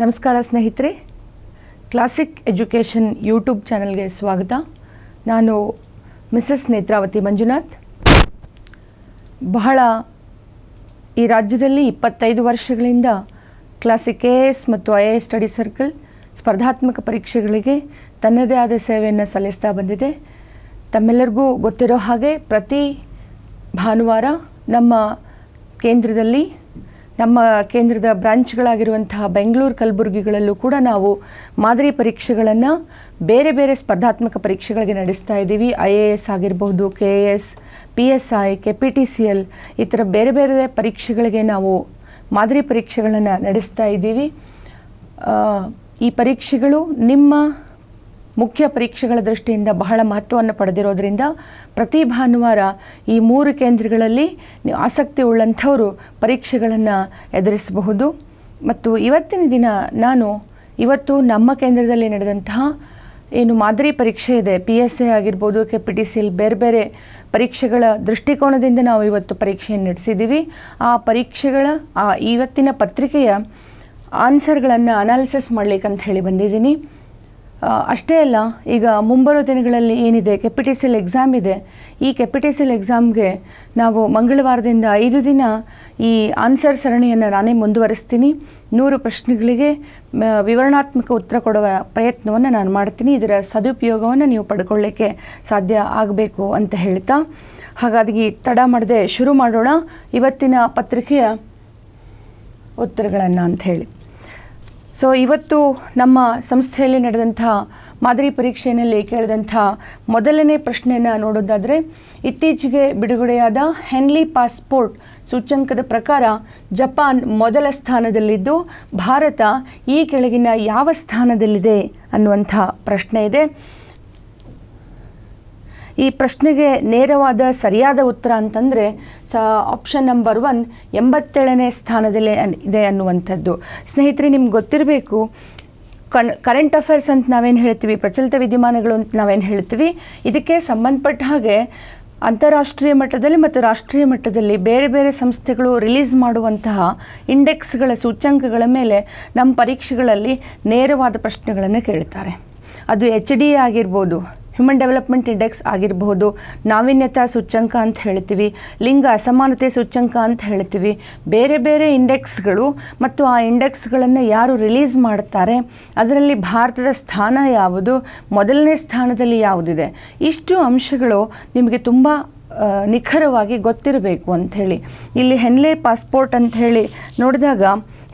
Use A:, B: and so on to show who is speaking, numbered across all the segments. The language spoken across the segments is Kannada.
A: ನಮಸ್ಕಾರ ಸ್ನೇಹಿತರೆ. ಕ್ಲಾಸಿಕ್ ಎಜುಕೇಷನ್ ಯೂಟ್ಯೂಬ್ ಚಾನಲ್ಗೆ ಸ್ವಾಗತ. ನಾನು ಮಿಸಸ್ ನೇತ್ರಾವತಿ ಮಂಜುನಾಥ್. ಬಹಳ ಈ ರಾಜ್ಯದಲ್ಲಿ ಇಪ್ಪತ್ತೈದು ವರ್ಷಗಳಿಂದ ಕ್ಲಾಸಿಕ್ ಎ ಎಸ್ ಮತ್ತು I A S study circle ಸ್ಪರ್ಧಾತ್ಮಕ ಪರೀಕ್ಷೆಗಳಿಗೆ ತನ್ನದೇ ಆದ ಸೇವೆಯನ್ನು ಸಲ್ಲಿಸ್ತಾ ಬಂದಿದೆ. ತಮ್ಮೆಲ್ಲರಿಗೂ ಗೊತ್ತಿರೋ ಹಾಗೆ ಪ್ರತಿ ಭಾನುವಾರ ನಮ್ಮ ಕೇಂದ್ರದಲ್ಲಿ ನಮ್ಮ ಕೇಂದ್ರದ ಬ್ರಾಂಚ್ಗಳಾಗಿರುವಂತಹ ಬೆಂಗಳೂರು ಕಲಬುರಗಿಗಳಲ್ಲೂ ಕೂಡ ನಾವು ಮಾದರಿ ಪರೀಕ್ಷೆಗಳನ್ನು ಬೇರೆ ಬೇರೆ ಸ್ಪರ್ಧಾತ್ಮಕ ಪರೀಕ್ಷೆಗಳಿಗೆ ನಡೆಸ್ತಾ ಇದ್ದೀವಿ. ಐ ಎ ಎಸ್ ಆಗಿರಬಹುದು, K A S, P S I, K P T C L ಈ ಥರ ಬೇರೆ ಬೇರೆ ಪರೀಕ್ಷೆಗಳಿಗೆ ನಾವು ಮಾದರಿ ಪರೀಕ್ಷೆಗಳನ್ನು ನಡೆಸ್ತಾ ಇದ್ದೀವಿ. ಈ ಪರೀಕ್ಷೆಗಳು ನಿಮ್ಮ ಮುಖ್ಯ ಪರೀಕ್ಷೆಗಳ ದೃಷ್ಟಿಯಿಂದ ಬಹಳ ಮಹತ್ವವನ್ನು ಪಡೆದಿರೋದ್ರಿಂದ ಪ್ರತಿ ಭಾನುವಾರ ಈ ಮೂರು ಕೇಂದ್ರಗಳಲ್ಲಿ ಆಸಕ್ತಿ ಉಳ್ಳಂಥವರು ಪರೀಕ್ಷೆಗಳನ್ನು ಎದುರಿಸಬಹುದು. ಮತ್ತು ಇವತ್ತಿನ ದಿನ ನಾನು ಇವತ್ತು ನಮ್ಮ ಕೇಂದ್ರದಲ್ಲಿ ನಡೆದಂತಹ ಏನು ಮಾದರಿ ಪರೀಕ್ಷೆ ಇದೆ ಪಿ ಎಸ್ ಎ ಆಗಿರ್ಬೋದು K P T C L ಬೇರೆ ಬೇರೆ ಪರೀಕ್ಷೆಗಳ ದೃಷ್ಟಿಕೋನದಿಂದ ನಾವು ಇವತ್ತು ಪರೀಕ್ಷೆಯನ್ನು ನಡೆಸಿದ್ದೀವಿ. ಆ ಪರೀಕ್ಷೆಗಳ, ಆ ಇವತ್ತಿನ ಪತ್ರಿಕೆಯ ಆನ್ಸರ್ಗಳನ್ನು ಅನಾಲಿಸಿಸ್ ಮಾಡ್ಲಿಕ್ಕೆ ಅಂತ ಹೇಳಿ ಬಂದಿದ್ದೀನಿ. ಅಷ್ಟೇ ಅಲ್ಲ, ಈಗ ಮುಂಬರೋ ದಿನಗಳಲ್ಲಿ ಏನಿದೆ ಕೆಪಿಟಿಸಿಲ್ ಎಕ್ಸಾಮ್ ಇದೆ. ಈ ಕೆಪಿಟಿಸಿಲ್ ಎಕ್ಸಾಮ್ಗೆ ನಾವು ಮಂಗಳವಾರದಿಂದ ಐದು ದಿನ ಈ ಆನ್ಸರ್ ಸರಣಿಯನ್ನು ನಾನೇ ಮುಂದುವರಿಸ್ತೀನಿ. ನೂರು ಪ್ರಶ್ನೆಗಳಿಗೆ ವಿವರಣಾತ್ಮಕ ಉತ್ತರ ಕೊಡುವ ಪ್ರಯತ್ನವನ್ನು ನಾನು ಮಾಡ್ತೀನಿ. ಇದರ ಸದುಪಯೋಗವನ್ನು ನೀವು ಪಡ್ಕೊಳ್ಳಿಕ್ಕೆ ಸಾಧ್ಯ ಆಗಬೇಕು ಅಂತ ಹೇಳ್ತಾ. ಹಾಗಾಗಿ ತಡ ಮಾಡದೆ ಶುರು ಮಾಡೋಣ. ಇವತ್ತಿನ ಪತ್ರಿಕೆಯ ಉತ್ತರಗಳನ್ನು ಅಂತ ಹೇಳಿ. ಸೊ ಇವತ್ತು ನಮ್ಮ ಸಂಸ್ಥೆಯಲ್ಲಿ ನಡೆದಂಥ ಮಾದರಿ ಪರೀಕ್ಷೆಯಲ್ಲಿ ಕೇಳಿದಂಥ ಮೊದಲನೇ ಪ್ರಶ್ನೆಯನ್ನು ನೋಡೋದಾದರೆ, ಇತ್ತೀಚೆಗೆ ಬಿಡುಗಡೆಯಾದ ಹೆನ್ಲಿ ಪಾಸ್ಪೋರ್ಟ್ ಸೂಚ್ಯಂಕದ ಪ್ರಕಾರ ಜಪಾನ್ ಮೊದಲ ಸ್ಥಾನದಲ್ಲಿದ್ದು, ಭಾರತ ಈ ಕೆಳಗಿನ ಯಾವ ಸ್ಥಾನದಲ್ಲಿದೆ ಅನ್ನುವಂಥ ಪ್ರಶ್ನೆ ಇದೆ. ಈ ಪ್ರಶ್ನೆಗೆ ನೇರವಾದ ಸರಿಯಾದ ಉತ್ತರ ಅಂತಂದರೆ, ಸ ಆಪ್ಷನ್ ನಂಬರ್ ಒನ್ ಎಂಬತ್ತೇಳನೇ ಸ್ಥಾನದಲ್ಲಿ ಇದೆ ಅನ್ನುವಂಥದ್ದು. ಸ್ನೇಹಿತರೆ, ನಿಮ್ಗೆ ಗೊತ್ತಿರಬೇಕು, ಕನ್ ಕರೆಂಟ್ ಅಫೇರ್ಸ್ ಅಂತ ನಾವೇನು ಹೇಳ್ತೀವಿ, ಪ್ರಚಲಿತ ವಿದ್ಯಮಾನಗಳು ಅಂತ ನಾವೇನು ಹೇಳ್ತೀವಿ, ಇದಕ್ಕೆ ಸಂಬಂಧಪಟ್ಟ ಹಾಗೆ ಅಂತಾರಾಷ್ಟ್ರೀಯ ಮಟ್ಟದಲ್ಲಿ ಮತ್ತು ರಾಷ್ಟ್ರೀಯ ಮಟ್ಟದಲ್ಲಿ ಬೇರೆ ಬೇರೆ ಸಂಸ್ಥೆಗಳು ರಿಲೀಸ್ ಮಾಡುವಂತಹ ಇಂಡೆಕ್ಸ್ಗಳ ಸೂಚ್ಯಂಕಗಳ ಮೇಲೆ ನಮ್ಮ ಪರೀಕ್ಷೆಗಳಲ್ಲಿ ನೇರವಾದ ಪ್ರಶ್ನೆಗಳನ್ನು ಕೇಳ್ತಾರೆ. ಅದು ಎಚ್ ಡಿ ಆಗಿರ್ಬೋದು ಹ್ಯೂಮನ್ ಡೆವಲಪ್ಮೆಂಟ್ ಇಂಡೆಕ್ಸ್ ಆಗಿರಬಹುದು, ನಾವೀನ್ಯತಾ ಸೂಚ್ಯಂಕ ಅಂತ ಹೇಳ್ತೀವಿ, ಲಿಂಗ ಅಸಮಾನತೆ ಸೂಚ್ಯಂಕ ಅಂತ ಹೇಳ್ತೀವಿ. ಬೇರೆ ಬೇರೆ ಇಂಡೆಕ್ಸ್ಗಳು ಮತ್ತು ಆ ಇಂಡೆಕ್ಸ್ಗಳನ್ನು ಯಾರು ರಿಲೀಸ್ ಮಾಡ್ತಾರೆ, ಅದರಲ್ಲಿ ಭಾರತದ ಸ್ಥಾನ ಯಾವುದು, ಮೊದಲನೇ ಸ್ಥಾನದಲ್ಲಿ ಯಾವುದಿದೆ, ಇಷ್ಟು ಅಂಶಗಳು ನಿಮಗೆ ತುಂಬ ನಿಖರವಾಗಿ ಗೊತ್ತಿರಬೇಕು ಅಂಥೇಳಿ ಇಲ್ಲಿ ಹೆನ್ಲೆ ಪಾಸ್ಪೋರ್ಟ್ ಅಂತ ಹೇಳಿ ನೋಡಿದಾಗ,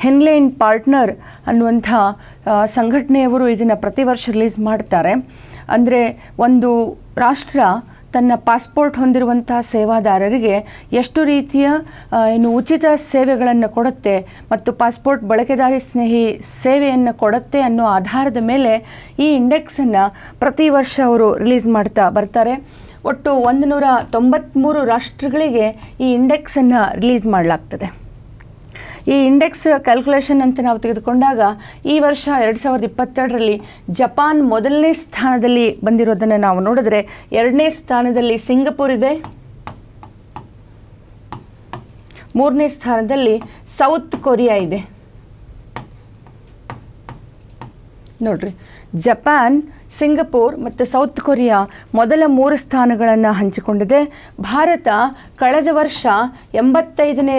A: ಹೆನ್ಲೆ ಇನ್ ಪಾರ್ಟ್ನರ್ ಅನ್ನುವಂಥ ಸಂಘಟನೆಯವರು ಇದನ್ನು ಪ್ರತಿ ವರ್ಷ ರಿಲೀಸ್ ಮಾಡ್ತಾರೆ. ಅಂದರೆ ಒಂದು ರಾಷ್ಟ್ರ ತನ್ನ ಪಾಸ್ಪೋರ್ಟ್ ಹೊಂದಿರುವಂತಹ ಸೇವಾದಾರರಿಗೆ ಎಷ್ಟು ರೀತಿಯ ಏನು ಉಚಿತ ಸೇವೆಗಳನ್ನು ಕೊಡುತ್ತೆ ಮತ್ತು ಪಾಸ್ಪೋರ್ಟ್ ಬಳಕೆದಾರಿ ಸ್ನೇಹಿ ಸೇವೆಯನ್ನು ಕೊಡುತ್ತೆ ಅನ್ನೋ ಆಧಾರದ ಮೇಲೆ ಈ ಇಂಡೆಕ್ಸನ್ನು ಪ್ರತಿ ವರ್ಷ ಅವರು ರಿಲೀಸ್ ಮಾಡ್ತಾ ಬರ್ತಾರೆ. ಒಟ್ಟು ಒಂದು ನೂರ ತೊಂಬತ್ತ್ಮೂರು ರಾಷ್ಟ್ರಗಳಿಗೆ ಈ ಇಂಡೆಕ್ಸನ್ನು ರಿಲೀಸ್ ಮಾಡಲಾಗ್ತದೆ. ಈ ಇಂಡೆಕ್ಸ್ ಕ್ಯಾಲ್ಕುಲೇಷನ್ ಅಂತ ನಾವು ತೆಗೆದುಕೊಂಡಾಗ ಈ ವರ್ಷ ಎರಡು ಸಾವಿರದ ಇಪ್ಪತ್ತೆರಡರಲ್ಲಿ ಜಪಾನ್ ಮೊದಲನೇ ಸ್ಥಾನದಲ್ಲಿ ಬಂದಿರೋದನ್ನು ನಾವು ನೋಡಿದ್ರೆ ಎರಡನೇ ಸ್ಥಾನದಲ್ಲಿ ಸಿಂಗಪೂರ್ ಇದೆ. ಮೂರನೇ ಸ್ಥಾನದಲ್ಲಿ ಸೌತ್ ಕೊರಿಯಾ ಇದೆ. ನೋಡ್ರಿ, ಜಪಾನ್, ಸಿಂಗಪೂರ್ ಮತ್ತು ಸೌತ್ ಕೊರಿಯಾ ಮೊದಲ ಮೂರು ಸ್ಥಾನಗಳನ್ನು ಹಂಚಿಕೊಂಡಿದೆ. ಭಾರತ ಕಳೆದ ವರ್ಷ ಎಂಬತ್ತೈದನೇ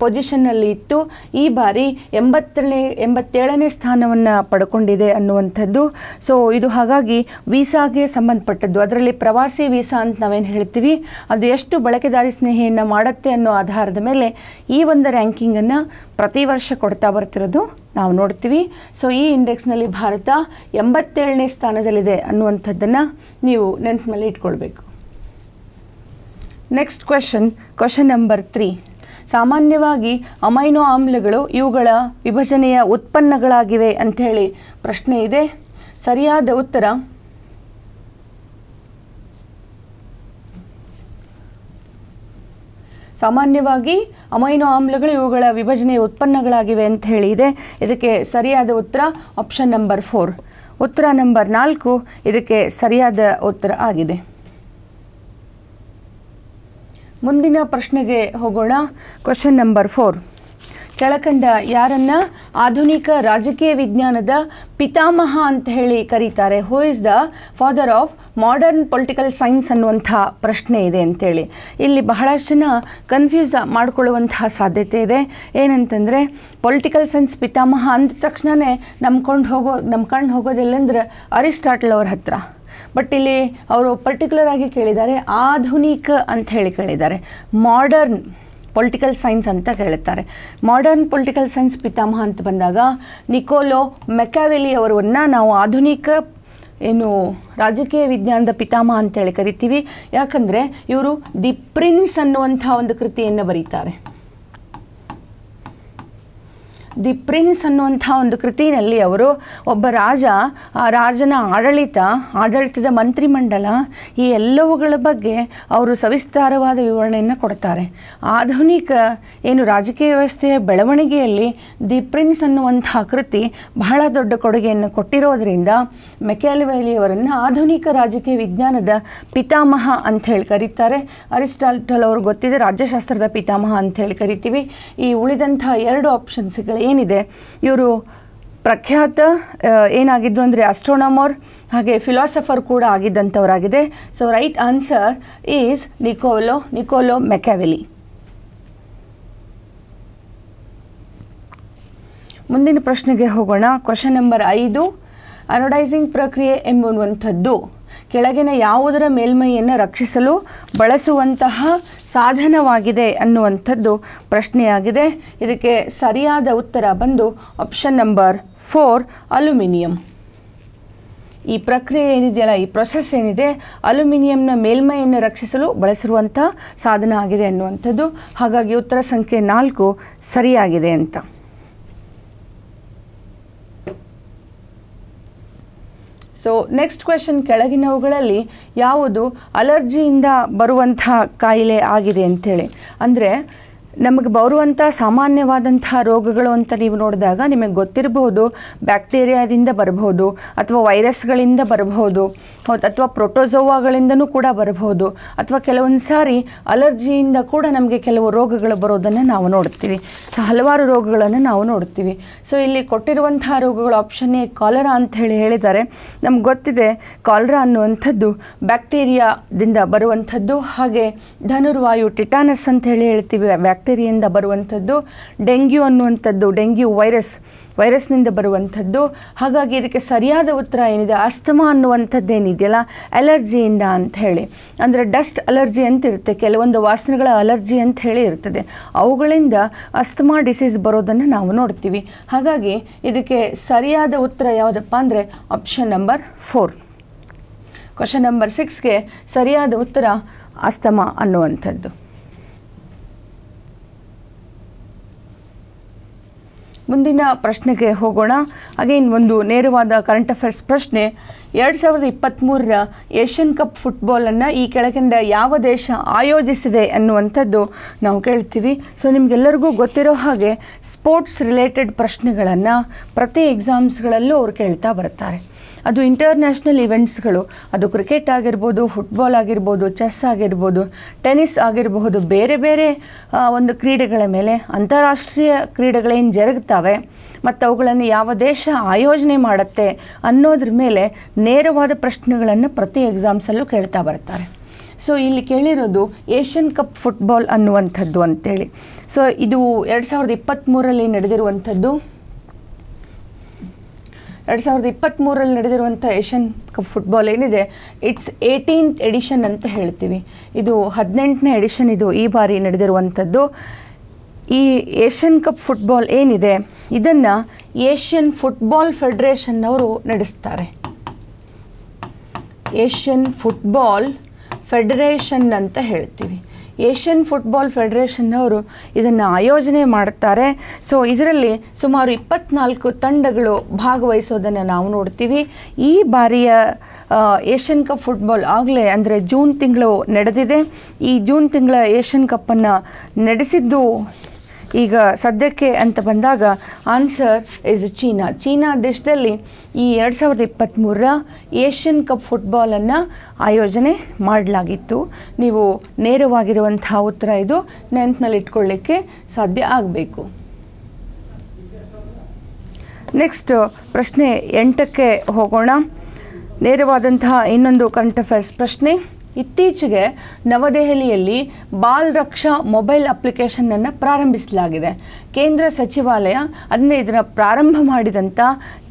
A: ಪೊಸಿಷನ್ನಲ್ಲಿ ಇತ್ತು ಈ ಬಾರಿ ಎಂಬತ್ತನೇ, ಎಂಬತ್ತೇಳನೇ ಸ್ಥಾನವನ್ನು ಪಡ್ಕೊಂಡಿದೆ ಅನ್ನುವಂಥದ್ದು. ಸೊ ಇದು ಹಾಗಾಗಿ ವೀಸಾಗೆ ಸಂಬಂಧಪಟ್ಟದ್ದು. ಅದರಲ್ಲಿ ಪ್ರವಾಸಿ ವೀಸಾ ಅಂತ ನಾವೇನು ಹೇಳ್ತೀವಿ, ಅದು ಎಷ್ಟು ಬಳಕೆದಾರಿ ಸ್ನೇಹಿಯನ್ನು ಮಾಡುತ್ತೆ ಅನ್ನೋ ಆಧಾರದ ಮೇಲೆ ಈ ಒಂದು ರ್ಯಾಂಕಿಂಗನ್ನು ಪ್ರತಿ ವರ್ಷ ಕೊಡ್ತಾ ಬರ್ತಿರೋದು ನಾವು ನೋಡ್ತೀವಿ. ಸೊ ಈ ಇಂಡೆಕ್ಸ್ನಲ್ಲಿ ಭಾರತ ಎಂಬತ್ತೇಳನೇ ಸ್ಥಾನದಲ್ಲಿದೆ ಅನ್ನುವಂಥದ್ದನ್ನು ನೀವು ನೆನಪಿನಲ್ಲಿ ಇಟ್ಕೊಳ್ಬೇಕು. Next question question number three ಸಾಮಾನ್ಯವಾಗಿ ಅಮೈನೋ ಆಮ್ಲಗಳು ಇವುಗಳ ವಿಭಜನೆಯ ಉತ್ಪನ್ನಗಳಾಗಿವೆ ಅಂಥೇಳಿ ಪ್ರಶ್ನೆ ಇದೆ. ಸರಿಯಾದ ಉತ್ತರ? ಸಾಮಾನ್ಯವಾಗಿ ಅಮೈನೋ ಆಮ್ಲಗಳು ಇವುಗಳ ವಿಭಜನೆಯ ಉತ್ಪನ್ನಗಳಾಗಿವೆ ಅಂತ ಹೇಳಿದೆ ಇದಕ್ಕೆ ಸರಿಯಾದ ಉತ್ತರ? ಆಪ್ಷನ್ ನಂಬರ್ ಫೋರ್ ಉತ್ತರ ನಂಬರ್ ನಾಲ್ಕು. ಇದಕ್ಕೆ ಸರಿಯಾದ ಉತ್ತರ ಆಗಿದೆ. ಮುಂದಿನ ಪ್ರಶ್ನೆಗೆ ಹೋಗೋಣ. ಕ್ವಶನ್ ನಂಬರ್ ಫೋರ್ ಕೆಳಕಂಡ ಯಾರನ್ನ ಆಧುನಿಕ ರಾಜಕೀಯ ವಿಜ್ಞಾನದ ಪಿತಾಮಹ ಅಂತ ಹೇಳಿ ಕರೀತಾರೆ. Who is the father of modern political science ಅನ್ನುವಂಥ ಪ್ರಶ್ನೆ ಇದೆ ಅಂತೇಳಿ. ಇಲ್ಲಿ ಬಹಳಷ್ಟು ಜನ ಕನ್ಫ್ಯೂಸ್ ಮಾಡ್ಕೊಳ್ಳುವಂತಹ ಸಾಧ್ಯತೆ ಇದೆ. ಏನಂತಂದರೆ ಪೊಲಿಟಿಕಲ್ ಸೈನ್ಸ್ ಪಿತಾಮಹ ಅಂದ ತಕ್ಷಣವೇ ನಂಬ್ಕೊಂಡು ಹೋಗೋ, ನಂಬ್ಕೊಂಡು ಹೋಗೋದಿಲ್ಲಂದ್ರೆ ಅರಿಸ್ಟಾಟಲ್ ಅವ್ರ ಹತ್ರ. ಬಟ್ ಇಲ್ಲಿ ಅವರು ಪರ್ಟಿಕ್ಯುಲರ್ ಆಗಿ ಕೇಳಿದ್ದಾರೆ, ಆಧುನಿಕ ಅಂತ ಹೇಳಿ ಕೇಳಿದ್ದಾರೆ. ಮಾಡರ್ನ್ ಪೊಲಿಟಿಕಲ್ ಸೈನ್ಸ್ ಅಂತ ಕೇಳುತ್ತಾರೆ. ಮಾಡರ್ನ್ ಪೊಲಿಟಿಕಲ್ ಸೈನ್ಸ್ ಪಿತಾಮಹ ಅಂತ ಬಂದಾಗ, ನಿಕೋಲೋ ಮೆಕಾವೆಲಿ ಅವರನ್ನು ನಾವು ಆಧುನಿಕ ಏನು ರಾಜಕೀಯ ವಿಜ್ಞಾನದ ಪಿತಾಮಹ ಅಂತೇಳಿ ಕರಿತೀವಿ. ಯಾಕಂದರೆ ಇವರು ದಿ ಪ್ರಿನ್ಸ್ ಅನ್ನುವಂಥ ಒಂದು ಕೃತಿಯನ್ನು ಬರೀತಾರೆ. ದಿ ಪ್ರಿನ್ಸ್ ಅನ್ನುವಂಥ ಒಂದು ಕೃತಿನಲ್ಲಿ ಅವರು ಒಬ್ಬ ರಾಜ, ಆ ರಾಜನ ಆಡಳಿತ, ಆಡಳಿತದ ಮಂತ್ರಿಮಂಡಲ ಈ ಎಲ್ಲವುಗಳ ಬಗ್ಗೆ ಅವರು ಸವಿಸ್ತಾರವಾದ ವಿವರಣೆಯನ್ನು ಕೊಡ್ತಾರೆ. ಆಧುನಿಕ ಏನು ರಾಜಕೀಯ ವ್ಯವಸ್ಥೆಯ ಬೆಳವಣಿಗೆಯಲ್ಲಿ ದಿ ಪ್ರಿನ್ಸ್ ಅನ್ನುವಂಥ ಕೃತಿ ಬಹಳ ದೊಡ್ಡ ಕೊಡುಗೆಯನ್ನು ಕೊಟ್ಟಿರೋದ್ರಿಂದ ಮೆಕ್ಯಾಲಿವೆಲಿಯವರನ್ನು ಆಧುನಿಕ ರಾಜಕೀಯ ವಿಜ್ಞಾನದ ಪಿತಾಮಹ ಅಂತ ಹೇಳಿ ಕರೀತಾರೆ. ಅರಿಸ್ಟಾಟಲ್ ಅವರು ಗೊತ್ತಿದೆ, ರಾಜ್ಯಶಾಸ್ತ್ರದ ಪಿತಾಮಹ ಅಂತ ಹೇಳಿ ಕರಿತೀವಿ. ಈ ಉಳಿದಂಥ ಎರಡು ಆಪ್ಷನ್ಸ್ಗಳು ಏನಿದೆ? ಇವರು ಪ್ರಖ್ಯಾತ ಏನಾಗಿದ್ರು ಅಂದರೆ ಅಸ್ಟ್ರೋನಮರ್ ಹಾಗೆ ಫಿಲಾಸಫರ್ ಕೂಡ ಆಗಿದ್ದಂಥವರಾಗಿದೆ. So right answer is Niccolo Niccolo Machiavelli ಮುಂದಿನ ಪ್ರಶ್ನೆಗೆ ಹೋಗೋಣ. ಕ್ವಶನ್ ನಂಬರ್ ಐದು. ಅನೋಡೈಸಿಂಗ್ ಪ್ರಕ್ರಿಯೆ ಎಂಬುವಂಥದ್ದು. ಕೆಳಗಿನ ಯಾವುದರ ಮೇಲ್ಮೈಯನ್ನು ರಕ್ಷಿಸಲು ಬಳಸುವಂತಹ ಸಾಧನವಾಗಿದೆ ಅನ್ನುವಂಥದ್ದು ಪ್ರಶ್ನೆಯಾಗಿದೆ. ಇದಕ್ಕೆ ಸರಿಯಾದ ಉತ್ತರ ಬಂದು ಆಪ್ಷನ್ ನಂಬರ್ ಫೋರ್ ಅಲ್ಯೂಮಿನಿಯಂ. ಈ ಪ್ರಕ್ರಿಯೆ ಏನಿದೆಯಲ್ಲ, ಈ ಪ್ರೊಸೆಸ್ ಏನಿದೆ, ಅಲ್ಯೂಮಿನಿಯಂನ ಮೇಲ್ಮೈಯನ್ನು ರಕ್ಷಿಸಲು ಬಳಸಿರುವಂಥ ಸಾಧನ ಆಗಿದೆ ಅನ್ನುವಂಥದ್ದು. ಹಾಗಾಗಿ ಉತ್ತರ ಸಂಖ್ಯೆ ನಾಲ್ಕು ಸರಿಯಾಗಿದೆ ಅಂತ. ಸೊ ನೆಕ್ಸ್ಟ್ ಕ್ವೆಶನ್ ಕೆಳಗಿನವುಗಳಲ್ಲಿ ಯಾವುದು ಅಲರ್ಜಿಯಿಂದ ಬರುವಂಥ ಕಾಯಿಲೆ ಆಗಿದೆ ಅಂಥೇಳಿ ಅಂದರೆ ನಮಗೆ ಬರುವಂಥ ಸಾಮಾನ್ಯವಾದಂಥ ರೋಗಗಳು ಅಂತ ನೀವು ನೋಡಿದಾಗ ನಿಮಗೆ ಗೊತ್ತಿರಬಹುದು, ಬ್ಯಾಕ್ಟೀರಿಯಾದಿಂದ ಬರಬಹುದು ಅಥವಾ ವೈರಸ್ಗಳಿಂದ ಬರಬಹುದು, ಅಥವಾ ಪ್ರೊಟೋಸೋವಾಗಳಿಂದನೂ ಕೂಡ ಬರಬಹುದು, ಅಥವಾ ಕೆಲವೊಂದು ಸಾರಿ ಅಲರ್ಜಿಯಿಂದ ಕೂಡ ನಮಗೆ ಕೆಲವು ರೋಗಗಳು ಬರೋದನ್ನು ನಾವು ನೋಡ್ತೀವಿ. ಸೊ, ಹಲವಾರು ರೋಗಗಳನ್ನು ನಾವು ನೋಡ್ತೀವಿ. ಸೊ, ಇಲ್ಲಿ ಕೊಟ್ಟಿರುವಂತಹ ರೋಗಗಳ ಆಪ್ಷನ್ ಎ ಕಾಲರಾ ಅಂತ ಹೇಳಿ ಹೇಳಿದ್ದಾರೆ. ನಮ್ಗೆ ಗೊತ್ತಿದೆ, ಕಾಲರಾ ಅನ್ನುವಂಥದ್ದು ಬ್ಯಾಕ್ಟೀರಿಯಾದಿಂದ ಬರುವಂಥದ್ದು, ಹಾಗೆ ಧನುರ್ವಾಯು ಟಿಟಾನಸ್ ಅಂತ ಹೇಳಿ ಹೇಳ್ತೀವಿ ಬ್ಯಾಕ್ಟೀರಿಯಿಂದ ಬರುವಂಥದ್ದು, ಡೆಂಗ್ಯೂ ಅನ್ನುವಂಥದ್ದು, ಡೆಂಗ್ಯೂ ವೈರಸ್, ವೈರಸ್ನಿಂದ ಬರುವಂಥದ್ದು. ಹಾಗಾಗಿ ಇದಕ್ಕೆ ಸರಿಯಾದ ಉತ್ತರ ಏನಿದೆ? ಅಸ್ತಮಾ ಅನ್ನುವಂಥದ್ದು ಏನಿದೆಯಲ್ಲ ಅಲರ್ಜಿಯಿಂದ ಅಂತ ಹೇಳಿ. ಅಂದರೆ ಡಸ್ಟ್ ಅಲರ್ಜಿ ಅಂತ ಇರುತ್ತೆ. ಕೆಲವೊಂದು ವಾಸನೆಗಳ ಅಲರ್ಜಿ ಅಂತ ಹೇಳಿ ಇರ್ತದೆ. ಅವುಗಳಿಂದ ಅಸ್ತಮಾ ಡಿಸೀಸ್ ಬರೋದನ್ನು ನಾವು ನೋಡ್ತೀವಿ. ಹಾಗಾಗಿ ಇದಕ್ಕೆ ಸರಿಯಾದ ಉತ್ತರ ಯಾವುದಪ್ಪ ಅಂದರೆ option number four. Question number ಸಿಕ್ಸ್ಗೆ ಸರಿಯಾದ ಉತ್ತರ ಅಸ್ತಮಾ ಅನ್ನುವಂಥದ್ದು. ಮುಂದಿನ ಪ್ರಶ್ನೆಗೆ ಹೋಗೋಣ. ಅಗೇನ್ ಒಂದು ನೇರವಾದ ಕರೆಂಟ್ ಅಫೇರ್ಸ್ ಪ್ರಶ್ನೆ. ಎರಡು ಸಾವಿರದ ಇಪ್ಪತ್ತ್ಮೂರರ ಏಷ್ಯನ್ ಕಪ್ ಫುಟ್ಬಾಲನ್ನು ಈ ಕೆಳಕಂಡ ಯಾವ ದೇಶ ಆಯೋಜಿಸಿದೆ ಅನ್ನುವಂಥದ್ದು ನಾವು ಕೇಳ್ತೀವಿ. ಸೊ ನಿಮಗೆಲ್ಲರಿಗೂ ಗೊತ್ತಿರೋ ಹಾಗೆ ಸ್ಪೋರ್ಟ್ಸ್ ರಿಲೇಟೆಡ್ ಪ್ರಶ್ನೆಗಳನ್ನು ಪ್ರತಿ ಎಕ್ಸಾಮ್ಸ್ಗಳಲ್ಲೂ ಅವ್ರು ಕೇಳ್ತಾ ಬರ್ತಾರೆ ಅದು ಇಂಟರ್ನ್ಯಾಷನಲ್ ಇವೆಂಟ್ಸ್ಗಳು ಅದು ಕ್ರಿಕೆಟ್ ಆಗಿರ್ಬೋದು ಫುಟ್ಬಾಲ್ ಆಗಿರ್ಬೋದು ಚೆಸ್ ಆಗಿರ್ಬೋದು ಟೆನ್ನಿಸ್ ಆಗಿರಬಹುದು, ಬೇರೆ ಬೇರೆ ಒಂದು ಕ್ರೀಡೆಗಳ ಮೇಲೆ ಅಂತಾರಾಷ್ಟ್ರೀಯ ಕ್ರೀಡೆಗಳೇನು ಜರುಗ್ತವೆ, ಮತ್ತು ಅವುಗಳನ್ನು ಯಾವ ದೇಶ ಆಯೋಜನೆ ಮಾಡುತ್ತೆ ಅನ್ನೋದ್ರ ಮೇಲೆ ನೇರವಾದ ಪ್ರಶ್ನೆಗಳನ್ನು ಪ್ರತಿ ಎಕ್ಸಾಮ್ಸಲ್ಲೂ ಕೇಳ್ತಾ ಬರ್ತಾರೆ. ಸೊ ಇಲ್ಲಿ ಕೇಳಿರೋದು ಏಷ್ಯನ್ ಕಪ್ ಫುಟ್ಬಾಲ್ ಅನ್ನುವಂಥದ್ದು ಅಂತೇಳಿ. ಸೊ ಇದು ಎರಡು ಸಾವಿರದ ಇಪ್ಪತ್ತ್ಮೂರಲ್ಲಿ ನಡೆದಿರುವಂಥದ್ದು. ಎರಡು ಸಾವಿರದ ಇಪ್ಪತ್ತ್ಮೂರಲ್ಲಿ ನಡೆದಿರುವಂಥ ಏಷ್ಯನ್ ಕಪ್ ಫುಟ್ಬಾಲ್ ಏನಿದೆ ಇಟ್ಸ್ ಏಯ್ಟೀನ್ತ್ ಎಡಿಷನ್ ಅಂತ ಹೇಳ್ತೀವಿ. ಇದು ಹದಿನೆಂಟನೇ ಎಡಿಷನ್ ಇದು ಈ ಬಾರಿ ನಡೆದಿರುವಂಥದ್ದು. ಈ ಏಷ್ಯನ್ ಕಪ್ ಫುಟ್ಬಾಲ್ ಏನಿದೆ, ಇದನ್ನು ಏಷ್ಯನ್ ಫುಟ್ಬಾಲ್ ಫೆಡರೇಷನ್ ಅವರು ನಡೆಸ್ತಾರೆ. ಏಷ್ಯನ್ ಫುಟ್ಬಾಲ್ ಫೆಡರೇಷನ್ ಅಂತ ಹೇಳ್ತೀವಿ. ಏಷ್ಯನ್ ಫುಟ್ಬಾಲ್ ಫೆಡರೇಷನ್ನವರು ಇದನ್ನು ಆಯೋಜನೆ ಮಾಡ್ತಾರೆ ಸೊ ಇದರಲ್ಲಿ ಸುಮಾರು ಇಪ್ಪತ್ನಾಲ್ಕು ತಂಡಗಳು ಭಾಗವಹಿಸೋದನ್ನು ನಾವು ನೋಡ್ತೀವಿ. ಈ ಬಾರಿಯ ಏಷ್ಯನ್ ಕಪ್ ಫುಟ್ಬಾಲ್ ಆಗಲೇ ಅಂದರೆ ಜೂನ್ ತಿಂಗಳು ನಡೆದಿದೆ. ಈ ಜೂನ್ ತಿಂಗಳ ಏಷ್ಯನ್ ಕಪ್ಪನ್ನು ನಡೆಸಿದ್ದು ಈಗ ಸದ್ಯಕ್ಕೆ ಅಂತ ಬಂದಾಗ ಆನ್ಸರ್ ಇಸ್ ಚೀನಾ. ಚೀನಾ ದೇಶದಲ್ಲಿ ಈ ಎರಡು ಸಾವಿರದ ಇಪ್ಪತ್ತ್ಮೂರರ ಏಷ್ಯನ್ ಕಪ್ ಫುಟ್ಬಾಲನ್ನು ಆಯೋಜನೆ ಮಾಡಲಾಗಿತ್ತು. ನೀವು ನೇರವಾಗಿರುವಂತಹ ಉತ್ತರ ಇದು. ನೆನಪಿನಲ್ಲಿ ಇಟ್ಕೊಳ್ಳಿಕ್ಕೆ ಸಾಧ್ಯ ಆಗಬೇಕು. ನೆಕ್ಸ್ಟ್ ಪ್ರಶ್ನೆ ಎಂಟಕ್ಕೆ ಹೋಗೋಣ. ನೇರವಾದಂತಹ ಇನ್ನೊಂದು ಕರೆಂಟ್ ಅಫೇರ್ಸ್ ಪ್ರಶ್ನೆ. ಇತ್ತೀಚೆಗೆ ನವದೆಹಲಿಯಲ್ಲಿ ಬಾಲ್ ರಕ್ಷಾ ಮೊಬೈಲ್ ಅಪ್ಲಿಕೇಶನನ್ನು ಪ್ರಾರಂಭಿಸಲಾಗಿದೆ. ಕೇಂದ್ರ ಸಚಿವಾಲಯ ಅದನ್ನೇ ಇದನ್ನು ಪ್ರಾರಂಭ ಮಾಡಿದಂಥ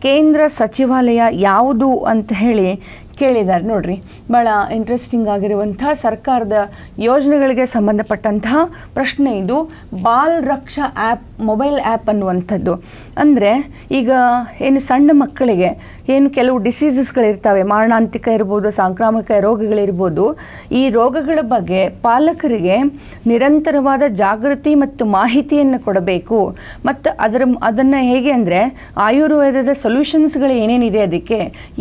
A: ಕೇಂದ್ರ ಸಚಿವಾಲಯ ಯಾವುದು ಅಂತ ಹೇಳಿ ಕೇಳಿದ್ದಾರೆ ನೋಡ್ರಿ. ಭಾಳ ಇಂಟ್ರೆಸ್ಟಿಂಗ್ ಆಗಿರುವಂಥ ಸರ್ಕಾರದ ಯೋಜನೆಗಳಿಗೆ ಸಂಬಂಧಪಟ್ಟಂತಹ ಪ್ರಶ್ನೆ ಇದು. Bal Raksha app mobile app ಅನ್ನುವಂಥದ್ದು. ಅಂದರೆ ಈಗ ಏನು ಸಣ್ಣ ಮಕ್ಕಳಿಗೆ ಏನು ಕೆಲವು ಡಿಸೀಸಸ್ಗಳಿರ್ತವೆ ಮಾರಣಾಂತಿಕ ಇರ್ಬೋದು, ಸಾಂಕ್ರಾಮಿಕ ರೋಗಗಳಿರ್ಬೋದು, ಈ ರೋಗಗಳ ಬಗ್ಗೆ ಪಾಲಕರಿಗೆ ನಿರಂತರವಾದ ಜಾಗೃತಿ ಮತ್ತು ಮಾಹಿತಿಯನ್ನು ಕೊಡಬೇಕು. ಮತ್ತು ಅದರ ಅದನ್ನು ಹೇಗೆ ಅಂದರೆ ಆಯುರ್ವೇದದ ಸೊಲ್ಯೂಷನ್ಸ್ಗಳು ಏನೇನಿದೆ ಅದಕ್ಕೆ,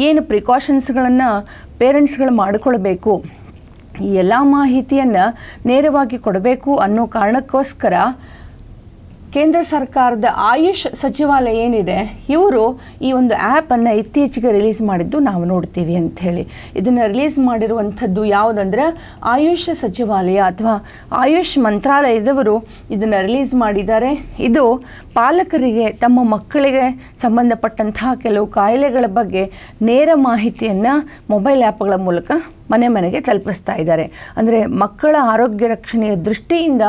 A: ಏನು ಪ್ರಿಕಾಷನ್ಸ್ಗಳನ್ನು ಪೇರೆಂಟ್ಸ್ಗಳು ಮಾಡಿಕೊಳ್ಬೇಕು. ಈ ಎಲ್ಲ ಮಾಹಿತಿಯನ್ನು ನೇರವಾಗಿ ಕೊಡಬೇಕು ಅನ್ನೋ ಕಾರಣಕ್ಕೋಸ್ಕರ ಕೇಂದ್ರ ಸರ್ಕಾರದ ಆಯುಷ್ ಸಚಿವಾಲಯ ಏನಿದೆ, ಇವರು ಈ ಒಂದು ಆ್ಯಪನ್ನು ಇತ್ತೀಚೆಗೆ ರಿಲೀಸ್ ಮಾಡಿದ್ದು ನಾವು ನೋಡ್ತೀವಿ ಅಂಥೇಳಿ ಇದನ್ನು ರಿಲೀಸ್ ಮಾಡಿರುವಂಥದ್ದು ಯಾವುದಂದ್ರೆ ಆಯುಷ್ ಸಚಿವಾಲಯ ಅಥವಾ ಆಯುಷ್ ಮಂತ್ರಾಲಯದವರು ಇದನ್ನು ರಿಲೀಸ್ ಮಾಡಿದ್ದಾರೆ. ಇದು ಪಾಲಕರಿಗೆ, ತಮ್ಮ ಮಕ್ಕಳಿಗೆ ಸಂಬಂಧಪಟ್ಟಂತಹ ಕೆಲವು ಕಾಯಿಲೆಗಳ ಬಗ್ಗೆ ನೇರ ಮಾಹಿತಿಯನ್ನು ಮೊಬೈಲ್ ಆ್ಯಪ್ಗಳ ಮೂಲಕ ಮನೆ ಮನೆಗೆ ತಲುಪಿಸ್ತಾ ಇದ್ದಾರೆ. ಅಂದರೆ ಮಕ್ಕಳ ಆರೋಗ್ಯ ರಕ್ಷಣೆಯ ದೃಷ್ಟಿಯಿಂದ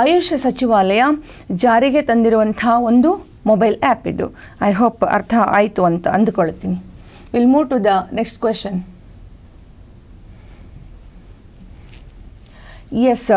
A: ಆಯುಷ್ ಸಚಿವಾಲಯ ಜಾರಿಗೆ ತಂದಿರುವಂತಹ ಒಂದು ಮೊಬೈಲ್ ಆ್ಯಪ್ ಇದು. ಐ ಹೋಪ್ ಅರ್ಥ ಆಯಿತು ಅಂತ ಅಂದುಕೊಳ್ತೀನಿ will move to the next question yes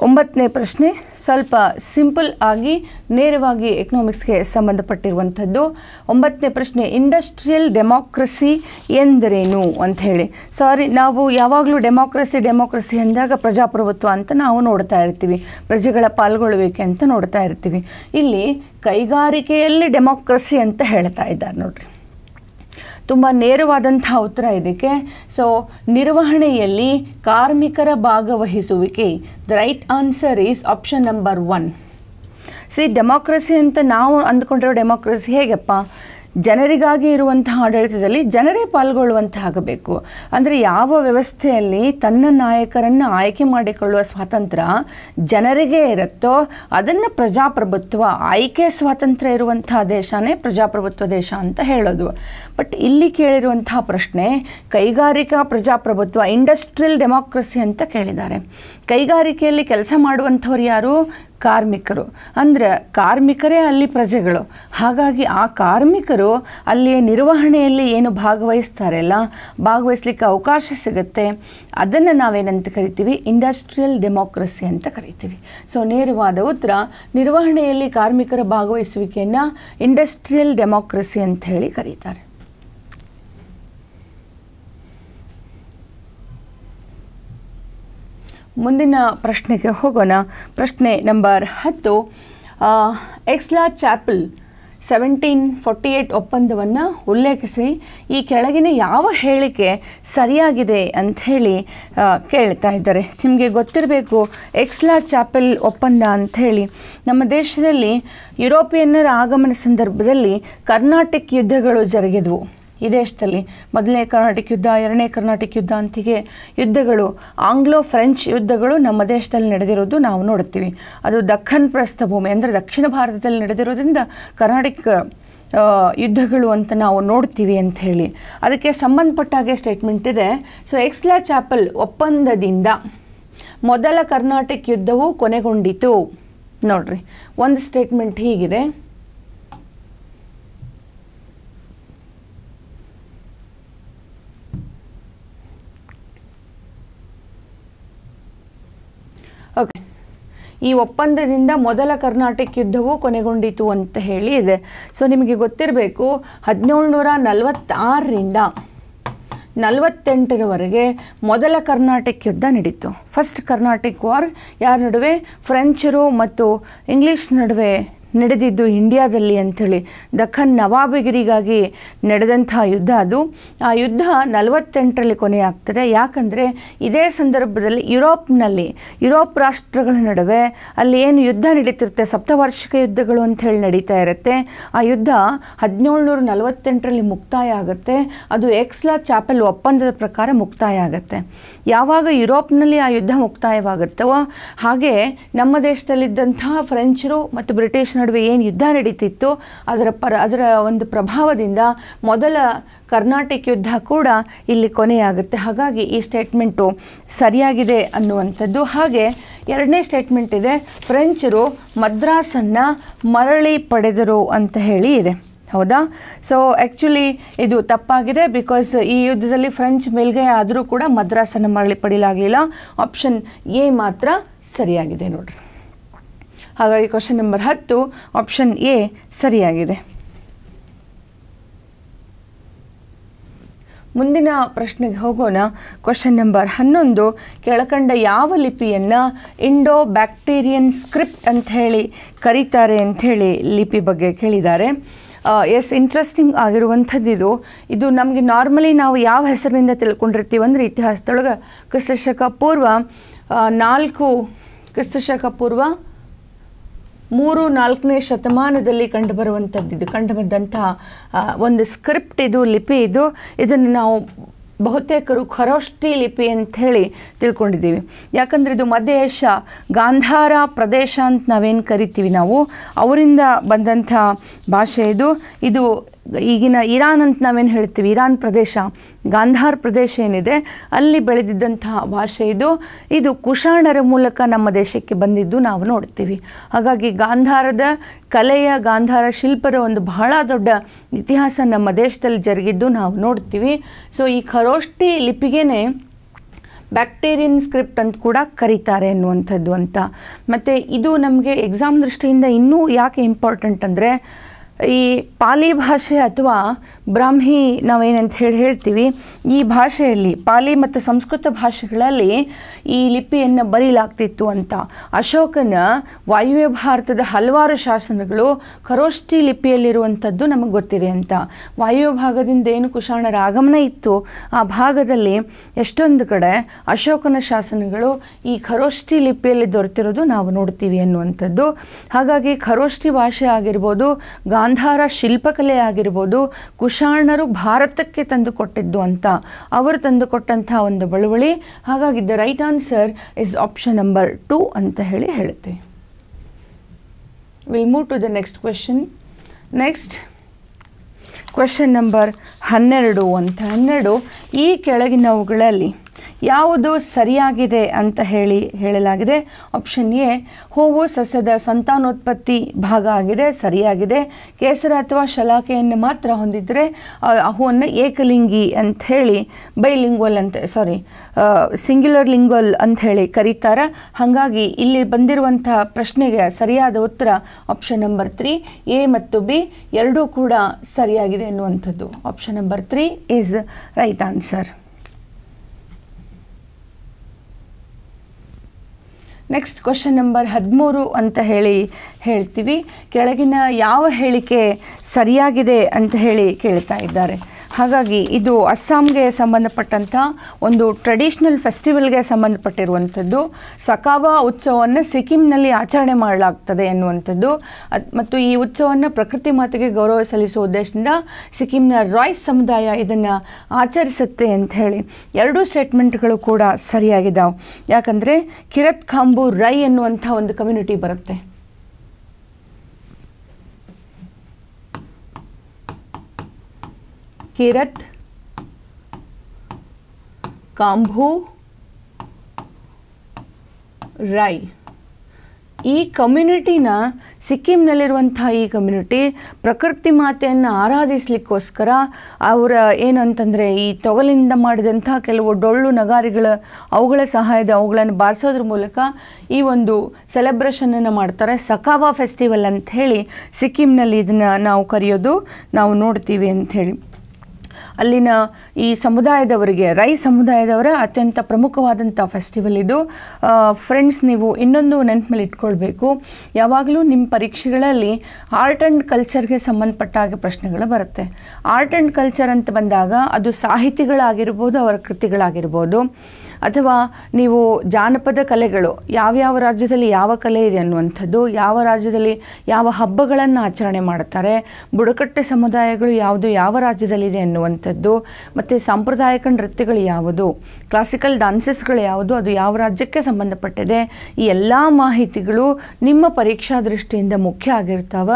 A: ಒಂಬತ್ತನೇ ಪ್ರಶ್ನೆ, ಸ್ವಲ್ಪ ಸಿಂಪಲ್ ಆಗಿ ನೇರವಾಗಿ ಎಕನಾಮಿಕ್ಸ್ಗೆ ಸಂಬಂಧಪಟ್ಟಿರುವಂಥದ್ದು. ಒಂಬತ್ತನೇ ಪ್ರಶ್ನೆ, ಇಂಡಸ್ಟ್ರಿಯಲ್ ಡೆಮಾಕ್ರಸಿ ಎಂದರೇನು? ಅಂತ ಹೇಳಿ. ಸಾರಿ, ನಾವು ಯಾವಾಗಲೂ ಡೆಮಾಕ್ರಸಿ ಡೆಮಾಕ್ರಸಿ ಅಂದಾಗ ಪ್ರಜಾಪ್ರಭುತ್ವ ಅಂತ ನಾವು ನೋಡ್ತಾ ಇರ್ತೀವಿ. ಪ್ರಜೆಗಳ ಪಾಲ್ಗೊಳ್ಳುವಿಕೆ ಅಂತ ನೋಡ್ತಾ ಇರ್ತೀವಿ. ಇಲ್ಲಿ ಕೈಗಾರಿಕೆಯಲ್ಲಿ ಡೆಮಾಕ್ರಸಿ ಅಂತ ಹೇಳ್ತಾ ಇದ್ದಾರೆ ನೋಡ್ರಿ. ತುಂಬ ನೇರವಾದಂಥ ಉತ್ತರ ಇದಕ್ಕೆ. ಸೊ ನಿರ್ವಹಣೆಯಲ್ಲಿ ಕಾರ್ಮಿಕರ ಭಾಗವಹಿಸುವಿಕೆ. The right answer is option number one C democracy ಅಂತ ನಾವು ಅಂದ್ಕೊಂಡಿರೋ ಡೆಮೋಕ್ರಸಿ ಹೇಗಪ್ಪ? ಜನರಿಗಾಗಿ ಇರುವಂತಹ ಆಡಳಿತದಲ್ಲಿ ಜನರೇ ಪಾಲ್ಗೊಳ್ಳುವಂತಾಗಬೇಕು ಅಂದರೆ ಯಾವ ವ್ಯವಸ್ಥೆಯಲ್ಲಿ ತನ್ನ ನಾಯಕರನ್ನು ಆಯ್ಕೆ ಮಾಡಿಕೊಳ್ಳುವ ಸ್ವಾತಂತ್ರ್ಯ ಜನರಿಗೆ ಇರುತ್ತೋ ಅದನ್ನು ಪ್ರಜಾಪ್ರಭುತ್ವ, ಆಯ್ಕೆ ಸ್ವಾತಂತ್ರ್ಯ ಇರುವಂತಹ ದೇಶನೇ ಪ್ರಜಾಪ್ರಭುತ್ವ ದೇಶ ಅಂತ ಹೇಳೋದು. ಬಟ್ ಇಲ್ಲಿ ಕೇಳಿರುವಂತಹ ಪ್ರಶ್ನೆ, ಕೈಗಾರಿಕಾ ಪ್ರಜಾಪ್ರಭುತ್ವ ಇಂಡಸ್ಟ್ರಿಯಲ್ ಡೆಮಾಕ್ರಸಿ ಅಂತ ಕೇಳಿದ್ದಾರೆ. ಕೈಗಾರಿಕೆಯಲ್ಲಿ ಕೆಲಸ ಮಾಡುವಂಥವ್ರು ಯಾರು? ಕಾರ್ಮಿಕರು. ಅಂದರೆ ಕಾರ್ಮಿಕರೇ ಅಲ್ಲಿ ಪ್ರಜೆಗಳು. ಹಾಗಾಗಿ ಆ ಕಾರ್ಮಿಕರು ಅಲ್ಲಿಯ ನಿರ್ವಹಣೆಯಲ್ಲಿ ಏನು ಭಾಗವಹಿಸ್ತಾರಲ್ಲ, ಭಾಗವಹಿಸ್ಲಿಕ್ಕೆ ಅವಕಾಶ ಸಿಗುತ್ತೆ. ಅದನ್ನು ನಾವೇನಂತ ಕರಿತೀವಿ? ಇಂಡಸ್ಟ್ರಿಯಲ್ ಡೆಮೋಕ್ರಸಿ ಅಂತ ಕರಿತೀವಿ. ಸೊ ನೇರವಾದ ಉತ್ತರ, ನಿರ್ವಹಣೆಯಲ್ಲಿ ಕಾರ್ಮಿಕರ ಭಾಗವಹಿಸುವಿಕೆಯನ್ನು ಇಂಡಸ್ಟ್ರಿಯಲ್ ಡೆಮೋಕ್ರಸಿ ಅಂತ ಹೇಳಿ ಕರೀತಾರೆ. ಮುಂದಿನ ಪ್ರಶ್ನೆಗೆ ಹೋಗೋಣ. ಪ್ರಶ್ನೆ ನಂಬರ್ ಹತ್ತು. Aix la Chapelle seventeen forty eight ಒಪ್ಪಂದವನ್ನು ಉಲ್ಲೇಖಿಸಿ, ಈ ಕೆಳಗಿನ ಯಾವ ಹೇಳಿಕೆ ಸರಿಯಾಗಿದೆ ಅಂಥೇಳಿ ಕೇಳ್ತಾ ಇದ್ದಾರೆ. ನಿಮಗೆ ಗೊತ್ತಿರಬೇಕು ಎಕ್ಸ್ಲಾ ಚಾಪಲ್ ಒಪ್ಪಂದ ಅಂಥೇಳಿ ನಮ್ಮ ದೇಶದಲ್ಲಿ ಯುರೋಪಿಯನ್ನರ ಆಗಮನ ಸಂದರ್ಭದಲ್ಲಿ ಕರ್ನಾಟಕ ಯುದ್ಧಗಳು ಜರುಗಿದವು. ಈ ದೇಶದಲ್ಲಿ ಮೊದಲನೇ ಕರ್ನಾಟಕ ಯುದ್ಧ, ಎರಡನೇ ಕರ್ನಾಟಕ ಯುದ್ಧ ಅಂತಿಗೆ ಯುದ್ಧಗಳು ಆಂಗ್ಲೋ ಫ್ರೆಂಚ್ ಯುದ್ಧಗಳು ನಮ್ಮ ದೇಶದಲ್ಲಿ ನಡೆದಿರೋದು ನಾವು ನೋಡ್ತೀವಿ ಅದು ದಕ್ಕನ್ ಪ್ರಸ್ಥಭೂಮಿ ಅಂದರೆ ದಕ್ಷಿಣ ಭಾರತದಲ್ಲಿ ನಡೆದಿರೋದ್ರಿಂದ ಕರ್ನಾಟಕ ಯುದ್ಧಗಳು ಅಂತ ನಾವು ನೋಡ್ತೀವಿ ಅಂತ ಹೇಳಿ. ಅದಕ್ಕೆ ಸಂಬಂಧಪಟ್ಟಾಗೆ ಸ್ಟೇಟ್ಮೆಂಟ್ ಇದೆ. ಸೊ ಎಕ್ಸ್ಲಾ ಚಾಪಲ್ ಒಪ್ಪಂದದಿಂದ ಮೊದಲ ಕರ್ನಾಟಕ ಯುದ್ಧವು ಕೊನೆಗೊಂಡಿತು. ನೋಡ್ರಿ, ಒಂದು ಸ್ಟೇಟ್ಮೆಂಟ್ ಹೀಗಿದೆ. ಓಕೆ ಈ ಒಪ್ಪಂದದಿಂದ ಮೊದಲ ಕರ್ನಾಟಕ ಯುದ್ಧವು ಕೊನೆಗೊಂಡಿತು ಅಂತ ಹೇಳಿ ಇದೆ. ಸೊ ನಿಮಗೆ ಗೊತ್ತಿರಬೇಕು ಹದಿನೇಳುನೂರ ನಲವತ್ತಾರರಿಂದ ನಲವತ್ತೆಂಟರವರೆಗೆ ಮೊದಲ ಕರ್ನಾಟಕ ಯುದ್ಧ ನಡೀತು. ಫಸ್ಟ್ ಕರ್ನಾಟಕ ವಾರ್ ಯಾರ ನಡುವೆ? ಫ್ರೆಂಚರು ಮತ್ತು ಇಂಗ್ಲೀಷ್ ನಡುವೆ? ನಡೆದಿದ್ದು ಇಂಡಿಯಾದಲ್ಲಿ ಅಂಥೇಳಿ. ದಖನ್ ನವಾಬಗಿರಿಗಾಗಿ ನಡೆದಂಥ ಯುದ್ಧ ಅದು. ಆ ಯುದ್ಧ ನಲವತ್ತೆಂಟರಲ್ಲಿ ಕೊನೆಯಾಗ್ತದೆ. ಯಾಕಂದರೆ ಇದೇ ಸಂದರ್ಭದಲ್ಲಿ ಯುರೋಪ್ನಲ್ಲಿ, ಯುರೋಪ್ ರಾಷ್ಟ್ರಗಳ ನಡುವೆ ಅಲ್ಲಿ ಏನು ಯುದ್ಧ ನಡೀತಿರುತ್ತೆ, ಸಪ್ತವಾರ್ಷಿಕ ಯುದ್ಧಗಳು ಅಂಥೇಳಿ ನಡೀತಾ ಇರುತ್ತೆ. ಆ ಯುದ್ಧ ಹದಿನೇಳುನೂರ ನಲವತ್ತೆಂಟರಲ್ಲಿ ಮುಕ್ತಾಯ ಆಗುತ್ತೆ. ಅದು ಎಕ್ಸ್ಲಾ ಚಾಪೆಲ್ ಒಪ್ಪಂದದ ಪ್ರಕಾರ ಮುಕ್ತಾಯ ಆಗುತ್ತೆ. ಯಾವಾಗ ಯುರೋಪ್ನಲ್ಲಿ ಆ ಯುದ್ಧ ಮುಕ್ತಾಯವಾಗುತ್ತವೋ ಹಾಗೆ ನಮ್ಮ ದೇಶದಲ್ಲಿದ್ದಂತಹ ಫ್ರೆಂಚರು ಮತ್ತು ಬ್ರಿಟಿಷ್ ನಡುವೆ ಏನು ಯುದ್ಧ ನಡೀತಿತ್ತು, ಅದರ ಪರ, ಅದರ ಒಂದು ಪ್ರಭಾವದಿಂದ ಮೊದಲ ಕರ್ನಾಟಕ ಯುದ್ಧ ಕೂಡ ಇಲ್ಲಿ ಕೊನೆಯಾಗುತ್ತೆ. ಹಾಗಾಗಿ ಈ ಸ್ಟೇಟ್ಮೆಂಟು ಸರಿಯಾಗಿದೆ ಅನ್ನುವಂಥದ್ದು. ಹಾಗೆ ಎರಡನೇ ಸ್ಟೇಟ್ಮೆಂಟ್ ಇದೆ, ಫ್ರೆಂಚರು ಮದ್ರಾಸನ್ನು ಮರಳಿ ಪಡೆದರು ಅಂತ ಹೇಳಿ ಇದೆ. ಹೌದಾ? ಸೊ ಆ್ಯಕ್ಚುಲಿ ಇದು ತಪ್ಪಾಗಿದೆ ಬಿಕಾಸ್ ಈ ಯುದ್ಧದಲ್ಲಿ ಫ್ರೆಂಚ್ ಮೇಲ್ಗೈ ಆದರೂ ಕೂಡ ಮದ್ರಾಸನ್ನು ಮರಳಿ ಪಡೆಯಲಾಗಲಿಲ್ಲ. ಆಪ್ಷನ್ ಎ ಮಾತ್ರ ಸರಿಯಾಗಿದೆ ನೋಡ್ರಿ. ಹಾಗಾಗಿ ಕ್ವಶನ್ ನಂಬರ್ ಹತ್ತು ಆಪ್ಷನ್ ಎ ಸರಿಯಾಗಿದೆ. ಮುಂದಿನ ಪ್ರಶ್ನೆಗೆ ಹೋಗೋಣ. ಕ್ವಶನ್ ನಂಬರ್ ಹನ್ನೊಂದು, ಕೆಳಕಂಡ ಯಾವ ಲಿಪಿಯನ್ನು ಇಂಡೋ ಬ್ಯಾಕ್ಟೀರಿಯನ್ ಸ್ಕ್ರಿಪ್ಟ್ ಅಂತ ಹೇಳಿ ಕರೀತಾರೆ ಅಂಥೇಳಿ ಲಿಪಿ ಬಗ್ಗೆ ಕೇಳಿದ್ದಾರೆ. ಎಸ್ ಇಂಟ್ರೆಸ್ಟಿಂಗ್ ಆಗಿರುವಂಥದ್ದಿದು ಇದು. ನಮಗೆ ನಾರ್ಮಲಿ ನಾವು ಯಾವ ಹೆಸರಿನಿಂದ ತಿಳ್ಕೊಂಡಿರ್ತೀವಿ ಅಂದರೆ ಇತಿಹಾಸದೊಳಗೆ ಕ್ರಿಸ್ತಶಕ ಪೂರ್ವ ನಾಲ್ಕು ಕ್ರಿಸ್ತಶಕ ಪೂರ್ವ ಮೂರು ನಾಲ್ಕನೇ ಶತಮಾನದಲ್ಲಿ ಕಂಡುಬರುವಂಥದ್ದು ಇದು ಕಂಡುಬಂದಂತಹ ಒಂದು ಸ್ಕ್ರಿಪ್ಟ್ ಇದು, ಲಿಪಿ ಇದು. ಇದನ್ನು ನಾವು ಬಹುತೇಕರು ಖರೋಷ್ಠಿ ಲಿಪಿ ಅಂತ ಹೇಳಿ ತಿಳ್ಕೊಂಡಿದ್ದೀವಿ. ಯಾಕಂದರೆ ಇದು ಮಧ್ಯ ಏಷ್ಯಾ ಗಾಂಧಾರ ಪ್ರದೇಶ ಅಂತ ನಾವೇನು ಕರಿತೀವಿ ನಾವು, ಅವರಿಂದ ಬಂದಂಥ ಭಾಷೆ ಇದು. ಇದು ಈಗಿನ ಇರಾನ್ ಅಂತ ನಾವೇನು ಹೇಳ್ತೀವಿ? ಇರಾನ್ ಪ್ರದೇಶ, ಗಾಂಧಾರ್ ಪ್ರದೇಶ ಏನಿದೆ, ಅಲ್ಲಿ ಬೆಳೆದಿದ್ದಂತಹ ಭಾಷೆ ಇದು. ಇದು ಕುಶಾಣರ ಮೂಲಕ ನಮ್ಮ ದೇಶಕ್ಕೆ ಬಂದಿದ್ದು ನಾವು ನೋಡ್ತೀವಿ. ಹಾಗಾಗಿ ಗಾಂಧಾರದ ಕಲೆಯ, ಗಾಂಧಾರ ಶಿಲ್ಪದ ಒಂದು ಬಹಳ ದೊಡ್ಡ ಇತಿಹಾಸ ನಮ್ಮ ದೇಶದಲ್ಲಿ ಜರುಗಿದ್ದು ನಾವು ನೋಡ್ತೀವಿ. ಸೊ ಈ ಖರೋಷ್ಠಿ ಲಿಪಿಗೆನೇ ಬ್ಯಾಕ್ಟೀರಿಯನ್ ಸ್ಕ್ರಿಪ್ಟ್ ಅಂತ ಕೂಡ ಕರೀತಾರೆ ಅನ್ನುವಂಥದ್ದು ಅಂತ. ಮತ್ತು ಇದು ನಮಗೆ ಎಕ್ಸಾಮ್ ದೃಷ್ಟಿಯಿಂದ ಇನ್ನೂ ಯಾಕೆ ಇಂಪಾರ್ಟೆಂಟ್ ಅಂದರೆ ಈ ಪಾಲಿ ಭಾಷೆ ಅಥವಾ ಬ್ರಾಹ್ಮಿ ನಾವೇನಂತ ಹೇಳಿ ಹೇಳ್ತೀವಿ, ಈ ಭಾಷೆಯಲ್ಲಿ, ಪಾಲಿ ಮತ್ತು ಸಂಸ್ಕೃತ ಭಾಷೆಗಳಲ್ಲಿ ಈ ಲಿಪಿಯನ್ನು ಬರೀಲಾಗ್ತಿತ್ತು ಅಂತ. ಅಶೋಕನ ವಾಯುವ್ಯ ಭಾರತದ ಹಲವಾರು ಶಾಸನಗಳು ಖರೋಷ್ಠಿ ಲಿಪಿಯಲ್ಲಿರುವಂಥದ್ದು ನಮಗೆ ಗೊತ್ತಿದೆ ಅಂತ. ವಾಯುವ್ಯ ಭಾಗದಿಂದ ಏನು ಕುಶಾಣರ ಆಗಮನ ಇತ್ತು, ಆ ಭಾಗದಲ್ಲಿ ಎಷ್ಟೊಂದು ಕಡೆ ಅಶೋಕನ ಶಾಸನಗಳು ಈ ಖರೋಷ್ಠಿ ಲಿಪಿಯಲ್ಲಿ ದೊರೆತಿರೋದು ನಾವು ನೋಡ್ತೀವಿ ಅನ್ನುವಂಥದ್ದು. ಹಾಗಾಗಿ ಖರೋಷ್ಠಿ ಭಾಷೆ ಆಗಿರ್ಬೋದು, ಗಾಂಧಾರ ಶಿಲ್ಪಕಲೆ ಆಗಿರ್ಬೋದು ಕುಶಾಣರು ಭಾರತಕ್ಕೆ ತಂದು ಕೊಟ್ಟಿದ್ದು ಅಂತ ಅವರು ತಂದು ಕೊಟ್ಟಂಥ ಒಂದು ಬಳುವಳಿ. ಹಾಗಾಗಿ the right answer is option number two ಅಂತ ಹೇಳಿ ಹೇಳುತ್ತೆ. Will move to the next question next question number ಹನ್ನೆರಡು ಅಂತ. ಹನ್ನೆರಡು ಈ ಕೆಳಗಿನವುಗಳಲ್ಲಿ ಯಾವುದು ಸರಿಯಾಗಿದೆ ಅಂತ ಹೇಳಿ ಹೇಳಲಾಗಿದೆ. ಆಪ್ಷನ್ ಎ, ಹೂವು, ಸಸ್ಯದ ಸಂತಾನೋತ್ಪತ್ತಿ ಭಾಗ ಆಗಿದೆ, ಸರಿಯಾಗಿದೆ. ಕೇಸರ ಅಥವಾ ಶಲಾಕೆಯನ್ನು ಮಾತ್ರ ಹೊಂದಿದ್ದರೆ ಆ ಹೂವನ್ನು ಏಕಲಿಂಗಿ ಅಂತ ಹೇಳಿ ಬೈಲಿಂಗ್ವಲ್ ಅಂತ ಸಾರಿ ಸಿಂಗ್ಯುಲರ್ ಲಿಂಗ್ವಲ್ ಅಂತ ಹೇಳಿ ಕರೀತಾರೆ. ಹಾಗಾಗಿ ಇಲ್ಲಿ ಬಂದಿರುವಂಥ ಪ್ರಶ್ನೆಗೆ ಸರಿಯಾದ ಉತ್ತರ ಆಪ್ಷನ್ ನಂಬರ್ ತ್ರೀ ಎ ಮತ್ತು ಬಿ ಎರಡೂ ಕೂಡ ಸರಿಯಾಗಿದೆ ಎನ್ನುವಂಥದ್ದು. Option number three is right answer next question number ಹದಿಮೂರು ಅಂತ ಹೇಳಿ ಹೇಳ್ತೀವಿ. ಕೆಳಗಿನ ಯಾವ ಹೇಳಿಕೆ ಸರಿಯಾಗಿದೆ ಅಂತ ಹೇಳಿ ಕೇಳ್ತಾ ಇದ್ದಾರೆ. ಹಾಗಾಗಿ ಇದು ಅಸ್ಸಾಂಗೆ ಸಂಬಂಧಪಟ್ಟಂಥ ಒಂದು ಟ್ರೆಡಿಷ್ನಲ್ ಫೆಸ್ಟಿವಲ್ಗೆ ಸಂಬಂಧಪಟ್ಟಿರುವಂಥದ್ದು. ಸಕಾವಾ ಉತ್ಸವವನ್ನು ಸಿಕ್ಕಿಂನಲ್ಲಿ ಆಚರಣೆ ಮಾಡಲಾಗ್ತದೆ ಎನ್ನುವಂಥದ್ದು. ಮತ್ತು ಈ ಉತ್ಸವವನ್ನು ಪ್ರಕೃತಿ ಮಾತೆಗೆ ಗೌರವ ಸಲ್ಲಿಸುವ ಉದ್ದೇಶದಿಂದ ಸಿಕ್ಕಿಂನ ರಾಯ್ಸ್ ಸಮುದಾಯ ಇದನ್ನು ಆಚರಿಸುತ್ತೆ ಅಂತ ಹೇಳಿ ಎರಡೂ ಸ್ಟೇಟ್ಮೆಂಟ್ಗಳು ಕೂಡ ಸರಿಯಾಗಿದ್ದಾವೆ ಯಾಕಂದರೆ ಕಿರತ್ ಖಾಂಬು ರೈ ಎನ್ನುವಂಥ ಒಂದು ಕಮ್ಯುನಿಟಿ ಬರುತ್ತೆ. ಕಿರತ್, ಕಾಂಭು, ರೈ. ಈ ಕಮ್ಯುನಿಟಿನ ಸಿಕ್ಕಿಂನಲ್ಲಿರುವಂಥ ಈ ಕಮ್ಯುನಿಟಿ ಪ್ರಕೃತಿ ಮಾತೆಯನ್ನು ಆರಾಧಿಸ್ಲಿಕ್ಕೋಸ್ಕರ ಅವರ ಏನಂತಂದರೆ ಈ ತೊಗಲಿನಿಂದ ಮಾಡಿದಂಥ ಕೆಲವು ಡೊಳ್ಳು ನಗಾರಿಗಳ ಅವುಗಳ ಸಹಾಯದ ಅವುಗಳನ್ನು ಬಾರಿಸೋದ್ರ ಮೂಲಕ ಈ ಒಂದು ಸೆಲೆಬ್ರೇಷನನ್ನು ಮಾಡ್ತಾರೆ. ಸಕಾವಾ ಫೆಸ್ಟಿವಲ್ ಅಂತ ಹೇಳಿ ಸಿಕ್ಕಿಂನಲ್ಲಿ ಇದನ್ನು ನಾವು ಕರೆಯೋದು ನಾವು ನೋಡ್ತೀವಿ ಅಂತ ಹೇಳಿ ಅಲ್ಲಿನ ಈ ಸಮುದಾಯದವರಿಗೆ, ರೈ ಸಮುದಾಯದವರ ಅತ್ಯಂತ ಪ್ರಮುಖವಾದಂಥ ಫೆಸ್ಟಿವಲ್ ಇದು. ಫ್ರೆಂಡ್ಸ್ ನೀವು ಇನ್ನೊಂದು ನೆನಪಲ್ಲಿ ಇಟ್ಕೊಳ್ಬೇಕು. ಯಾವಾಗಲೂ ನಿಮ್ಮ ಪರೀಕ್ಷೆಗಳಲ್ಲಿ ಆರ್ಟ್ ಆ್ಯಂಡ್ ಕಲ್ಚರ್ಗೆ ಸಂಬಂಧಪಟ್ಟ ಹಾಗೆ ಪ್ರಶ್ನೆಗಳು ಬರುತ್ತೆ. ಆರ್ಟ್ ಆ್ಯಂಡ್ ಕಲ್ಚರ್ ಅಂತ ಬಂದಾಗ ಅದು ಸಾಹಿತಿಗಳಾಗಿರ್ಬೋದು, ಅವರ ಕೃತಿಗಳಾಗಿರ್ಬೋದು. ಅಥವಾ ನೀವು ಜಾನಪದ ಕಲೆಗಳು ಯಾವ್ಯಾವ ರಾಜ್ಯದಲ್ಲಿ ಯಾವ ಕಲೆ ಇದೆ ಅನ್ನುವಂಥದ್ದು, ಯಾವ ರಾಜ್ಯದಲ್ಲಿ ಯಾವ ಹಬ್ಬಗಳನ್ನು ಆಚರಣೆ ಮಾಡ್ತಾರೆ ಬುಡಕಟ್ಟು ಸಮುದಾಯಗಳು ಯಾವುದು, ಯಾವ ರಾಜ್ಯದಲ್ಲಿದೆ ಅನ್ನುವಂಥದ್ದು, ಮತ್ತು ಸಾಂಪ್ರದಾಯಿಕ ನೃತ್ಯಗಳು ಯಾವುದು ಕ್ಲಾಸಿಕಲ್ ಡಾನ್ಸಸ್ಗಳು ಯಾವುದು, ಅದು ಯಾವ ರಾಜ್ಯಕ್ಕೆ ಸಂಬಂಧಪಟ್ಟಿದೆ, ಈ ಎಲ್ಲ ಮಾಹಿತಿಗಳು ನಿಮ್ಮ ಪರೀಕ್ಷಾ ದೃಷ್ಟಿಯಿಂದ ಮುಖ್ಯ ಆಗಿರ್ತಾವ.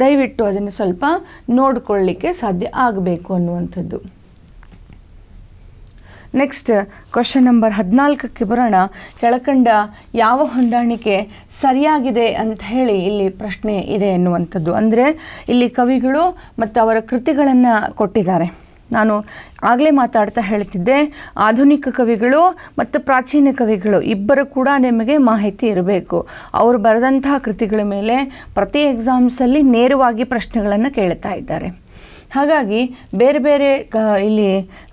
A: ದಯವಿಟ್ಟು ಅದನ್ನು ಸ್ವಲ್ಪ ನೋಡಿಕೊಳ್ಳಿಕ್ಕೆ ಸಾಧ್ಯ ಆಗಬೇಕು ಅನ್ನುವಂಥದ್ದು. ನೆಕ್ಸ್ಟ್ ಕ್ವಶನ್ ನಂಬರ್ ಹದಿನಾಲ್ಕಕ್ಕೆ ಬರೋಣ. ಕೆಳಕಂಡ ಯಾವ ಹೊಂದಾಣಿಕೆ ಸರಿಯಾಗಿದೆ ಅಂತ ಹೇಳಿ ಇಲ್ಲಿ ಪ್ರಶ್ನೆ ಇದೆ ಎನ್ನುವಂಥದ್ದು. ಅಂದರೆ ಇಲ್ಲಿ ಕವಿಗಳು ಮತ್ತು ಅವರ ಕೃತಿಗಳನ್ನು ಕೊಟ್ಟಿದ್ದಾರೆ. ನಾನು ಆಗಲೇ ಮಾತಾಡ್ತಾ ಹೇಳ್ತಿದ್ದೆ, ಆಧುನಿಕ ಕವಿಗಳು ಮತ್ತು ಪ್ರಾಚೀನ ಕವಿಗಳು ಇಬ್ಬರು ಕೂಡ ನಿಮಗೆ ಮಾಹಿತಿ ಇರಬೇಕು. ಅವರು ಬರೆದಂತಹ ಕೃತಿಗಳ ಮೇಲೆ ಪ್ರತಿ ಎಕ್ಸಾಮ್ಸಲ್ಲಿ ನೇರವಾಗಿ ಪ್ರಶ್ನೆಗಳನ್ನು ಕೇಳ್ತಾ ಇದ್ದಾರೆ. ಹಾಗಾಗಿ ಬೇರೆ ಬೇರೆ ಕ ಇಲ್ಲಿ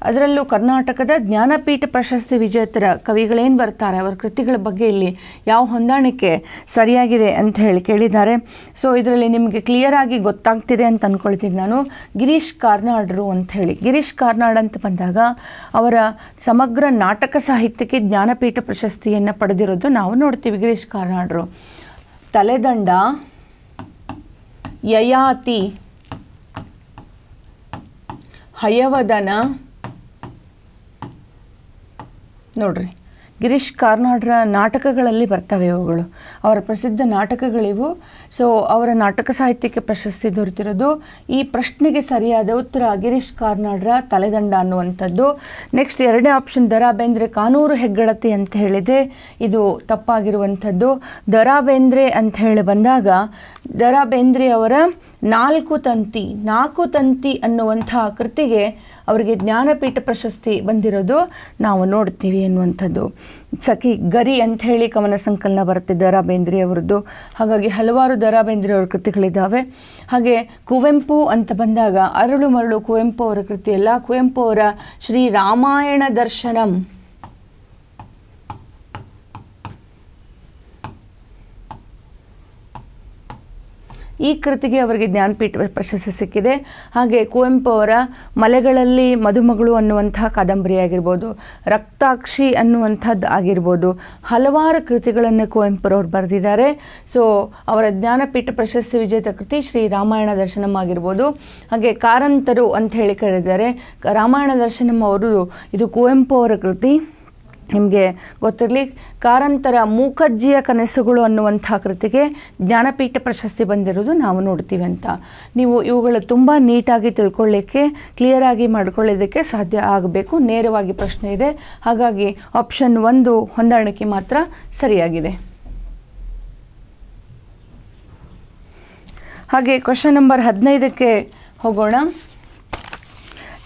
A: ಅದರಲ್ಲೂ ಕರ್ನಾಟಕದ ಜ್ಞಾನಪೀಠ ಪ್ರಶಸ್ತಿ ವಿಜೇತರ ಕವಿಗಳೇನು ಬರ್ತಾರೆ, ಅವರ ಕೃತಿಗಳ ಬಗ್ಗೆ ಇಲ್ಲಿ ಯಾವ ಹೊಂದಾಣಿಕೆ ಸರಿಯಾಗಿದೆ ಅಂತ ಹೇಳಿ ಕೇಳಿದ್ದಾರೆ. ಸೊ ಇದರಲ್ಲಿ ನಿಮಗೆ ಕ್ಲಿಯರ್ ಆಗಿ ಗೊತ್ತಾಗ್ತಿದೆ ಅಂತ ಅಂದ್ಕೊಳ್ತೀನಿ ನಾನು. ಗಿರೀಶ್ ಕಾರ್ನಾಡ್ರು ಅಂತ ಹೇಳಿ. ಗಿರೀಶ್ ಕಾರ್ನಾಡ್ ಅಂತ ಬಂದಾಗ ಅವರ ಸಮಗ್ರ ನಾಟಕ ಸಾಹಿತ್ಯಕ್ಕೆ ಜ್ಞಾನಪೀಠ ಪ್ರಶಸ್ತಿಯನ್ನು ಪಡೆದಿರೋದು ನಾವು ನೋಡ್ತೀವಿ ಗಿರೀಶ್ ಕಾರ್ನಾಡ್ರು. ತಲೆದಂಡ, ಯಯಾತಿ ಹಯವದನ ನೋಡ್ರಿ. ಗಿರೀಶ್ ಕಾರ್ನಾಡ್ರ ನಾಟಕಗಳಲ್ಲಿ ಬರ್ತವೆ ಇವುಗಳು ಅವರ ಪ್ರಸಿದ್ಧ ನಾಟಕಗಳಿವು. ಸೊ ಅವರ ನಾಟಕ ಸಾಹಿತ್ಯಕ್ಕೆ ಪ್ರಶಸ್ತಿ ದೊರೆತಿರೋದು. ಈ ಪ್ರಶ್ನೆಗೆ ಸರಿಯಾದ ಉತ್ತರ ಗಿರೀಶ್ ಕಾರ್ನಾಡ್ರ ತಲೆದಂಡ ಅನ್ನುವಂಥದ್ದು. ನೆಕ್ಸ್ಟ್ ಎರಡನೇ ಆಪ್ಷನ್ ದರಾ ಬೇಂದ್ರೆ ಕಾನೂರು ಹೆಗ್ಗಡತಿ ಅಂತ ಹೇಳಿದೆ. ಇದು ತಪ್ಪಾಗಿರುವಂಥದ್ದು. ದರಾ ಬೇಂದ್ರೆ ಅಂತ ಹೇಳಿ ಬಂದಾಗ ದರಾ ಬೇಂದ್ರೆ ಅವರ ನಾಲ್ಕು ತಂತಿ ನಾಲ್ಕು ತಂತಿ ಅನ್ನುವಂಥ ಕೃತಿಗೆ ಅವರಿಗೆ ಜ್ಞಾನಪೀಠ ಪ್ರಶಸ್ತಿ ಬಂದಿರೋದು ನಾವು ನೋಡ್ತೀವಿ ಎನ್ನುವಂಥದ್ದು. ಸಖಿ ಗರಿ ಅಂತ ಹೇಳಿ ಕವನ ಸಂಕಲನ ಬರುತ್ತೆ ದ ರಾ ಬೇಂದ್ರೆ ಅವರದ್ದು. ಹಾಗಾಗಿ ಹಲವಾರು ದ ರಾ ಬೇಂದ್ರೆ ಅವರ ಕೃತಿಗಳಿದ್ದಾವೆ. ಹಾಗೆ ಕುವೆಂಪು ಅಂತ ಬಂದಾಗ ಅರಳು ಮರಳು ಕುವೆಂಪು ಅವರ ಕೃತಿ ಎಲ್ಲ ಕುವೆಂಪು ಅವರ ಶ್ರೀ ರಾಮಾಯಣ ದರ್ಶನಂ. ಈ ಕೃತಿಗೆ ಅವರಿಗೆ ಜ್ಞಾನಪೀಠ ಪ್ರಶಸ್ತಿ ಸಿಕ್ಕಿದೆ. ಹಾಗೆ ಕುವೆಂಪು ಅವರ ಮಲೆಗಳಲ್ಲಿ ಮದುಮಗಳು ಅನ್ನುವಂಥ ಕಾದಂಬರಿ ಆಗಿರ್ಬೋದು, ರಕ್ತಾಕ್ಷಿ ಅನ್ನುವಂಥದ್ದು ಆಗಿರ್ಬೋದು, ಹಲವಾರು ಕೃತಿಗಳನ್ನು ಕುವೆಂಪುರವರು ಬರೆದಿದ್ದಾರೆ. ಸೊ ಅವರ ಜ್ಞಾನಪೀಠ ಪ್ರಶಸ್ತಿ ವಿಜೇತ ಕೃತಿ ಶ್ರೀ ರಾಮಾಯಣ ದರ್ಶನಂ ಆಗಿರ್ಬೋದು. ಹಾಗೆ ಕಾರಂತರು ಅಂತ ಹೇಳಿ ಕರೆದಿದ್ದಾರೆ. ರಾಮಾಯಣ ದರ್ಶನಂ ಅವರು, ಇದು ಕುವೆಂಪು ಅವರ ಕೃತಿ. ನಿಮಗೆ ಗೊತ್ತಿರಲಿ, ಕಾರಂತರ ಮೂಕಜ್ಜಿಯ ಕನಸುಗಳು ಅನ್ನುವಂಥ ಕೃತಿಗೆ ಜ್ಞಾನಪೀಠ ಪ್ರಶಸ್ತಿ ಬಂದಿರೋದು ನಾವು ನೋಡ್ತೀವಿ ಅಂತ. ನೀವು ಇವುಗಳು ತುಂಬ ನೀಟಾಗಿ ತಿಳ್ಕೊಳ್ಳಿಕ್ಕೆ ಕ್ಲಿಯರಾಗಿ ಮಾಡ್ಕೊಳ್ಳೋದಕ್ಕೆ ಸಾಧ್ಯ ಆಗಬೇಕು. ನೇರವಾಗಿ ಪ್ರಶ್ನೆ ಇದೆ. ಹಾಗಾಗಿ ಆಪ್ಷನ್ ಒಂದು ಹೊಂದಾಣಿಕೆ ಮಾತ್ರ ಸರಿಯಾಗಿದೆ. ಹಾಗೆ ಕ್ವಶನ್ ನಂಬರ್ ಹದಿನೈದಕ್ಕೆ ಹೋಗೋಣ.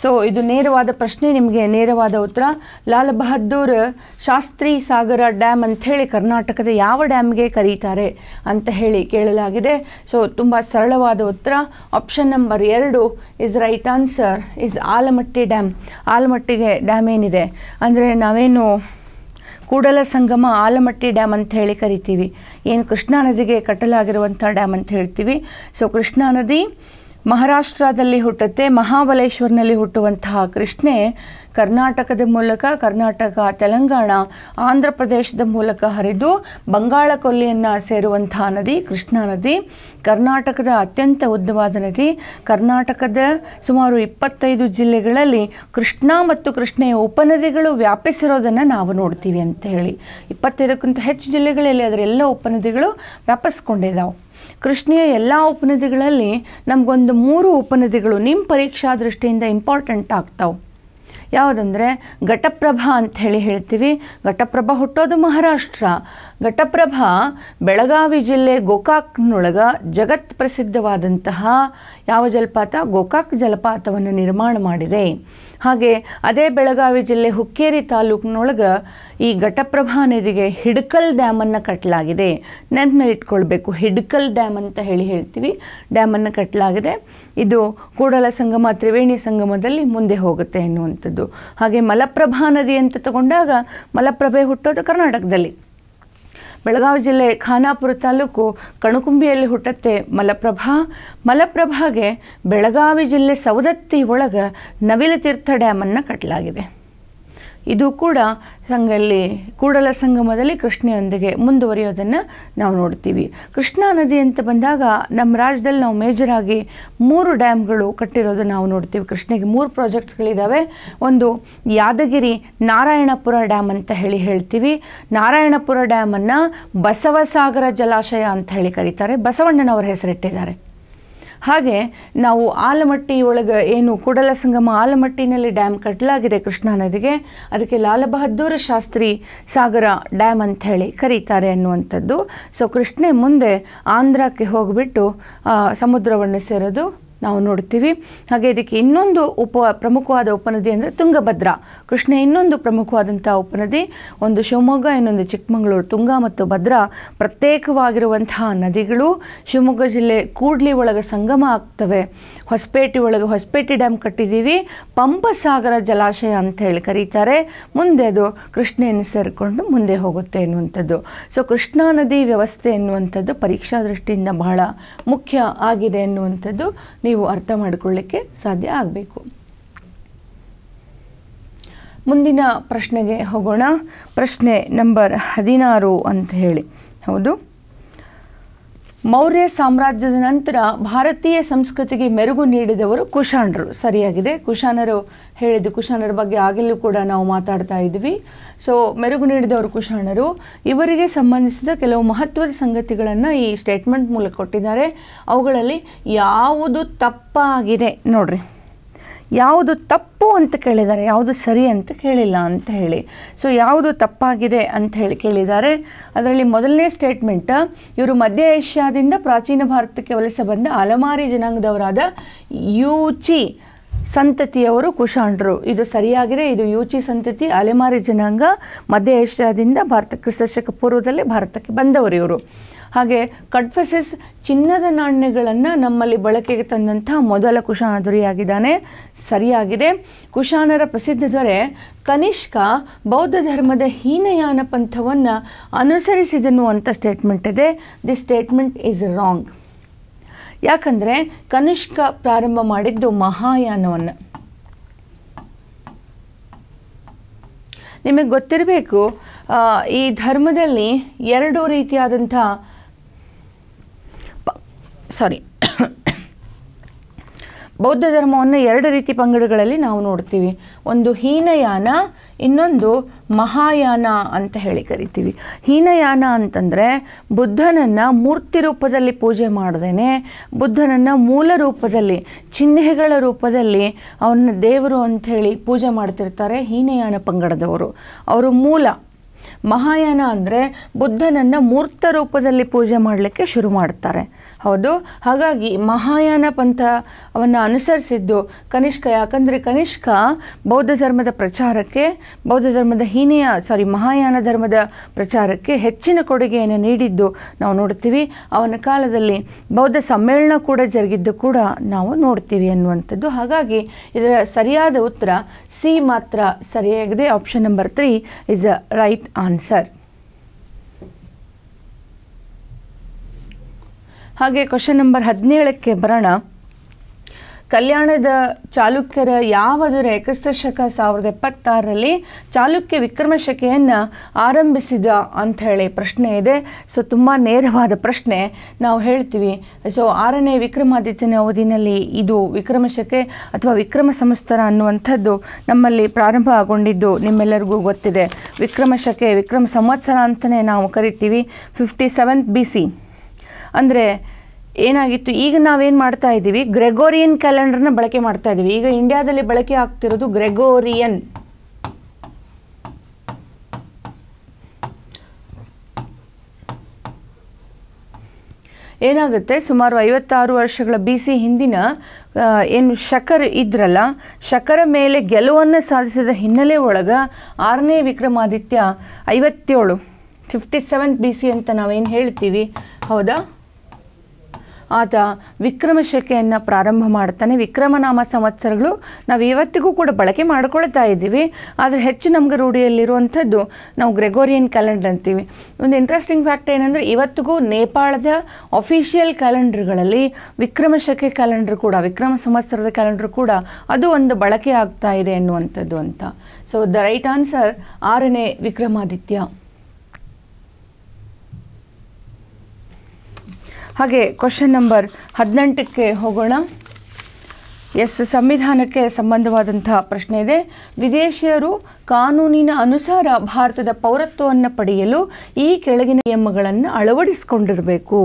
A: ಸೊ ಇದು ನೇರವಾದ ಪ್ರಶ್ನೆ, ನಿಮಗೆ ನೇರವಾದ ಉತ್ತರ. ಲಾಲ್ ಬಹದ್ದೂರ್ ಶಾಸ್ತ್ರಿ ಸಾಗರ ಡ್ಯಾಮ್ ಅಂತ ಹೇಳಿ ಕರ್ನಾಟಕದ ಯಾವ ಡ್ಯಾಮ್ಗೆ ಕರೀತಾರೆ ಅಂತ ಹೇಳಿ ಕೇಳಲಾಗಿದೆ. ಸೊ ತುಂಬ ಸರಳವಾದ ಉತ್ತರ. ಆಪ್ಷನ್ ನಂಬರ್ ಎರಡು is right answer is Almatti dam ಆಲಮಟ್ಟಿಗೆ dam ಏನಿದೆ? ಅಂದರೆ ನಾವೇನು ಕೂಡಲ ಸಂಗಮ ಆಲಮಟ್ಟಿ ಡ್ಯಾಮ್ ಅಂತ ಹೇಳಿ ಕರಿತೀವಿ. ಏನು ಕೃಷ್ಣಾ ನದಿಗೆ ಕಟ್ಟಲಾಗಿರುವಂಥ ಡ್ಯಾಮ್ ಅಂತ ಹೇಳ್ತೀವಿ. ಸೊ ಕೃಷ್ಣಾ ನದಿ ಮಹಾರಾಷ್ಟ್ರದಲ್ಲಿ ಹುಟ್ಟುತ್ತೆ ಮಹಾಬಲೇಶ್ವರ್ನಲ್ಲಿ ಹುಟ್ಟುವಂತಹ ಕೃಷ್ಣೆ ಕರ್ನಾಟಕದ ಮೂಲಕ, ಕರ್ನಾಟಕ, ತೆಲಂಗಾಣ, ಆಂಧ್ರ ಪ್ರದೇಶದ ಮೂಲಕ ಹರಿದು ಬಂಗಾಳ ಕೊಲ್ಲಿಯನ್ನು ಸೇರುವಂತಹ ನದಿ, ಕೃಷ್ಣಾ ನದಿ, ಕರ್ನಾಟಕದ ಅತ್ಯಂತ ಉದ್ದವಾದ ನದಿ, ಕರ್ನಾಟಕದ ಸುಮಾರು ಇಪ್ಪತ್ತೈದು ಜಿಲ್ಲೆಗಳಲ್ಲಿ ಕೃಷ್ಣಾ ಮತ್ತು ಕೃಷ್ಣೆಯ ಉಪನದಿಗಳು ವ್ಯಾಪಿಸಿರೋದನ್ನು ನಾವು ನೋಡ್ತೀವಿ ಅಂತ ಹೇಳಿ. ಇಪ್ಪತ್ತೈದಕ್ಕಿಂತ ಹೆಚ್ಚು ಜಿಲ್ಲೆಗಳಲ್ಲಿ ಅದರ ಎಲ್ಲ ಉಪನದಿಗಳು ವ್ಯಾಪಿಸ್ಕೊಂಡಿದ್ದಾವೆ ಕೃಷ್ಣೆಯ ಎಲ್ಲ ಉಪನದಿಗಳಲ್ಲಿ ನಮಗೊಂದು ಮೂರು ಉಪನದಿಗಳು ನಿಮ್ಮ ಪರೀಕ್ಷಾ ದೃಷ್ಟಿಯಿಂದ ಇಂಪಾರ್ಟೆಂಟ್ ಆಗ್ತಾವೆ. ಯಾವುದಂದರೆ ಘಟಪ್ರಭಾ ಅಂತ ಹೇಳಿ ಹೇಳ್ತೀವಿ. ಘಟಪ್ರಭಾ ಹುಟ್ಟೋದು ಮಹಾರಾಷ್ಟ್ರ. ಘಟಪ್ರಭಾ ಬೆಳಗಾವಿ ಜಿಲ್ಲೆ ಗೋಕಾಕ್ನೊಳಗ ಜಗತ್ ಪ್ರಸಿದ್ಧವಾದಂತಹ ಯಾವ ಜಲಪಾತ? ಗೋಕಾಕ್ ಜಲಪಾತವನ್ನು ನಿರ್ಮಾಣ ಮಾಡಿದೆ. ಹಾಗೆ ಅದೇ ಬೆಳಗಾವಿ ಜಿಲ್ಲೆ ಹುಕ್ಕೇರಿ ತಾಲೂಕಿನೊಳಗೆ ಈ ಘಟಪ್ರಭಾ ನದಿಗೆ ಹಿಡ್ಕಲ್ ಡ್ಯಾಮನ್ನು ಕಟ್ಟಲಾಗಿದೆ ನೆನಪಿನಲ್ಲಿ ಇಟ್ಕೊಳ್ಬೇಕು, ಹಿಡ್ಕಲ್ ಡ್ಯಾಮ್ ಅಂತ ಹೇಳಿ ಹೇಳ್ತೀವಿ. ಡ್ಯಾಮನ್ನು ಕಟ್ಟಲಾಗಿದೆ ಇದು ಕೂಡಲ ಸಂಗಮ, ತ್ರಿವೇಣಿ ಸಂಗಮದಲ್ಲಿ ಮುಂದೆ ಹೋಗುತ್ತೆ ಎನ್ನುವಂಥದ್ದು. ಹಾಗೆ ಮಲಪ್ರಭಾ ನದಿ ಅಂತ ತಗೊಂಡಾಗ ಮಲಪ್ರಭೆ ಹುಟ್ಟೋದು ಕರ್ನಾಟಕದಲ್ಲಿ. ಬೆಳಗಾವಿ ಜಿಲ್ಲೆ ಖಾನಾಪುರ ತಾಲೂಕು ಕಣಕುಂಬಿಯಲ್ಲಿ ಹುಟ್ಟತ್ತೆ ಮಲಪ್ರಭಾ. ಮಲಪ್ರಭಾಗೆ ಬೆಳಗಾವಿ ಜಿಲ್ಲೆ ಸವದತ್ತಿ ಒಳಗೆ ನವಿಲತೀರ್ಥ ಡ್ಯಾಮನ್ನು ಕಟ್ಟಲಾಗಿದೆ ಇದು ಕೂಡ ಸಂಘಲ್ಲಿ ಕೂಡಲ ಸಂಗಮದಲ್ಲಿ ಕೃಷ್ಣೆಯೊಂದಿಗೆ ಮುಂದುವರಿಯೋದನ್ನು ನಾವು ನೋಡ್ತೀವಿ. ಕೃಷ್ಣಾ ನದಿ ಅಂತ ಬಂದಾಗ ನಮ್ಮ ರಾಜ್ಯದಲ್ಲಿ ನಾವು ಮೇಜರ್ ಆಗಿ ಮೂರು ಡ್ಯಾಮ್ಗಳು ಕಟ್ಟಿರೋದನ್ನು ನಾವು ನೋಡ್ತೀವಿ. ಕೃಷ್ಣೆಗೆ ಮೂರು ಪ್ರಾಜೆಕ್ಟ್ಸ್ಗಳಿದ್ದಾವೆ ಒಂದು ಯಾದಗಿರಿ ನಾರಾಯಣಪುರ ಡ್ಯಾಮ್ ಅಂತ ಹೇಳಿ ಹೇಳ್ತೀವಿ. ನಾರಾಯಣಪುರ ಡ್ಯಾಮನ್ನು ಬಸವಸಾಗರ ಜಲಾಶಯ ಅಂತ ಹೇಳಿ ಕರೀತಾರೆ. ಬಸವಣ್ಣನವರ ಹೆಸರಿಟ್ಟಿದ್ದಾರೆ. ಹಾಗೆ ನಾವು ಆಲಮಟ್ಟಿ ಒಳಗೆ ಏನು ಕೂಡಲ ಸಂಗಮ ಆಲಮಟ್ಟಿನಲ್ಲಿ ಡ್ಯಾಮ್ ಕಟ್ಟಲಾಗಿದೆ ಕೃಷ್ಣಾ ನದಿಗೆ. ಅದಕ್ಕೆ ಲಾಲ ಬಹದ್ದೂರ ಶಾಸ್ತ್ರಿ ಸಾಗರ ಡ್ಯಾಮ್ ಅಂತ ಹೇಳಿ ಕರೀತಾರೆ ಅನ್ನುವಂಥದ್ದು. ಸೊ ಕೃಷ್ಣೆ ಮುಂದೆ ಆಂಧ್ರಕ್ಕೆ ಹೋಗಿಬಿಟ್ಟು ಸಮುದ್ರವನ್ನು ಸೇರೋದು ನಾವು ನೋಡ್ತೀವಿ. ಹಾಗೆ ಇದಕ್ಕೆ ಇನ್ನೊಂದು ಉಪ ಪ್ರಮುಖವಾದ ಉಪನದಿ ಅಂದರೆ ತುಂಗಭದ್ರಾ. ಕೃಷ್ಣ ಇನ್ನೊಂದು ಪ್ರಮುಖವಾದಂಥ ಉಪನದಿ, ಒಂದು ಶಿವಮೊಗ್ಗ, ಇನ್ನೊಂದು ಚಿಕ್ಕಮಗಳೂರು. ತುಂಗ ಮತ್ತು ಭದ್ರಾ ಪ್ರತ್ಯೇಕವಾಗಿರುವಂತಹ ನದಿಗಳು ಶಿವಮೊಗ್ಗ ಜಿಲ್ಲೆ ಕೂಡ್ಲಿ ಒಳಗೆ ಸಂಗಮ ಆಗ್ತವೆ. ಹೊಸಪೇಟೆ ಒಳಗೆ ಹೊಸಪೇಟೆ ಡ್ಯಾಮ್ ಕಟ್ಟಿದ್ದೀವಿ. ಪಂಪಸಾಗರ ಜಲಾಶಯ ಅಂತ ಹೇಳಿ ಕರೀತಾರೆ. ಮುಂದೆ ಅದು ಕೃಷ್ಣೆಯನ್ನು ಸೇರಿಕೊಂಡು ಮುಂದೆ ಹೋಗುತ್ತೆ ಎನ್ನುವಂಥದ್ದು. ಸೊ ಕೃಷ್ಣಾ ನದಿ ವ್ಯವಸ್ಥೆ ಎನ್ನುವಂಥದ್ದು ಪರೀಕ್ಷಾ ದೃಷ್ಟಿಯಿಂದ ಬಹಳ ಮುಖ್ಯ ಆಗಿದೆ ಎನ್ನುವಂಥದ್ದು. ನೀವು ಅರ್ಥ ಮಾಡಿಕೊಳ್ಳಿಕ್ಕೆ ಸಾಧ್ಯ ಆಗಬೇಕು. ಮುಂದಿನ ಪ್ರಶ್ನೆಗೆ ಹೋಗೋಣ. ಪ್ರಶ್ನೆ ನಂಬರ್ ಹದಿನಾರು ಅಂತ ಹೇಳಿ. ಹೌದು? ಮೌರ್ಯ ಸಾಮ್ರಾಜ್ಯದ ನಂತರ ಭಾರತೀಯ ಸಂಸ್ಕೃತಿಗೆ ಮೆರುಗು ನೀಡಿದವರು ಕುಶಾಣರು ಸರಿಯಾಗಿದೆ. ಕುಶಾಣರು ಹೇಳಿದ್ದು ಕುಶಾಣರ ಬಗ್ಗೆ ಆಗಲೂ ಕೂಡ ನಾವು ಮಾತಾಡ್ತಾ ಇದ್ವಿ. ಸೊ ಮೆರುಗು ನೀಡಿದವರು ಕುಶಾಣರು. ಇವರಿಗೆ ಸಂಬಂಧಿಸಿದ ಕೆಲವು ಮಹತ್ವದ ಸಂಗತಿಗಳನ್ನು ಈ ಸ್ಟೇಟ್ಮೆಂಟ್ ಮೂಲಕ ಕೊಟ್ಟಿದ್ದಾರೆ. ಅವುಗಳಲ್ಲಿ ಯಾವುದು ತಪ್ಪಾಗಿದೆ ನೋಡ್ರಿ. ಯಾವುದು ತಪ್ಪು ಅಂತ ಕೇಳಿದ್ದಾರೆ, ಯಾವುದು ಸರಿ ಅಂತ ಕೇಳಿಲ್ಲ ಅಂತ ಹೇಳಿ. ಸೊ ಯಾವುದು ತಪ್ಪಾಗಿದೆ ಅಂತ ಹೇಳಿ ಕೇಳಿದ್ದಾರೆ. ಅದರಲ್ಲಿ ಮೊದಲನೇ ಸ್ಟೇಟ್ಮೆಂಟ್ ಇವರು ಮಧ್ಯ ಏಷ್ಯಾದಿಂದ ಪ್ರಾಚೀನ ಭಾರತಕ್ಕೆ ವಲಸೆ ಬಂದ ಅಲಮಾರಿ ಜನಾಂಗದವರಾದ ಯೂಚಿ ಸಂತತಿಯವರು ಕುಶಾಂಡ್ರು. ಇದು ಸರಿಯಾಗಿದೆ, ಇದು ಯೂಚಿ ಸಂತತಿ, ಅಲೆಮಾರಿ ಜನಾಂಗ, ಮಧ್ಯ ಏಷ್ಯಾದಿಂದ ಭಾರತ, ಕ್ರಿಸ್ತಶಕ ಪೂರ್ವದಲ್ಲೇ ಭಾರತಕ್ಕೆ ಬಂದವರು ಇವರು. ಹಾಗೆ ಕಡ್ಫಸಿಸ್ ಚಿನ್ನದ ನಾಣ್ಯಗಳನ್ನು ನಮ್ಮಲ್ಲಿ ಬಳಕೆಗೆ ತಂದಂಥ ಮೊದಲ ಕುಶಾನ ದೊರೆಯಾಗಿದ್ದಾನೆ ಸರಿಯಾಗಿದೆ. ಕುಶಾನರ ಪ್ರಸಿದ್ಧ ದೊರೆ ಕನಿಷ್ಕ ಬೌದ್ಧ ಧರ್ಮದ ಹೀನಯಾನ ಪಂಥವನ್ನು ಅನುಸರಿಸಿದನು ಅಂತ ಸ್ಟೇಟ್ಮೆಂಟ್ ಇದೆ. ದಿ ಸ್ಟೇಟ್ಮೆಂಟ್ ಈಸ್ ರಾಂಗ್ ಯಾಕಂದರೆ ಕನಿಷ್ಕ ಪ್ರಾರಂಭ ಮಾಡಿದ್ದು ಮಹಾಯಾನವನ್ನು. ನಿಮಗೆ ಗೊತ್ತಿರಬೇಕು ಈ ಧರ್ಮದಲ್ಲಿ ಎರಡು ರೀತಿಯಾದಂಥ ಸಾರಿ. ಬೌದ್ಧ ಧರ್ಮವನ್ನು ಎರಡು ರೀತಿ ಪಂಗಡಗಳಲ್ಲಿ ನಾವು ನೋಡ್ತೀವಿ. ಒಂದು ಹೀನಯಾನ, ಇನ್ನೊಂದು ಮಹಾಯಾನ ಅಂತ ಹೇಳಿ ಕರಿತೀವಿ. ಹೀನಯಾನ ಅಂತಂದರೆ ಬುದ್ಧನನ್ನು ಮೂರ್ತಿ ರೂಪದಲ್ಲಿ ಪೂಜೆ ಮಾಡದೇನೆ, ಬುದ್ಧನನ್ನು ಮೂಲ ರೂಪದಲ್ಲಿ, ಚಿಹ್ನೆಗಳ ರೂಪದಲ್ಲಿ ಅವನ್ನ ದೇವರು ಅಂಥೇಳಿ ಪೂಜೆ ಮಾಡ್ತಿರ್ತಾರೆ ಹೀನಯಾನ ಪಂಗಡದವರು. ಅವರು ಮೂಲ. ಮಹಾಯಾನ ಅಂದರೆ ಬುದ್ಧನನ್ನು ಮೂರ್ತ ರೂಪದಲ್ಲಿ ಪೂಜೆ ಮಾಡಲಿಕ್ಕೆ ಶುರು ಮಾಡ್ತಾರೆ. ಹೌದು? ಹಾಗಾಗಿ ಮಹಾಯಾನ ಪಂಥವನ್ನು ಅನುಸರಿಸಿದ್ದು ಕನಿಷ್ಕ ಯಾಕಂದರೆ ಕನಿಷ್ಕ ಬೌದ್ಧ ಧರ್ಮದ ಪ್ರಚಾರಕ್ಕೆ, ಬೌದ್ಧ ಧರ್ಮದ ಹೀನೆಯ ಸಾರಿ ಮಹಾಯಾನ ಧರ್ಮದ ಪ್ರಚಾರಕ್ಕೆ ಹೆಚ್ಚಿನ ಕೊಡುಗೆಯನ್ನು ನೀಡಿದ್ದು ನಾವು ನೋಡ್ತೀವಿ. ಅವನ ಕಾಲದಲ್ಲಿ ಬೌದ್ಧ ಸಮ್ಮೇಳನ ಕೂಡ ಜರುಗಿದ್ದು ಕೂಡ ನಾವು ನೋಡ್ತೀವಿ ಅನ್ನುವಂಥದ್ದು. ಹಾಗಾಗಿ ಇದರ ಸರಿಯಾದ ಉತ್ತರ ಸಿ ಮಾತ್ರ ಸರಿಯಾಗಿದೆ. Option number three is a right answer ಹಾಗೆ ಕ್ವಶನ್ ನಂಬರ್ ಹದಿನೇಳಕ್ಕೆ ಬರೋಣ. ಕಲ್ಯಾಣದ ಚಾಲುಕ್ಯರ ಯಾವ ದೊರೆ ಕ್ರಿಸ್ತಶಕ ಸಾವಿರದ ಎಪ್ಪತ್ತಾರರಲ್ಲಿ ಚಾಲುಕ್ಯ ವಿಕ್ರಮಶಕೆಯನ್ನು ಆರಂಭಿಸಿದ ಅಂತ ಹೇಳಿ ಪ್ರಶ್ನೆ ಇದೆ. ಸೊ ತುಂಬ ನೇರವಾದ ಪ್ರಶ್ನೆ ನಾವು ಹೇಳ್ತೀವಿ. ಸೊ ಆರನೇ ವಿಕ್ರಮಾದಿತ್ಯನ ಅವಧಿನಲ್ಲಿ ಇದು ವಿಕ್ರಮಶಕೆ ಅಥವಾ ವಿಕ್ರಮ ಸಂಸ್ಥರ ಅನ್ನುವಂಥದ್ದು ನಮ್ಮಲ್ಲಿ ಪ್ರಾರಂಭ ಆಗೊಂಡಿದ್ದು ನಿಮ್ಮೆಲ್ಲರಿಗೂ ಗೊತ್ತಿದೆ. ವಿಕ್ರಮಶಕೆ ವಿಕ್ರಮ ಸಂವತ್ಸರ ಅಂತಲೇ ನಾವು ಕರಿತೀವಿ. ಫಿಫ್ಟಿ ಸೆವೆಂತ್ ಬಿ ಸಿ ಅಂದರೆ ಏನಾಗಿತ್ತು? ಈಗ ನಾವೇನು ಮಾಡ್ತಾ ಇದ್ದೀವಿ ಗ್ರೆಗೋರಿಯನ್ ಕ್ಯಾಲೆಂಡರ್ನ ಬಳಕೆ ಮಾಡ್ತಾ ಇದ್ದೀವಿ ಈಗ ಇಂಡಿಯಾದಲ್ಲಿ ಬಳಕೆ ಆಗ್ತಿರೋದು ಗ್ರೆಗೋರಿಯನ್. ಏನಾಗುತ್ತೆ? ಸುಮಾರು ಐವತ್ತಾರು ವರ್ಷಗಳ ಬಿ ಸಿ ಹಿಂದಿನ ಏನು ಶಕರ್ ಇದ್ರಲ್ಲ, ಶಕರ ಮೇಲೆ ಗೆಲುವನ್ನು ಸಾಧಿಸಿದ ಹಿನ್ನೆಲೆ ಒಳಗೆ ಆರನೇ ವಿಕ್ರಮಾದಿತ್ಯ ಐವತ್ತೇಳು ಫಿಫ್ಟಿ ಸೆವೆಂತ್ ಬಿ ಸಿ ಅಂತ ನಾವೇನು ಹೇಳ್ತೀವಿ? ಹೌದಾ? ಆತ ವಿಕ್ರಮಶಕೆಯನ್ನು ಪ್ರಾರಂಭ ಮಾಡ್ತಾನೆ ವಿಕ್ರಮನಾಮ ಸಂವತ್ಸರಗಳು ನಾವು ಇವತ್ತಿಗೂ ಕೂಡ ಬಳಕೆ ಮಾಡ್ಕೊಳ್ತಾ ಇದ್ದೀವಿ. ಆದರೆ ಹೆಚ್ಚು ನಮಗೆ ರೂಢಿಯಲ್ಲಿರುವಂಥದ್ದು ನಾವು ಗ್ರೆಗೋರಿಯನ್ ಕ್ಯಾಲೆಂಡರ್ ಅಂತೀವಿ. ಒಂದು ಇಂಟ್ರೆಸ್ಟಿಂಗ್ ಫ್ಯಾಕ್ಟ್ ಏನಂದರೆ ಇವತ್ತಿಗೂ ನೇಪಾಳದ ಅಫಿಷಿಯಲ್ ಕ್ಯಾಲೆಂಡರ್ಗಳಲ್ಲಿ ವಿಕ್ರಮಶಕೆ ಕ್ಯಾಲೆಂಡರ್ ಕೂಡ, ವಿಕ್ರಮ ಸಂವತ್ಸರದ ಕ್ಯಾಲೆಂಡರ್ ಕೂಡ ಅದು ಒಂದು ಬಳಕೆ ಆಗ್ತಾ ಇದೆ ಎನ್ನುವಂಥದ್ದು ಅಂತ. ಸೊ ದ ರೈಟ್ ಆನ್ಸರ್ ಆರನೇ ವಿಕ್ರಮಾದಿತ್ಯ. ಹಾಗೆ ಕ್ವಶನ್ ನಂಬರ್ ಹದಿನೆಂಟಕ್ಕೆ ಹೋಗೋಣ. ಎಸ್, ಸಂವಿಧಾನಕ್ಕೆ ಸಂಬಂಧವಾದಂತಹ ಪ್ರಶ್ನೆ ಇದೆ. ವಿದೇಶಿಯರು ಕಾನೂನಿನ ಅನುಸಾರ ಭಾರತದ ಪೌರತ್ವವನ್ನು ಪಡೆಯಲು ಈ ಕೆಳಗಿನ ನಿಯಮಗಳನ್ನು ಅಳವಡಿಸಿಕೊಂಡಿರಬೇಕು.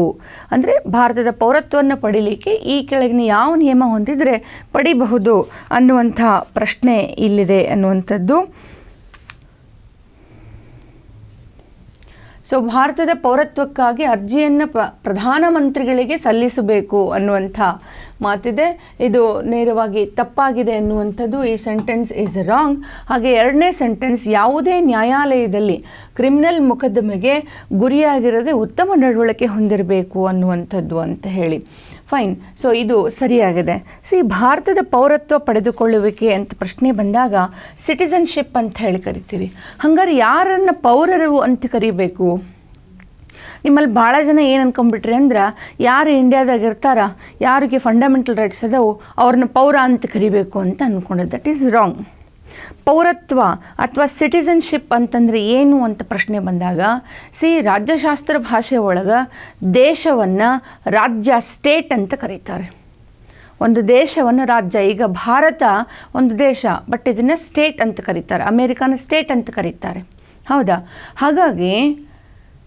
A: ಅಂದರೆ ಭಾರತದ ಪೌರತ್ವವನ್ನು ಪಡೀಲಿಕ್ಕೆ ಈ ಕೆಳಗಿನ ಯಾವ ನಿಯಮ ಹೊಂದಿದರೆ ಪಡಿಬಹುದು ಅನ್ನುವಂಥ ಪ್ರಶ್ನೆ ಇಲ್ಲಿದೆ ಅನ್ನುವಂಥದ್ದು. ಸೊ ಭಾರತದ ಪೌರತ್ವಕ್ಕಾಗಿ ಅರ್ಜಿಯನ್ನು ಪ್ರ, ಪ್ರಧಾನಮಂತ್ರಿಗಳಿಗೆ ಸಲ್ಲಿಸಬೇಕು ಅನ್ನುವಂಥ ಮಾತಿದೆ. ಇದು ನೇರವಾಗಿ ತಪ್ಪಾಗಿದೆ ಅನ್ನುವಂಥದ್ದು ಈ ಸೆಂಟೆನ್ಸ್ ಈಸ್ ರಾಂಗ್ ಹಾಗೆ ಎರಡನೇ ಸೆಂಟೆನ್ಸ್ ಯಾವುದೇ ನ್ಯಾಯಾಲಯದಲ್ಲಿ ಕ್ರಿಮಿನಲ್ ಮೊಕದ್ದಮೆಗೆ ಗುರಿಯಾಗಿರದೆ ಉತ್ತಮ ನಡವಳಿಕೆ ಹೊಂದಿರಬೇಕು ಅನ್ನುವಂಥದ್ದು ಅಂತ ಹೇಳಿ. ಫೈನ್ ಸೊ ಇದು ಸರಿಯಾಗಿದೆ. ಸೊ ಈ ಭಾರತದ ಪೌರತ್ವ ಪಡೆದುಕೊಳ್ಳುವಿಕೆ ಅಂತ ಪ್ರಶ್ನೆ ಬಂದಾಗ ಸಿಟಿಸನ್ಶಿಪ್ ಅಂತ ಹೇಳಿ ಕರಿತೀವಿ ಹಂಗಾರೆ ಯಾರನ್ನು ಪೌರರು ಅಂತ ಕರಿಬೇಕು? ನಿಮ್ಮಲ್ಲಿ ಭಾಳ ಜನ ಏನು ಅನ್ಕೊಂಡ್ಬಿಟ್ರಿ ಅಂದ್ರೆ, ಯಾರು ಇಂಡಿಯಾದಾಗ ಇರ್ತಾರ, ಯಾರಿಗೆ ಫಂಡಮೆಂಟಲ್ ರೈಟ್ಸ್ ಅದಾವು, ಅವ್ರನ್ನ ಪೌರ ಅಂತ ಕರಿಬೇಕು ಅಂತ ಅಂದ್ಕೊಂಡಿದ್ದೆ ದಟ್ ಈಸ್ ರಾಂಗ್ ಪೌರತ್ವ ಅಥವಾ ಸಿಟಿಸನ್ಶಿಪ್ ಅಂತಂದರೆ ಏನು ಅಂತ ಪ್ರಶ್ನೆ ಬಂದಾಗ, ಸಿ ರಾಜ್ಯಶಾಸ್ತ್ರ ಭಾಷೆ ಒಳಗೆ ದೇಶವನ್ನು ರಾಜ್ಯ ಸ್ಟೇಟ್ ಅಂತ ಕರೀತಾರೆ. ಒಂದು ದೇಶವನ್ನು ರಾಜ್ಯ, ಈಗ ಭಾರತ ಒಂದು ದೇಶ ಬಟ್ ಇದನ್ನು ಸ್ಟೇಟ್ ಅಂತ ಕರೀತಾರೆ, ಅಮೇರಿಕಾನ ಸ್ಟೇಟ್ ಅಂತ ಕರೀತಾರೆ. ಹೌದಾ? ಹಾಗಾಗಿ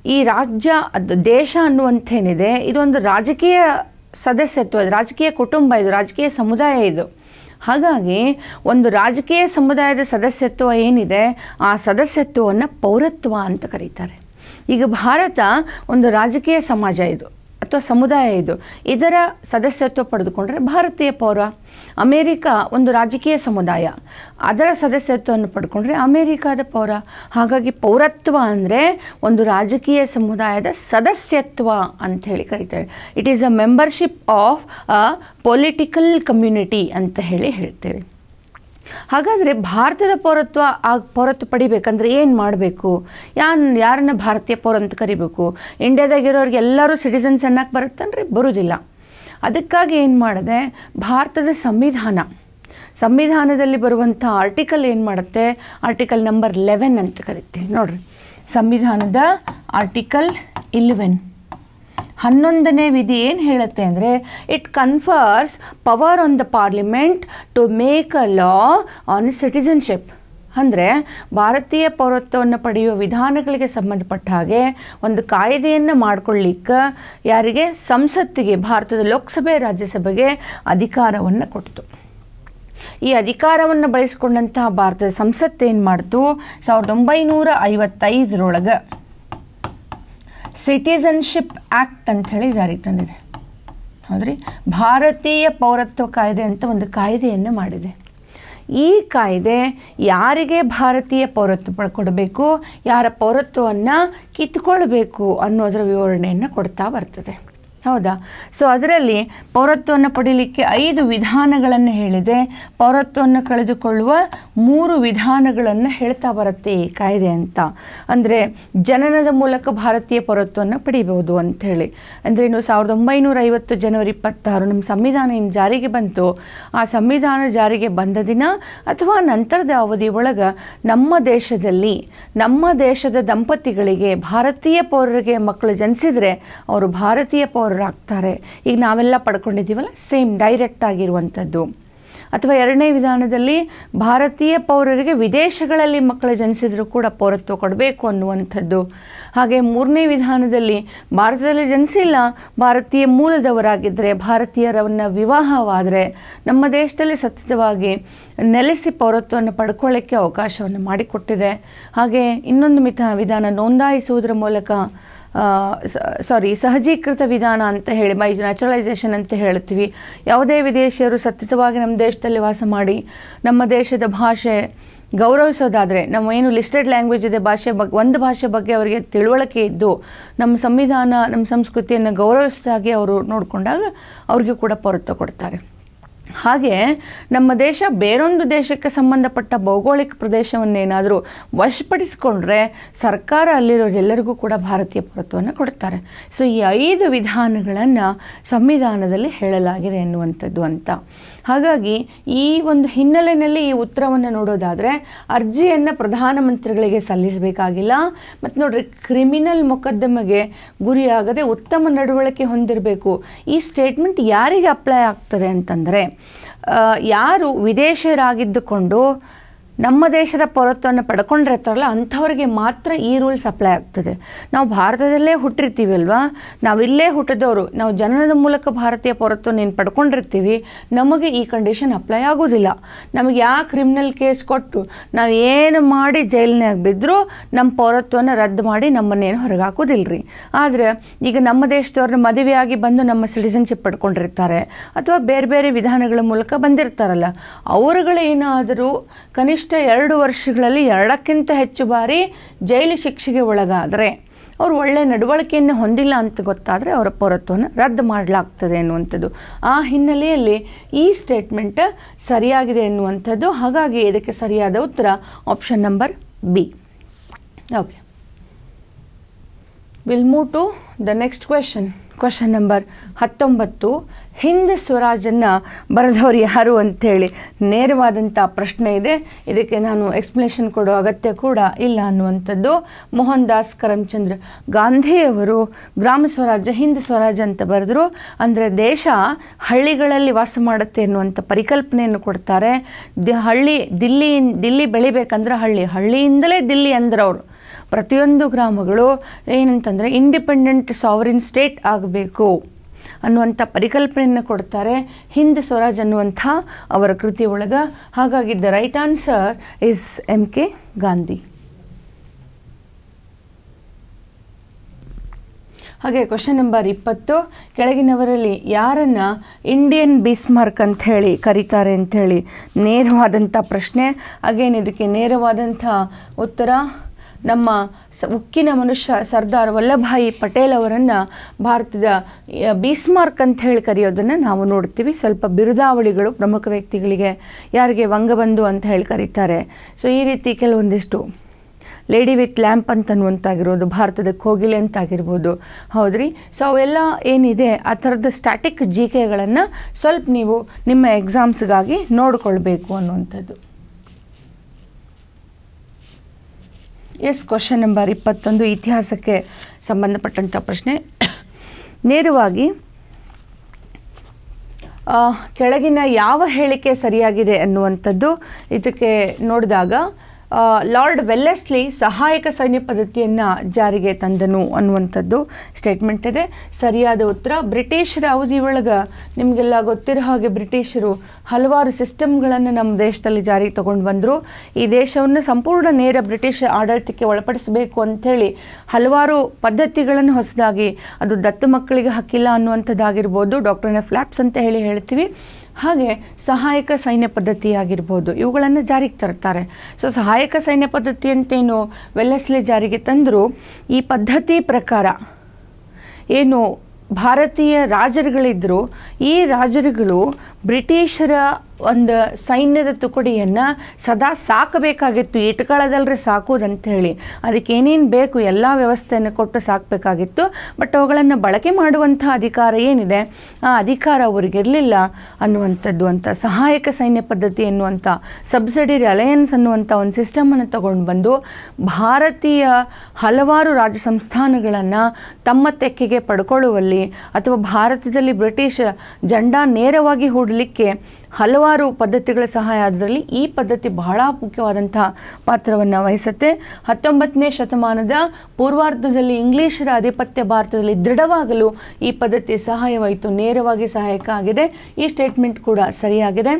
A: ಈ ರಾಜ್ಯ ಅದು ದೇಶ ಅನ್ನುವಂಥೇನಿದೆ ಇದೊಂದು ರಾಜಕೀಯ ಸದಸ್ಯತ್ವ, ರಾಜಕೀಯ ಕುಟುಂಬ ಇದು, ರಾಜಕೀಯ ಸಮುದಾಯ ಇದು. ಹಾಗಾಗಿ ಒಂದು ರಾಜಕೀಯ ಸಮುದಾಯದ ಸದಸ್ಯತ್ವ ಏನಿದೆ, ಆ ಸದಸ್ಯತ್ವವನ್ನು ಪೌರತ್ವ ಅಂತ ಕರೀತಾರೆ. ಈಗ ಭಾರತ ಒಂದು ರಾಜಕೀಯ ಸಮಾಜ ಇದು. ಅಥವಾ ಸಮುದಾಯ ಇದು, ಇದರ ಸದಸ್ಯತ್ವ ಪಡೆದುಕೊಂಡರೆ ಭಾರತೀಯ ಪೌರ, ಅಮೇರಿಕ ಒಂದು ರಾಜಕೀಯ ಸಮುದಾಯ. ಅದರ ಸದಸ್ಯತ್ವವನ್ನು ಪಡ್ಕೊಂಡ್ರೆ ಅಮೇರಿಕಾದ ಪೌರ. ಹಾಗಾಗಿ ಪೌರತ್ವ ಅಂದರೆ ಒಂದು ರಾಜಕೀಯ ಸಮುದಾಯದ ಸದಸ್ಯತ್ವ ಅಂತ ಹೇಳಿ ಕರೀತಾರೆ. It is a membership of a political community ಅಂತ ಹೇಳಿ ಹೇಳ್ತೇವೆ. ಹಾಗಾದರೆ ಭಾರತದ ಪೌರತ್ವ ಆ ಪೌರತ್ವ ಪಡಿಬೇಕಂದ್ರೆ ಏನು ಮಾಡಬೇಕು? ಯಾನ್, ಯಾರನ್ನ ಭಾರತೀಯ ಪೌರ ಅಂತ ಕರಿಬೇಕು? ಇಂಡಿಯಾದಾಗಿರೋರಿಗೆ ಎಲ್ಲರೂ ಸಿಟಿಸನ್ಸ್ ಅನ್ನಕ್ಕೆ ಬರುತ್ತನ್ರಿ? ಬರೋದಿಲ್ಲ. ಅದಕ್ಕಾಗಿ ಏನು ಮಾಡಿದೆ, ಭಾರತದ ಸಂವಿಧಾನ. ಸಂವಿಧಾನದಲ್ಲಿ ಬರುವಂಥ ಆರ್ಟಿಕಲ್ ಏನು ಮಾಡುತ್ತೆ? ಆರ್ಟಿಕಲ್ ನಂಬರ್ ಲೆವೆನ್ ಅಂತ ಕರಿತೀವಿ. ನೋಡ್ರಿ. ಸಂವಿಧಾನದ ಆರ್ಟಿಕಲ್ ಇಲೆವೆನ್ ಹನ್ನೊಂದನೇ ವಿಧಿ ಏನು ಹೇಳುತ್ತೆ ಅಂದರೆ it confers power on the parliament to make a law on citizenship ಅಂದರೆ, ಭಾರತೀಯ ಪೌರತ್ವವನ್ನು ಪಡೆಯುವ ವಿಧಾನಗಳಿಗೆ ಸಂಬಂಧಪಟ್ಟ ಹಾಗೆ ಒಂದು ಕಾಯ್ದೆಯನ್ನು ಮಾಡಿಕೊಳ್ಳಿಕ್ಕೆ ಯಾರಿಗೆ? ಸಂಸತ್ತಿಗೆ, ಭಾರತದ ಲೋಕಸಭೆ, ರಾಜ್ಯಸಭೆಗೆ ಅಧಿಕಾರವನ್ನು ಕೊಡ್ತು. ಈ ಅಧಿಕಾರವನ್ನು ಬಳಸಿಕೊಂಡಂತಹ ಭಾರತದ ಸಂಸತ್ತು ಏನು ಮಾಡ್ತು? ಸಾವಿರದ ಒಂಬೈನೂರ ಐವತ್ತೈದರೊಳಗೆ. ಸಿಟಿಸನ್ಶಿಪ್ ಆ್ಯಕ್ಟ್ ಅಂಥೇಳಿ ಜಾರಿಗೆ ತಂದಿದೆ. ಹೌದ್ರಿ? ಭಾರತೀಯ ಪೌರತ್ವ ಕಾಯ್ದೆ ಅಂತ ಒಂದು ಕಾಯ್ದೆಯನ್ನು ಮಾಡಿದೆ. ಈ ಕಾಯ್ದೆ ಯಾರಿಗೆ ಭಾರತೀಯ ಪೌರತ್ವ ಕೊಡಬೇಕು, ಯಾರ ಪೌರತ್ವವನ್ನು ಕಿತ್ಕೊಳ್ಬೇಕು ಅನ್ನೋದರ ವಿವರಣೆಯನ್ನು ಕೊಡ್ತಾ ಬರ್ತದೆ. ಹೌದಾ? ಸೊ ಅದರಲ್ಲಿ ಪೌರತ್ವವನ್ನು ಪಡೀಲಿಕ್ಕೆ ಐದು ವಿಧಾನಗಳನ್ನು ಹೇಳಿದೆ. ಪೌರತ್ವವನ್ನು ಕಳೆದುಕೊಳ್ಳುವ ಮೂರು ವಿಧಾನಗಳನ್ನು ಹೇಳ್ತಾ ಬರುತ್ತೆ ಈ ಕಾಯ್ದೆ ಅಂತ. ಅಂದರೆ, ಜನನದ ಮೂಲಕ ಭಾರತೀಯ ಪೌರತ್ವವನ್ನು ಪಡೀಬಹುದು ಅಂಥೇಳಿ. ಅಂದರೆ, ಇನ್ನು ಸಾವಿರದ ಒಂಬೈನೂರ ಐವತ್ತು ಜನವರಿ ಇಪ್ಪತ್ತಾರು ನಮ್ಮ ಸಂವಿಧಾನ ಇನ್ನು ಜಾರಿಗೆ ಬಂತು. ಆ ಸಂವಿಧಾನ ಜಾರಿಗೆ ಬಂದ ದಿನ ಅಥವಾ ನಂತರದ ಅವಧಿ ಒಳಗೆ ನಮ್ಮ ದೇಶದಲ್ಲಿ, ನಮ್ಮ ದೇಶದ ದಂಪತಿಗಳಿಗೆ, ಭಾರತೀಯ ಪೌರರಿಗೆ ಮಕ್ಕಳು ಜನಿಸಿದರೆ, ಅವರು ಭಾರತೀಯ ಪೌರರಾಗ್ತಾರೆ ಈಗ ನಾವೆಲ್ಲ ಪಡ್ಕೊಂಡಿದ್ದೀವಲ್ಲ ಸೇಮ್ ಡೈರೆಕ್ಟ್ ಆಗಿರುವಂಥದ್ದು. ಅಥವಾ ಎರಡನೇ ವಿಧಾನದಲ್ಲಿ ಭಾರತೀಯ ಪೌರರಿಗೆ ವಿದೇಶಗಳಲ್ಲಿ ಮಕ್ಕಳು ಜನಿಸಿದರೂ ಕೂಡ ಪೌರತ್ವ ಕೊಡಬೇಕು ಅನ್ನುವಂಥದ್ದು. ಹಾಗೆ ಮೂರನೇ ವಿಧಾನದಲ್ಲಿ ಭಾರತದಲ್ಲಿ ಜನಿಸಿಲ್ಲ, ಭಾರತೀಯ ಮೂಲದವರಾಗಿದ್ದರೆ ಭಾರತೀಯರವನ್ನು ವಿವಾಹವಾದರೆ ನಮ್ಮ ದೇಶದಲ್ಲಿ ಸತತವಾಗಿ ನೆಲೆಸಿ ಪೌರತ್ವವನ್ನು ಪಡ್ಕೊಳ್ಳೋಕ್ಕೆ ಅವಕಾಶವನ್ನು ಮಾಡಿಕೊಟ್ಟಿದೆ. ಹಾಗೆ ಇನ್ನೊಂದು ಮಿತ ವಿಧಾನ, ನೋಂದಾಯಿಸುವುದರ ಮೂಲಕ ಸಾರಿ ಸಹಜೀಕೃತ ವಿಧಾನ ಅಂತ ಹೇಳಿ ಬೈ ನ್ಯಾಚುರಲೈಸೇಷನ್ ಅಂತ ಹೇಳ್ತೀವಿ. ಯಾವುದೇ ವಿದೇಶಿಯರು ಸತತವಾಗಿ ನಮ್ಮ ದೇಶದಲ್ಲಿ ವಾಸ ಮಾಡಿ, ನಮ್ಮ ದೇಶದ ಭಾಷೆ ಗೌರವಿಸೋದಾದರೆ ನಮ್ಮ ಏನು ಲಿಸ್ಟೆಡ್ ಲ್ಯಾಂಗ್ವೇಜ್ ಇದೆ, ಭಾಷೆ ಬಗ್ಗೆ ಒಂದು ಭಾಷೆ ಬಗ್ಗೆ ಅವರಿಗೆ ತಿಳುವಳಿಕೆ ಇದ್ದು, ನಮ್ಮ ಸಂವಿಧಾನ, ನಮ್ಮ ಸಂಸ್ಕೃತಿಯನ್ನು ಗೌರವಿಸಿದಾಗೆ ಅವರು ನೋಡಿಕೊಂಡಾಗ ಅವ್ರಿಗೂ ಕೂಡ ಪೌರತ್ವ ಕೊಡ್ತಾರೆ. ಹಾಗೆ ನಮ್ಮ ದೇಶ ಬೇರೊಂದು ದೇಶಕ್ಕೆ ಸಂಬಂಧಪಟ್ಟ ಭೌಗೋಳಿಕ ಪ್ರದೇಶವನ್ನೇನಾದರೂ ವಶಪಡಿಸಿಕೊಂಡ್ರೆ ಸರ್ಕಾರ ಅಲ್ಲಿರೋರೆಲ್ಲರಿಗೂ ಕೂಡ ಭಾರತೀಯ ಪೌರತ್ವವನ್ನು ಕೊಡ್ತಾರೆ ಸೊ ಈ ಐದು ವಿಧಾನಗಳನ್ನು ಸಂವಿಧಾನದಲ್ಲಿ ಹೇಳಲಾಗಿದೆ ಎನ್ನುವಂಥದ್ದು ಅಂತ. ಹಾಗಾಗಿ ಈ ಒಂದು ಹಿನ್ನೆಲೆಯಲ್ಲಿ ಈ ಉತ್ತರವನ್ನು ನೋಡೋದಾದರೆ ಅರ್ಜಿಯನ್ನು ಪ್ರಧಾನಮಂತ್ರಿಗಳಿಗೆ ಸಲ್ಲಿಸಬೇಕಾಗಿಲ್ಲ. ಮತ್ತು ನೋಡ್ರಿ ಕ್ರಿಮಿನಲ್ ಮೊಕದ್ದಮೆಗೆ ಗುರಿಯಾಗದೆ ಉತ್ತಮ ನಡವಳಿಕೆ ಹೊಂದಿರಬೇಕು. ಈ ಸ್ಟೇಟ್ಮೆಂಟ್ ಯಾರಿಗೆ ಅಪ್ಲೈ ಆಗ್ತದೆ ಅಂತಂದರೆ ಯಾರು ವಿದೇಶಿಯರಾಗಿದ್ದುಕೊಂಡು ನಮ್ಮ ದೇಶದ ಪೌರತ್ವವನ್ನು ಪಡ್ಕೊಂಡಿರ್ತಾರಲ್ಲ ಅಂಥವ್ರಿಗೆ ಮಾತ್ರ ಈ ರೂಲ್ಸ್ ಅಪ್ಲೈ ಆಗ್ತದೆ. ನಾವು ಭಾರತದಲ್ಲೇ ಹುಟ್ಟಿರ್ತೀವಲ್ವಾ ನಾವಿಲ್ಲೇ ಹುಟ್ಟಿದವರು, ನಾವು ಜನನದ ಮೂಲಕ ಭಾರತೀಯ ಪೌರತ್ವ ನೀನು ಪಡ್ಕೊಂಡಿರ್ತೀವಿ, ನಮಗೆ ಈ ಕಂಡೀಷನ್ ಅಪ್ಲೈ ಆಗೋದಿಲ್ಲ. ನಮಗೆ ಯಾವ ಕ್ರಿಮಿನಲ್ ಕೇಸ್ ಕೊಟ್ಟು ನಾವು ಏನು ಮಾಡಿ ಜೈಲಿನಾಗ ಬಿದ್ದರೂ ನಮ್ಮ ಪೌರತ್ವನ ರದ್ದು ಮಾಡಿ ನಮ್ಮನ್ನೇನು ಹೊರಗೆ ಹಾಕೋದಿಲ್ಲ ರೀ ಆದರೆ ಈಗ ನಮ್ಮ ದೇಶದವ್ರನ್ನ ಮದುವೆಯಾಗಿ ಬಂದು ನಮ್ಮ ಸಿಟಿಸನ್ಶಿಪ್ ಪಡ್ಕೊಂಡಿರ್ತಾರೆ, ಅಥವಾ ಬೇರೆ ಬೇರೆ ವಿಧಾನಗಳ ಮೂಲಕ ಬಂದಿರ್ತಾರಲ್ಲ, ಅವರುಗಳೇನಾದರೂ ಕನಿಷ್ಠ ಎರಡು ವರ್ಷಗಳಲ್ಲಿ ಎರಡಕ್ಕಿಂತ ಹೆಚ್ಚು ಬಾರಿ ಜೈಲು ಶಿಕ್ಷೆಗೆ ಒಳಗಾದರೆ ಅವರು ಒಳ್ಳೆ ನಡವಳಿಕೆಯನ್ನು ಹೊಂದಿಲ್ಲ ಅಂತ ಗೊತ್ತಾದರೆ ಅವರ ಪೌರತ್ವವನ್ನು ರದ್ದು ಮಾಡಲಾಗ್ತದೆ ಎನ್ನುವಂಥದ್ದು. ಆ ಹಿನ್ನೆಲೆಯಲ್ಲಿ ಈ ಸ್ಟೇಟ್ಮೆಂಟ್ ಸರಿಯಾಗಿದೆ ಎನ್ನುವಂಥದ್ದು. ಹಾಗಾಗಿ ಇದಕ್ಕೆ ಸರಿಯಾದ ಉತ್ತರ option number B okay will move to the next question question number ಹತ್ತೊಂಬತ್ತು. ಹಿಂದ್ ಸ್ವರಾಜನ್ನು ಬರೆದವರು ಯಾರು ಅಂಥೇಳಿ ನೇರವಾದಂಥ ಪ್ರಶ್ನೆ ಇದೆ. ಇದಕ್ಕೆ ನಾನು ಎಕ್ಸ್ಪ್ಲನೇಷನ್ ಕೊಡೋ ಅಗತ್ಯ ಕೂಡ ಇಲ್ಲ ಅನ್ನುವಂಥದ್ದು. ಮೋಹನ್ ದಾಸ್ ಕರಮ್ಚಂದ್ರ ಗಾಂಧಿಯವರು ಗ್ರಾಮ ಸ್ವರಾಜ್ಯ, ಹಿಂದ್ ಸ್ವರಾಜ್ಯ ಅಂತ ಬರೆದರು. ಅಂದರೆ ದೇಶ ಹಳ್ಳಿಗಳಲ್ಲಿ ವಾಸ ಮಾಡುತ್ತೆ ಅನ್ನುವಂಥ ಪರಿಕಲ್ಪನೆಯನ್ನು ಕೊಡ್ತಾರೆ. ದಿ ಹಳ್ಳಿ ದಿಲ್ಲಿ ದಿಲ್ಲಿ ಬೆಳಿಬೇಕಂದ್ರೆ ಹಳ್ಳಿ, ಹಳ್ಳಿಯಿಂದಲೇ ದಿಲ್ಲಿ ಅಂದ್ರೆ ಅವರು ಪ್ರತಿಯೊಂದು ಗ್ರಾಮಗಳು ಏನಂತಂದರೆ ಇಂಡಿಪೆಂಡೆಂಟ್ ಸಾವರಿನ್ ಸ್ಟೇಟ್ ಆಗಬೇಕು ಅನ್ನುವಂಥ ಪರಿಕಲ್ಪನೆಯನ್ನು ಕೊಡ್ತಾರೆ. ಹಿಂದ್ ಸ್ವರಾಜ್ ಅನ್ನುವಂಥ ಅವರ ಕೃತಿ ಒಳಗೆ. ಹಾಗಾಗಿ the right answer is M K Gandhi ಹಾಗೆ ಕ್ವಶನ್ ನಂಬರ್ ಇಪ್ಪತ್ತು, ಕೆಳಗಿನವರಲ್ಲಿ ಯಾರನ್ನ ಇಂಡಿಯನ್ ಬಿಸ್ಮಾರ್ಕ್ ಅಂತ ಹೇಳಿ ಕರೀತಾರೆ ಅಂಥೇಳಿ ನೇರವಾದಂಥ ಪ್ರಶ್ನೆ. ಅಗೇನ್ ಇದಕ್ಕೆ ನೇರವಾದಂಥ ಉತ್ತರ? ನಮ್ಮ ಸ ಉಕ್ಕಿನ ಮನುಷ್ಯ ಸರ್ದಾರ್ ವಲ್ಲಭಾಯಿ ಪಟೇಲ್ ಅವರನ್ನು ಭಾರತದ ಬೀಸ್ಮಾರ್ಕ್ ಅಂತ ಹೇಳಿ ಕರೆಯೋದನ್ನು ನಾವು ನೋಡ್ತೀವಿ. ಸ್ವಲ್ಪ ಬಿರುದಾವಳಿಗಳು ಪ್ರಮುಖ ವ್ಯಕ್ತಿಗಳಿಗೆ ಯಾರಿಗೆ ವಂಗಬಂಧು ಅಂತ ಹೇಳಿ ಕರೀತಾರೆ. ಸೊ ಈ ರೀತಿ ಕೆಲವೊಂದಿಷ್ಟು ಲೇಡಿ ವಿತ್ ಲ್ಯಾಂಪ್ ಅಂತನ್ನುವಂತಾಗಿರೋದು ಭಾರತದ ಕೋಗಿಲೆ ಅಂತಾಗಿರ್ಬೋದು. ಹೌದ್ರಿ? ಸೊ ಅವೆಲ್ಲ ಏನಿದೆ, ಆ ಥರದ ಸ್ಟ್ಯಾಟಿಕ್ ಜಿ ಕೆಗಳನ್ನು ಸ್ವಲ್ಪ ನೀವು ನಿಮ್ಮ ಎಕ್ಸಾಮ್ಸ್ಗಾಗಿ ನೋಡಿಕೊಳ್ಬೇಕು ಅನ್ನುವಂಥದ್ದು. ಎಸ್ ಕ್ವಶನ್ ನಂಬರ್ ಇಪ್ಪತ್ತೊಂದು, ಇತಿಹಾಸಕ್ಕೆ ಸಂಬಂಧಪಟ್ಟಂಥ ಪ್ರಶ್ನೆ. ನೇರವಾಗಿ ಕೆಳಗಿನ ಯಾವ ಹೇಳಿಕೆ ಸರಿಯಾಗಿದೆ ಅನ್ನುವಂಥದ್ದು ಇದಕ್ಕೆ ನೋಡಿದಾಗ ಲಾರ್ಡ್ ವೆಲ್ಲೆಸ್ಲಿ ಸಹಾಯಕ ಸೈನ್ಯ ಪದ್ಧತಿಯನ್ನು ಜಾರಿಗೆ ತಂದನು ಅನ್ನುವಂಥದ್ದು ಸ್ಟೇಟ್ಮೆಂಟ್ ಇದೆ. ಸರಿಯಾದ ಉತ್ತರ, ಬ್ರಿಟಿಷರ ಅವಧಿ ಒಳಗೆ ನಿಮಗೆಲ್ಲ ಗೊತ್ತಿರೋ ಹಾಗೆ ಬ್ರಿಟಿಷರು ಹಲವಾರು ಸಿಸ್ಟಮ್ಗಳನ್ನು ನಮ್ಮ ದೇಶದಲ್ಲಿ ಜಾರಿಗೆ ತಗೊಂಡು ಬಂದರು. ಈ ದೇಶವನ್ನು ಸಂಪೂರ್ಣ ನೇರ ಬ್ರಿಟಿಷ್ ಆಡಳಿತಕ್ಕೆ ಒಳಪಡಿಸಬೇಕು ಅಂಥೇಳಿ ಹಲವಾರು ಪದ್ಧತಿಗಳನ್ನು ಹೊಸದಾಗಿ ಅದು ದತ್ತು ಮಕ್ಕಳಿಗೆ ಹಕ್ಕಿಲ್ಲ ಅನ್ನುವಂಥದ್ದಾಗಿರ್ಬೋದು. ಡಾಕ್ಟರ್ ಫ್ಲಾಪ್ಸ್ ಅಂತ ಹೇಳಿ ಹೇಳ್ತೀವಿ. ಹಾಗೆ ಸಹಾಯಕ ಸೈನ್ಯ ಪದ್ಧತಿ ಆಗಿರ್ಬೋದು. ಇವುಗಳನ್ನು ಜಾರಿಗೆ ತರ್ತಾರೆ ಸೊ ಸಹಾಯಕ ಸೈನ್ಯ ಪದ್ಧತಿ ಅಂತೇನು? ವೆಲ್ಲೆಸ್ಲಿ ಜಾರಿಗೆ ತಂದರು ಈ ಪದ್ಧತಿ ಪ್ರಕಾರ ಏನು ಭಾರತೀಯ ರಾಜರುಗಳಿದ್ದರು ಈ ರಾಜರುಗಳು ಬ್ರಿಟಿಷರ ಒಂದು ಸೈನ್ಯದ ತುಕಡಿಯನ್ನು ಸದಾ ಸಾಕಬೇಕಾಗಿತ್ತು. ಇಟ್ಕೊಳ್ಳೋದಲ್ರಿ ಸಾಕೋದಂತ ಹೇಳಿ ಅದಕ್ಕೆ ಏನೇನು ಬೇಕು ಎಲ್ಲ ವ್ಯವಸ್ಥೆಯನ್ನು ಕೊಟ್ಟು ಸಾಕಬೇಕಾಗಿತ್ತು. ಬಟ್ ಅವುಗಳನ್ನು ಬಳಕೆ ಮಾಡುವಂಥ ಅಧಿಕಾರ ಏನಿದೆ? ಆ ಅಧಿಕಾರ ಅವರಿಗಿರಲಿಲ್ಲ ಅನ್ನುವಂಥದ್ದು ಅಂತ, ಸಹಾಯಕ ಸೈನ್ಯ ಪದ್ಧತಿ ಎನ್ನುವಂಥ ಸಬ್ಸಿಡರಿ ಅಲಯನ್ಸ್ ಅನ್ನುವಂಥ ಒಂದು ಸಿಸ್ಟಮನ್ನು ತಗೊಂಡು ಬಂದು ಭಾರತೀಯ ಹಲವಾರು ರಾಜ್ಯ ಸಂಸ್ಥಾನಗಳನ್ನು ತಮ್ಮ ತೆಕ್ಕೆಗೆ ಪಡ್ಕೊಳ್ಳುವಲ್ಲಿ ಅಥವಾ ಭಾರತದಲ್ಲಿ ಬ್ರಿಟಿಷ್ ಜಂಡ ನೇರವಾಗಿ ಹೂಡಲಿಕ್ಕೆ ಹಲವಾರು ಪದ್ಧತಿಗಳ ಸಹಾಯ ಅದರಲ್ಲಿ ಈ ಪದ್ಧತಿ ಬಹಳ ಮುಖ್ಯವಾದಂತಹ ಪಾತ್ರವನ್ನು ವಹಿಸುತ್ತೆ. ಹತ್ತೊಂಬತ್ತನೇ ಶತಮಾನದ ಪೂರ್ವಾರ್ಧದಲ್ಲಿ ಇಂಗ್ಲಿಷರ ಆಧಿಪತ್ಯ ಭಾರತದಲ್ಲಿ ದೃಢವಾಗಲು ಈ ಪದ್ಧತಿ ಸಹಾಯವಾಯಿತು. ನೇರವಾಗಿ ಸಹಾಯಕ ಆಗಿದೆ. ಈ ಸ್ಟೇಟ್ಮೆಂಟ್ ಕೂಡ ಸರಿಯಾಗಿದೆ.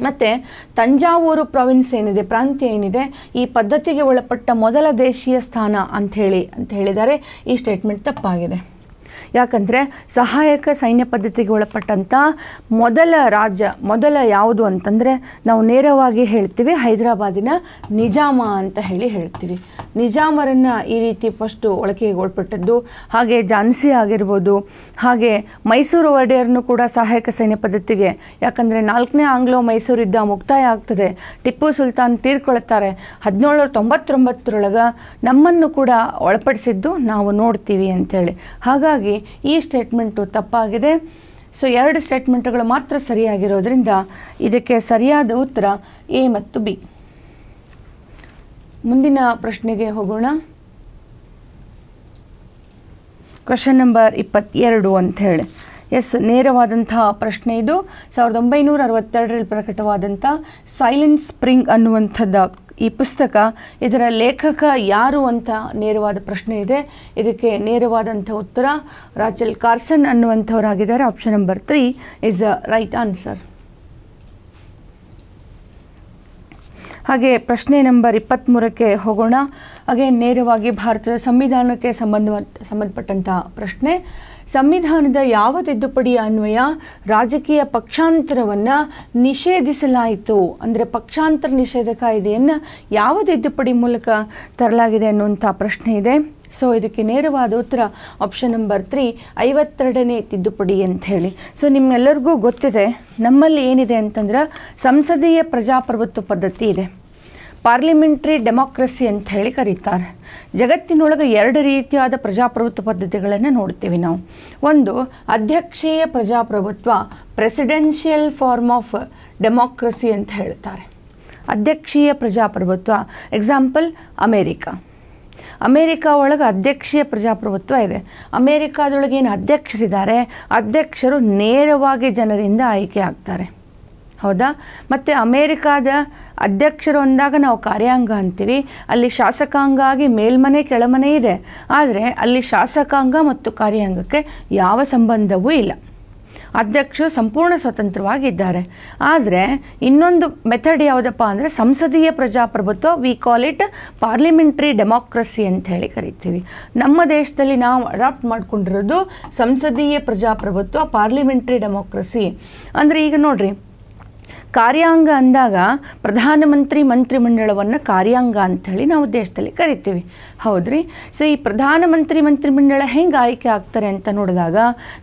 A: ಮತ್ತು ತಂಜಾವೂರು ಪ್ರಾವಿನ್ಸ್ ಏನಿದೆ, ಪ್ರಾಂತ್ಯ ಏನಿದೆ, ಈ ಪದ್ಧತಿಗೆ ಒಳಪಟ್ಟ ಮೊದಲ ದೇಶೀಯ ಸ್ಥಾನ ಅಂಥೇಳಿ ಅಂತ ಹೇಳಿದ್ದಾರೆ. ಈ ಸ್ಟೇಟ್ಮೆಂಟ್ ತಪ್ಪಾಗಿದೆ. ಯಾಕಂದರೆ ಸಹಾಯಕ ಸೈನ್ಯ ಪದ್ಧತಿಗೆ ಒಳಪಟ್ಟಂಥ ಮೊದಲ ರಾಜ್ಯ, ಮೊದಲ ಯಾವುದು ಅಂತಂದರೆ ನಾವು ನೇರವಾಗಿ ಹೇಳ್ತೀವಿ ಹೈದರಾಬಾದಿನ ನಿಜಾಮ ಅಂತ ಹೇಳಿ ಹೇಳ್ತೀವಿ. ನಿಜಾಮರನ್ನು ಈ ರೀತಿ ಫಸ್ಟು ಒಳಕೆಗೆ ಒಳಪಟ್ಟದ್ದು, ಹಾಗೆ ಝಾನ್ಸಿ ಆಗಿರ್ಬೋದು, ಹಾಗೆ ಮೈಸೂರು ಒಡೆಯರ್ನು ಕೂಡ ಸಹಾಯಕ ಸೈನ್ಯ ಪದ್ಧತಿಗೆ, ಯಾಕಂದರೆ ನಾಲ್ಕನೇ ಆಂಗ್ಲೋ ಮೈಸೂರು ಯುದ್ಧ ಮುಕ್ತಾಯ ಆಗ್ತದೆ. ಟಿಪ್ಪು ಸುಲ್ತಾನ್ ತೀರ್ಕೊಳ್ತಾರೆ. ಹದಿನೇಳು ತೊಂಬತ್ತೊಂಬತ್ತರೊಳಗೆ ನಮ್ಮನ್ನು ಕೂಡ ಒಳಪಡಿಸಿದ್ದು ನಾವು ನೋಡ್ತೀವಿ ಅಂಥೇಳಿ ಹಾಗಾಗಿ ಈ ಸ್ಟೇಟ್ಮೆಂಟು ತಪ್ಪಾಗಿದೆ. ಸೊ ಎರಡು ಸ್ಟೇಟ್ಮೆಂಟ್ಗಳು ಮಾತ್ರ ಸರಿಯಾಗಿರೋದ್ರಿಂದ ಇದಕ್ಕೆ ಸರಿಯಾದ ಉತ್ತರ ಎ ಮತ್ತು ಬಿ. ಮುಂದಿನ ಪ್ರಶ್ನೆಗೆ ಹೋಗೋಣ. ಕ್ವಶನ್ ನಂಬರ್ ಇಪ್ಪತ್ತೆರಡು ಅಂತ ಹೇಳಿ. ಎಸ್ ನೇರವಾದಂತಹ ಪ್ರಶ್ನೆ ಇದು. ಸಾವಿರದ ಒಂಬೈನೂರ ಅರವತ್ತೆರಡರಲ್ಲಿ ಪ್ರಕಟವಾದಂಥ ಸೈಲೆಂಟ್ ಸ್ಪ್ರಿಂಗ್ ಅನ್ನುವಂಥದ್ದು ಈ ಪುಸ್ತಕ ಇದರ ಲೇಖಕ ಯಾರು ಅಂತ ನೇರವಾದ ಪ್ರಶ್ನೆ ಇದೆ. ಇದಕ್ಕೆ ನೇರವಾದಂಥ ಉತ್ತರ Rachel Carson ಅನ್ನುವಂಥವರಾಗಿದ್ದಾರೆ. Option number three is a right answer ಹಾಗೆ ಪ್ರಶ್ನೆ ನಂಬರ್ ಇಪ್ಪತ್ತ್ಮೂರಕ್ಕೆ ಹೋಗೋಣ. ಹಾಗೆ ನೇರವಾಗಿ ಭಾರತದ ಸಂವಿಧಾನಕ್ಕೆ ಸಂಬಂಧ ಸಂಬಂಧಪಟ್ಟಂತಹ ಪ್ರಶ್ನೆ. ಸಂವಿಧಾನದ ಯಾವ ತಿದ್ದುಪಡಿ ಅನ್ವಯ ರಾಜಕೀಯ ಪಕ್ಷಾಂತರವನ್ನು ನಿಷೇಧಿಸಲಾಯಿತು? ಅಂದರೆ ಪಕ್ಷಾಂತರ ನಿಷೇಧ ಕಾಯ್ದೆಯನ್ನು ಯಾವ ತಿದ್ದುಪಡಿ ಮೂಲಕ ತರಲಾಗಿದೆ ಅನ್ನುವಂಥ ಪ್ರಶ್ನೆ ಇದೆ. ಸೊ ಇದಕ್ಕೆ ನೇರವಾದ ಉತ್ತರ ಆಪ್ಷನ್ ನಂಬರ್ ತ್ರೀ ಐವತ್ತೆರಡನೇ ತಿದ್ದುಪಡಿ ಅಂತ ಹೇಳಿ. ಸೊ ನಿಮ್ಮೆಲ್ಲರಿಗೂ ಗೊತ್ತಿದೆ ನಮ್ಮಲ್ಲಿ ಏನಿದೆ ಅಂತಂದ್ರೆ ಸಂಸದೀಯ ಪ್ರಜಾಪ್ರಭುತ್ವ ಪದ್ಧತಿ ಇದೆ. ಪಾರ್ಲಿಮೆಂಟ್ರಿ ಡೆಮಾಕ್ರಸಿ ಅಂತ ಹೇಳಿ ಕರೀತಾರೆ. ಜಗತ್ತಿನೊಳಗೆ ಎರಡು ರೀತಿಯಾದ ಪ್ರಜಾಪ್ರಭುತ್ವ ಪದ್ಧತಿಗಳನ್ನು ನೋಡ್ತೀವಿ ನಾವು. ಒಂದು, ಅಧ್ಯಕ್ಷೀಯ ಪ್ರಜಾಪ್ರಭುತ್ವ ಪ್ರೆಸಿಡೆನ್ಷಿಯಲ್ ಫಾರ್ಮ್ ಆಫ್ ಡೆಮೋಕ್ರಸಿ ಅಂತ ಹೇಳ್ತಾರೆ. ಅಧ್ಯಕ್ಷೀಯ ಪ್ರಜಾಪ್ರಭುತ್ವ ಎಕ್ಸಾಂಪಲ್ ಅಮೇರಿಕಾ. ಅಮೇರಿಕಾ ಒಳಗೆ ಅಧ್ಯಕ್ಷೀಯ ಪ್ರಜಾಪ್ರಭುತ್ವ ಇದೆ. ಅಮೇರಿಕಾದೊಳಗೆ ಏನು ಅಧ್ಯಕ್ಷರಿದ್ದಾರೆ? ಅಧ್ಯಕ್ಷರು ನೇರವಾಗಿ ಜನರಿಂದ ಆಯ್ಕೆ ಆಗ್ತಾರೆ. ಹೌದಾ? ಮತ್ತು ಅಮೇರಿಕಾದ ಅಧ್ಯಕ್ಷರು ಅಂದಾಗ ನಾವು ಕಾರ್ಯಾಂಗ ಅಂತೀವಿ. ಅಲ್ಲಿ ಶಾಸಕಾಂಗ ಆಗಿ ಮೇಲ್ಮನೆ, ಕೆಳಮನೆ ಇದೆ. ಆದರೆ ಅಲ್ಲಿ ಶಾಸಕಾಂಗ ಮತ್ತು ಕಾರ್ಯಾಂಗಕ್ಕೆ ಯಾವ ಸಂಬಂಧವೂ ಇಲ್ಲ. ಅಧ್ಯಕ್ಷರು ಸಂಪೂರ್ಣ ಸ್ವತಂತ್ರವಾಗಿದ್ದಾರೆ. ಆದರೆ ಇನ್ನೊಂದು ಮೆಥಡ್ ಯಾವುದಪ್ಪ ಅಂದರೆ ಸಂಸದೀಯ ಪ್ರಜಾಪ್ರಭುತ್ವ we call it parliamentary democracy ಅಂತ ಹೇಳಿ ಕರಿತೀವಿ. ನಮ್ಮ ದೇಶದಲ್ಲಿ ನಾವು ಅಡಾಪ್ಟ್ ಮಾಡ್ಕೊಂಡಿರೋದು ಸಂಸದೀಯ ಪ್ರಜಾಪ್ರಭುತ್ವ ಪಾರ್ಲಿಮೆಂಟ್ರಿ ಡೆಮಾಕ್ರಸಿ ಅಂದರೆ ಈಗ ನೋಡ್ರಿ ಕಾರ್ಯಾಂಗ ಅಂದಾಗ ಪ್ರಧಾನಮಂತ್ರಿ ಮಂತ್ರಿಮಂಡಲವನ್ನು ಕಾರ್ಯಾಂಗ ಅಂಥೇಳಿ ನಾವು ದೇಶದಲ್ಲಿ ಕರಿತೀವಿ. ಹೌದ್ರಿ? ಸೊ ಈ ಪ್ರಧಾನಮಂತ್ರಿ ಮಂತ್ರಿಮಂಡಳ ಹೆಂಗೆ ಆಯ್ಕೆ ಆಗ್ತಾರೆ ಅಂತ ನೋಡಿದಾಗ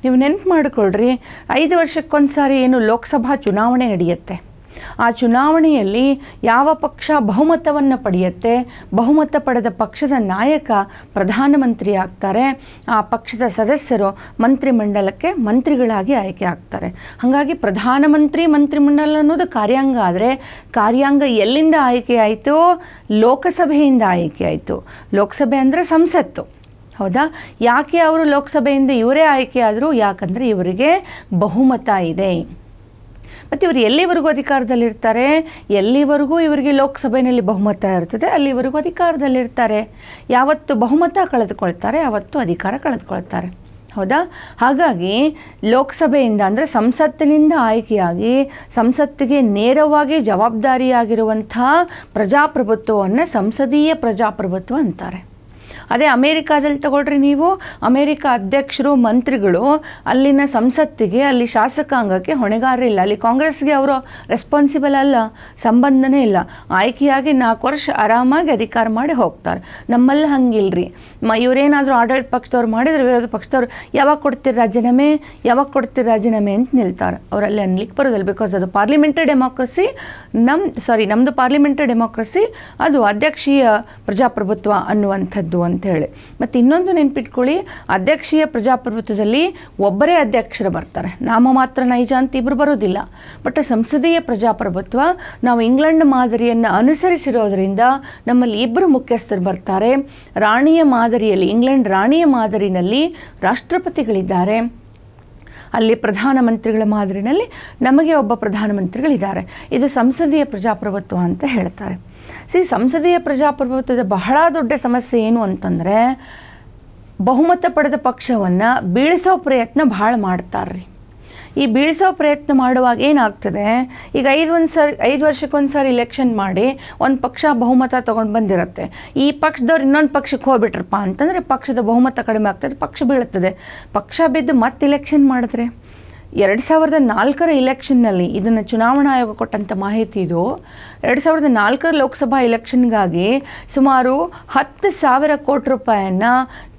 A: ನೀವು ನೆನಪು ಮಾಡಿಕೊಳ್ರಿ. ಐದು ವರ್ಷಕ್ಕೊಂದು ಸಾರಿ ಏನು ಲೋಕಸಭಾ ಚುನಾವಣೆ ನಡೆಯುತ್ತೆ. ಆ ಚುನಾವಣೆಯಲ್ಲಿ ಯಾವ ಪಕ್ಷ ಬಹುಮತವನ್ನು ಪಡೆಯುತ್ತೆ? ಬಹುಮತ ಪಡೆದ ಪಕ್ಷದ ನಾಯಕ ಪ್ರಧಾನಮಂತ್ರಿ ಆಗ್ತಾರೆ. ಆ ಪಕ್ಷದ ಸದಸ್ಯರು ಮಂತ್ರಿಮಂಡಲಕ್ಕೆ ಮಂತ್ರಿಗಳಾಗಿ ಆಯ್ಕೆ ಆಗ್ತಾರೆ. ಹಾಗಾಗಿ ಪ್ರಧಾನಮಂತ್ರಿ ಮಂತ್ರಿಮಂಡಲ ಅನ್ನೋದು ಕಾರ್ಯಾಂಗ ಆದರೆ ಕಾರ್ಯಾಂಗ ಎಲ್ಲಿಂದ ಆಯ್ಕೆ ಆಯಿತು? ಲೋಕಸಭೆಯಿಂದ ಆಯ್ಕೆ ಆಯಿತು. ಲೋಕಸಭೆ ಅಂದರೆ ಸಂಸತ್ತು. ಹೌದಾ? ಯಾಕೆ ಅವರು ಲೋಕಸಭೆಯಿಂದ ಇವರೇ ಆಯ್ಕೆ ಆದರು? ಯಾಕಂದರೆ ಇವರಿಗೆ ಬಹುಮತ ಇದೆ. ಮತ್ತು ಇವರು ಎಲ್ಲಿವರೆಗೂ ಅಧಿಕಾರದಲ್ಲಿರ್ತಾರೆ? ಎಲ್ಲಿವರೆಗೂ ಇವರಿಗೆ ಲೋಕಸಭೆಯಲ್ಲಿ ಬಹುಮತ ಇರ್ತದೆ? ಅಲ್ಲಿವರೆಗೂ ಅಧಿಕಾರದಲ್ಲಿರ್ತಾರೆ. ಯಾವತ್ತು ಬಹುಮತ ಕಳೆದುಕೊಳ್ತಾರೆ ಆವತ್ತು ಅಧಿಕಾರ ಕಳೆದುಕೊಳ್ತಾರೆ. ಹೌದಾ? ಹಾಗಾಗಿ ಲೋಕಸಭೆಯಿಂದ ಅಂದರೆ ಸಂಸತ್ತಿನಿಂದ ಆಯ್ಕೆಯಾಗಿ ಸಂಸತ್ತಿಗೆ ನೇರವಾಗಿ ಜವಾಬ್ದಾರಿಯಾಗಿರುವಂಥ ಪ್ರಜಾಪ್ರಭುತ್ವವನ್ನು ಸಂಸದೀಯ ಪ್ರಜಾಪ್ರಭುತ್ವ ಅಂತಾರೆ. ಅದೇ ಅಮೇರಿಕಾದಲ್ಲಿ ತಗೊಳ್ರಿ ನೀವು. ಅಮೇರಿಕ ಅಧ್ಯಕ್ಷರು, ಮಂತ್ರಿಗಳು ಅಲ್ಲಿನ ಸಂಸತ್ತಿಗೆ, ಅಲ್ಲಿ ಶಾಸಕಾಂಗಕ್ಕೆ ಹೊಣೆಗಾರರಿಲ್ಲ ಅಲ್ಲಿ ಕಾಂಗ್ರೆಸ್ಗೆ ಅವರು ರೆಸ್ಪಾನ್ಸಿಬಲ್ ಅಲ್ಲ, ಸಂಬಂಧನೇ ಇಲ್ಲ. ಆಯ್ಕೆಯಾಗಿ ನಾಲ್ಕು ವರ್ಷ ಆರಾಮಾಗಿ ಅಧಿಕಾರ ಮಾಡಿ ಹೋಗ್ತಾರೆ. ನಮ್ಮಲ್ಲಿ ಹಂಗಿಲ್ರಿ. ಮ, ಇವರೇನಾದರೂ ಆಡಳಿತ ಪಕ್ಷದವ್ರು ಮಾಡಿದ್ರೆ ವಿರೋಧ ಪಕ್ಷದವ್ರು, ಯಾವಾಗ ಕೊಡ್ತೀರಿ ರಾಜೀನಾಮೆ? ಯಾವಾಗ ಕೊಡ್ತೀರಿ ರಾಜೀನಾಮೆ? ಅಂತ ನಿಲ್ತಾರೆ. ಅವರಲ್ಲಿ ಅನ್ಲಿಕ್ಕೆ ಬರೋದಿಲ್ಲ ಬಿಕಾಸ್ ಅದು ಪಾರ್ಲಿಮೆಂಟರಿ ಡೆಮಾಕ್ರಸಿ ನಮ್ಮ ಸಾರಿ ನಮ್ಮದು ಪಾರ್ಲಿಮೆಂಟರಿ ಡೆಮಾಕ್ರಸಿ ಅದು ಅಧ್ಯಕ್ಷೀಯ ಪ್ರಜಾಪ್ರಭುತ್ವ ಅನ್ನುವಂಥದ್ದು ಅಂಥೇಳಿ ಮತ್ತು ಇನ್ನೊಂದು ನೆನ್ಪಿಟ್ಕೊಳ್ಳಿ, ಅಧ್ಯಕ್ಷೀಯ ಪ್ರಜಾಪ್ರಭುತ್ವದಲ್ಲಿ ಒಬ್ಬರೇ ಅಧ್ಯಕ್ಷರು ಬರ್ತಾರೆ. ನಾಮ ಮಾತ್ರ ನೈಜ ಅಂತ ಇಬ್ಬರು ಬರೋದಿಲ್ಲ. ಬಟ್ ಸಂಸದೀಯ ಪ್ರಜಾಪ್ರಭುತ್ವ ನಾವು ಇಂಗ್ಲೆಂಡ್ ಮಾದರಿಯನ್ನು ಅನುಸರಿಸಿರೋದರಿಂದ ನಮ್ಮಲ್ಲಿ ಇಬ್ಬರು ಮುಖ್ಯಸ್ಥರು ಬರ್ತಾರೆ. ರಾಣಿಯ ಮಾದರಿಯಲ್ಲಿ, ಇಂಗ್ಲೆಂಡ್ ರಾಣಿಯ ಮಾದರಿನಲ್ಲಿ ರಾಷ್ಟ್ರಪತಿಗಳಿದ್ದಾರೆ. ಅಲ್ಲಿ ಪ್ರಧಾನಮಂತ್ರಿಗಳ ಮಾದರಿನಲ್ಲಿ ನಮಗೆ ಒಬ್ಬ ಪ್ರಧಾನಮಂತ್ರಿಗಳಿದ್ದಾರೆ. ಇದು ಸಂಸದೀಯ ಪ್ರಜಾಪ್ರಭುತ್ವ ಅಂತ ಹೇಳ್ತಾರೆ. ಸಿ, ಸಂಸದೀಯ ಪ್ರಜಾಪ್ರಭುತ್ವದ ಬಹಳ ದೊಡ್ಡ ಸಮಸ್ಯೆ ಏನು ಅಂತಂದರೆ ಬಹುಮತ ಪಡೆದ ಪಕ್ಷವನ್ನು ಬೀಳಿಸೋ ಪ್ರಯತ್ನ ಭಾಳ ಮಾಡ್ತಾರ್ರಿ. ಈ ಬೀಳಿಸೋ ಪ್ರಯತ್ನ ಮಾಡುವಾಗ ಏನಾಗ್ತದೆ? ಈಗ ಐದು ಒಂದು ಸಾರಿ, ಐದು ವರ್ಷಕ್ಕೊಂದು ಸಾರಿ ಇಲೆಕ್ಷನ್ ಮಾಡಿ ಒಂದು ಪಕ್ಷ ಬಹುಮತ ತೊಗೊಂಡು ಬಂದಿರುತ್ತೆ. ಈ ಪಕ್ಷದವ್ರು ಇನ್ನೊಂದು ಪಕ್ಷಕ್ಕೆ ಹೋಗ್ಬಿಟ್ರಪ್ಪ ಅಂತಂದರೆ ಪಕ್ಷದ ಬಹುಮತ ಕಡಿಮೆ ಆಗ್ತದೆ, ಪಕ್ಷ ಬೀಳುತ್ತದೆ. ಪಕ್ಷ ಬಿದ್ದು ಮತ್ತೆ ಇಲೆಕ್ಷನ್ ಮಾಡಿದ್ರೆ? ಎರಡು ಸಾವಿರದ ನಾಲ್ಕರ ಇಲೆಕ್ಷನ್ನಲ್ಲಿ ಇದನ್ನು ಚುನಾವಣಾ ಆಯೋಗ ಕೊಟ್ಟಂಥ ಮಾಹಿತಿ ಇದು. ಎರಡು ಸಾವಿರದ ನಾಲ್ಕರ ಲೋಕಸಭಾ ಇಲೆಕ್ಷನ್ಗಾಗಿ ಸುಮಾರು ಹತ್ತು ಸಾವಿರ ಕೋಟಿ ರೂಪಾಯಿಯನ್ನು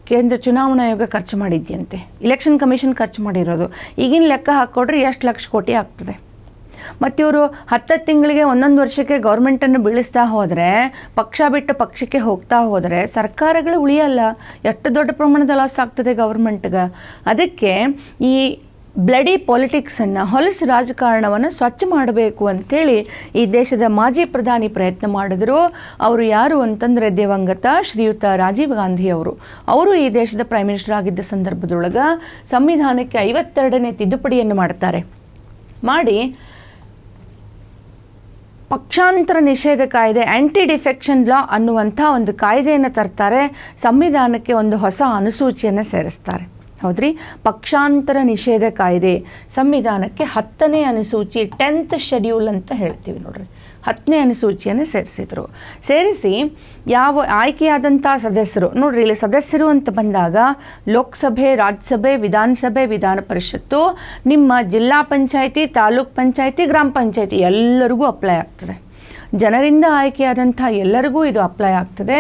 A: ಕೇಂದ್ರ ಚುನಾವಣಾ ಆಯೋಗ ಖರ್ಚು ಮಾಡಿದ್ಯಂತೆ. ಇಲೆಕ್ಷನ್ ಕಮಿಷನ್ ಖರ್ಚು ಮಾಡಿರೋದು. ಈಗಿನ ಲೆಕ್ಕ ಹಾಕ್ಕೊಡ್ರೆ ಎಷ್ಟು ಲಕ್ಷ ಕೋಟಿ ಆಗ್ತದೆ. ಮತ್ತು ಇವರು ಹತ್ತು ತಿಂಗಳಿಗೆ ಒಂದೊಂದು ವರ್ಷಕ್ಕೆ ಗೌರ್ಮೆಂಟನ್ನು ಬೀಳಿಸ್ತಾ ಹೋದರೆ, ಪಕ್ಷ ಬಿಟ್ಟು ಪಕ್ಷಕ್ಕೆ ಹೋಗ್ತಾ ಹೋದರೆ ಸರ್ಕಾರಗಳು ಉಳಿಯಲ್ಲ. ಎಷ್ಟು ದೊಡ್ಡ ಪ್ರಮಾಣದ ಲಾಸ್ ಆಗ್ತದೆ ಗೌರ್ಮೆಂಟ್ಗೆ ಅದಕ್ಕೆ ಈ ಬ್ಲಡಿ ಪಾಲಿಟಿಕ್ಸನ್ನು ಹೊಲಸು ರಾಜಕಾರಣವನ್ನು ಸ್ವಚ್ಛ ಮಾಡಬೇಕು ಅಂಥೇಳಿ ಈ ದೇಶದ ಮಾಜಿ ಪ್ರಧಾನಿ ಪ್ರಯತ್ನ ಮಾಡಿದ್ರು. ಅವರು ಯಾರು ಅಂತಂದರೆ ದಿವಂಗತ ಶ್ರೀಯುತ ರಾಜೀವ್ ಗಾಂಧಿ ಅವರು. ಅವರು ಈ ದೇಶದ ಪ್ರೈಮ್ ಮಿನಿಸ್ಟರ್ ಆಗಿದ್ದ ಸಂದರ್ಭದೊಳಗೆ ಸಂವಿಧಾನಕ್ಕೆ ಐವತ್ತೆರಡನೇ ತಿದ್ದುಪಡಿಯನ್ನು ಮಾಡ್ತಾರೆ ಮಾಡಿ ಪಕ್ಷಾಂತರ ನಿಷೇಧ ಕಾಯ್ದೆ ಆ್ಯಂಟಿ ಡಿಫೆಕ್ಷನ್ ಲಾ ಅನ್ನುವಂಥ ಒಂದು ಕಾಯ್ದೆಯನ್ನು ತರ್ತಾರೆ. ಸಂವಿಧಾನಕ್ಕೆ ಒಂದು ಹೊಸ ಅನುಸೂಚಿಯನ್ನು ಸೇರಿಸ್ತಾರೆ. ಹೌದ್ರಿ? ಪಕ್ಷಾಂತರ ನಿಷೇಧ ಕಾಯ್ದೆ ಸಂವಿಧಾನಕ್ಕೆ ಹತ್ತನೇ ಅನುಸೂಚಿ, ಟೆಂತ್ ಶೆಡ್ಯೂಲ್ ಅಂತ ಹೇಳ್ತೀವಿ ನೋಡ್ರಿ. ಹತ್ತನೇ ಅನುಸೂಚಿಯನ್ನು ಸೇರಿಸಿದರು. ಸೇರಿಸಿ ಯಾವ ಆಯ್ಕೆಯಾದಂಥ ಸದಸ್ಯರು, ನೋಡ್ರಿ ಇಲ್ಲಿ ಸದಸ್ಯರು ಅಂತ ಬಂದಾಗ ಲೋಕಸಭೆ, ರಾಜ್ಯಸಭೆ, ವಿಧಾನಸಭೆ, ವಿಧಾನ ಪರಿಷತ್ತು, ನಿಮ್ಮ ಜಿಲ್ಲಾ ಪಂಚಾಯಿತಿ, ತಾಲೂಕ್ ಪಂಚಾಯಿತಿ, ಗ್ರಾಮ ಪಂಚಾಯಿತಿ ಎಲ್ಲರಿಗೂ ಅಪ್ಲೈ ಆಗ್ತದೆ. ಜನರಿಂದ ಆಯ್ಕೆಯಾದಂಥ ಎಲ್ಲರಿಗೂ ಇದು ಅಪ್ಲೈ ಆಗ್ತದೆ.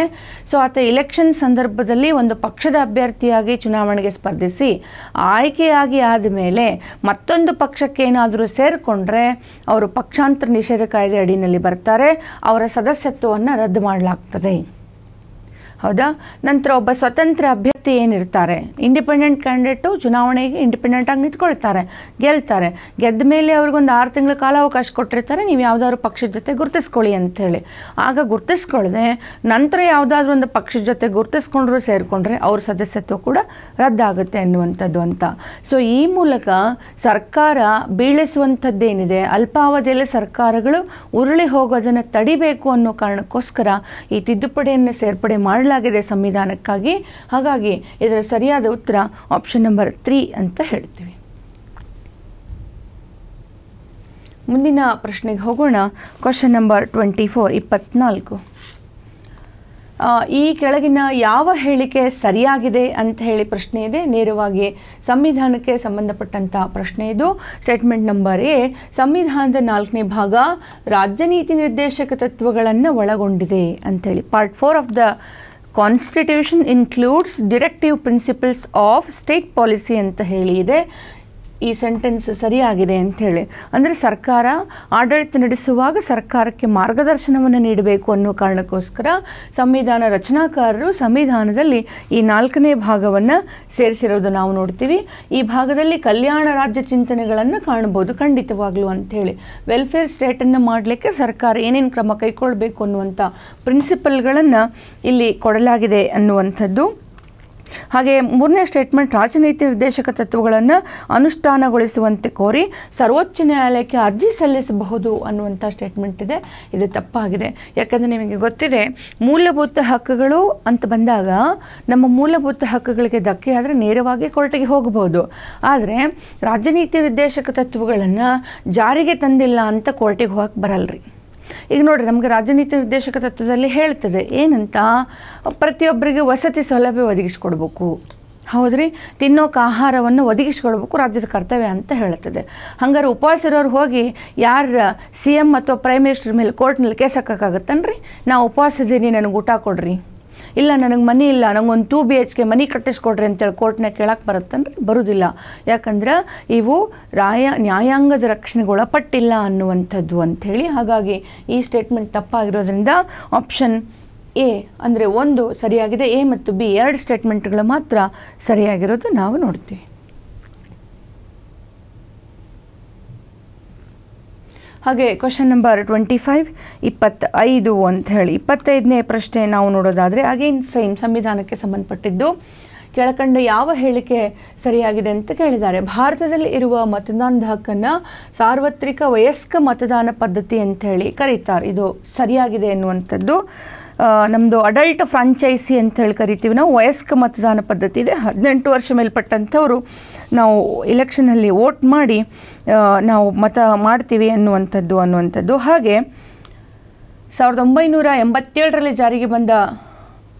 A: ಸೊ ಆತ ಇಲೆಕ್ಷನ್ ಸಂದರ್ಭದಲ್ಲಿ ಒಂದು ಪಕ್ಷದ ಅಭ್ಯರ್ಥಿಯಾಗಿ ಚುನಾವಣೆಗೆ ಸ್ಪರ್ಧಿಸಿ ಆಯ್ಕೆಯಾಗಿ ಆದಮೇಲೆ ಮತ್ತೊಂದು ಪಕ್ಷಕ್ಕೆ ಏನಾದರೂ ಸೇರಿಕೊಂಡ್ರೆ ಅವರು ಪಕ್ಷಾಂತರ ನಿಷೇಧ ಕಾಯ್ದೆ ಅಡಿಯಲ್ಲಿ ಬರ್ತಾರೆ. ಅವರ ಸದಸ್ಯತ್ವವನ್ನು ರದ್ದು ಮಾಡಲಾಗ್ತದೆ. ಹೌದಾ? ನಂತರ ಒಬ್ಬ ಸ್ವತಂತ್ರ ಅಭ್ಯರ್ಥಿ ಏನಿರ್ತಾರೆ? ಇಂಡಿಪೆಂಡೆಂಟ್ ಕ್ಯಾಂಡಿಡೇಟು ಚುನಾವಣೆಗೆ ಇಂಡಿಪೆಂಡೆಂಟಾಗಿ ನಿಂತ್ಕೊಳ್ತಾರೆ, ಗೆಲ್ತಾರೆ. ಗೆದ್ದ ಮೇಲೆ ಅವ್ರಿಗೊಂದು ಆರು ತಿಂಗಳ ಕಾಲ ಅವಕಾಶ ಕೊಟ್ಟಿರ್ತಾರೆ, ನೀವು ಯಾವುದಾದ್ರು ಪಕ್ಷದ ಜೊತೆ ಗುರುತಿಸ್ಕೊಳ್ಳಿ ಅಂಥೇಳಿ ಆಗ ಗುರುತಿಸ್ಕೊಳ್ಳದೆ ನಂತರ ಯಾವುದಾದ್ರೂ ಒಂದು ಪಕ್ಷದ ಜೊತೆ ಗುರುತಿಸ್ಕೊಂಡ್ರು ಸೇರಿಕೊಂಡ್ರೆ ಅವ್ರ ಸದಸ್ಯತ್ವ ಕೂಡ ರದ್ದಾಗುತ್ತೆ ಅನ್ನುವಂಥದ್ದು ಅಂತ. ಸೊ ಈ ಮೂಲಕ ಸರ್ಕಾರ ಬೀಳಿಸುವಂಥದ್ದೇನಿದೆ ಅಲ್ಪಾವಧಿಯಲ್ಲಿ ಸರ್ಕಾರಗಳು ಉರುಳಿ ಹೋಗೋದನ್ನು ತಡಿಬೇಕು ಅನ್ನೋ ಕಾರಣಕ್ಕೋಸ್ಕರ ಈ ತಿದ್ದುಪಡಿಯನ್ನು ಸೇರ್ಪಡೆ ಮಾಡಲಾಗಿದೆ ಸಂವಿಧಾನಕ್ಕಾಗಿ. ಹಾಗಾಗಿ ಇದರ ಸರಿಯಾದ ಉತ್ತರ ಆಪ್ಷನ್ ನಂಬರ್ ತ್ರೀ ಅಂತ ಹೇಳ್ತೀವಿ. ಮುಂದಿನ ಪ್ರಶ್ನೆಗೆ ಹೋಗೋಣ. ಕ್ವಶನ್ ನಂಬರ್ ಟ್ವೆಂಟಿ ಫೋರ್ ಇಪ್ಪತ್ನಾಲ್ಕು ಈ ಕೆಳಗಿನ ಯಾವ ಹೇಳಿಕೆ ಸರಿಯಾಗಿದೆ ಅಂತ ಹೇಳಿ ಪ್ರಶ್ನೆ ಇದೆ. ನೇರವಾಗಿ ಸಂವಿಧಾನಕ್ಕೆ ಸಂಬಂಧಪಟ್ಟಂಥ ಪ್ರಶ್ನೆ ಇದು. ಸ್ಟೇಟ್ಮೆಂಟ್ ನಂಬರ್ ಎ ಸಂವಿಧಾನದ ನಾಲ್ಕನೇ ಭಾಗ ರಾಜ್ಯ ನೀತಿ ನಿರ್ದೇಶಕ ತತ್ವಗಳನ್ನು ಒಳಗೊಂಡಿದೆ ಅಂಥೇಳಿ part four of the constitution includes directive principles of state policy ಅಂತ ಹೇಳಿ ಇದೆ ಈ ಸೆಂಟೆನ್ಸ್ ಸರಿಯಾಗಿದೆ ಅಂಥೇಳಿ ಅಂದರೆ ಸರ್ಕಾರ ಆಡಳಿತ ನಡೆಸುವಾಗ ಸರ್ಕಾರಕ್ಕೆ ಮಾರ್ಗದರ್ಶನವನ್ನು ನೀಡಬೇಕು ಅನ್ನೋ ಕಾರಣಕ್ಕೋಸ್ಕರ ಸಂವಿಧಾನ ರಚನಾಕಾರರು ಸಂವಿಧಾನದಲ್ಲಿ ಈ ನಾಲ್ಕನೇ ಭಾಗವನ್ನು ಸೇರಿಸಿರೋದು ನಾವು ನೋಡ್ತೀವಿ. ಈ ಭಾಗದಲ್ಲಿ ಕಲ್ಯಾಣ ರಾಜ್ಯ ಚಿಂತನೆಗಳನ್ನು ಕಾಣ್ಬೋದು ಖಂಡಿತವಾಗ್ಲೂ ಅಂಥೇಳಿ ವೆಲ್ಫೇರ್ ಸ್ಟೇಟನ್ನು ಮಾಡಲಿಕ್ಕೆ ಸರ್ಕಾರ ಏನೇನು ಕ್ರಮ ಕೈಗೊಳ್ಳಬೇಕು ಅನ್ನುವಂಥ ಪ್ರಿನ್ಸಿಪಲ್ಗಳನ್ನು ಇಲ್ಲಿ ಕೊಡಲಾಗಿದೆ ಅನ್ನುವಂಥದ್ದು. ಹಾಗೆ ಮೂರನೇ ಸ್ಟೇಟ್ಮೆಂಟ್ ರಾಜನೀತಿ ನಿರ್ದೇಶಕ ತತ್ವಗಳನ್ನು ಅನುಷ್ಠಾನಗೊಳಿಸುವಂತೆ ಕೋರಿ ಸರ್ವೋಚ್ಚ ನ್ಯಾಯಾಲಯಕ್ಕೆ ಅರ್ಜಿ ಸಲ್ಲಿಸಬಹುದು ಅನ್ನುವಂಥ ಸ್ಟೇಟ್ಮೆಂಟ್ ಇದೆ. ಇದು ತಪ್ಪಾಗಿದೆ. ಯಾಕಂದರೆ ನಿಮಗೆ ಗೊತ್ತಿದೆ, ಮೂಲಭೂತ ಹಕ್ಕುಗಳು ಅಂತ ಬಂದಾಗ ನಮ್ಮ ಮೂಲಭೂತ ಹಕ್ಕುಗಳಿಗೆ ಧಕ್ಕೆ ಆದರೆ ನೇರವಾಗಿ ಕೋರ್ಟಿಗೆ ಹೋಗಬಹುದು. ಆದರೆ ರಾಜನೀತಿ ನಿರ್ದೇಶಕ ತತ್ವಗಳನ್ನು ಜಾರಿಗೆ ತಂದಿಲ್ಲ ಅಂತ ಕೋರ್ಟಿಗೆ ಹೋಗಕ್ಕೆ ಬರಲ್ರಿ. ಈಗ ನೋಡ್ರಿ, ನಮಗೆ ರಾಜನೀತಿ ನಿರ್ದೇಶಕ ತತ್ವದಲ್ಲಿ ಹೇಳ್ತದೆ, ಏನಂತ? ಪ್ರತಿಯೊಬ್ಬರಿಗೆ ವಸತಿ ಸೌಲಭ್ಯ ಒದಗಿಸ್ಕೊಡ್ಬೇಕು. ಹೌದ್ರಿ? ತಿನ್ನೋಕೆ ಆಹಾರವನ್ನು ಒದಗಿಸ್ಕೊಡ್ಬೇಕು, ರಾಜ್ಯದ ಕರ್ತವ್ಯ ಅಂತ ಹೇಳುತ್ತದೆ ಹಂಗಾರೆ ಉಪವಾಸ ಇರೋರು ಹೋಗಿ ಯಾರ ಸಿ ಎಂ ಅಥವಾ ಪ್ರೈಮ್ ಮಿನಿಸ್ಟರ್ ಮೇಲೆ ಕೋರ್ಟ್ನಲ್ಲಿ ಕೇಸ್ ಹಾಕೋಕ್ಕಾಗತ್ತನ್ರಿ? ನಾ ಉಪವಾಸ ಇದ್ದೀನಿ ನನಗೆ ಊಟ ಕೊಡ್ರಿ. ಇಲ್ಲ, ನನಗೆ ಮನೆ ಇಲ್ಲ, ನಂಗೊಂದು ಟೂ ಬಿ ಎಚ್ ಕೆ ಮನೆ ಕಟ್ಟಿಸ್ಕೊಡ್ರಿ ಅಂತೇಳಿ ಕೋರ್ಟ್ನಾಗ ಕೇಳಕ್ಕೆ ಬರುತ್ತಂದ್ರೆ ಬರೋದಿಲ್ಲ. ಯಾಕಂದ್ರೆ ಇವು ರಾಯ, ನ್ಯಾಯಾಂಗದ ರಕ್ಷಣೆಗೆ ಒಳಪಟ್ಟಿಲ್ಲ ಅನ್ನುವಂಥದ್ದು ಅಂಥೇಳಿ ಹಾಗಾಗಿ ಈ ಸ್ಟೇಟ್ಮೆಂಟ್ ತಪ್ಪಾಗಿರೋದ್ರಿಂದ ಆಪ್ಷನ್ ಎ ಅಂದರೆ ಒಂದು ಸರಿಯಾಗಿದೆ ಎ ಮತ್ತು ಬಿ ಎರಡು ಸ್ಟೇಟ್ಮೆಂಟ್ಗಳು ಮಾತ್ರ ಸರಿಯಾಗಿರೋದು ನಾವು ನೋಡ್ತೀವಿ. ಹಾಗೆ ಕ್ವಶನ್ ನಂಬರ್ ಟ್ವೆಂಟಿ ಫೈವ್ ಇಪ್ಪತ್ತೈದು ಅಂತ ಹೇಳಿ. ಇಪ್ಪತ್ತೈದನೇ ಪ್ರಶ್ನೆ ನಾವು ನೋಡೋದಾದರೆ ಅಗೇನ್ ಸೇಮ್ ಸಂವಿಧಾನಕ್ಕೆ ಸಂಬಂಧಪಟ್ಟಿದ್ದು. ಕೆಳಕಂಡ ಯಾವ ಹೇಳಿಕೆ ಸರಿಯಾಗಿದೆ ಅಂತ ಕೇಳಿದ್ದಾರೆ. ಭಾರತದಲ್ಲಿ ಇರುವ ಮತದಾನದ ಹಕ್ಕನ್ನು ಸಾರ್ವತ್ರಿಕ ವಯಸ್ಕ ಮತದಾನ ಪದ್ಧತಿ ಅಂತ ಹೇಳಿ ಕರೀತಾರೆ. ಇದು ಸರಿಯಾಗಿದೆ ಎನ್ನುವಂಥದ್ದು. ನಮ್ಮದು ಅಡಲ್ಟ್ ಫ್ರಾಂಚೈಸಿ ಅಂತ ಹೇಳಿ ಕರಿತೀವಿ ನಾವು, ವಯಸ್ಕ ಮತದಾನ ಪದ್ಧತಿ ಇದೆ. ಹದಿನೆಂಟು ವರ್ಷ ಮೇಲ್ಪಟ್ಟಂಥವರು ನಾವು ಎಲೆಕ್ಷನಲ್ಲಿ ವೋಟ್ ಮಾಡಿ ನಾವು ಮತ ಮಾಡ್ತೀವಿ ಅನ್ನುವಂಥದ್ದು ಅನ್ನುವಂಥದ್ದು. ಹಾಗೆ ಸಾವಿರದ ಒಂಬೈನೂರ ಎಂಬತ್ತೇಳರಲ್ಲಿ ಜಾರಿಗೆ ಬಂದ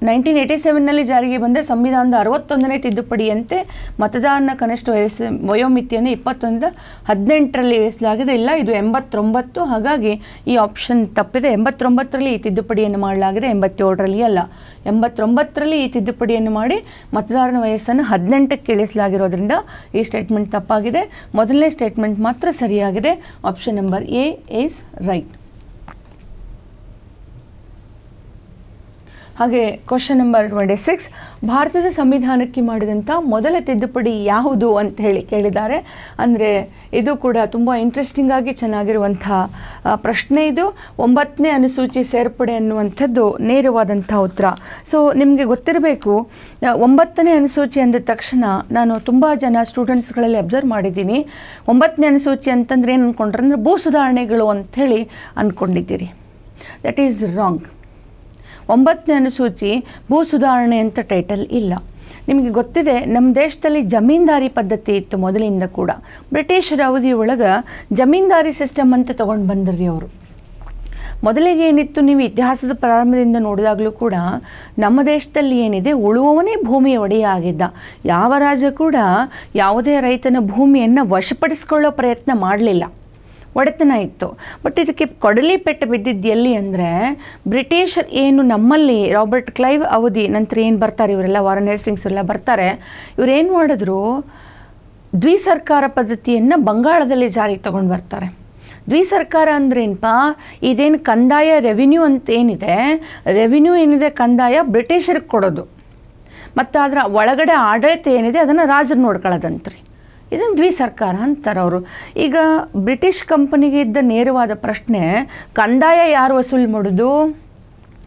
A: ನೈನ್ಟೀನ್ ಏಯ್ಟಿ ಸೆವೆನ್ನಲ್ಲಿ ಜಾರಿಗೆ ಬಂದ ಸಂವಿಧಾನದ ಅರವತ್ತೊಂದನೇ ತಿದ್ದುಪಡಿಯಂತೆ ಮತದಾನ ಕನಿಷ್ಠ ವಯಸ್ಸು, ವಯೋಮಿತಿಯನ್ನು ಇಪ್ಪತ್ತೊಂದು, ಹದಿನೆಂಟರಲ್ಲಿ ಇಳಿಸಲಾಗಿದೆ ಇಲ್ಲ, ಇದು ಎಂಬತ್ತೊಂಬತ್ತು. ಹಾಗಾಗಿ ಈ ಆಪ್ಷನ್ ತಪ್ಪಿದೆ. ಎಂಬತ್ತೊಂಬತ್ತರಲ್ಲಿ ಈ ತಿದ್ದುಪಡಿಯನ್ನು ಮಾಡಲಾಗಿದೆ. ಎಂಬತ್ತೇಳರಲ್ಲಿ ಅಲ್ಲ. ಎಂಬತ್ತೊಂಬತ್ತರಲ್ಲಿ ಈ ತಿದ್ದುಪಡಿಯನ್ನು ಮಾಡಿ ಮತದಾರನ ವಯಸ್ಸನ್ನು ಹದಿನೆಂಟಕ್ಕೆ ಇಳಿಸಲಾಗಿರೋದ್ರಿಂದ ಈ ಸ್ಟೇಟ್ಮೆಂಟ್ ತಪ್ಪಾಗಿದೆ. ಮೊದಲನೇ ಸ್ಟೇಟ್ಮೆಂಟ್ ಮಾತ್ರ ಸರಿಯಾಗಿದೆ. Option number A is right. ಹಾಗೆ ಕ್ವಶನ್ ನಂಬರ್ ಟ್ವೆಂಟಿ ಸಿಕ್ಸ್ ಭಾರತದ ಸಂವಿಧಾನಕ್ಕೆ ಮಾಡಿದಂಥ ಮೊದಲ ತಿದ್ದುಪಡಿ ಯಾವುದು ಅಂತ ಹೇಳಿ ಕೇಳಿದ್ದಾರೆ. ಅಂದರೆ ಇದು ಕೂಡ ತುಂಬ ಇಂಟ್ರೆಸ್ಟಿಂಗ್ ಆಗಿ ಚೆನ್ನಾಗಿರುವಂಥ ಪ್ರಶ್ನೆ ಇದು. ಒಂಬತ್ತನೇ ಅನುಸೂಚಿ ಸೇರ್ಪಡೆ ಅನ್ನುವಂಥದ್ದು ನೇರವಾದಂಥ ಉತ್ತರ. ಸೊ ನಿಮಗೆ ಗೊತ್ತಿರಬೇಕು ಒಂಬತ್ತನೇ ಅನುಸೂಚಿ ಅಂದ ತಕ್ಷಣ ನಾನು ತುಂಬ ಜನ ಸ್ಟೂಡೆಂಟ್ಸ್ಗಳಲ್ಲಿ ಅಬ್ಸರ್ವ್ ಮಾಡಿದ್ದೀನಿ. ಒಂಬತ್ತನೇ ಅನುಸೂಚಿ ಅಂತಂದ್ರೆ ಏನು ಅಂದ್ಕೊಂಡ್ರೆ ಅಂದರೆ ಭೂ ಸುಧಾರಣೆಗಳು ಅಂಥೇಳಿ ಅಂದ್ಕೊಂಡಿದ್ದೀರಿ ದಟ್ ಈಸ್ ರಾಂಗ್ ಒಂಬತ್ತನೇ ಅನುಸೂಚಿ ಭೂ ಸುಧಾರಣೆ ಅಂತ ಟೈಟಲ್ ಇಲ್ಲ. ನಿಮಗೆ ಗೊತ್ತಿದೆ ನಮ್ಮ ದೇಶದಲ್ಲಿ ಜಮೀನ್ದಾರಿ ಪದ್ಧತಿ ಇತ್ತು ಮೊದಲಿಂದ ಕೂಡ. ಬ್ರಿಟಿಷರ ಅವಧಿಯೊಳಗೆ ಜಮೀನ್ದಾರಿ ಸಿಸ್ಟಮ್ ಅಂತ ತೊಗೊಂಡು ಬಂದ್ರಿ ಅವರು. ಮೊದಲಿಗೆ ಏನಿತ್ತು, ನೀವು ಇತಿಹಾಸದ ಪ್ರಾರಂಭದಿಂದ ನೋಡಿದಾಗಲೂ ಕೂಡ ನಮ್ಮ ದೇಶದಲ್ಲಿ ಏನಿದೆ, ಉಳುವವನೇ ಭೂಮಿಯ ಒಡೆಯ ಆಗಿದ್ದ ಯಾವ ರಾಜ ಕೂಡ ಯಾವುದೇ ರೈತನ ಭೂಮಿಯನ್ನು ವಶಪಡಿಸ್ಕೊಳ್ಳೋ ಪ್ರಯತ್ನ ಮಾಡಲಿಲ್ಲ. ಒಡೆತನ ಇತ್ತು. ಬಟ್ ಇದಕ್ಕೆ ಕೊಡಲಿ ಪೆಟ್ಟು ಬಿದ್ದಿದ್ದು ಎಲ್ಲಿ ಅಂದರೆ ಬ್ರಿಟಿಷರ್ ಏನು ನಮ್ಮಲ್ಲಿ ರಾಬರ್ಟ್ ಕ್ಲೈವ್ ಅವಧಿ, ನಂತರ ಏನು ಬರ್ತಾರೆ ಇವರೆಲ್ಲ ವಾರನ್ ಹೇಸ್ಟಿಂಗ್ಸ್ ಎಲ್ಲ ಬರ್ತಾರೆ. ಇವರೇನು ಮಾಡಿದ್ರು, ದ್ವಿಸರ್ಕಾರ ಪದ್ಧತಿಯನ್ನು ಬಂಗಾಳದಲ್ಲಿ ಜಾರಿಗೆ ತಗೊಂಡು ಬರ್ತಾರೆ. ದ್ವಿಸರ್ಕಾರ ಅಂದ್ರೇನಪ್ಪ ಇದೇನು ಕಂದಾಯ ರೆವಿನ್ಯೂ ಅಂತ ಏನಿದೆ ರೆವಿನ್ಯೂ ಏನಿದೆ ಕಂದಾಯ ಬ್ರಿಟಿಷರಿಗೆ ಕೊಡೋದು. ಮತ್ತು ಅದರ ಒಳಗಡೆ ಆಡಳಿತ ಏನಿದೆ, ಅದನ್ನು ರಾಜರು ನೋಡ್ಕೊಳ್ಳೋದಂತ್ರಿ. ಇದನ್ನು ದ್ವಿಸರ್ಕಾರ ಅಂತಾರೆ ಅವರು. ಈಗ ಬ್ರಿಟಿಷ್ ಕಂಪನಿಗೆ ಇದ್ದ ನೇರವಾದ ಪ್ರಶ್ನೆ, ಕಂದಾಯ ಯಾರು ವಸೂಲು ಮಾಡೋದು?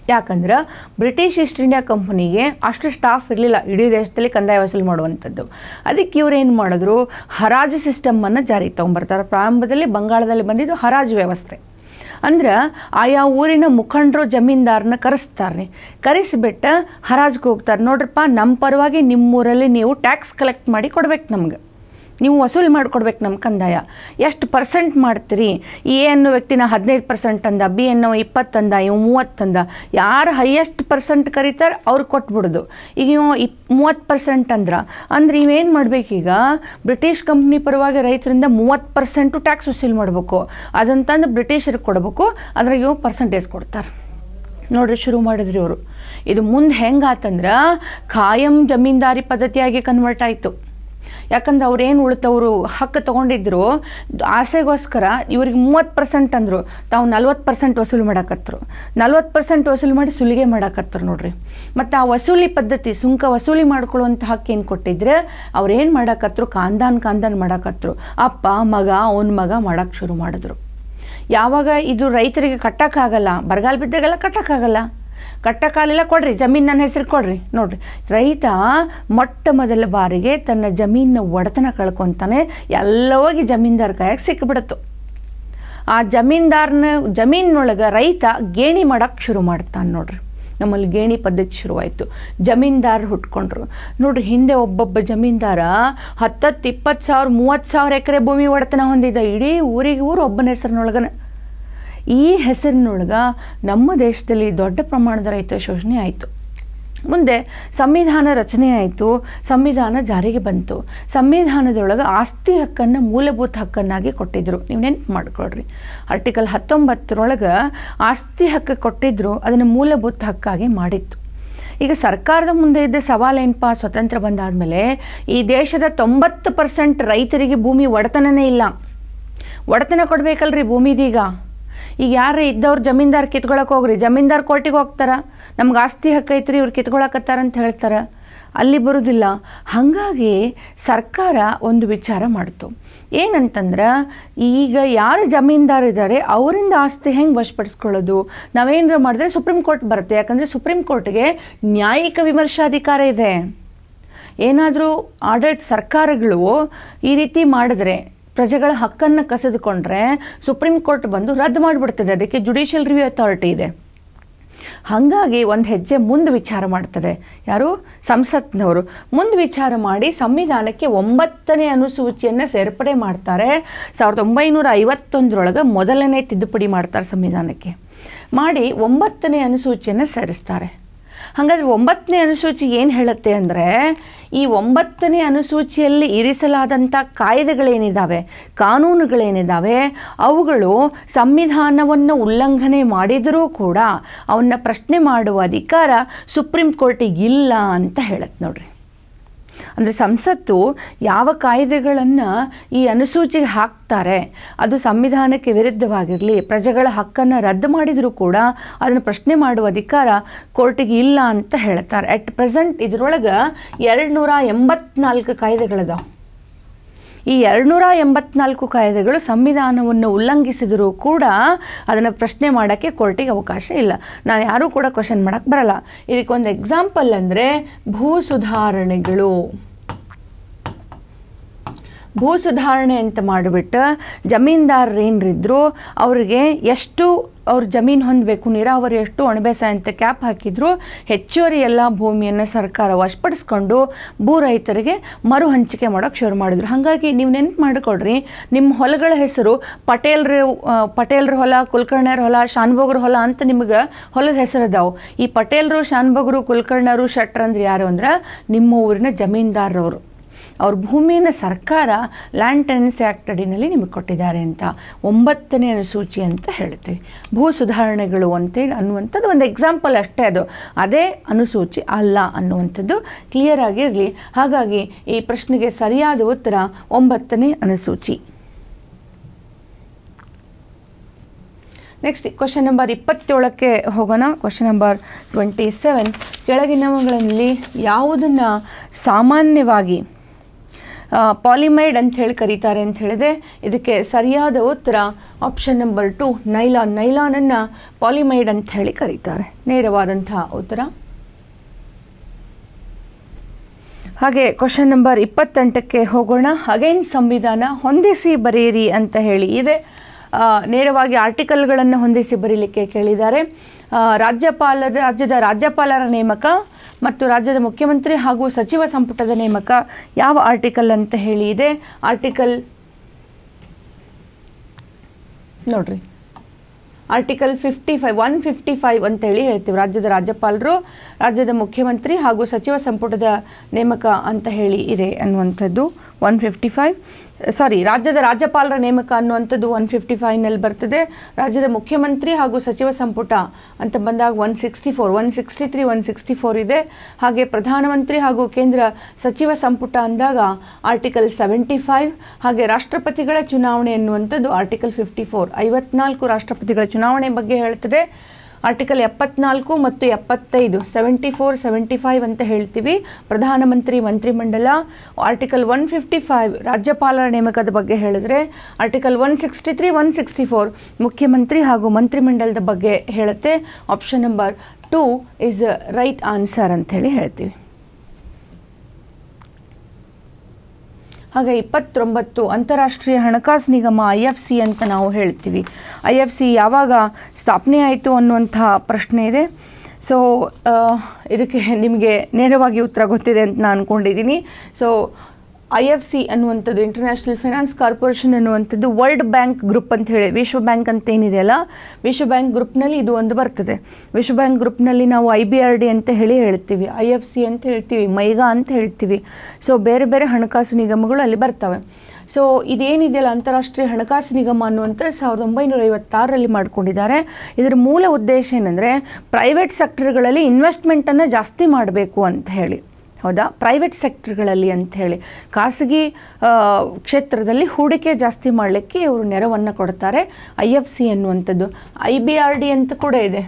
A: ಯಾಕಂದ್ರೆ ಬ್ರಿಟಿಷ್ ಈಸ್ಟ್ ಇಂಡಿಯಾ ಕಂಪನಿಗೆ ಅಷ್ಟು ಸ್ಟಾಫ್ ಇರಲಿಲ್ಲ, ಇಡೀ ದೇಶದಲ್ಲಿ ಕಂದಾಯ ವಸೂಲು ಮಾಡುವಂಥದ್ದು. ಅದಕ್ಕೆ ಇವ್ರು ಏನು ಮಾಡಿದ್ರು? ಹರಾಜು ಸಿಸ್ಟಮನ್ನು ಜಾರಿಗೆ ತೊಗೊಂಬರ್ತಾರೆ. ಪ್ರಾರಂಭದಲ್ಲಿ ಬಂಗಾಳದಲ್ಲಿ ಬಂದಿದ್ದು ಹರಾಜು ವ್ಯವಸ್ಥೆ. ಅಂದ್ರೆ ಆಯಾ ಊರಿನ ಮುಖಂಡರು ಜಮೀನ್ದಾರನ ಕರೆಸ್ತಾರೆ ಕರೆಸಿಬಿಟ್ಟು ಹರಾಜ್ಗೆ ಹೋಗ್ತಾರೆ. ನೋಡ್ರಪ್ಪ ನಮ್ಮ ಪರವಾಗಿ ನಿಮ್ಮೂರಲ್ಲಿ ನೀವು ಟ್ಯಾಕ್ಸ್ ಕಲೆಕ್ಟ್ ಮಾಡಿ ಕೊಡ್ಬೇಕು ನಮ್ಗೆ. ನೀವು ವಸೂಲಿ ಮಾಡಿಕೊಡ್ಬೇಕು ನಮ್ಮ ಕಂದಾಯ. ಎಷ್ಟು ಪರ್ಸೆಂಟ್ ಮಾಡ್ತೀರಿ? ಎ ಅನ್ನೋ ವ್ಯಕ್ತಿನ ಹದಿನೈದು ಪರ್ಸೆಂಟ್ ಅಂದ, ಬಿ ಅನ್ನೋ ಇಪ್ಪತ್ತಂದ ಇವು ಮೂವತ್ತಂದ ಯಾರು ಹೈಯೆಸ್ಟ್ ಪರ್ಸೆಂಟ್ ಕರೀತಾರೆ ಅವ್ರು ಕೊಟ್ಬಿಡೋದು. ಈಗ ಇವು ಇಪ್, ಮೂವತ್ತು ಪರ್ಸೆಂಟ್ ಅಂದ್ರೆ ಅಂದ್ರೆ ಇವೇನು ಮಾಡಬೇಕೀಗ? ಬ್ರಿಟಿಷ್ ಕಂಪ್ನಿ ಪರವಾಗಿ ರೈತರಿಂದ ಮೂವತ್ತು ಪರ್ಸೆಂಟು ಟ್ಯಾಕ್ಸ್ ವಸೂಲಿ ಮಾಡಬೇಕು. ಅದಂತಂದು ಬ್ರಿಟಿಷರಿಗೆ ಕೊಡಬೇಕು, ಅದ್ರಾಗ ಇವು ಪರ್ಸೆಂಟೇಜ್ ಕೊಡ್ತಾರೆ. ನೋಡ್ರಿ ಶುರು ಮಾಡಿದ್ರಿ ಅವರು. ಇದು ಮುಂದೆ ಹೆಂಗಾತಂದ್ರೆ ಖಾಯಂ ಜಮೀನ್ದಾರಿ ಪದ್ಧತಿಯಾಗಿ ಕನ್ವರ್ಟ್ ಆಯಿತು. ಯಾಕಂದ್ರೆ ಅವ್ರೇನು ಉಳಿತವರು ಹಕ್ಕು ತೊಗೊಂಡಿದ್ರು, ಆಸೆಗೋಸ್ಕರ ಇವ್ರಿಗೆ ಮೂವತ್ತು ಪರ್ಸೆಂಟ್ ಅಂದರು. ತಾವು ನಲ್ವತ್ತು ಪರ್ಸೆಂಟ್ ವಸೂಲು ಮಾಡಾಕತ್ತರು ನಲ್ವತ್ತು ಪರ್ಸೆಂಟ್ ವಸೂಲು ಮಾಡಿ ಸುಲಿಗೆ ಮಾಡಾಕತ್ತರು ನೋಡ್ರಿ. ಮತ್ತು ಆ ವಸೂಲಿ ಪದ್ಧತಿ, ಸುಂಕ ವಸೂಲಿ ಮಾಡ್ಕೊಳ್ಳುವಂಥ ಹಕ್ಕು ಏನು ಕೊಟ್ಟಿದ್ರೆ, ಅವ್ರೇನು ಮಾಡಾಕತ್ತರು ಕಾಂದಾನ್ ಕಾಂದಾನ್ ಮಾಡಾಕತ್ತರು ಅಪ್ಪ, ಮಗ, ಅವನ ಮಗ ಮಾಡಕ್ಕೆ ಶುರು ಮಾಡಿದ್ರು. ಯಾವಾಗ ಇದು ರೈತರಿಗೆ ಕಟ್ಟೋಕ್ಕಾಗಲ್ಲ, ಬರಗಾಲ ಬಿದ್ದಾಗೆಲ್ಲ ಕಟ್ಟಕ್ಕಾಗಲ್ಲ. ಕಟ್ಟಕ್ಕಾಗಲಿಲ್ಲ ಕೊಡ್ರಿ ಜಮೀನು ನನ್ನ ಹೆಸರು ಕೊಡ್ರಿ. ನೋಡ್ರಿ, ರೈತ ಮೊಟ್ಟ ಮೊದಲ ಬಾರಿಗೆ ತನ್ನ ಜಮೀನಿನ ಒಡೆತನ ಕಳ್ಕೊತಾನೆ, ಎಲ್ಲ ಹೋಗಿ ಜಮೀನ್ದಾರ ಕೈಯಾಗ ಸಿಕ್ಕಿಬಿಡ್ತು ಆ ಜಮೀನ್ದಾರನ ಜಮೀನಿನೊಳಗೆ ರೈತ ಗೇಣಿ ಮಾಡೋಕ್ಕೆ ಶುರು ಮಾಡ್ತಾನೆ ನೋಡ್ರಿ. ನಮ್ಮಲ್ಲಿ ಗೇಣಿ ಪದ್ಧತಿ ಶುರುವಾಯಿತು. ಜಮೀನ್ದಾರ ಹುಟ್ಕೊಂಡ್ರು. ನೋಡ್ರಿ, ಹಿಂದೆ ಒಬ್ಬೊಬ್ಬ ಜಮೀನ್ದಾರ ಹತ್ತತ್ತು, ಇಪ್ಪತ್ತು ಸಾವಿರ, ಮೂವತ್ತು ಸಾವಿರ ಎಕರೆ ಭೂಮಿ ಒಡೆತನ ಹೊಂದಿದ್ದ. ಇಡೀ ಊರಿಗೆ ಊರು ಒಬ್ಬನ ಹೆಸರಿನೊಳಗನೆ. ಈ ಹೆಸರಿನೊಳಗೆ ನಮ್ಮ ದೇಶದಲ್ಲಿ ದೊಡ್ಡ ಪ್ರಮಾಣದ ರೈತ ಶೋಷಣೆ ಆಯಿತು. ಮುಂದೆ ಸಂವಿಧಾನ ರಚನೆ ಆಯಿತು, ಸಂವಿಧಾನ ಜಾರಿಗೆ ಬಂತು. ಸಂವಿಧಾನದೊಳಗೆ ಆಸ್ತಿ ಹಕ್ಕನ್ನು ಮೂಲಭೂತ ಹಕ್ಕನ್ನಾಗಿ ಕೊಟ್ಟಿದ್ದರು ನೀವು ನೆನಪು ಮಾಡ್ಕೊಳ್ರಿ. ಆರ್ಟಿಕಲ್ ಹತ್ತೊಂಬತ್ತರೊಳಗೆ ಆಸ್ತಿ ಹಕ್ಕು ಕೊಟ್ಟಿದ್ದರು ಅದನ್ನು ಮೂಲಭೂತ ಹಕ್ಕಾಗಿ ಮಾಡಿತ್ತು. ಈಗ ಸರ್ಕಾರದ ಮುಂದೆ ಇದ್ದ ಸವಾಲೇನಪ್ಪ ಸ್ವತಂತ್ರ ಬಂದಾದಮೇಲೆ ಈ ದೇಶದ ತೊಂಬತ್ತು ಪರ್ಸೆಂಟ್ ರೈತರಿಗೆ ಭೂಮಿ ಒಡೆತನನೇ ಇಲ್ಲ. ಒಡೆತನ ಕೊಡಬೇಕಲ್ರಿ ಭೂಮಿದೀಗ ಈಗ ಯಾರು ಇದ್ದವ್ರು ಜಮೀನ್ದಾರ್ ಕಿತ್ಕೊಳಕ್ಕೆ ಹೋಗ್ರಿ, ಜಮೀನ್ದಾರ್ ಕೋರ್ಟಿಗೆ ಹೋಗ್ತಾರ, ನಮ್ಗೆ ಆಸ್ತಿ ಹಕ್ಕೈತ್ರಿ ಇವ್ರು ಕಿತ್ಕೊಳಕತ್ತಾರ ಅಂತ ಹೇಳ್ತಾರೆ, ಅಲ್ಲಿ ಬರೋದಿಲ್ಲ. ಹಾಗಾಗಿ ಸರ್ಕಾರ ಒಂದು ವಿಚಾರ ಮಾಡಿತು. ಏನಂತಂದ್ರೆ, ಈಗ ಯಾರು ಇದ್ದಾರೆ ಅವರಿಂದ ಆಸ್ತಿ ಹೆಂಗೆ ವಶಪಡಿಸ್ಕೊಳ್ಳೋದು? ನಾವೇನಾರು ಮಾಡಿದ್ರೆ ಸುಪ್ರೀಂ ಕೋರ್ಟ್ ಬರುತ್ತೆ, ಯಾಕಂದರೆ ಸುಪ್ರೀಂ ಕೋರ್ಟ್ಗೆ ನ್ಯಾಯಿಕ ವಿಮರ್ಶಾಧಿಕಾರ ಇದೆ. ಏನಾದರೂ ಆಡಳಿತ ಸರ್ಕಾರಗಳು ಈ ರೀತಿ ಮಾಡಿದ್ರೆ ಪ್ರಜೆಗಳ ಹಕ್ಕನ್ನು ಕಸಿದುಕೊಂಡ್ರೆ ಸುಪ್ರೀಂ ಕೋರ್ಟ್ ಬಂದು ರದ್ದು ಮಾಡಿಬಿಡ್ತದೆ. ಅದಕ್ಕೆ ಜುಡಿಷಿಯಲ್ ರಿವ್ಯೂ ಅಥಾರಿಟಿ ಇದೆ. ಹಾಗಾಗಿ ಒಂದು ಹೆಜ್ಜೆ ಮುಂದೆ ವಿಚಾರ ಮಾಡ್ತದೆ. ಯಾರು? ಸಂಸತ್ನವರು. ಮುಂದೆ ವಿಚಾರ ಮಾಡಿ ಸಂವಿಧಾನಕ್ಕೆ ಒಂಬತ್ತನೇ ಅನುಸೂಚಿಯನ್ನು ಸೇರ್ಪಡೆ ಮಾಡ್ತಾರೆ. ಸಾವಿರದ ಒಂಬೈನೂರ ಐವತ್ತೊಂದರೊಳಗೆ ಮೊದಲನೇ ತಿದ್ದುಪಡಿ ಮಾಡ್ತಾರೆ ಸಂವಿಧಾನಕ್ಕೆ. ಮಾಡಿ ಒಂಬತ್ತನೇ ಅನುಸೂಚಿಯನ್ನು ಸೇರಿಸ್ತಾರೆ. ಹಾಗಾದ್ರೆ ಒಂಬತ್ತನೇ ಅನುಸೂಚಿ ಏನು ಹೇಳುತ್ತೆ ಅಂದರೆ, ಈ ಒಂಬತ್ತನೇ ಅನುಸೂಚಿಯಲ್ಲಿ ಇರಿಸಲಾದಂಥ ಕಾಯ್ದೆಗಳೇನಿದ್ದಾವೆ ಕಾನೂನುಗಳೇನಿದ್ದಾವೆ ಅವುಗಳು ಸಂವಿಧಾನವನ್ನು ಉಲ್ಲಂಘನೆ ಮಾಡಿದರೂ ಕೂಡ ಅವನ್ನ ಪ್ರಶ್ನೆ ಮಾಡುವ ಅಧಿಕಾರ ಸುಪ್ರೀಂ ಕೋರ್ಟಿಗೆ ಇಲ್ಲ ಅಂತ ಹೇಳತ್ತೆ ನೋಡ್ರಿ. ಅಂದರೆ ಸಂಸತ್ತು ಯಾವ ಕಾಯ್ದೆಗಳನ್ನು ಈ ಅನುಸೂಚಿಗೆ ಹಾಕ್ತಾರೆ, ಅದು ಸಂವಿಧಾನಕ್ಕೆ ವಿರುದ್ಧವಾಗಿರಲಿ, ಪ್ರಜೆಗಳ ಹಕ್ಕನ್ನು ರದ್ದು ಮಾಡಿದರೂ ಕೂಡ ಅದನ್ನು ಪ್ರಶ್ನೆ ಮಾಡುವ ಅಧಿಕಾರ ಕೋರ್ಟಿಗೆ ಇಲ್ಲ ಅಂತ ಹೇಳ್ತಾರೆ. ಅಟ್ ಪ್ರೆಸೆಂಟ್ ಇದರೊಳಗೆ ಎರಡು ನೂರ ಎಂಬತ್ನಾಲ್ಕು ಕಾಯ್ದೆಗಳಿದಾವೆ. ಈ ಎರಡುನೂರ ಎಂಬತ್ನಾಲ್ಕು ಕಾಯ್ದೆಗಳು ಸಂವಿಧಾನವನ್ನು ಉಲ್ಲಂಘಿಸಿದರೂ ಕೂಡ ಅದನ್ನು ಪ್ರಶ್ನೆ ಮಾಡೋಕ್ಕೆ ಕೋರ್ಟಿಗೆ ಅವಕಾಶ ಇಲ್ಲ. ನಾವು ಯಾರೂ ಕೂಡ ಕ್ವಶನ್ ಮಾಡೋಕ್ಕೆ ಬರಲ್ಲ. ಇದಕ್ಕೊಂದು ಎಕ್ಸಾಂಪಲ್ ಅಂದರೆ ಭೂ ಸುಧಾರಣೆಗಳು. ಭೂ ಸುಧಾರಣೆ ಅಂತ ಮಾಡಿಬಿಟ್ಟು ಜಮೀನ್ದಾರರು ಏನಿದ್ರು ಅವರಿಗೆ ಎಷ್ಟು ಅವ್ರು ಜಮೀನು ಹೊಂದಬೇಕು, ನೀರಾವರಿ ಎಷ್ಟು ಒಣಬೇಸಾಯ ಅಂತ ಕ್ಯಾಪ್ ಹಾಕಿದ್ರು, ಹೆಚ್ಚುವರಿ ಎಲ್ಲ ಭೂಮಿಯನ್ನು ಸರ್ಕಾರ ವಶಪಡಿಸ್ಕೊಂಡು ಭೂ ರೈತರಿಗೆ ಮರು ಹಂಚಿಕೆ ಮಾಡೋಕ್ಕೆ ಶುರು ಮಾಡಿದ್ರು. ಹಾಗಾಗಿ ನೀವು ನೆನಪು ಮಾಡಿಕೊಡ್ರಿ ನಿಮ್ಮ ಹೊಲಗಳ ಹೆಸರು ಪಟೇಲ್ರ ಪಟೇಲ್ರ ಹೊಲ ಕುಲಕರ್ಣರ ಹೊಲ, ಶಾನ್ಭೋಗ್ರ ಹೊಲ ಅಂತ ನಿಮಗೆ ಹೊಲದ ಹೆಸರು ಅದಾವೆ. ಈ ಪಟೇಲ್ರು, ಶಾನ್ಭೋಗರು ಕುಲಕರ್ಣರು ಶಟ್ರ್ ಅಂದ್ರೆ ಯಾರು ಅಂದ್ರೆ ನಿಮ್ಮ ಊರಿನ ಜಮೀನ್ದಾರರವರು. ಅವ್ರ ಭೂಮಿಯನ್ನು ಸರ್ಕಾರ ಲ್ಯಾಂಡ್ ಟೆನೆನ್ಸಿ ಆ್ಯಕ್ಟ್ ಅಡಿನಲ್ಲಿ ನಿಮಗೆ ಕೊಟ್ಟಿದ್ದಾರೆ ಅಂತ ಒಂಬತ್ತನೇ ಅನುಸೂಚಿ ಅಂತ ಹೇಳ್ತೀವಿ ಭೂ ಸುಧಾರಣೆಗಳು ಅಂತೇಳಿ ಅನ್ನುವಂಥದ್ದು ಒಂದು ಎಕ್ಸಾಂಪಲ್ ಅಷ್ಟೇ ಅದು. ಅದೇ ಅನುಸೂಚಿ ಅಲ್ಲ ಅನ್ನುವಂಥದ್ದು ಕ್ಲಿಯರ್ ಆಗಿರಲಿ. ಹಾಗಾಗಿ ಈ ಪ್ರಶ್ನೆಗೆ ಸರಿಯಾದ ಉತ್ತರ ಒಂಬತ್ತನೇ ಅನುಸೂಚಿ. ನೆಕ್ಸ್ಟ್ ಕ್ವಶನ್ ನಂಬರ್ ಇಪ್ಪತ್ತೇಳಕ್ಕೆ ಹೋಗೋಣ. ಕ್ವಶನ್ ನಂಬರ್ ಟ್ವೆಂಟಿ ಸೆವೆನ್ ಕೆಳಗಿನವುಗಳಲ್ಲಿ ಯಾವುದನ್ನು ಸಾಮಾನ್ಯವಾಗಿ ಪಾಲಿಮೈಡ್ ಅಂತ ಹೇಳಿ ಕರೀತಾರೆ ಅಂತ ಹೇಳಿದೆ ಇದಕ್ಕೆ ಸರಿಯಾದ ಉತ್ತರ ಆಪ್ಷನ್ ನಂಬರ್ ಟು ನೈಲಾನ್ ನೈಲಾನನ್ನು ಪಾಲಿಮೈಡ್ ಅಂತ ಹೇಳಿ ಕರೀತಾರೆ. ನೇರವಾದಂತಹ ಉತ್ತರ. ಹಾಗೆ ಕ್ವಶನ್ ನಂಬರ್ ಇಪ್ಪತ್ತೆಂಟಕ್ಕೆ ಹೋಗೋಣ. ಅಗೈನ್ ಸಂವಿಧಾನ ಹೊಂದಿಸಿ ಬರೆಯಿರಿ ಅಂತ ಹೇಳಿ ಇದೆ. ನೇರವಾಗಿ ಆರ್ಟಿಕಲ್ಗಳನ್ನು ಹೊಂದಿಸಿ ಬರೀಲಿಕ್ಕೆ ಕೇಳಿದ್ದಾರೆ. ರಾಜ್ಯಪಾಲರ, ರಾಜ್ಯದ ರಾಜ್ಯಪಾಲರ ನೇಮಕ ಮತ್ತು ರಾಜ್ಯದ ಮುಖ್ಯಮಂತ್ರಿ ಹಾಗೂ ಸಚಿವ ಸಂಪುಟದ ನೇಮಕ ಯಾವ ಆರ್ಟಿಕಲ್ ಅಂತ ಹೇಳಿ ಇದೆ? ಆರ್ಟಿಕಲ್ ನೋಡ್ರಿ. Article fifty five one fifty five ಅಂತೇಳಿ ಹೇಳ್ತೀವಿ ರಾಜ್ಯದ ರಾಜ್ಯಪಾಲರು, ರಾಜ್ಯದ ಮುಖ್ಯಮಂತ್ರಿ ಹಾಗೂ ಸಚಿವ ಸಂಪುಟದ ನೇಮಕ ಅಂತ ಹೇಳಿ ಇದೆ ಅನ್ನುವಂಥದ್ದು. ಒನ್ ಫಿಫ್ಟಿ ಫೈವ್ ಸಾರಿ ರಾಜ್ಯದ ರಾಜ್ಯಪಾಲರ ನೇಮಕ ಅನ್ನುವಂಥದ್ದು ಒನ್ ಫಿಫ್ಟಿ ಫೈವ್ನಲ್ಲಿ ಬರ್ತದೆ. ರಾಜ್ಯದ ಮುಖ್ಯಮಂತ್ರಿ ಹಾಗೂ ಸಚಿವ ಸಂಪುಟ ಅಂತ ಬಂದಾಗ one sixty four one sixty three one sixty four ಇದೆ. ಹಾಗೆ ಪ್ರಧಾನಮಂತ್ರಿ ಹಾಗೂ ಕೇಂದ್ರ ಸಚಿವ ಸಂಪುಟ ಅಂದಾಗ ಆರ್ಟಿಕಲ್ ಸೆವೆಂಟಿ ಫೈವ್ ಹಾಗೆ ರಾಷ್ಟ್ರಪತಿಗಳ ಚುನಾವಣೆ ಅನ್ನುವಂಥದ್ದು ಆರ್ಟಿಕಲ್ ಫಿಫ್ಟಿ ಫೋರ್ ಐವತ್ನಾಲ್ಕು ರಾಷ್ಟ್ರಪತಿಗಳ ಚುನಾವಣೆ ಬಗ್ಗೆ ಹೇಳ್ತದೆ ಆರ್ಟಿಕಲ್ ಎಪ್ಪತ್ನಾಲ್ಕು ಮತ್ತು ಎಪ್ಪತ್ತೈದು ಸೆವೆಂಟಿ ಫೋರ್ ಸೆವೆಂಟಿ ಫೈವ್ ಅಂತ ಹೇಳ್ತೀವಿ. ಪ್ರಧಾನಮಂತ್ರಿ ಮಂತ್ರಿಮಂಡಲ ಆರ್ಟಿಕಲ್ ಒನ್ ಫಿಫ್ಟಿ ಫೈವ್ ರಾಜ್ಯಪಾಲರ ನೇಮಕದ ಬಗ್ಗೆ ಹೇಳಿದ್ರೆ article one sixty three one sixty four ಮುಖ್ಯಮಂತ್ರಿ ಹಾಗೂ ಮಂತ್ರಿಮಂಡಲದ ಬಗ್ಗೆ ಹೇಳುತ್ತೆ. Option number two is right answer ಅಂಥೇಳಿ ಹೇಳ್ತೀವಿ. ಹಾಗೆ ಇಪ್ಪತ್ತೊಂಬತ್ತು ಅಂತಾರಾಷ್ಟ್ರೀಯ ಹಣಕಾಸು ನಿಗಮ ಐ ಎಫ್ ಸಿ ಅಂತ ನಾವು ಹೇಳ್ತೀವಿ. ಐ ಎಫ್ ಸಿ ಯಾವಾಗ ಸ್ಥಾಪನೆ ಆಯಿತು ಅನ್ನುವಂಥ ಪ್ರಶ್ನೆ ಇದೆ. ಸೊ ಇದಕ್ಕೆ ನಿಮಗೆ ನೇರವಾಗಿ ಉತ್ತರ ಗೊತ್ತಿದೆ ಅಂತ ನಾನು ಅಂದ್ಕೊಂಡಿದ್ದೀನಿ ಸೊ ಐ ಎಫ್ ಸಿ ಅನ್ನುವಂಥದ್ದು ಇಂಟರ್ನ್ಯಾಷನಲ್ ಫೈನಾನ್ಸ್ ಕಾರ್ಪೊರೇಷನ್ ಅನ್ನುವಂಥದ್ದು ವರ್ಲ್ಡ್ ಬ್ಯಾಂಕ್ ಗ್ರೂಪ್ ಅಂತ ಹೇಳಿ, ವಿಶ್ವ ಬ್ಯಾಂಕ್ ಅಂತ ಏನಿದೆಯಲ್ಲ ವಿಶ್ವ ಬ್ಯಾಂಕ್ ಗ್ರೂಪ್ನಲ್ಲಿ ಇದು ಒಂದು ಬರ್ತದೆ. ವಿಶ್ವ ಬ್ಯಾಂಕ್ ಗ್ರೂಪ್ನಲ್ಲಿ ನಾವು ಐ ಬಿ ಆರ್ ಡಿ ಅಂತ ಹೇಳಿ ಹೇಳ್ತೀವಿ, ಐ ಎಫ್ ಸಿ ಅಂತ ಹೇಳ್ತೀವಿ, ಮೈಗಾ ಅಂತ ಹೇಳ್ತೀವಿ. ಸೊ ಬೇರೆ ಬೇರೆ ಹಣಕಾಸು ನಿಗಮಗಳು ಅಲ್ಲಿ ಬರ್ತವೆ. ಸೊ ಇದೇನಿದೆಯಲ್ಲ ಅಂತಾರಾಷ್ಟ್ರೀಯ ಹಣಕಾಸು ನಿಗಮ ಅನ್ನುವಂಥ ಸಾವಿರದ ಒಂಬೈನೂರ ಐವತ್ತಾರರಲ್ಲಿ ಮಾಡ್ಕೊಂಡಿದ್ದಾರೆ. ಇದರ ಮೂಲ ಉದ್ದೇಶ ಏನಂದರೆ ಪ್ರೈವೇಟ್ ಸೆಕ್ಟರ್ಗಳಲ್ಲಿ ಇನ್ವೆಸ್ಟ್ಮೆಂಟನ್ನು ಜಾಸ್ತಿ ಮಾಡಬೇಕು ಅಂತ ಹೇಳಿ. ಹೌದಾ? ಪ್ರೈವೇಟ್ ಸೆಕ್ಟರ್ಗಳಲ್ಲಿ ಅಂತ ಹೇಳಿ ಖಾಸಗಿ ಕ್ಷೇತ್ರದಲ್ಲಿ ಹೂಡಿಕೆ ಜಾಸ್ತಿ ಮಾಡಲಿಕ್ಕೆ ಇವರು ನೆರವನ್ನು ಕೊಡ್ತಾರೆ. ಐ ಎಫ್ ಸಿ ಅನ್ನುವಂಥದ್ದು ಐ ಬಿ ಆರ್ ಡಿ ಅಂತ ಕೂಡ ಇದೆ.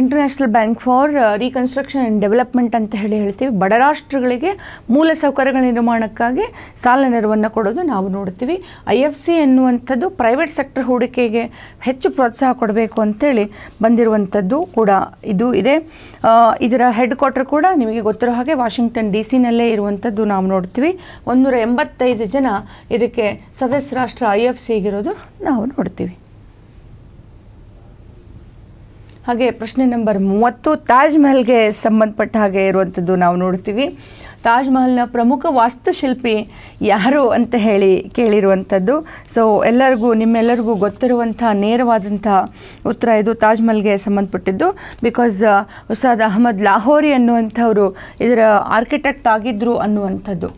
A: International bank for reconstruction and development ಅಂತ ಹೇಳಿ ಹೇಳ್ತೀವಿ. ಬಡ ರಾಷ್ಟ್ರಗಳಿಗೆ ಮೂಲ ಸೌಕರ್ಯಗಳ ನಿರ್ಮಾಣಕ್ಕಾಗಿ ಸಾಲ ನೆರವನ್ನು ಕೊಡೋದು ನಾವು ನೋಡ್ತೀವಿ. ಐ ಎಫ್ ಸಿ ಎನ್ನುವಂಥದ್ದು ಪ್ರೈವೇಟ್ ಸೆಕ್ಟರ್ ಹೂಡಿಕೆಗೆ ಹೆಚ್ಚು ಪ್ರೋತ್ಸಾಹ ಕೊಡಬೇಕು ಅಂತೇಳಿ ಬಂದಿರುವಂಥದ್ದು ಕೂಡ ಇದು ಇದೆ. ಇದರ ಹೆಡ್ ಕ್ವಾರ್ಟರ್ ಕೂಡ ನಿಮಗೆ ಗೊತ್ತಿರೋ ಹಾಗೆ ವಾಷಿಂಗ್ಟನ್ ಡಿ ಸಿನಲ್ಲೇ ಇರುವಂಥದ್ದು ನಾವು ನೋಡ್ತೀವಿ. ಒಂದೂರ ಎಂಬತ್ತೈದು ಜನ ಇದಕ್ಕೆ ಸದಸ್ಯ ರಾಷ್ಟ್ರ ಐ ಎಫ್ ಸಿಗಿರೋದು ನಾವು ನೋಡ್ತೀವಿ. ಹಾಗೆ ಪ್ರಶ್ನೆ ನಂಬರ್ ಮೂವತ್ತು ತಾಜ್ ಮಹಲ್ಗೆ ಸಂಬಂಧಪಟ್ಟ ಹಾಗೆ ಇರುವಂಥದ್ದು ನಾವು ನೋಡ್ತೀವಿ. ತಾಜ್ ಮಹಲ್ನ ಪ್ರಮುಖ ವಾಸ್ತುಶಿಲ್ಪಿ ಯಾರು ಅಂತ ಹೇಳಿ ಕೇಳಿರುವಂಥದ್ದು. ಸೊ ಎಲ್ಲರಿಗೂ, ನಿಮ್ಮೆಲ್ಲರಿಗೂ ಗೊತ್ತಿರುವಂಥ, ನೇರವಾದಂಥ ಉತ್ತರ ಇದು ತಾಜ್ ಮಹಲ್ಗೆ ಸಂಬಂಧಪಟ್ಟಿದ್ದು ಬಿಕಾಸ್ ಉಸಾದ್ ಅಹಮದ್ ಲಾಹೋರಿ ಅನ್ನುವಂಥವರು ಇದರ ಆರ್ಕಿಟೆಕ್ಟ್ ಆಗಿದ್ದರು ಅನ್ನುವಂಥದ್ದು.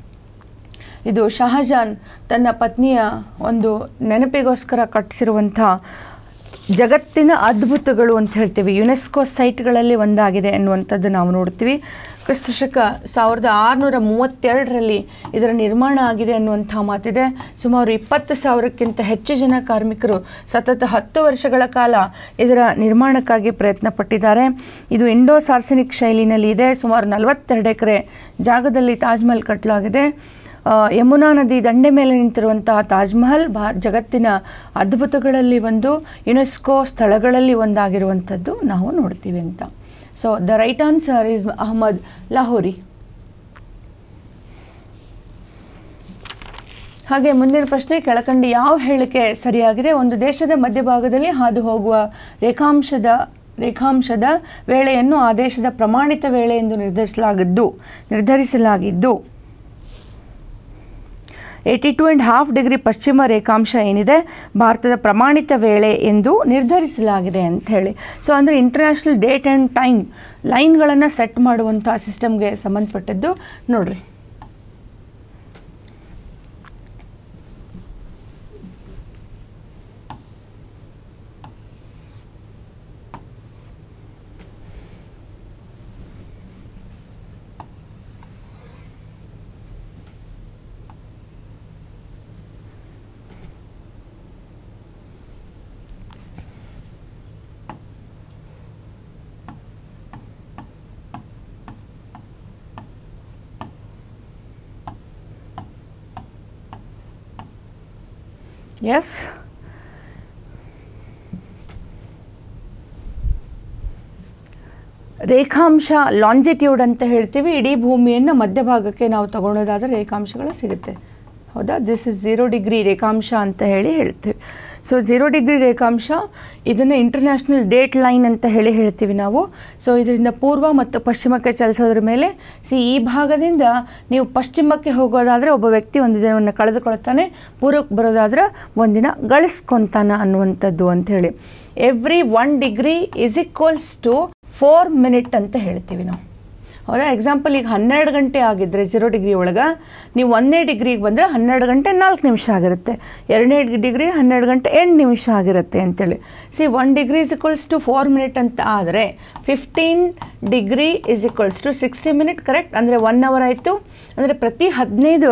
A: ಇದು ಶಹಜಾನ್ ತನ್ನ ಪತ್ನಿಯ ಒಂದು ನೆನಪಿಗೋಸ್ಕರ ಕಟ್ಟಿಸಿರುವಂಥ ಜಗತ್ತಿನ ಅದ್ಭುತಗಳು ಅಂತ ಹೇಳ್ತೀವಿ. ಯುನೆಸ್ಕೋ ಸೈಟ್ಗಳಲ್ಲಿ ಒಂದಾಗಿದೆ ಅನ್ನುವಂಥದ್ದು ನಾವು ನೋಡ್ತೀವಿ. ಕ್ರಿಸ್ತಶಕ ಸಾವಿರದ ಆರುನೂರ ಮೂವತ್ತೆರಡರಲ್ಲಿ ಇದರ ನಿರ್ಮಾಣ ಆಗಿದೆ ಅನ್ನುವಂಥ ಮಾತಿದೆ. ಸುಮಾರು ಇಪ್ಪತ್ತು ಸಾವಿರಕ್ಕಿಂತ ಹೆಚ್ಚು ಜನ ಕಾರ್ಮಿಕರು ಸತತ ಹತ್ತು ವರ್ಷಗಳ ಕಾಲ ಇದರ ನಿರ್ಮಾಣಕ್ಕಾಗಿ ಪ್ರಯತ್ನ ಪಟ್ಟಿದ್ದಾರೆ ಇದು ಇಂಡೋ ಸಾರ್ಸನಿಕ್ ಶೈಲಿನಲ್ಲಿ ಇದೆ ಸುಮಾರು ನಲವತ್ತೆರಡು ಎಕರೆ ಜಾಗದಲ್ಲಿ ತಾಜ್ಮಹಲ್ ಕಟ್ಟಲಾಗಿದೆ. ಯಮುನಾ ನದಿ ದಂಡೆ ಮೇಲೆ ನಿಂತಿರುವಂತಹ ತಾಜ್ಮಹಲ್ ಭಾ, ಜಗತ್ತಿನ ಅದ್ಭುತಗಳಲ್ಲಿ ಒಂದು, ಯುನೆಸ್ಕೋ ಸ್ಥಳಗಳಲ್ಲಿ ಒಂದಾಗಿರುವಂಥದ್ದು ನಾವು ನೋಡ್ತೀವಿ ಅಂತ. So the right answer is Ahmad Lahori ಹಾಗೆ ಮುಂದಿನ ಪ್ರಶ್ನೆ, ಕೆಳಕಂಡು ಯಾವ ಹೇಳಿಕೆ ಸರಿಯಾಗಿದೆ? ಒಂದು ದೇಶದ ಮಧ್ಯಭಾಗದಲ್ಲಿ ಹಾದು ಹೋಗುವ ರೇಖಾಂಶದ ರೇಖಾಂಶದ ವೇಳೆಯನ್ನು ಆ ದೇಶದ ಪ್ರಮಾಣಿತ ವೇಳೆ ಎಂದು ನಿರ್ಧರಿಸಲಾಗಿದ್ದು ನಿರ್ಧರಿಸಲಾಗಿದ್ದು eighty two and half degree ಪಶ್ಚಿಮ ರೇಖಾಂಶ ಏನಿದೆ, ಭಾರತದ ಪ್ರಮಾಣಿತ ವೇಳೆ ಎಂದು ನಿರ್ಧರಿಸಲಾಗಿದೆ ಅಂತ ಹೇಳಿ. ಸೊ ಅಂದರೆ ಇಂಟರ್ನ್ಯಾಷನಲ್ ಡೇಟ್ ಆ್ಯಂಡ್ ಟೈಮ್ ಲೈನ್ಗಳನ್ನು ಸೆಟ್ ಮಾಡುವಂಥ ಸಿಸ್ಟಮ್ಗೆ ಸಂಬಂಧಪಟ್ಟದ್ದು ನೋಡ್ರಿ. ಎಸ್ ರೇಖಾಂಶ ಲಾಂಜಿಟ್ಯೂಡ್ ಅಂತ ಹೇಳ್ತೀವಿ. ಇಡೀ ಭೂಮಿಯನ್ನು ಮಧ್ಯಭಾಗಕ್ಕೆ ನಾವು ತಗೊಳ್ಳೋದಾದರೆ ರೇಖಾಂಶಗಳು ಸಿಗುತ್ತೆ. ಹೌದಾ? ದಿಸ್ ಇಸ್ ಝೀರೋ ಡಿಗ್ರಿ ರೇಖಾಂಶ ಅಂತ ಹೇಳಿ ಹೇಳ್ತೀವಿ. ಸೊ ಝೀರೋ ಡಿಗ್ರಿ ರೇಖಾಂಶ, ಇದನ್ನು ಇಂಟರ್ನ್ಯಾಷನಲ್ ಡೇಟ್ ಲೈನ್ ಅಂತ ಹೇಳಿ ಹೇಳ್ತೀವಿ ನಾವು. ಸೊ ಇದರಿಂದ ಪೂರ್ವ ಮತ್ತು ಪಶ್ಚಿಮಕ್ಕೆ ಚಲಿಸೋದ್ರ ಮೇಲೆ ಸಿ ಈ ಭಾಗದಿಂದ ನೀವು ಪಶ್ಚಿಮಕ್ಕೆ ಹೋಗೋದಾದರೆ ಒಬ್ಬ ವ್ಯಕ್ತಿ ಒಂದು ದಿನವನ್ನು ಕಳೆದುಕೊಳ್ತಾನೆ, ಪೂರ್ವಕ್ಕೆ ಬರೋದಾದ್ರೆ ಒಂದಿನ ಗಳಿಸ್ಕೊತಾನ ಅನ್ನುವಂಥದ್ದು ಅಂಥೇಳಿ every one degree is equals to four minute ಅಂತ ಹೇಳ್ತೀವಿ ನಾವು. ಹೌದಾ ಎಕ್ಸಾಂಪಲ್ ಈಗ ಹನ್ನೆರಡು ಗಂಟೆ ಆಗಿದ್ದರೆ ಜೀರೋ ಡಿಗ್ರಿ ಒಳಗೆ, ನೀವು ಒಂದನೇ ಡಿಗ್ರಿಗೆ ಬಂದರೆ ಹನ್ನೆರಡು ಗಂಟೆ ನಾಲ್ಕು ನಿಮಿಷ ಆಗಿರುತ್ತೆ. ಎರಡನೇ ಡಿಗ್ರಿ ಹನ್ನೆರಡು ಗಂಟೆ ಎಂಟು ನಿಮಿಷ ಆಗಿರುತ್ತೆ ಅಂತೇಳಿ. See one degree is equals to four minute ಅಂತ ಆದರೆ fifteen degree is equals to sixty minute correct ಅಂದರೆ ಒನ್ ಅವರ್ ಆಯಿತು. ಅಂದರೆ ಪ್ರತಿ ಹದಿನೈದು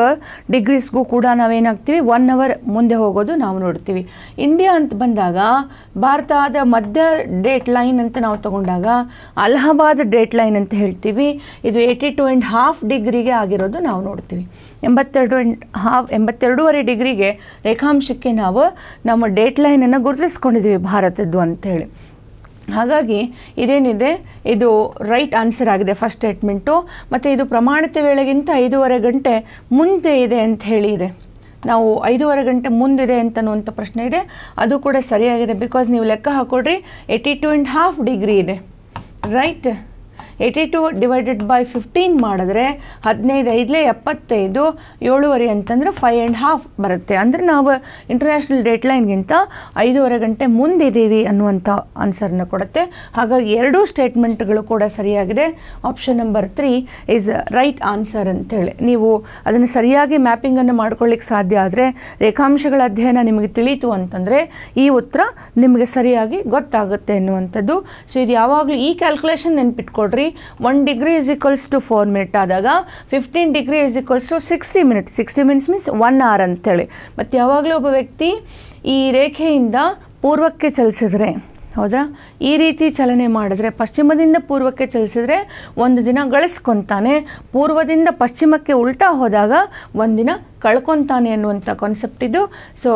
A: ಡಿಗ್ರೀಸ್ಗೂ ಕೂಡ ನಾವೇನಾಗ್ತೀವಿ? ಒನ್ ಅವರ್ ಮುಂದೆ ಹೋಗೋದು ನಾವು ನೋಡ್ತೀವಿ. ಇಂಡಿಯಾ ಅಂತ ಬಂದಾಗ, ಭಾರತದ ಮಧ್ಯ ಡೇಟ್ ಲೈನ್ ಅಂತ ನಾವು ತಗೊಂಡಾಗ, ಅಲಹಾಬಾದ್ ಡೇಟ್ ಲೈನ್ ಅಂತ ಹೇಳ್ತೀವಿ. ಇದು ಏಯ್ಟಿ ಟು ಆ್ಯಂಡ್ ಹಾಫ್ ಡಿಗ್ರಿಗೆ ಆಗಿರೋದು ನಾವು ನೋಡ್ತೀವಿ. ಎಂಬತ್ತೆರಡು ಆ್ಯಂಡ್ ಹಾಫ್ ಎಂಬತ್ತೆರಡೂವರೆ ಡಿಗ್ರಿಗೆ ರೇಖಾಂಶಕ್ಕೆ ನಾವು ನಮ್ಮ ಡೇಟ್ ಲೈನನ್ನು ಗುರುತಿಸ್ಕೊಂಡಿದ್ದೀವಿ ಭಾರತದ್ದು ಅಂತೇಳಿ ಹಾಗಾಗಿ ಇದೇನಿದೆ, ಇದು ರೈಟ್ ಆನ್ಸರ್ ಆಗಿದೆ ಫಸ್ಟ್ ಸ್ಟೇಟ್ಮೆಂಟು ಮತ್ತು ಇದು ಪ್ರಮಾಣಿತ ವೇಳೆಗಿಂತ ಐದೂವರೆ ಗಂಟೆ ಮುಂದೆ ಇದೆ ಅಂತ ಹೇಳಿ ಇದೆ. ನಾವು ಐದೂವರೆ ಗಂಟೆ ಮುಂದಿದೆ ಅಂತನ್ನುವಂಥ ಪ್ರಶ್ನೆ ಇದೆ. ಅದು ಕೂಡ ಸರಿಯಾಗಿದೆ ಬಿಕಾಸ್ ನೀವು ಲೆಕ್ಕ ಹಾಕೊಡ್ರಿ eighty two and half degree ಇದೆ. Right eighty two divided by fifteen ಮಾಡಿದ್ರೆ ಹದಿನೈದು ಐದಲೇ ಎಪ್ಪತ್ತೈದು, ಏಳುವರೆ ಅಂತಂದ್ರೆ ಫೈವ್ ಆ್ಯಂಡ್ ಹಾಫ್ ಬರುತ್ತೆ. ಅಂದರೆ ನಾವು ಇಂಟರ್ನ್ಯಾಷನಲ್ ಡೇಟ್ ಲೈನ್ಗಿಂತ ಐದೂವರೆ ಗಂಟೆ ಮುಂದಿದ್ದೀವಿ ಅನ್ನುವಂಥ ಆನ್ಸರ್ನ ಕೊಡುತ್ತೆ. ಹಾಗಾಗಿ ಎರಡೂ ಸ್ಟೇಟ್ಮೆಂಟ್ಗಳು ಕೂಡ ಸರಿಯಾಗಿದೆ. Option number three is right answer ಅಂತೇಳಿ. ನೀವು ಅದನ್ನು ಸರಿಯಾಗಿ ಮ್ಯಾಪಿಂಗನ್ನು ಮಾಡ್ಕೊಳ್ಳಿಕ್ಕೆ ಸಾಧ್ಯ ಆದರೆ ರೇಖಾಂಶಗಳ ಅಧ್ಯಯನ ನಿಮಗೆ ತಿಳಿಯಿತು ಅಂತಂದರೆ ಈ ಉತ್ತರ ನಿಮಗೆ ಸರಿಯಾಗಿ ಗೊತ್ತಾಗುತ್ತೆ ಎನ್ನುವಂಥದ್ದು ಸೊ ಇದು ಯಾವಾಗಲೂ ಈ calculation ನೆನ್ಪಿಟ್ಕೊಡ್ರಿ. One degree is equals to four minute ಆದಾಗ fifteen degree is equals to sixty minute sixty minutes means one hour ಅಂತೇಳಿ. ಮತ್ತು ಯಾವಾಗಲೂ ಒಬ್ಬ ವ್ಯಕ್ತಿ ಈ ರೇಖೆಯಿಂದ ಪೂರ್ವಕ್ಕೆ ಚಲಿಸಿದ್ರೆ ಹೌದಾ ಈ ರೀತಿ ಚಲನೆ ಮಾಡಿದ್ರೆ, ಪಶ್ಚಿಮದಿಂದ ಪೂರ್ವಕ್ಕೆ ಚಲಿಸಿದ್ರೆ ಒಂದು ದಿನ ಗಳಿಸ್ಕೊತಾನೆ, ಪೂರ್ವದಿಂದ ಪಶ್ಚಿಮಕ್ಕೆ ಉಲ್ಟಾ ಹೋದಾಗ ಒಂದಿನ ಕಳ್ಕೊತಾನೆ ಅನ್ನುವಂಥ ಕಾನ್ಸೆಪ್ಟ್ ಇದು. ಸೊ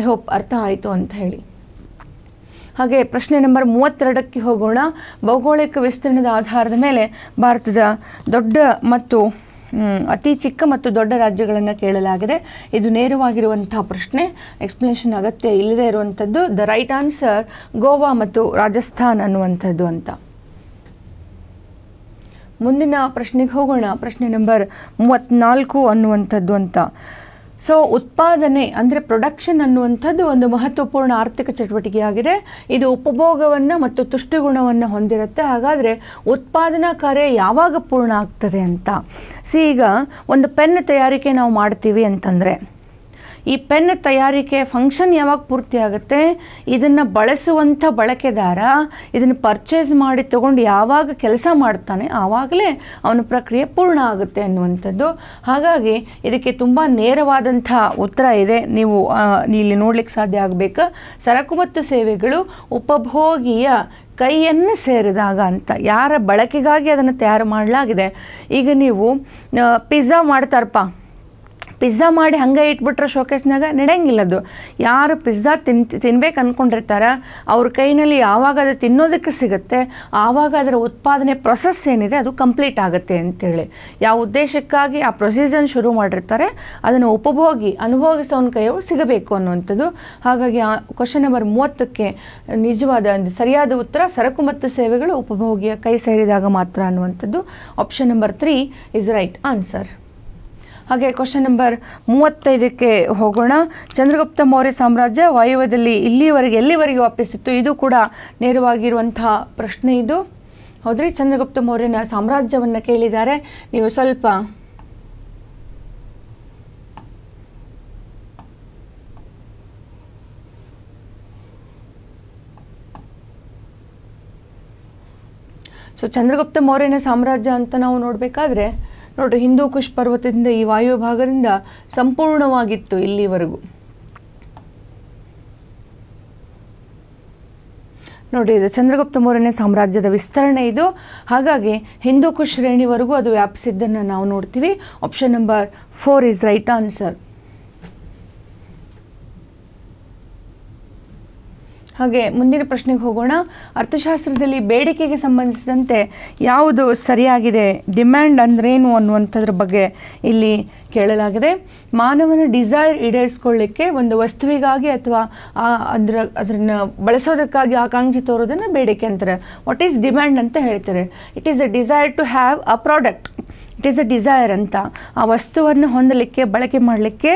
A: ಐ ಹೋಪ್ ಅರ್ಥ ಆಯಿತು ಅಂತ ಹೇಳಿ. ಹಾಗೆ ಪ್ರಶ್ನೆ ನಂಬರ್ ಮೂವತ್ತೆರಡಕ್ಕೆ ಹೋಗೋಣ. ಭೌಗೋಳಿಕ ವಿಸ್ತೀರ್ಣದ ಆಧಾರದ ಮೇಲೆ ಭಾರತದ ದೊಡ್ಡ ಮತ್ತು ಅತಿ ಚಿಕ್ಕ ಮತ್ತು ದೊಡ್ಡ ರಾಜ್ಯಗಳನ್ನು ಕೇಳಲಾಗಿದೆ. ಇದು ನೇರವಾಗಿರುವಂಥ ಪ್ರಶ್ನೆ. ಎಕ್ಸ್ಪ್ಲನೇಷನ್ ಅಗತ್ಯ ಇಲ್ಲದೆ ಇರುವಂಥದ್ದು ದ ರೈಟ್ ಆನ್ಸರ್ ಗೋವಾ ಮತ್ತು ರಾಜಸ್ಥಾನ್ ಅನ್ನುವಂಥದ್ದು ಅಂತ. ಮುಂದಿನ ಪ್ರಶ್ನೆಗೆ ಹೋಗೋಣ. ಪ್ರಶ್ನೆ ನಂಬರ್ ಮೂವತ್ತ್ನಾಲ್ಕು ಅನ್ನುವಂಥದ್ದು ಅಂತ. ಸೊ ಉತ್ಪಾದನೆ, ಅಂದರೆ ಪ್ರೊಡಕ್ಷನ್ ಅನ್ನುವಂಥದ್ದು ಒಂದು ಮಹತ್ವಪೂರ್ಣ ಆರ್ಥಿಕ ಚಟುವಟಿಕೆಯಾಗಿದೆ. ಇದು ಉಪಭೋಗವನ್ನು ಮತ್ತು ತುಷ್ಟಿಗುಣವನ್ನು ಹೊಂದಿರುತ್ತೆ. ಹಾಗಾದರೆ ಉತ್ಪಾದನಾ ಕಾರ್ಯ ಯಾವಾಗ ಪೂರ್ಣ ಆಗ್ತದೆ ಅಂತ. ಸಿ ಈಗ ಒಂದು ಪೆನ್ ತಯಾರಿಕೆ ನಾವು ಮಾಡ್ತೀವಿ ಅಂತಂದರೆ ಈ ಪೆನ್ ತಯಾರಿಕೆ ಫಂಕ್ಷನ್ ಯಾವಾಗ ಪೂರ್ತಿ ಆಗುತ್ತೆ? ಇದನ್ನು ಬಳಸುವಂಥ ಬಳಕೆದಾರ ಇದನ್ನು ಪರ್ಚೇಸ್ ಮಾಡಿ ತಗೊಂಡು ಯಾವಾಗ ಕೆಲಸ ಮಾಡ್ತಾನೆ, ಆವಾಗಲೇ ಅವನ ಪ್ರಕ್ರಿಯೆ ಪೂರ್ಣ ಆಗುತ್ತೆ ಅನ್ನುವಂಥದ್ದು. ಹಾಗಾಗಿ ಇದಕ್ಕೆ ತುಂಬ ನೇರವಾದಂಥ ಉತ್ತರ ಇದೆ. ನೀವು ಇಲ್ಲಿ ನೋಡ್ಲಿಕ್ಕೆ ಸಾಧ್ಯ ಆಗಬೇಕು. ಸರಕು ಮತ್ತು ಸೇವೆಗಳು ಉಪಭೋಗಿಯ ಕೈಯನ್ನು ಸೇರಿದಾಗ ಅಂತ ಯಾರ ಬಳಕೆಗಾಗಿ ಅದನ್ನು ತಯಾರು ಮಾಡಲಾಗಿದೆ. ಈಗ ನೀವು ಪಿಜ್ಜಾ ಮಾಡ್ತಾರಪ್ಪ. ಪಿಜ್ಜಾ ಮಾಡಿ ಹಂಗೆ ಇಟ್ಬಿಟ್ರೆ ಶೋಕೇಸ್ನಾಗ ನಡೆಯಂಗಿಲ್ಲ ಅದು ಯಾರು ಪಿಜ್ಜಾ ತಿನ್, ತಿನ್ಬೇಕು ಅಂದ್ಕೊಂಡಿರ್ತಾರ ಅವ್ರ ಕೈನಲ್ಲಿ ಯಾವಾಗ ಅದು ತಿನ್ನೋದಕ್ಕೆ ಸಿಗುತ್ತೆ, ಆವಾಗ ಅದರ ಉತ್ಪಾದನೆ ಪ್ರೊಸೆಸ್ ಏನಿದೆ ಅದು ಕಂಪ್ಲೀಟ್ ಆಗುತ್ತೆ ಅಂತೇಳಿ. ಯಾವ ಉದ್ದೇಶಕ್ಕಾಗಿ ಆ ಪ್ರೊಸೀಜನ್ ಶುರು ಮಾಡಿರ್ತಾರೆ, ಅದನ್ನು ಉಪಭೋಗಿ ಅನುಭವಿಸೋನ ಕೈಯವರು ಸಿಗಬೇಕು ಅನ್ನುವಂಥದ್ದು. ಹಾಗಾಗಿ ಆ ಕ್ವಶನ್ ನಂಬರ್ ಮೂವತ್ತಕ್ಕೆ ನಿಜವಾದ ಒಂದು ಸರಿಯಾದ ಉತ್ತರ ಸರಕು ಮತ್ತು ಸೇವೆಗಳು ಉಪಭೋಗಿಯ ಕೈ ಸೇರಿದಾಗ ಮಾತ್ರ ಅನ್ನುವಂಥದ್ದು. Option number three is right answer ಹಾಗೆ ಕ್ವಶನ್ ನಂಬರ್ ಮೂವತ್ತೈದಕ್ಕೆ ಹೋಗೋಣ. ಚಂದ್ರಗುಪ್ತ ಮೌರ್ಯ ಸಾಮ್ರಾಜ್ಯ ವಾಯುವ್ಯದಲ್ಲಿ ಇಲ್ಲಿವರೆಗೆ ಎಲ್ಲಿವರೆಗೆ ವ್ಯಾಪಿಸಿತ್ತು ಇದು ಕೂಡ ನೇರವಾಗಿರುವಂತಹ ಪ್ರಶ್ನೆ ಇದು. ಹೌದ್ರಿ? ಚಂದ್ರಗುಪ್ತ ಮೌರ್ಯನ ಸಾಮ್ರಾಜ್ಯವನ್ನು ಕೇಳಿದ್ದಾರೆ. ನೀವು ಸ್ವಲ್ಪ ಸೊ ಚಂದ್ರಗುಪ್ತ ಮೌರ್ಯನ ಸಾಮ್ರಾಜ್ಯ ಅಂತ ನಾವು ನೋಡಬೇಕಾದ್ರೆ ನೋಡ್ರಿ, ಹಿಂದೂ ಕುಶ್ ಪರ್ವತದಿಂದ ಈ ವಾಯು ಭಾಗದಿಂದ ಸಂಪೂರ್ಣವಾಗಿತ್ತು ಇಲ್ಲಿವರೆಗೂ. ನೋಡಿ ಇದು ಚಂದ್ರಗುಪ್ತ ಮೌರ್ಯನ ಸಾಮ್ರಾಜ್ಯದ ವಿಸ್ತರಣೆ ಇದು. ಹಾಗಾಗಿ ಹಿಂದೂ ಕುಶ್ ಶ್ರೇಣಿವರೆಗೂ ಅದು ವ್ಯಾಪಿಸಿದ್ದನ್ನು ನಾವು ನೋಡ್ತೀವಿ. Option number four is right answer ಹಾಗೆ ಮುಂದಿನ ಪ್ರಶ್ನೆಗೆ ಹೋಗೋಣ. ಅರ್ಥಶಾಸ್ತ್ರದಲ್ಲಿ ಬೇಡಿಕೆಗೆ ಸಂಬಂಧಿಸಿದಂತೆ ಯಾವುದು ಸರಿಯಾಗಿದೆ? ಡಿಮ್ಯಾಂಡ್ ಅಂದ್ರೇನು ಅನ್ನುವಂಥದ್ರ ಬಗ್ಗೆ ಇಲ್ಲಿ ಕೇಳಲಾಗಿದೆ. ಮಾನವನ ಡಿಸೈರ್ ಈಡೇರಿಸ್ಕೊಳ್ಳಿಕ್ಕೆ ಒಂದು ವಸ್ತುವಿಗಾಗಿ ಅಥವಾ ಅದರ ಅದನ್ನು ಬಳಸೋದಕ್ಕಾಗಿ ಆಕಾಂಕ್ಷೆ ತೋರೋದನ್ನು ಬೇಡಿಕೆ ಅಂತಾರೆ. ವಾಟ್ ಈಸ್ ಡಿಮ್ಯಾಂಡ್ ಅಂತ ಹೇಳ್ತಾರೆ. It is a desire to have a product it is a desire ಅಂತ. ಆ ವಸ್ತುವನ್ನು ಹೊಂದಲಿಕ್ಕೆ, ಬಳಕೆ ಮಾಡಲಿಕ್ಕೆ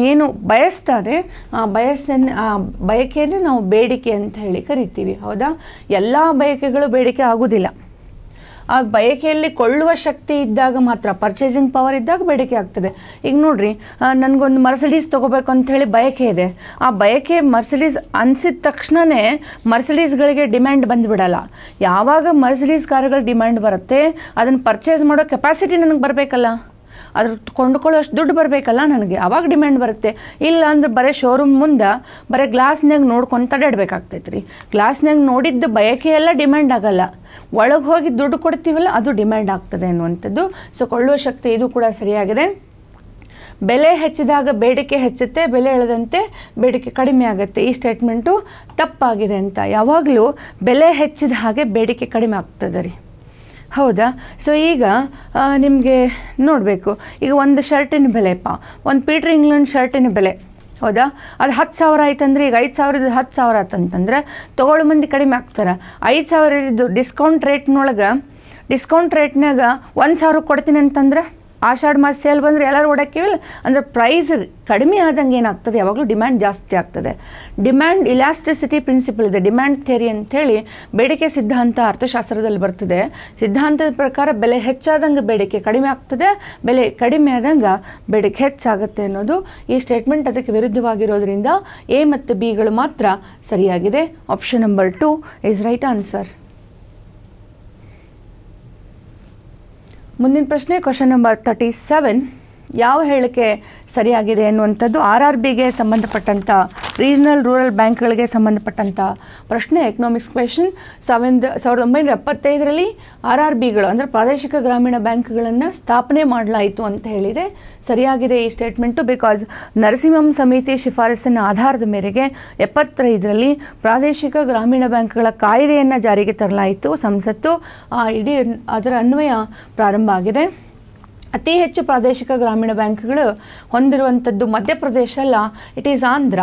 A: ಏನು ಬಯಸ್ತಾರೆ, ಆ ಬಯಸನ್ನು ಆ ಬಯಕೆಯನ್ನು ನಾವು ಬೇಡಿಕೆ ಅಂತ ಹೇಳಿ ಕರಿತೀವಿ. ಹೌದಾ? ಎಲ್ಲ ಬಯಕೆಗಳು ಬೇಡಿಕೆ ಆಗೋದಿಲ್ಲ. ಆ ಬಯಕೆಯಲ್ಲಿ ಕೊಳ್ಳುವ ಶಕ್ತಿ ಇದ್ದಾಗ ಮಾತ್ರ ಪರ್ಚೇಸಿಂಗ್ ಪವರ್ ಇದ್ದಾಗ ಬೇಡಿಕೆ ಆಗ್ತದೆ. ಈಗ ನೋಡ್ರಿ ನನಗೊಂದು ಮರ್ಸಿಡೀಸ್ ತೊಗೋಬೇಕು ಅಂತ ಹೇಳಿ ಬಯಕೆ ಇದೆ. ಆ ಬಯಕೆ ಮರ್ಸಿಡೀಸ್ ಅನಿಸಿದ ತಕ್ಷಣವೇ ಮರ್ಸಿಡೀಸ್ಗಳಿಗೆ ಡಿಮ್ಯಾಂಡ್ ಬಂದುಬಿಡಲ್ಲ. ಯಾವಾಗ ಮರ್ಸಿಡೀಸ್ ಕಾರುಗಳ ಡಿಮ್ಯಾಂಡ್ ಬರುತ್ತೆ, ಅದನ್ನು ಪರ್ಚೇಸ್ ಮಾಡೋ ಕೆಪಾಸಿಟಿ ನನಗೆ ಬರಬೇಕಲ್ಲ. ಅದ್ರ ಕೊಂಡ್ಕೊಳ್ಳೋ ಅಷ್ಟು ದುಡ್ಡು ಬರಬೇಕಲ್ಲ ನನಗೆ. ಅವಾಗ ಡಿಮ್ಯಾಂಡ್ ಬರುತ್ತೆ. ಇಲ್ಲ ಅಂದ್ರೆ ಬರೀ ಶೋರೂಮ್ ಮುಂದೆ ಬರೀ ಗ್ಲಾಸ್ನಾಗ ನೋಡ್ಕೊಂಡು ತಡೆಡ್ಬೇಕಾಗ್ತೈತೆ ರೀ ಗ್ಲಾಸ್ನಾಗ ನೋಡಿದ್ದು ಬಯಕೆ ಎಲ್ಲ ಡಿಮ್ಯಾಂಡ್ ಆಗಲ್ಲ. ಒಳಗೆ ಹೋಗಿ ದುಡ್ಡು ಕೊಡ್ತೀವಲ್ಲ, ಅದು ಡಿಮ್ಯಾಂಡ್ ಆಗ್ತದೆ ಅನ್ನುವಂಥದ್ದು. ಸೊ ಕೊಳ್ಳುವ ಶಕ್ತಿ ಇದು ಕೂಡ ಸರಿಯಾಗಿದೆ. ಬೆಲೆ ಹೆಚ್ಚಿದಾಗ ಬೇಡಿಕೆ ಹೆಚ್ಚುತ್ತೆ, ಬೆಲೆ ಇಳದಂತೆ ಬೇಡಿಕೆ ಕಡಿಮೆ ಆಗುತ್ತೆ. ಈ ಸ್ಟೇಟ್ಮೆಂಟು ತಪ್ಪಾಗಿದೆ ಅಂತ. ಯಾವಾಗಲೂ ಬೆಲೆ ಹೆಚ್ಚಿದ ಹಾಗೆ ಬೇಡಿಕೆ ಕಡಿಮೆ ಆಗ್ತದೆ ರೀ. ಹೌದಾ? ಸೊ ಈಗ ನಿಮಗೆ ನೋಡಬೇಕು. ಈಗ ಒಂದು ಶರ್ಟಿನ ಬೆಲೆಪ್ಪ ಒಂದು ಪೀಟ್ರ್ ಇಂಗ್ಲೆಂಡ್ ಶರ್ಟಿನ ಬೆಲೆ. ಹೌದಾ? ಅದು ಹತ್ತು ಸಾವಿರ ಆಯ್ತಂದ್ರೆ, ಈಗ ಐದು ಸಾವಿರದ ಹತ್ತು ಸಾವಿರ ಆತಂತಂದ್ರೆ, ತೊಗೊಳ್ಳೋ ಮಂದಿ ಕಡಿಮೆ ಆಗ್ತಾರೆ. ಐದು ಸಾವಿರದ್ದು ಡಿಸ್ಕೌಂಟ್ ರೇಟ್ನೊಳಗೆ ಡಿಸ್ಕೌಂಟ್ ರೇಟ್ನಾಗ ಒಂದು ಸಾವಿರ ಕೊಡ್ತೀನಿ ಅಂತಂದ್ರೆ ಆಷಾಢ ಮಾಸ ಸೇಲ್ ಬಂದರೆ ಎಲ್ಲರೂ ಓಡಾಕಿವಿಲ್ಲ ಅಂದರೆ ಪ್ರೈಸ್ ಕಡಿಮೆ ಆದಂಗೆ ಏನಾಗ್ತದೆ? ಯಾವಾಗಲೂ ಡಿಮ್ಯಾಂಡ್ ಜಾಸ್ತಿ ಆಗ್ತದೆ. ಡಿಮ್ಯಾಂಡ್ ಇಲಾಸ್ಟಿಸಿಟಿ ಪ್ರಿನ್ಸಿಪಲ್ ಇದೆ. ಡಿಮ್ಯಾಂಡ್ ಥಿಯರಿ ಅಂಥೇಳಿ ಬೇಡಿಕೆ ಸಿದ್ಧಾಂತ ಅರ್ಥಶಾಸ್ತ್ರದಲ್ಲಿ ಬರ್ತದೆ. ಸಿದ್ಧಾಂತದ ಪ್ರಕಾರ ಬೆಲೆ ಹೆಚ್ಚಾದಂಗೆ ಬೇಡಿಕೆ ಕಡಿಮೆ ಆಗ್ತದೆ. ಬೆಲೆ ಕಡಿಮೆ ಆದಂಗೆ ಬೇಡಿಕೆ ಹೆಚ್ಚಾಗುತ್ತೆ ಅನ್ನೋದು ಈ ಸ್ಟೇಟ್ಮೆಂಟ್ ಅದಕ್ಕೆ ವಿರುದ್ಧವಾಗಿರೋದ್ರಿಂದ ಎ ಮತ್ತು ಬಿಗಳು ಮಾತ್ರ ಸರಿಯಾಗಿದೆ. Option number two is right answer ಮುಂದಿನ ಪ್ರಶ್ನೆ ಕ್ವಶನ್ ನಂಬರ್ ತರ್ಟಿ ಸೆವೆನ್ ಯಾವ ಹೇಳಿಕೆ ಸರಿಯಾಗಿದೆ ಅನ್ನುವಂಥದ್ದು ಆರ್ ಆರ್ ಬಿಗೆ ಸಂಬಂಧಪಟ್ಟಂಥ, ರೀಜನಲ್ ರೂರಲ್ ಬ್ಯಾಂಕ್ಗಳಿಗೆ ಸಂಬಂಧಪಟ್ಟಂಥ ಪ್ರಶ್ನೆ ಎಕನಾಮಿಕ್ಸ್ ಕ್ವೆಶನ್ ಸಾವಿರದ ಸಾವಿರದ ಒಂಬೈನೂರ ಎಪ್ಪತ್ತೈದರಲ್ಲಿ ಆರ್ ಆರ್ ಬಿಗಳು ಅಂದರೆ ಪ್ರಾದೇಶಿಕ ಗ್ರಾಮೀಣ ಬ್ಯಾಂಕ್ಗಳನ್ನು ಸ್ಥಾಪನೆ ಮಾಡಲಾಯಿತು ಅಂತ ಹೇಳಿದೆ. ಸರಿಯಾಗಿದೆ ಈ ಸ್ಟೇಟ್ಮೆಂಟು ಬಿಕಾಸ್ ನರಸಿಂಹಂ ಸಮಿತಿ ಶಿಫಾರಸಿನ ಆಧಾರದ ಮೇರೆಗೆ ಎಪ್ಪತ್ತೈದರಲ್ಲಿ ಪ್ರಾದೇಶಿಕ ಗ್ರಾಮೀಣ ಬ್ಯಾಂಕ್ಗಳ ಕಾಯ್ದೆಯನ್ನು ಜಾರಿಗೆ ತರಲಾಯಿತು ಸಂಸತ್ತು. ಇಡೀ ಅದರ ಅನ್ವಯ ಪ್ರಾರಂಭ ಆಗಿದೆ. ಅತಿ ಹೆಚ್ಚು ಪ್ರಾದೇಶಿಕ ಗ್ರಾಮೀಣ ಬ್ಯಾಂಕ್ಗಳು ಹೊಂದಿರುವಂಥದ್ದು ಮಧ್ಯಪ್ರದೇಶ ಅಲ್ಲ ಇಟ್ ಈಸ್ ಆಂಧ್ರ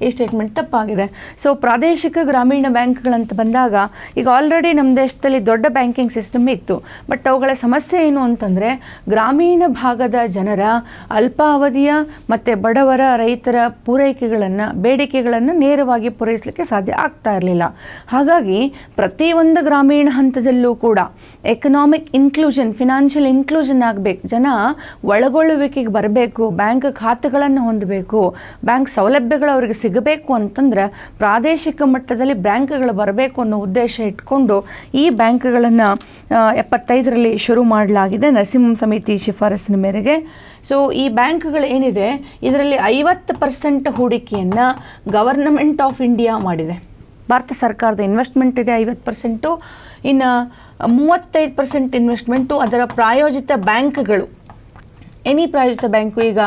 A: ಈ ಸ್ಟೇಟ್ಮೆಂಟ್ ತಪ್ಪಾಗಿದೆ. ಸೊ ಪ್ರಾದೇಶಿಕ ಗ್ರಾಮೀಣ ಬ್ಯಾಂಕ್ಗಳಂತ ಬಂದಾಗ, ಈಗ ಆಲ್ರೆಡಿ ನಮ್ಮ ದೇಶದಲ್ಲಿ ದೊಡ್ಡ ಬ್ಯಾಂಕಿಂಗ್ ಸಿಸ್ಟಮ್ ಇತ್ತು. ಬಟ್ ಅವುಗಳ ಸಮಸ್ಯೆ ಏನು ಅಂತಂದರೆ, ಗ್ರಾಮೀಣ ಭಾಗದ ಜನರ ಅಲ್ಪಾವಧಿಯ ಮತ್ತು ಬಡವರ ರೈತರ ಪೂರೈಕೆಗಳನ್ನು, ಬೇಡಿಕೆಗಳನ್ನು ನೇರವಾಗಿ ಪೂರೈಸಲಿಕ್ಕೆ ಸಾಧ್ಯ ಆಗ್ತಾ ಇರಲಿಲ್ಲ. ಹಾಗಾಗಿ, ಪ್ರತಿಯೊಂದು ಗ್ರಾಮೀಣ ಹಂತದಲ್ಲೂ ಕೂಡ ಎಕನಾಮಿಕ್ ಇನ್ಕ್ಲೂಷನ್ ಫಿನಾನ್ಷಿಯಲ್ ಇನ್ಕ್ಲೂಷನ್ ಆಗಬೇಕು. ಜನ ಒಳಗೊಳ್ಳುವಿಕೆಗೆ ಬರಬೇಕು, ಬ್ಯಾಂಕ್ ಖಾತೆಗಳನ್ನು ಹೊಂದಬೇಕು. ಬ್ಯಾಂಕ್ ಸೌಲಭ್ಯಗಳು ಅವರಿಗೆ ಸಿಗಬೇಕು ಅಂತಂದ್ರೆ ಪ್ರಾದೇಶಿಕ ಮಟ್ಟದಲ್ಲಿ ಬ್ಯಾಂಕ್ಗಳು ಬರಬೇಕು ಅನ್ನೋ ಉದ್ದೇಶ ಇಟ್ಕೊಂಡು ಈ ಬ್ಯಾಂಕ್ಗಳನ್ನು ಎಪ್ಪತ್ತೈದರಲ್ಲಿ ಶುರು ಮಾಡಲಾಗಿದೆ ನರಸಿಂಹ ಸಮಿತಿ ಶಿಫಾರಸಿನ ಮೇರೆಗೆ. ಸೊ ಈ ಬ್ಯಾಂಕ್ಗಳು ಏನಿದೆ, ಇದರಲ್ಲಿ ಐವತ್ತು ಪರ್ಸೆಂಟ್ ಹೂಡಿಕೆಯನ್ನು ಗವರ್ನಮೆಂಟ್ ಆಫ್ ಇಂಡಿಯಾ ಮಾಡಿದೆ. ಭಾರತ ಸರ್ಕಾರದ ಇನ್ವೆಸ್ಟ್ಮೆಂಟ್ ಇದೆ ಐವತ್ತು ಪರ್ಸೆಂಟು, ಇನ್ನು ಮೂವತ್ತೈದು ಪರ್ಸೆಂಟ್ ಇನ್ವೆಸ್ಟ್ಮೆಂಟು ಅದರ ಪ್ರಾಯೋಜಿತ ಬ್ಯಾಂಕ್ಗಳು. ಎನಿ ಪ್ರಾಯೋಜಿತ ಬ್ಯಾಂಕು ಈಗ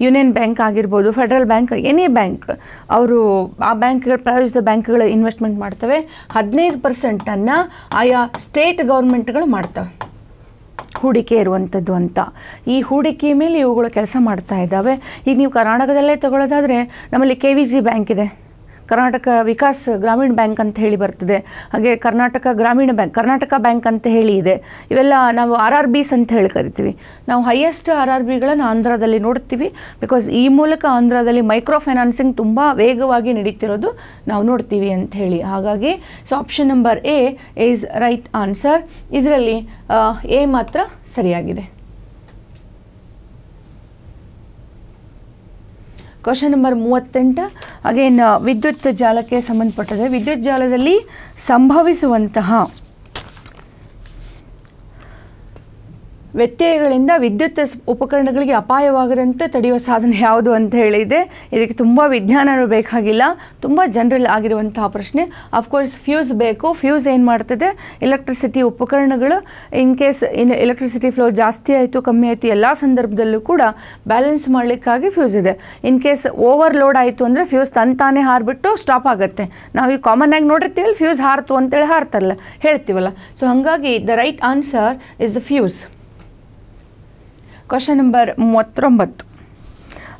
A: ಯೂನಿಯನ್ ಬ್ಯಾಂಕ್ ಆಗಿರ್ಬೋದು ಫೆಡರಲ್ ಬ್ಯಾಂಕ್ ಎನಿ ಬ್ಯಾಂಕ್ ಅವರು ಆ ಬ್ಯಾಂಕ್ಗಳ ಪ್ರಾಯೋಜಿತ ಬ್ಯಾಂಕ್ಗಳು ಇನ್ವೆಸ್ಟ್ಮೆಂಟ್ ಮಾಡ್ತವೆ. ಹದಿನೈದು ಪರ್ಸೆಂಟನ್ನು ಆಯಾ ಸ್ಟೇಟ್ ಗೌರ್ಮೆಂಟ್ಗಳು ಮಾಡ್ತವೆ. ಹೂಡಿಕೆ ಇರುವಂಥದ್ದು ಅಂತ. ಈ ಹೂಡಿಕೆ ಮೇಲೆ ಇವುಗಳು ಕೆಲಸ ಮಾಡ್ತಾ ಇದ್ದಾವೆ. ಈಗ ನೀವು ಕರ್ನಾಟಕದಲ್ಲೇ ತಗೊಳ್ಳೋದಾದರೆ ನಮ್ಮಲ್ಲಿ ಕೆ ವಿ ಜಿ ಬ್ಯಾಂಕ್ ಇದೆ. ಕರ್ನಾಟಕ ವಿಕಾಸ್ ಗ್ರಾಮೀಣ ಬ್ಯಾಂಕ್ ಅಂತ ಹೇಳಿ ಬರ್ತದೆ. ಹಾಗೆ ಕರ್ನಾಟಕ ಗ್ರಾಮೀಣ ಬ್ಯಾಂಕ್, ಕರ್ನಾಟಕ ಬ್ಯಾಂಕ್ ಅಂತ ಹೇಳಿ ಇದೆ. ಇವೆಲ್ಲ ನಾವು ಆರ್ ಆರ್ ಬಿಸ್ ಅಂತ ಹೇಳಿ ಕರಿತೀವಿ. ನಾವು ಹೈಯೆಸ್ಟ್ ಆರ್ ಆರ್ ಬಿಗಳನ್ನು ಆಂಧ್ರದಲ್ಲಿ ನೋಡ್ತೀವಿ. ಬಿಕಾಸ್ ಈ ಮೂಲಕ ಆಂಧ್ರದಲ್ಲಿ ಮೈಕ್ರೋ ಫೈನಾನ್ಸಿಂಗ್ ತುಂಬ ವೇಗವಾಗಿ ನಡೀತಿರೋದು ನಾವು ನೋಡ್ತೀವಿ ಅಂತ ಹೇಳಿ. ಹಾಗಾಗಿ so option number A is right answer ಇದರಲ್ಲಿ ಎ ಮಾತ್ರ ಸರಿಯಾಗಿದೆ. ಕ್ವಶನ್ ನಂಬರ್ ಮೂವತ್ತೆಂಟು. ಅಗೇನ್ ವಿದ್ಯುತ್ ಜಾಲಕ್ಕೆ ಸಂಬಂಧಪಟ್ಟದೆ ವಿದ್ಯುತ್ ಜಾಲದಲ್ಲಿ ಸಂಭವಿಸುವಂತಹ ವ್ಯತ್ಯಯಗಳಿಂದ ವಿದ್ಯುತ್ ಉಪಕರಣಗಳಿಗೆ ಅಪಾಯವಾಗದಂತೆ ತಡೆಯುವ ಸಾಧನ ಯಾವುದು ಅಂತ ಹೇಳಿದೆ. ಇದಕ್ಕೆ ತುಂಬ ವಿಜ್ಞಾನನೂ ಬೇಕಾಗಿಲ್ಲ. ತುಂಬ ಜನರಲ್ ಆಗಿರುವಂತಹ ಪ್ರಶ್ನೆ. ಅಫ್ಕೋರ್ಸ್ ಫ್ಯೂಸ್ ಬೇಕು. ಫ್ಯೂಸ್ ಏನು ಮಾಡ್ತದೆ? ಎಲೆಕ್ಟ್ರಿಸಿಟಿ ಉಪಕರಣಗಳು. In case in electricity flow ಜಾಸ್ತಿ ಆಯಿತು, ಕಮ್ಮಿ ಆಯಿತು, ಎಲ್ಲ ಸಂದರ್ಭದಲ್ಲೂ ಕೂಡ ಬ್ಯಾಲೆನ್ಸ್ ಮಾಡಲಿಕ್ಕಾಗಿ ಫ್ಯೂಸ್ ಇದೆ. ಇನ್ ಕೇಸ್ ಓವರ್ ಲೋಡ್ ಆಯಿತು ಅಂದರೆ ಫ್ಯೂಸ್ ತಂತಾನೇ ಹಾರಿಬಿಟ್ಟು ಸ್ಟಾಪ್ ಆಗುತ್ತೆ. ನಾವು ಈ ಕಾಮನ್ ಆಗಿ ನೋಡಿರ್ತೀವಲ್ಲ ಫ್ಯೂಸ್ ಹಾರ್ತು ಅಂತೇಳಿ ಹಾರ್ತಾರಲ್ಲ, ಹೇಳ್ತೀವಲ್ಲ. ಸೊ ಹಾಗಾಗಿ the right answer is the fuse question number ಮೂವತ್ತೊಂಬತ್ತು.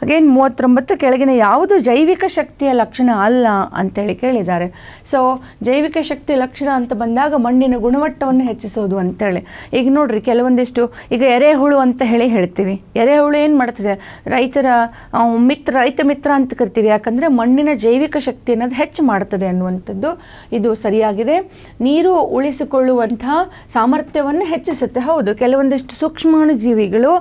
A: ಅಗೇನ್ ಮೂವತ್ತೊಂಬತ್ತು ಕೆಳಗಿನ ಯಾವುದು ಜೈವಿಕ ಶಕ್ತಿಯ ಲಕ್ಷಣ ಅಲ್ಲ ಅಂತೇಳಿ ಕೇಳಿದ್ದಾರೆ. ಸೊ ಜೈವಿಕ ಶಕ್ತಿಯ ಲಕ್ಷಣ ಅಂತ ಬಂದಾಗ ಮಣ್ಣಿನ ಗುಣಮಟ್ಟವನ್ನು ಹೆಚ್ಚಿಸೋದು ಅಂತೇಳಿ. ಈಗ ನೋಡ್ರಿ, ಕೆಲವೊಂದಿಷ್ಟು, ಈಗ ಎರೆಹುಳು ಅಂತ ಹೇಳಿ ಹೇಳ್ತೀವಿ. ಎರೆಹುಳು ಏನು ಮಾಡ್ತದೆ? ರೈತರ ಮಿತ್ರ, ರೈತ ಮಿತ್ರ ಅಂತ ಕರಿತೀವಿ. ಯಾಕಂದರೆ ಮಣ್ಣಿನ ಜೈವಿಕ ಶಕ್ತಿ ಅನ್ನೋದು ಹೆಚ್ಚು ಮಾಡ್ತದೆ ಅನ್ನುವಂಥದ್ದು ಇದು ಸರಿಯಾಗಿದೆ. ನೀರು ಉಳಿಸಿಕೊಳ್ಳುವಂತಹ ಸಾಮರ್ಥ್ಯವನ್ನು ಹೆಚ್ಚಿಸುತ್ತೆ. ಹೌದು, ಕೆಲವೊಂದಿಷ್ಟು ಸೂಕ್ಷ್ಮಾಣು ಜೀವಿಗಳು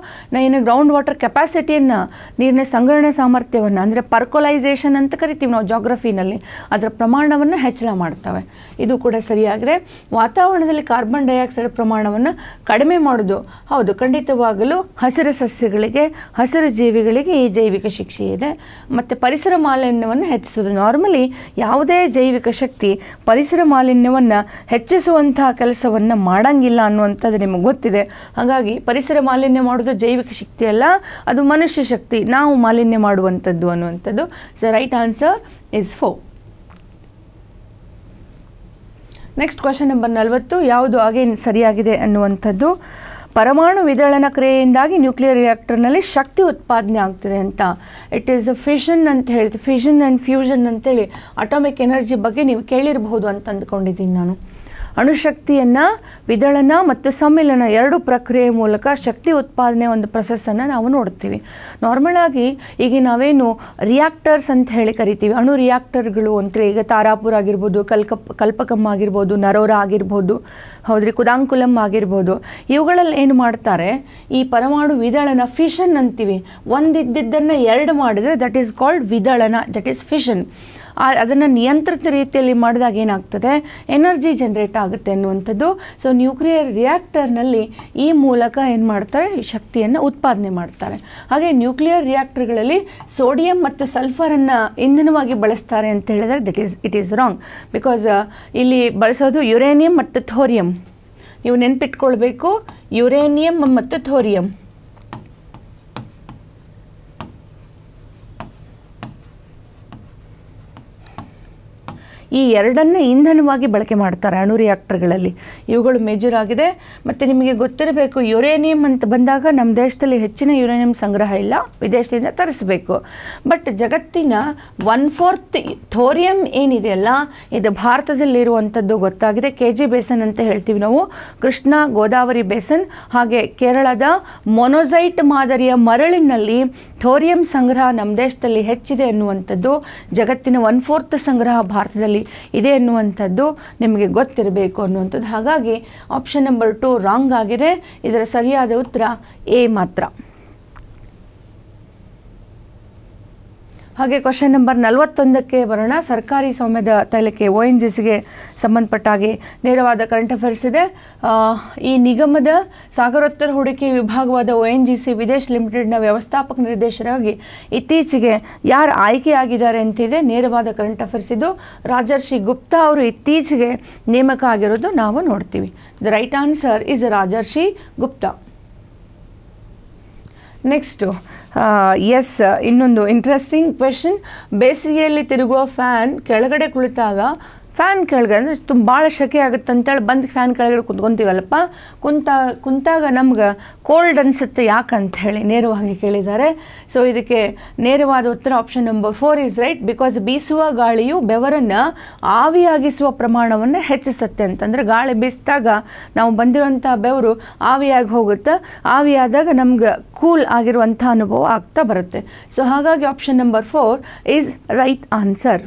A: ಏನು ಗ್ರೌಂಡ್ ವಾಟರ್ ಕೆಪಾಸಿಟಿಯನ್ನು ನೀರಿನ ಸಂಗ್ರಹಣೆ ಸಾಮರ್ಥ್ಯವನ್ನು, ಅಂದರೆ ಪರ್ಕೊಲೈಸೇಷನ್ ಅಂತ ಕರಿತೀವಿ ನಾವು ಜಾಗ್ರಫಿನಲ್ಲಿ ಅದರ ಪ್ರಮಾಣವನ್ನು ಹೆಚ್ಚಳ ಮಾಡ್ತವೆ. ಇದು ಕೂಡ ಸರಿಯಾಗಿದೆ. ವಾತಾವರಣದಲ್ಲಿ ಕಾರ್ಬನ್ ಡೈಆಕ್ಸೈಡ್ ಪ್ರಮಾಣವನ್ನು ಕಡಿಮೆ ಮಾಡೋದು, ಹೌದು, ಖಂಡಿತವಾಗಲೂ ಹಸಿರು ಸಸ್ಯಗಳಿಗೆ, ಹಸಿರು ಜೀವಿಗಳಿಗೆ ಈ ಜೈವಿಕ ಶಿಕ್ಷೆ ಇದೆ. ಮತ್ತು ಪರಿಸರ ಮಾಲಿನ್ಯವನ್ನು ಹೆಚ್ಚಿಸೋದು ನಾರ್ಮಲಿ ಯಾವುದೇ ಜೈವಿಕ ಶಕ್ತಿ ಪರಿಸರ ಮಾಲಿನ್ಯವನ್ನು ಹೆಚ್ಚಿಸುವಂತಹ ಕೆಲಸವನ್ನು ಮಾಡಂಗಿಲ್ಲ ಅನ್ನುವಂಥದ್ದು ನಿಮಗೆ ಗೊತ್ತಿದೆ. ಹಾಗಾಗಿ ಪರಿಸರ ಮಾಲಿನ್ಯ ಮಾಡೋದು ಜೈವಿಕ ಶಕ್ತಿ ಅಲ್ಲ, ಅದು ಮನುಷ್ಯ ಶಕ್ತಿ. ನಾವು ಮಾಲಿನ್ಯ ಮಾಡುವಂಥದ್ದು ಅನ್ನುವಂಥದ್ದು. The right answer is four next question number ನಲವತ್ತು, ಯಾವುದು ಅಗೇನ್ ಸರಿಯಾಗಿದೆ ಅನ್ನುವಂಥದ್ದು. ಪರಮಾಣು ವಿದಳನ ಕ್ರಿಯೆಯಿಂದಾಗಿ ನ್ಯೂಕ್ಲಿಯರ್ ರಿಯಾಕ್ಟರ್ನಲ್ಲಿ ಶಕ್ತಿ ಉತ್ಪಾದನೆ ಆಗ್ತದೆ ಅಂತ. ಇಟ್ ಈಸ್ ಅ ಫಿಷನ್ ಅಂತ ಹೇಳಿದೆ ಫಿಷನ್ ಆ್ಯಂಡ್ ಫ್ಯೂಷನ್ ಅಂತೇಳಿ ಅಟಾಮಿಕ್ ಎನರ್ಜಿ ಬಗ್ಗೆ ನೀವು ಕೇಳಿರಬಹುದು ಅಂತ ಅಂದ್ಕೊಂಡಿದ್ದೀನಿ ನಾನು. ಅಣುಶಕ್ತಿಯನ್ನು, ವಿದಳನ ಮತ್ತು ಸಮ್ಮಿಲನ ಎರಡು ಪ್ರಕ್ರಿಯೆ ಮೂಲಕ ಶಕ್ತಿ ಉತ್ಪಾದನೆ ಒಂದು ಪ್ರೊಸೆಸ್ಸನ್ನು ನಾವು ನೋಡ್ತೀವಿ. ನಾರ್ಮಲ್ ಆಗಿ ಈಗ ನಾವೇನು ರಿಯಾಕ್ಟರ್ಸ್ ಅಂತ ಹೇಳಿ ಕರಿತೀವಿ. ಅಣು ರಿಯಾಕ್ಟರ್ಗಳು ಅಂತೇಳಿ ಈಗ ತಾರಾಪುರ ಆಗಿರ್ಬೋದು ಕಲ್ಕಪ್ ಕಲ್ಪಕಮ್ ಆಗಿರ್ಬೋದು, ನರೋರ ಆಗಿರ್ಬೋದು, ಹೌದ್ರಿ, ಕುದಾಂಕುಲಂ ಆಗಿರ್ಬೋದು. ಇವುಗಳಲ್ಲಿ ಏನು ಮಾಡ್ತಾರೆ? ಈ ಪರಮಾಣು ವಿದಳನ ಫಿಷನ್ ಅಂತೀವಿ. ಒಂದಿದ್ದನ್ನು ಎರಡು ಮಾಡಿದರೆ ದಟ್ ಈಸ್ ಕಾಲ್ಡ್ ವಿದಳನ ದಟ್ ಈಸ್ ಫಿಷನ್ ಅದನ್ನು ನಿಯಂತ್ರಿತ ರೀತಿಯಲ್ಲಿ ಮಾಡಿದಾಗ ಏನಾಗ್ತದೆ? ಎನರ್ಜಿ ಜನ್ರೇಟ್ ಆಗುತ್ತೆ ಅನ್ನುವಂಥದ್ದು. ಸೊ ನ್ಯೂಕ್ಲಿಯರ್ ರಿಯಾಕ್ಟರ್ನಲ್ಲಿ ಈ ಮೂಲಕ ಏನು ಮಾಡ್ತಾರೆ? ಶಕ್ತಿಯನ್ನು ಉತ್ಪಾದನೆ ಮಾಡ್ತಾರೆ. ಹಾಗೆ ನ್ಯೂಕ್ಲಿಯರ್ ರಿಯಾಕ್ಟರ್ಗಳಲ್ಲಿ ಸೋಡಿಯಂ ಮತ್ತು ಸಲ್ಫರನ್ನು ಇಂಧನವಾಗಿ ಬಳಸ್ತಾರೆ ಅಂತ ಹೇಳಿದರೆ that is it is wrong because ಇಲ್ಲಿ ಬಳಸೋದು ಯುರೇನಿಯಂ ಮತ್ತು ಥೋರಿಯಂ ನೀವು ನೆನ್ಪಿಟ್ಕೊಳ್ಬೇಕು. ಯುರೇನಿಯಂ ಮತ್ತು ಥೋರಿಯಂ ಈ ಎರಡನ್ನೇ ಇಂಧನವಾಗಿ ಬಳಕೆ ಮಾಡ್ತಾರೆ ಅಣು ರಿಯಾಕ್ಟರ್ಗಳಲ್ಲಿ ಇವುಗಳು ಮೇಜರ್ ಆಗಿದೆ. ಮತ್ತು ನಿಮಗೆ ಗೊತ್ತಿರಬೇಕು, ಯುರೇನಿಯಂ ಅಂತ ಬಂದಾಗ ನಮ್ಮ ದೇಶದಲ್ಲಿ ಹೆಚ್ಚಿನ ಯುರೇನಿಯಂ ಸಂಗ್ರಹ ಇಲ್ಲ, ವಿದೇಶದಿಂದ ತರಿಸಬೇಕು. ಬಟ್ ಜಗತ್ತಿನ ಒನ್ ಫೋರ್ತ್ ಥೋರಿಯಂ ಏನಿದೆಯಲ್ಲ ಇದು ಭಾರತದಲ್ಲಿರುವಂಥದ್ದು ಗೊತ್ತಾಗಿದೆ. ಕೆ ಜಿ ಬೇಸನ್ ಅಂತ ಹೇಳ್ತೀವಿ ನಾವು. ಕೃಷ್ಣ ಗೋದಾವರಿ ಬೇಸನ್, ಹಾಗೆ ಕೇರಳದ ಮೊನೊಸೈಟ್ ಮಾದರಿಯ ಮರಳಿನಲ್ಲಿ ಥೋರಿಯಂ ಸಂಗ್ರಹ ನಮ್ಮ ದೇಶದಲ್ಲಿ ಹೆಚ್ಚಿದೆ ಅನ್ನುವಂಥದ್ದು ಜಗತ್ತಿನ ಒನ್ ಫೋರ್ತ್ ಸಂಗ್ರಹ ಭಾರತದಲ್ಲಿ ಇದೆ ಅನ್ನುವಂಥದ್ದು ನಿಮಗೆ ಗೊತ್ತಿರಬೇಕು ಅನ್ನುವಂಥದ್ದು. ಹಾಗಾಗಿ ಆಪ್ಷನ್ ನಂಬರ್ ಟು ರಾಂಗ್ ಆಗಿದೆ ಇದರ ಸರಿಯಾದ ಉತ್ತರ ಎ ಮಾತ್ರ. ಹಾಗೆ ಕ್ವಶನ್ ನಂಬರ್ ನಲವತ್ತೊಂದಕ್ಕೆ ಬರೋಣ. ಸರ್ಕಾರಿ ಸ್ವಾಮ್ಯದ ತೈಲಕ್ಕೆ ಒ ಎನ್ ಜಿ ಸಿಗೆ ಸಂಬಂಧಪಟ್ಟ ಹಾಗೆ ನೇರವಾದ ಕರೆಂಟ್ ಅಫೇರ್ಸ್ ಇದೆ. ಈ ನಿಗಮದ ಸಾಗರೋತ್ತರ ಹೂಡಿಕೆ ವಿಭಾಗವಾದ O N G C Videsh ಲಿಮಿಟೆಡ್ನ ವ್ಯವಸ್ಥಾಪಕ ನಿರ್ದೇಶಕರಾಗಿ ಇತ್ತೀಚೆಗೆ ಯಾರು ಆಯ್ಕೆಯಾಗಿದ್ದಾರೆ ಅಂತಿದೆ. ನೇರವಾದ ಕರೆಂಟ್ ಅಫೇರ್ಸ್ ಇದು. ರಾಜರ್ಷಿ ಗುಪ್ತಾ ಅವರು ಇತ್ತೀಚೆಗೆ ನೇಮಕ ಆಗಿರೋದು ನಾವು ನೋಡ್ತೀವಿ. The right answer is Rajarshi Gupta. Next yes ಇನ್ನೊಂದು ಇಂಟ್ರೆಸ್ಟಿಂಗ್ ಕ್ವೆಶನ್ ಬೇಸಿಗೆಯಲ್ಲಿ ತಿರುಗುವ ಫ್ಯಾನ್ ಕೆಳಗಡೆ ಕುಳಿತಾಗ ಫ್ಯಾನ್ ಕೆಳಗೆ ಅಂದರೆ ತುಂಬ ಭಾಳ ಶೆಕೆ ಆಗುತ್ತೆ ಅಂತೇಳಿ ಬಂದು ಫ್ಯಾನ್ ಕೆಳಗಡೆ ಕುಂತ್ಕೊಂತೀವಲ್ಲಪ್ಪ? ಕುಂತ, ಕುಂತಾಗ ನಮ್ಗೆ ಕೋಲ್ಡ್ ಅನಿಸುತ್ತೆ ಹೇಳಿ ನೇರವಾಗಿ ಕೇಳಿದ್ದಾರೆ. ಸೊ ಇದಕ್ಕೆ ನೇರವಾದ ಉತ್ತರ option number four is right because ಬೀಸುವ ಗಾಳಿಯು ಬೆವರನ್ನು ಆವಿಯಾಗಿಸುವ ಪ್ರಮಾಣವನ್ನು ಹೆಚ್ಚಿಸುತ್ತೆ ಅಂತಂದರೆ ಗಾಳಿ ಬೀಸಿದಾಗ ನಾವು ಬಂದಿರುವಂಥ ಬೆವರು ಆವಿಯಾಗಿ ಹೋಗುತ್ತೆ. ಆವಿಯಾದಾಗ ನಮ್ಗೆ ಕೂಲ್ ಆಗಿರುವಂಥ ಅನುಭವ ಆಗ್ತಾ ಬರುತ್ತೆ. ಸೊ ಹಾಗಾಗಿ option number four is right answer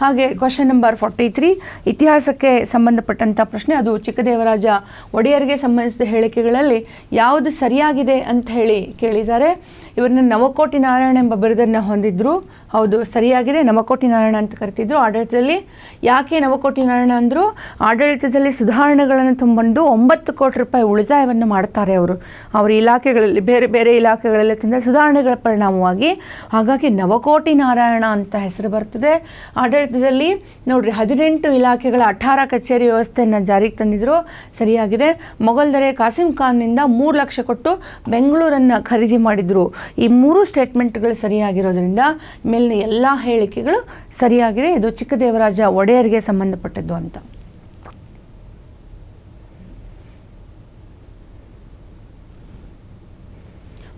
A: ಹಾಗೆ ಕ್ವಶನ್ ನಂಬರ್ ಫಾರ್ಟಿ ತ್ರೀ ಇತಿಹಾಸಕ್ಕೆ ಸಂಬಂಧಪಟ್ಟಂಥ ಪ್ರಶ್ನೆ. ಅದು ಚಿಕ್ಕದೇವರಾಜ ಒಡೆಯರ್ಗೆ ಸಂಬಂಧಿಸಿದ ಹೇಳಿಕೆಗಳಲ್ಲಿ ಯಾವುದು ಸರಿಯಾಗಿದೆ ಅಂತ ಹೇಳಿ ಕೇಳಿದ್ದಾರೆ. ಇವರನ್ನ ನವಕೋಟಿ ನಾರಾಯಣ ಎಂಬ ಬಿರುದನ್ನು ಹೊಂದಿದ್ರು. ಹೌದು, ಸರಿಯಾಗಿದೆ. ನವಕೋಟಿ ನಾರಾಯಣ ಅಂತ ಕರಿತಿದ್ರು. ಆಡಳಿತದಲ್ಲಿ ಯಾಕೆ ನವಕೋಟಿ ನಾರಾಯಣ ಅಂದರು? ಆಡಳಿತದಲ್ಲಿ ಸುಧಾರಣೆಗಳನ್ನು ತುಂಬಂಡು ಒಂಬತ್ತು ಕೋಟಿ ರೂಪಾಯಿ ಉಳಿತಾಯವನ್ನು ಮಾಡ್ತಾರೆ ಅವರು. ಅವರ ಇಲಾಖೆಗಳಲ್ಲಿ, ಬೇರೆ ಬೇರೆ ಇಲಾಖೆಗಳಲ್ಲಿ ತಿಂದ ಸುಧಾರಣೆಗಳ ಪರಿಣಾಮವಾಗಿ. ಹಾಗಾಗಿ ನವಕೋಟಿ ನಾರಾಯಣ ಅಂತ ಹೆಸರು ಬರ್ತದೆ. ಆಡಳಿತದಲ್ಲಿ ನೋಡ್ರಿ, ಹದಿನೆಂಟು ಇಲಾಖೆಗಳ ಅಠಾರ ಕಚೇರಿ ವ್ಯವಸ್ಥೆಯನ್ನು ಜಾರಿಗೆ ತಂದಿದ್ರು. ಸರಿಯಾಗಿದೆ. ಮೊಘಲ್ ದರೆ ಕಾಸಿಂ ಖಾನ್ನಿಂದ ಮೂರು ಲಕ್ಷ ಕೊಟ್ಟು ಬೆಂಗಳೂರನ್ನು ಖರೀದಿ ಮಾಡಿದ್ರು. ಈ ಮೂರು ಸ್ಟೇಟ್ಮೆಂಟ್ಗಳು ಸರಿಯಾಗಿರೋದ್ರಿಂದ ಮೇಲಿನ ಎಲ್ಲ ಹೇಳಿಕೆಗಳು ಸರಿಯಾಗಿದೆ. ಇದು ಚಿಕ್ಕದೇವರಾಜ ಒಡೆಯರ್ಗೆ ಸಂಬಂಧಪಟ್ಟದ್ದು ಅಂತ.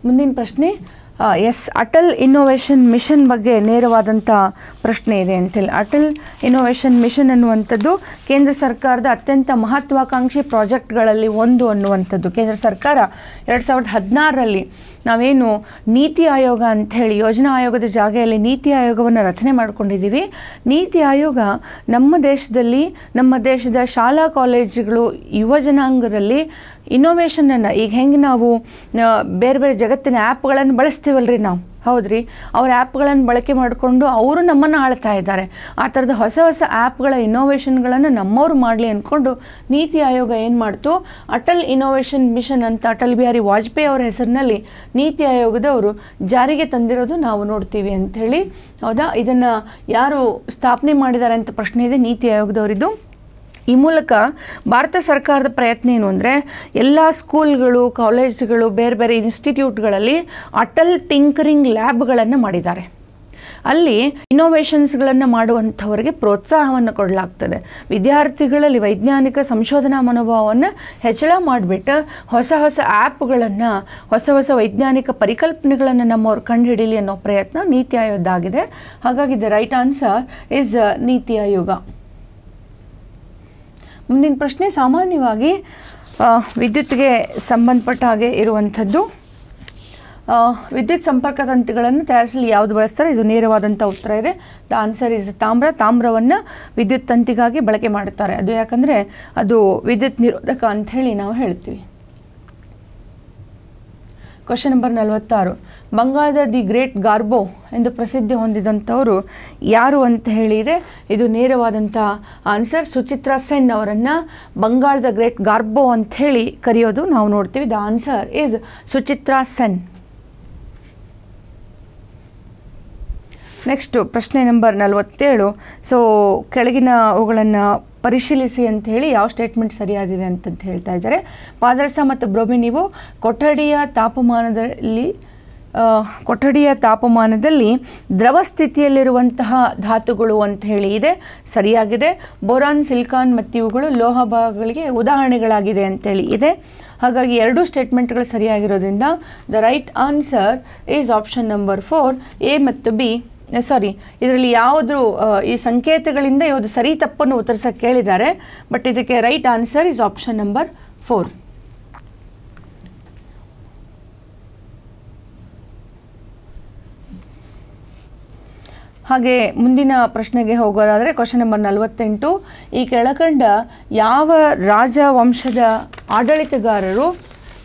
A: ಮುಂದಿನ ಪ್ರಶ್ನೆ ಎಸ್ ಅಟಲ್ ಇನ್ನೋವೇಷನ್ ಮಿಷನ್ ಬಗ್ಗೆ ನೇರವಾದಂಥ ಪ್ರಶ್ನೆ ಇದೆ ಅಂತೇಳಿ ಅಟಲ್ ಇನ್ನೋವೇಷನ್ ಮಿಷನ್ ಅನ್ನುವಂಥದ್ದು ಕೇಂದ್ರ ಸರ್ಕಾರದ ಅತ್ಯಂತ ಮಹತ್ವಾಕಾಂಕ್ಷಿ ಪ್ರಾಜೆಕ್ಟ್ಗಳಲ್ಲಿ ಒಂದು ಅನ್ನುವಂಥದ್ದು. ಕೇಂದ್ರ ಸರ್ಕಾರ ಎರಡು ಸಾವಿರದ ಹದಿನಾರರಲ್ಲಿ ನಾವೇನು ನೀತಿ ಆಯೋಗ ಅಂಥೇಳಿ, ಯೋಜನಾ ಆಯೋಗದ ಜಾಗೆಯಲ್ಲಿ ನೀತಿ ಆಯೋಗವನ್ನು ರಚನೆ ಮಾಡಿಕೊಂಡಿದ್ದೀವಿ. ನೀತಿ ಆಯೋಗ ನಮ್ಮ ದೇಶದಲ್ಲಿ, ನಮ್ಮ ದೇಶದ ಶಾಲಾ ಕಾಲೇಜುಗಳು ಯುವ ಜನಾಂಗದಲ್ಲಿ ಇನ್ನೋವೇಷನನ್ನು ಈಗ ಹೆಂಗೆ ನಾವು ಬೇರೆ ಬೇರೆ ಜಗತ್ತಿನ ಆ್ಯಪ್ಗಳನ್ನು ಬಳಸ್ತೀವಲ್ರಿ ನಾವು? ಹೌದ್ರಿ? ಅವ್ರ ಆ್ಯಪ್ಗಳನ್ನು ಬಳಕೆ ಮಾಡಿಕೊಂಡು ಅವರು ನಮ್ಮನ್ನು ಆಳ್ತಾ ಇದ್ದಾರೆ. ಆ ಥರದ ಹೊಸ ಹೊಸ ಆ್ಯಪ್ಗಳ ಇನ್ನೋವೇಷನ್ಗಳನ್ನು ನಮ್ಮವ್ರು ಮಾಡಲಿ ಅಂದ್ಕೊಂಡು ನೀತಿ ಆಯೋಗ ಏನು ಮಾಡ್ತು? ಅಟಲ್ ಇನ್ನೋವೇಷನ್ ಮಿಷನ್ ಅಂತ ಅಟಲ್ ಬಿಹಾರಿ ವಾಜಪೇಯಿ ಅವರ ಹೆಸರಿನಲ್ಲಿ ನೀತಿ ಆಯೋಗದವರು ಜಾರಿಗೆ ತಂದಿರೋದು ನಾವು ನೋಡ್ತೀವಿ ಅಂಥೇಳಿ ಹೌದಾ? ಇದನ್ನು ಯಾರು ಸ್ಥಾಪನೆ ಮಾಡಿದ್ದಾರೆ ಅಂತ ಪ್ರಶ್ನೆ ಇದೆ, ನೀತಿ ಆಯೋಗದವರಿದ್ದು. ಈ ಮೂಲಕ ಭಾರತ ಸರ್ಕಾರದ ಪ್ರಯತ್ನ ಏನು ಅಂದರೆ ಎಲ್ಲ ಸ್ಕೂಲ್ಗಳು, ಕಾಲೇಜ್ಗಳು, ಬೇರೆ ಬೇರೆ ಇನ್ಸ್ಟಿಟ್ಯೂಟ್ಗಳಲ್ಲಿ ಅಟಲ್ ಟಿಂಕರಿಂಗ್ ಲ್ಯಾಬ್ಗಳನ್ನು ಮಾಡಿದ್ದಾರೆ. ಅಲ್ಲಿ ಇನ್ನೋವೇಷನ್ಸ್ಗಳನ್ನು ಮಾಡುವಂಥವರಿಗೆ ಪ್ರೋತ್ಸಾಹವನ್ನು ಕೊಡಲಾಗ್ತದೆ. ವಿದ್ಯಾರ್ಥಿಗಳಲ್ಲಿ ವೈಜ್ಞಾನಿಕ ಸಂಶೋಧನಾ ಮನೋಭಾವವನ್ನು ಹೆಚ್ಚಳ ಮಾಡಿಬಿಟ್ಟು ಹೊಸ ಹೊಸ ಆ್ಯಪ್ಗಳನ್ನು, ಹೊಸ ಹೊಸ ವೈಜ್ಞಾನಿಕ ಪರಿಕಲ್ಪನೆಗಳನ್ನು ನಮ್ಮವ್ರು ಕಂಡುಹಿಡೀಲಿ ಅನ್ನೋ ಪ್ರಯತ್ನ ನೀತಿ ಆಯೋಗದಾಗಿದೆ. ಹಾಗಾಗಿ the right answer is NITI Aayog. ಮುಂದಿನ ಪ್ರಶ್ನೆ ಸಾಮಾನ್ಯವಾಗಿ ವಿದ್ಯುತ್ಗೆ ಸಂಬಂಧಪಟ್ಟ ಹಾಗೆ ಇರುವಂಥದ್ದು. ವಿದ್ಯುತ್ ಸಂಪರ್ಕ ತಂತಿಗಳನ್ನು ತಯಾರಿಸಲು ಯಾವುದು ಬಳಸ್ತಾರೆ? ಇದು ನೇರವಾದಂಥ ಉತ್ತರ ಇದೆ. ದ ಆನ್ಸರ್ ಇಸ್ ತಾಮ್ರ. ತಾಮ್ರವನ್ನು ವಿದ್ಯುತ್ ತಂತಿಗಾಗಿ ಬಳಕೆ ಮಾಡುತ್ತಾರೆ. ಅದು ಯಾಕಂದರೆ, ಅದು ವಿದ್ಯುತ್ ನಿರೋಧಕ ಅಂಥೇಳಿ ನಾವು ಹೇಳ್ತೀವಿ. ಕ್ವಶನ್ ನಂಬರ್ ನಲವತ್ತಾರು. ಬಂಗಾಳದ ದಿ ಗ್ರೇಟ್ ಗಾರ್ಬೋ ಎಂದು ಪ್ರಸಿದ್ಧಿ ಹೊಂದಿದಂಥವರು ಯಾರು ಅಂತ ಹೇಳಿದರೆ, ಇದು ನೇರವಾದಂಥ ಆನ್ಸರ್ ಸುಚಿತ್ರಾ ಸೆನ್ ಅವರನ್ನು ಬಂಗಾಳದ ಗ್ರೇಟ್ ಗಾರ್ಬೋ ಅಂತ ಹೇಳಿ ಕರೆಯೋದು ನಾವು ನೋಡ್ತೀವಿ. The answer is Suchitra Sen. Next ಪ್ರಶ್ನೆ ನಂಬರ್ ನಲವತ್ತೇಳು. ಸೊ ಕೆಳಗಿನ ಅವುಗಳನ್ನು ಪರಿಶೀಲಿಸಿ ಅಂತ ಹೇಳಿ ಯಾವ ಸ್ಟೇಟ್ಮೆಂಟ್ ಸರಿಯಾಗಿದೆ ಅಂತಂತ ಹೇಳ್ತಾ ಇದ್ದಾರೆ. ಪಾದರಸ ಮತ್ತು ಬ್ರೋಮಿನಿವು ಕೊಠಡಿಯ ತಾಪಮಾನದಲ್ಲಿ ಕೊಠಡಿಯ ತಾಪಮಾನದಲ್ಲಿ ದ್ರವ ಸ್ಥಿತಿಯಲ್ಲಿರುವಂತಹ ಧಾತುಗಳು ಅಂತ ಹೇಳಿ ಇದೆ, ಸರಿಯಾಗಿದೆ. ಬೋರಾನ್, ಸಿಲಿಕಾನ್ ಮತ್ತು ಇವುಗಳು ಲೋಹ ಭಾಗಗಳಿಗೆ ಉದಾಹರಣೆಗಳಾಗಿದೆ ಅಂತೇಳಿ ಇದೆ. ಹಾಗಾಗಿ ಎರಡೂ ಸ್ಟೇಟ್ಮೆಂಟ್ಗಳು ಸರಿಯಾಗಿರೋದ್ರಿಂದ the right answer is option number four, A ಮತ್ತು ಬಿ. ಸಾರಿ ಇದರಲ್ಲಿ ಯಾವುದು ಈ ಸಂಕೇತಗಳಿಂದ ಯಾವುದು ಸರಿ ತಪ್ಪನ್ನು ಉತ್ತರಿಸಕ್ಕೆ ಕೇಳಿದ್ದಾರೆ. ಬಟ್ ಇದಕ್ಕೆ right answer is option number four ಹಾಗೆ ಮುಂದಿನ ಪ್ರಶ್ನೆಗೆ ಹೋಗೋದಾದರೆ ಕ್ವಶನ್ ನಂಬರ್ ನಲವತ್ತೆಂಟು. ಈ ಕೆಳಕಂಡ ಯಾವ ರಾಜವಂಶದ ಆಡಳಿತಗಾರರು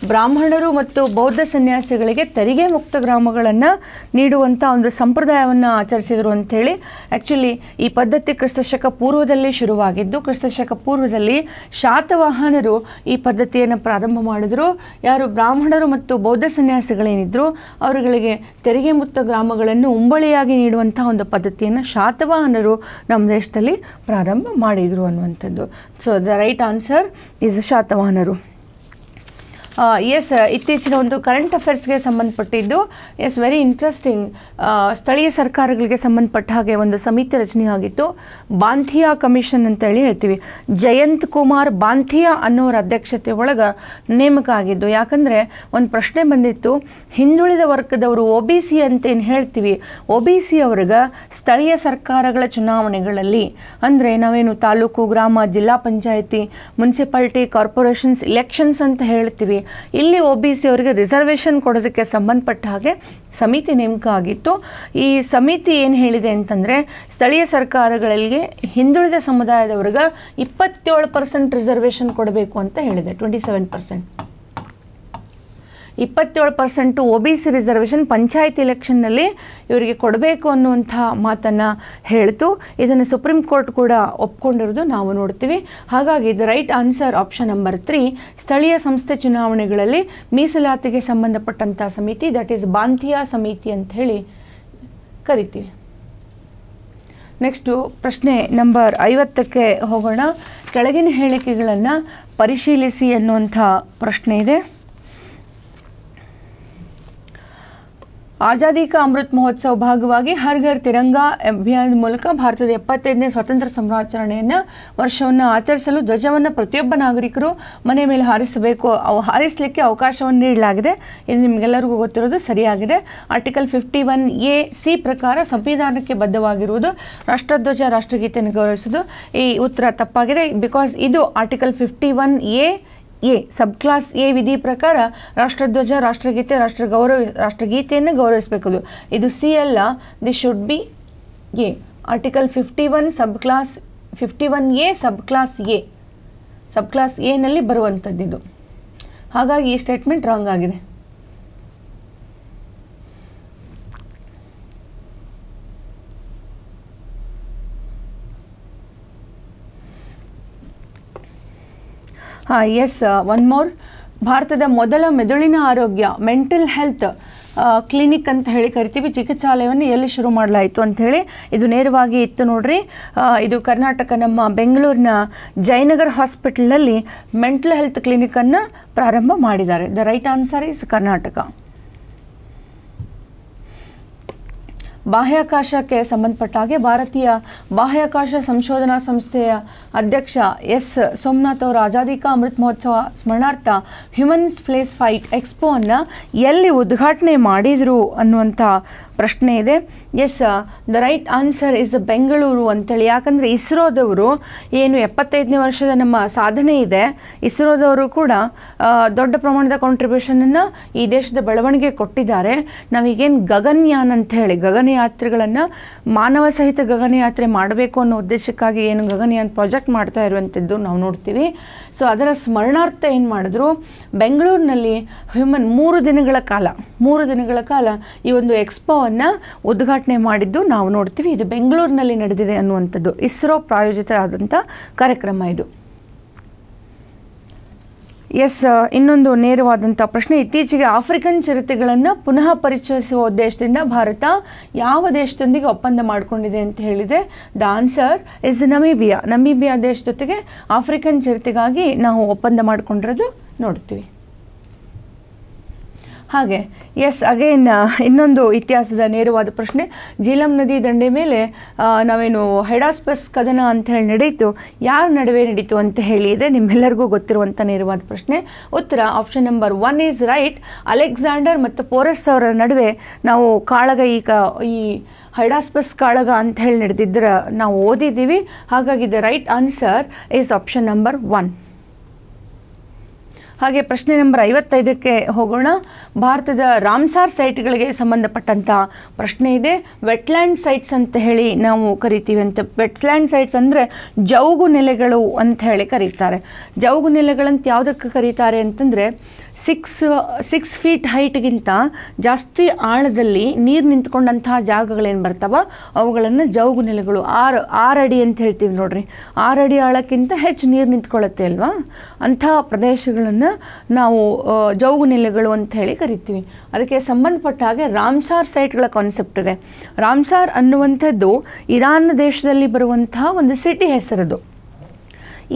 A: ಬ್ರಾಹ್ಮಣರು ಮತ್ತು ಬೌದ್ಧ ಸನ್ಯಾಸಿಗಳಿಗೆ ತೆರಿಗೆ ಮುಕ್ತ ಗ್ರಾಮಗಳನ್ನು ನೀಡುವಂಥ ಒಂದು ಸಂಪ್ರದಾಯವನ್ನು ಆಚರಿಸಿದರು ಅಂಥೇಳಿ ಆ್ಯಕ್ಚುಲಿ ಈ ಪದ್ಧತಿ ಕ್ರಿಸ್ತಶಕ ಪೂರ್ವದಲ್ಲಿ ಶುರುವಾಗಿದ್ದು, ಕ್ರಿಸ್ತಶಕ ಪೂರ್ವದಲ್ಲಿ ಶಾತವಾಹನರು ಈ ಪದ್ಧತಿಯನ್ನು ಪ್ರಾರಂಭ ಮಾಡಿದ್ರು. ಯಾರು ಬ್ರಾಹ್ಮಣರು ಮತ್ತು ಬೌದ್ಧ ಸನ್ಯಾಸಿಗಳೇನಿದ್ರು, ಅವರುಗಳಿಗೆ ತೆರಿಗೆ ಮುಕ್ತ ಗ್ರಾಮಗಳನ್ನು ಉಂಬಳಿಯಾಗಿ ನೀಡುವಂಥ ಒಂದು ಪದ್ಧತಿಯನ್ನು ಶಾತವಾಹನರು ನಮ್ಮ ದೇಶದಲ್ಲಿ ಪ್ರಾರಂಭ ಮಾಡಿದರು ಅನ್ನುವಂಥದ್ದು. So the right answer is ಶಾತವಾಹನರು. Yes ಇತ್ತೀಚಿನ ಒಂದು ಕರೆಂಟ್ ಅಫೇರ್ಸ್ಗೆ ಸಂಬಂಧಪಟ್ಟಿದ್ದು ಎಸ್ ವೆರಿ ಇಂಟ್ರೆಸ್ಟಿಂಗ್ ಸ್ಥಳೀಯ ಸರ್ಕಾರಗಳಿಗೆ ಸಂಬಂಧಪಟ್ಟ ಹಾಗೆ ಒಂದು ಸಮಿತಿ ರಚನೆ ಆಗಿತ್ತು. ಬಾಂಥಿಯಾ ಕಮಿಷನ್ ಅಂತೇಳಿ ಹೇಳ್ತೀವಿ. ಜಯಂತ್ ಕುಮಾರ್ ಬಾಂಥಿಯಾ ಅನ್ನೋರ ಅಧ್ಯಕ್ಷತೆ ಒಳಗೆ ನೇಮಕ ಆಗಿದ್ದು, ಯಾಕಂದರೆ ಒಂದು ಪ್ರಶ್ನೆ ಬಂದಿತ್ತು. ಹಿಂದುಳಿದ ವರ್ಗದವರು ಒ ಬಿ ಸಿ ಅಂತೇನು ಹೇಳ್ತೀವಿ. ಒ ಬಿ ಸಿ ಅವ್ರಿಗೆ ಸ್ಥಳೀಯ ಸರ್ಕಾರಗಳ ಚುನಾವಣೆಗಳಲ್ಲಿ, ಅಂದರೆ ನಾವೇನು ತಾಲೂಕು, ಗ್ರಾಮ, ಜಿಲ್ಲಾ ಪಂಚಾಯಿತಿ, ಮುನ್ಸಿಪಾಲ್ಟಿ, ಕಾರ್ಪೊರೇಷನ್ಸ್ ಇಲೆಕ್ಷನ್ಸ್ ಅಂತ ಹೇಳ್ತೀವಿ. ಇಲ್ಲಿ ಒ ಬಿ ಸಿ ಅವರಿಗೆ ರಿಸರ್ವೇಷನ್ ಕೊಡೋದಕ್ಕೆ ಸಂಬಂಧಪಟ್ಟ ಹಾಗೆ ಸಮಿತಿ ನೇಮಕ ಆಗಿತ್ತು. ಈ ಸಮಿತಿ ಏನು ಹೇಳಿದೆ ಅಂತಂದರೆ, ಸ್ಥಳೀಯ ಸರ್ಕಾರಗಳಿಗೆ ಹಿಂದುಳಿದ ಸಮುದಾಯದವ್ರಿಗೆ ಇಪ್ಪತ್ತೇಳು ಪರ್ಸೆಂಟ್ ರಿಸರ್ವೇಷನ್ ಕೊಡಬೇಕು ಅಂತ ಹೇಳಿದೆ ಟ್ವೆಂಟಿ ಸೆವೆನ್ ಪರ್ಸೆಂಟ್ ಇಪ್ಪತ್ತೇಳು percent O B C reservation panchayat ಇಲೆಕ್ಷನ್ನಲ್ಲಿ ಇವರಿಗೆ ಕೊಡಬೇಕು ಅನ್ನುವಂಥ ಮಾತನ್ನು ಹೇಳ್ತು. ಇದನ್ನು ಸುಪ್ರೀಂ ಕೋರ್ಟ್ ಕೂಡ ಒಪ್ಕೊಂಡಿರೋದು ನಾವು ನೋಡ್ತೀವಿ. ಹಾಗಾಗಿ the right answer option number three, ಸ್ಥಳೀಯ ಸಂಸ್ಥೆ ಚುನಾವಣೆಗಳಲ್ಲಿ ಮೀಸಲಾತಿಗೆ ಸಂಬಂಧಪಟ್ಟಂಥ ಸಮಿತಿ, ದಟ್ ಈಸ್ ಬಾಂತಿಯಾ ಸಮಿತಿ ಅಂತ ಹೇಳಿ ಕರಿತೀವಿ. ನೆಕ್ಸ್ಟು ಪ್ರಶ್ನೆ ನಂಬರ್ ಐವತ್ತಕ್ಕೆ ಹೋಗೋಣ. ಕೆಳಗಿನ ಹೇಳಿಕೆಗಳನ್ನು ಪರಿಶೀಲಿಸಿ ಅನ್ನುವಂಥ ಪ್ರಶ್ನೆ ಇದೆ. ಆಜಾದಿ ಕಾ ಅಮೃತ್ ಮಹೋತ್ಸವ ಭಾಗವಾಗಿ ಹರ್ ಘರ್ ತಿರಂಗಾ ಅಭಿಯಾನದ ಮೂಲಕ ಭಾರತದ ಎಪ್ಪತ್ತೈದನೇ ಸ್ವಾತಂತ್ರ್ಯ ಸಂಭ್ರಾಚರಣೆಯನ್ನು ವರ್ಷವನ್ನು ಆಚರಿಸಲು ಧ್ವಜವನ್ನು ಪ್ರತಿಯೊಬ್ಬ ನಾಗರಿಕರು ಮನೆ ಮೇಲೆ ಹಾರಿಸಬೇಕು, ಅವು ಹಾರಿಸಲಿಕ್ಕೆ ಅವಕಾಶವನ್ನು ನೀಡಲಾಗಿದೆ. ಇದು ನಿಮಗೆಲ್ಲರಿಗೂ ಗೊತ್ತಿರೋದು ಸರಿಯಾಗಿದೆ. Article fifty one A C ಪ್ರಕಾರ ಸಂವಿಧಾನಕ್ಕೆ ಬದ್ಧವಾಗಿರುವುದು ರಾಷ್ಟ್ರಧ್ವಜ ರಾಷ್ಟ್ರಗೀತೆಯನ್ನು ಗೌರವಿಸುವುದು. ಈ ಉತ್ತರ ತಪ್ಪಾಗಿದೆ. ಬಿಕಾಸ್ ಇದು article fifty one A A, sub clause A ವಿಧಿ ಪ್ರಕಾರ ರಾಷ್ಟ್ರಧ್ವಜ, ರಾಷ್ಟ್ರಗೀತೆ ರಾಷ್ಟ್ರ ಗೌರವ ರಾಷ್ಟ್ರಗೀತೆಯನ್ನು ಗೌರವಿಸಬೇಕು. ಇದು ಸಿ ಅಲ್ಲ the should be A. Article fifty one sub class fifty one A. Sub class A sub class ಎನಲ್ಲಿ ಬರುವಂಥದ್ದಿದು ಹಾಗಾಗಿ ಈ ಸ್ಟೇಟ್ಮೆಂಟ್ ರಾಂಗ್ ಆಗಿದೆ. ಹಾಂ ಎಸ್ ಒನ್ ಮೋರ್ ಭಾರತದ ಮೊದಲ ಮೆದುಳಿನ ಆರೋಗ್ಯ ಮೆಂಟಲ್ ಹೆಲ್ತ್ ಕ್ಲಿನಿಕ್ ಅಂತ ಹೇಳಿ ಕರಿತೀವಿ. ಚಿಕಿತ್ಸಾಲಯವನ್ನು ಎಲ್ಲಿ ಶುರು ಮಾಡಲಾಯಿತು ಅಂಥೇಳಿ ಇದು ನೇರವಾಗಿ ಇತ್ತು ನೋಡ್ರಿ. ಇದು ಕರ್ನಾಟಕ ನಮ್ಮ ಬೆಂಗಳೂರಿನ ಜಯನಗರ್ ಹಾಸ್ಪಿಟಲಲ್ಲಿ ಮೆಂಟಲ್ ಹೆಲ್ತ್ ಕ್ಲಿನಿಕನ್ನು ಪ್ರಾರಂಭ ಮಾಡಿದ್ದಾರೆ. The right answer is Karnataka. ಬಾಹ್ಯಾಕಾಶಕ್ಕೆ ಸಂಬಂಧಪಟ್ಟ ಹಾಗೆ ಭಾರತೀಯ ಬಾಹ್ಯಾಕಾಶ ಸಂಶೋಧನಾ ಸಂಸ್ಥೆಯ ಅಧ್ಯಕ್ಷ ಎಸ್ ಸೋಮನಾಥ್ ಅವರು ಆಜಾದಿಕಾ ಅಮೃತ್ ಮಹೋತ್ಸವ ಸ್ಮರಣಾರ್ಥ ಹ್ಯೂಮನ್ ಸ್ಪೇಸ್ ಫೈಟ್ ಎಕ್ಸ್ಪೋವನ್ನು ಎಲ್ಲಿ ಉದ್ಘಾಟನೆ ಮಾಡಿದರು ಅನ್ನುವಂಥ ಪ್ರಶ್ನೆ ಇದೆ. Yes the right answer is Bengaluru ಅಂತೇಳಿ. ಯಾಕಂದರೆ ಇಸ್ರೋದವರು ಏನು ಎಪ್ಪತ್ತೈದನೇ ವರ್ಷದ ನಮ್ಮ ಸಾಧನೆ ಇದೆ. ಇಸ್ರೋದವರು ಕೂಡ ದೊಡ್ಡ ಪ್ರಮಾಣದ ಕಾಂಟ್ರಿಬ್ಯೂಷನನ್ನು ಈ ದೇಶದ ಬೆಳವಣಿಗೆ ಕೊಟ್ಟಿದ್ದಾರೆ. ನಾವೀಗೇನು ಗಗನಯಾನ್ ಅಂತ ಹೇಳಿ ಗಗನಯಾತ್ರೆಗಳನ್ನು ಮಾನವ ಸಹಿತ ಗಗನಯಾತ್ರೆ ಮಾಡಬೇಕು ಅನ್ನೋ ಉದ್ದೇಶಕ್ಕಾಗಿ ಏನು ಗಗನಯಾನ್ ಪ್ರಾಜೆಕ್ಟ್ ಮಾಡ್ತಾ ಇರುವಂಥದ್ದು ನಾವು ನೋಡ್ತೀವಿ. ಸೊ ಅದರ ಸ್ಮರಣಾರ್ಥ ಏನು ಮಾಡಿದ್ರು? ಬೆಂಗಳೂರಿನಲ್ಲಿ ಹ್ಯೂಮನ್ ಮೂರು ದಿನಗಳ ಕಾಲ, ಮೂರು ದಿನಗಳ ಕಾಲ ಈ ಒಂದು ಎಕ್ಸ್ಪೋವನ್ನು ಉದ್ಘಾಟನೆ ಮಾಡಿದ್ದು ನಾವು ನೋಡ್ತೀವಿ. ಇದು ಬೆಂಗಳೂರಿನಲ್ಲಿ ನಡೆದಿದೆ ಅನ್ನುವಂಥದ್ದು ಇಸ್ರೋ ಪ್ರಾಯೋಜಿತ ಆದಂಥ ಕಾರ್ಯಕ್ರಮ ಇದು. ಎಸ್ ಇನ್ನೊಂದು ನೇರವಾದಂಥ ಪ್ರಶ್ನೆ. ಇತ್ತೀಚೆಗೆ ಆಫ್ರಿಕನ್ ಚಿರತೆಗಳನ್ನು ಪುನಃ ಪರಿಚಯಿಸುವ ಉದ್ದೇಶದಿಂದ ಭಾರತ ಯಾವ ದೇಶದೊಂದಿಗೆ ಒಪ್ಪಂದ ಮಾಡಿಕೊಂಡಿದೆ ಅಂತ ಹೇಳಿದೆ. The answer is Namibia Namibia ದೇಶ ಜೊತೆಗೆ ಆಫ್ರಿಕನ್ ಚಿರತೆಗಾಗಿ ನಾವು ಒಪ್ಪಂದ ಮಾಡಿಕೊಂಡಿರೋದು ನೋಡ್ತೀವಿ. ಹಾಗೆ. ಎಸ್ ಅಗೇನ್ ಇನ್ನೊಂದು ಇತಿಹಾಸದ ನೇರವಾದ ಪ್ರಶ್ನೆ. ಜೀಲಂ ನದಿ ದಂಡೆ ಮೇಲೆ ನಾವೇನು ಹೈಡಾಸ್ಪಸ್ ಕದನ ಅಂತ ಹೇಳಿ ನಡೀತು ಯಾರ ನಡುವೆ ನಡೀತು ಅಂತ ಹೇಳಿದರೆ ನಿಮ್ಮೆಲ್ಲರಿಗೂ ಗೊತ್ತಿರುವಂಥ ನೇರವಾದ ಪ್ರಶ್ನೆ. ಉತ್ತರ option number one is right Alexander ಮತ್ತು ಪೋರಸ್ ಅವರ ನಡುವೆ ನಾವು ಕಾಳಗ ಈಗ ಈ ಹೈಡಾಸ್ಪಸ್ ಕಾಳಗ ಅಂತ ಹೇಳಿ ನಡೆದಿದ್ದರ ನಾವು ಓದಿದ್ದೀವಿ. ಹಾಗಾಗಿ the right answer is option number one ಹಾಗೆ ಪ್ರಶ್ನೆ ನಂಬರ್ ಐವತ್ತೈದಕ್ಕೆ ಹೋಗೋಣ. ಭಾರತದ ರಾಮ್ಸಾರ್ ಸೈಟ್ಗಳಿಗೆ ಸಂಬಂಧಪಟ್ಟಂಥ ಪ್ರಶ್ನೆ ಇದೆ. ವೆಟ್ಲ್ಯಾಂಡ್ ಸೈಟ್ಸ್ ಅಂತ ಹೇಳಿ ನಾವು ಕರಿತೀವಿ ಅಂತ. ವೆಟ್ಲ್ಯಾಂಡ್ ಸೈಟ್ಸ್ ಅಂದರೆ ಜೌಗು ನೆಲೆಗಳು ಅಂತ ಹೇಳಿ ಕರೀತಾರೆ. ಜೌಗು ನೆಲೆಗಳಂತ ಯಾವುದಕ್ಕೆ ಕರೀತಾರೆ ಅಂತಂದರೆ ಸಿಕ್ಸ್ ಸಿಕ್ಸ್ ಫೀಟ್ ಹೈಟ್ಗಿಂತ ಜಾಸ್ತಿ ಆಳದಲ್ಲಿ ನೀರು ನಿಂತ್ಕೊಂಡಂತಹ ಜಾಗಗಳೇನು ಬರ್ತಾವ? ಅವುಗಳನ್ನು ಜೌಗು ನೆಲೆಗಳು. ಆರು ಆರು ಅಡಿ ಅಂತ ಹೇಳ್ತೀವಿ ನೋಡ್ರಿ. ಆರು ಅಡಿ ಆಳಕ್ಕಿಂತ ಹೆಚ್ಚು ನೀರು ನಿಂತ್ಕೊಳ್ಳುತ್ತೆ ಅಲ್ವಾ? ಅಂಥ ಪ್ರದೇಶಗಳನ್ನು ನಾವು ಜೌಗು ನೆಲೆಗಳು ಅಂತ ಹೇಳಿ ಕರಿತೀವಿ. ಅದಕ್ಕೆ ಸಂಬಂಧಪಟ್ಟ ಹಾಗೆ ರಾಮ್ಸಾರ್ ಸೈಟ್ಗಳ ಕಾನ್ಸೆಪ್ಟ್ ಇದೆ. ರಾಮ್ಸಾರ್ ಅನ್ನುವಂಥದ್ದು ಇರಾನ್ ದೇಶದಲ್ಲಿ ಬರುವಂತಹ ಒಂದು ಸಿಟಿ ಹೆಸರದು.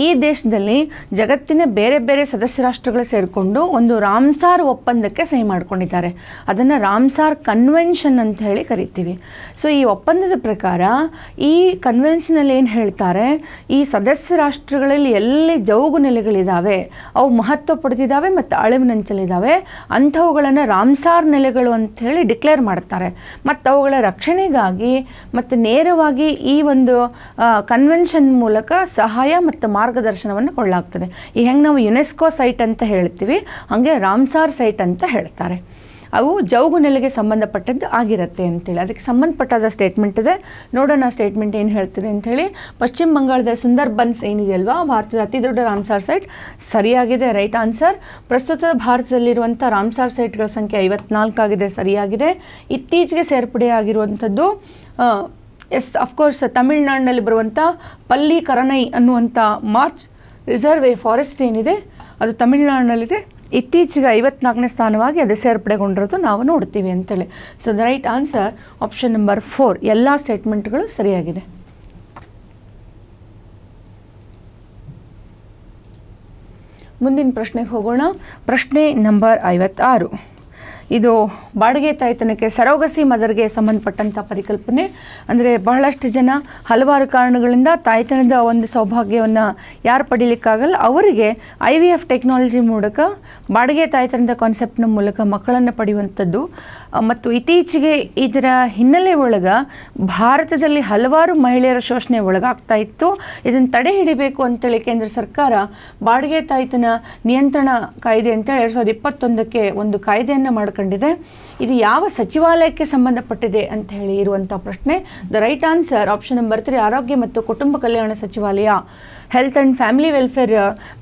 A: ಈ ದೇಶದಲ್ಲಿ ಜಗತ್ತಿನ ಬೇರೆ ಬೇರೆ ಸದಸ್ಯ ರಾಷ್ಟ್ರಗಳು ಸೇರಿಕೊಂಡು ಒಂದು ರಾಮ್ಸಾರ್ ಒಪ್ಪಂದಕ್ಕೆ ಸಹಿ ಮಾಡಿಕೊಂಡಿದ್ದಾರೆ. ಅದನ್ನು ರಾಮ್ಸಾರ್ ಕನ್ವೆನ್ಷನ್ ಅಂತ ಹೇಳಿ ಕರಿತೀವಿ. ಸೊ ಈ ಒಪ್ಪಂದದ ಪ್ರಕಾರ ಈ ಕನ್ವೆನ್ಷನಲ್ಲಿ ಏನು ಹೇಳ್ತಾರೆ? ಈ ಸದಸ್ಯ ರಾಷ್ಟ್ರಗಳಲ್ಲಿ ಎಲ್ಲಿ ಜೌಗು ನೆಲೆಗಳಿದ್ದಾವೆ ಅವು ಮಹತ್ವ ಪಡೆದಿದ್ದಾವೆ ಮತ್ತು ಅಳಿವಿನಂಚಲಿದ್ದಾವೆ ಅಂಥವುಗಳನ್ನು ರಾಮ್ಸಾರ್ ನೆಲೆಗಳು ಅಂತ ಹೇಳಿ ಡಿಕ್ಲೇರ್ ಮಾಡ್ತಾರೆ. ಮತ್ತು ಅವುಗಳ ರಕ್ಷಣೆಗಾಗಿ ಮತ್ತು ನೇರವಾಗಿ ಈ ಒಂದು ಕನ್ವೆನ್ಷನ್ ಮೂಲಕ ಸಹಾಯ ಮತ್ತು ಮಾರ್ಗದರ್ಶನವನ್ನು ಕೊಡಲಾಗ್ತದೆ ಈಗ ಹೆಂಗೆ ನಾವು ಯುನೆಸ್ಕೋ ಸೈಟ್ ಅಂತ ಹೇಳ್ತೀವಿ ಹಾಗೆ ರಾಮ್ಸಾರ್ ಸೈಟ್ ಅಂತ ಹೇಳ್ತಾರೆ. ಅವು ಜೌಗು ನೆಲೆಗೆ ಸಂಬಂಧಪಟ್ಟದ್ದು ಆಗಿರುತ್ತೆ ಅಂತೇಳಿ. ಅದಕ್ಕೆ ಸಂಬಂಧಪಟ್ಟಾದ ಸ್ಟೇಟ್ಮೆಂಟ್ ಇದೆ. ನೋಡೋಣ ಸ್ಟೇಟ್ಮೆಂಟ್ ಏನು ಹೇಳ್ತಿದೆ ಅಂಥೇಳಿ ಪಶ್ಚಿಮ ಬಂಗಾಳದ ಸುಂದರ್ ಬನ್ಸ್ ಏನಿದೆಯಲ್ವಾ? ಭಾರತದ ಅತಿ ದೊಡ್ಡ ರಾಮ್ಸಾರ್ ಸೈಟ್. ಸರಿಯಾಗಿದೆ ರೈಟ್ ಆನ್ಸರ್. ಪ್ರಸ್ತುತ ಭಾರತದಲ್ಲಿರುವಂಥ ರಾಮ್ಸಾರ್ ಸೈಟ್ಗಳ ಸಂಖ್ಯೆ ಐವತ್ನಾಲ್ಕಾಗಿದೆ ಸರಿಯಾಗಿದೆ. ಇತ್ತೀಚೆಗೆ ಸೇರ್ಪಡೆಯಾಗಿರುವಂಥದ್ದು ಆ, ಎಸ್ ಅಫ್ಕೋರ್ಸ್ ತಮಿಳ್ನಾಡಿನಲ್ಲಿ ಬರುವಂಥ ಪಲ್ಲಿ ಕರನೈ ಅನ್ನುವಂಥ ಮಾರ್ಚ್ ರಿಸರ್ವ್ ಫಾರೆಸ್ಟ್ ಏನಿದೆ, ಅದು ತಮಿಳ್ನಾಡಿನಲ್ಲಿದೆ ಇತ್ತೀಚೆಗೆ ಐವತ್ನಾಲ್ಕನೇ ಸ್ಥಾನವಾಗಿ ಅದು ಸೇರ್ಪಡೆಗೊಂಡಿರೋದು ನಾವು ನೋಡ್ತೀವಿ ಅಂತೇಳಿ. So the right answer option number four ಎಲ್ಲ ಸ್ಟೇಟ್ಮೆಂಟ್ಗಳು ಸರಿಯಾಗಿದೆ. ಮುಂದಿನ ಪ್ರಶ್ನೆಗೆ ಹೋಗೋಣ. ಪ್ರಶ್ನೆ ನಂಬರ್ ಐವತ್ತಾರು. ಇದು ಬಾಡಿಗೆ ತಾಯ್ತನಕ್ಕೆ ಸರೋಗಸಿ ಮದರ್ಗೆ ಸಂಬಂಧಪಟ್ಟಂಥ ಪರಿಕಲ್ಪನೆ. ಅಂದರೆ ಬಹಳಷ್ಟು ಜನ ಹಲವಾರು ಕಾರಣಗಳಿಂದ ತಾಯ್ತನದ ಒಂದು ಸೌಭಾಗ್ಯವನ್ನು ಯಾರು ಪಡೀಲಿಕ್ಕಾಗಲ್ಲ. ಅವರಿಗೆ ಐ ವಿ ಎಫ್ ಟೆಕ್ನಾಲಜಿ ಮೂಲಕ ಬಾಡಿಗೆ ತಾಯ್ತನದ ಕಾನ್ಸೆಪ್ಟ್ನ ಮೂಲಕ ಮಕ್ಕಳನ್ನು ಪಡೆಯುವಂಥದ್ದು. ಮತ್ತು ಇತ್ತೀಚೆಗೆ ಇದರ ಹಿನ್ನೆಲೆ ಒಳಗೆ ಭಾರತದಲ್ಲಿ ಹಲವಾರು ಮಹಿಳೆಯರ ಶೋಷಣೆ ಒಳಗಾಗ್ತಾ ಇತ್ತು. ಇದನ್ನು ತಡೆ ಹಿಡಿಬೇಕು ಅಂತೇಳಿ ಕೇಂದ್ರ ಸರ್ಕಾರ ಬಾಡಿಗೆ ತಾಯ್ತನ ನಿಯಂತ್ರಣ ಕಾಯ್ದೆ ಅಂತೇಳಿ ಎರಡು ಸಾವಿರದ ಇಪ್ಪತ್ತೊಂದಕ್ಕೆ ಒಂದು ಕಾಯ್ದೆಯನ್ನು ಮಾಡ್ಕೊಂಡಿದೆ. ಇದು ಯಾವ ಸಚಿವಾಲಯಕ್ಕೆ ಸಂಬಂಧಪಟ್ಟಿದೆ ಅಂತ ಹೇಳಿ ಇರುವಂಥ ಪ್ರಶ್ನೆ. The right answer option number three ಆರೋಗ್ಯ ಮತ್ತು ಕುಟುಂಬ ಕಲ್ಯಾಣ ಸಚಿವಾಲಯ. ಹೆಲ್ತ್ ಆ್ಯಂಡ್ ಫ್ಯಾಮಿಲಿ ವೆಲ್ಫೇರ್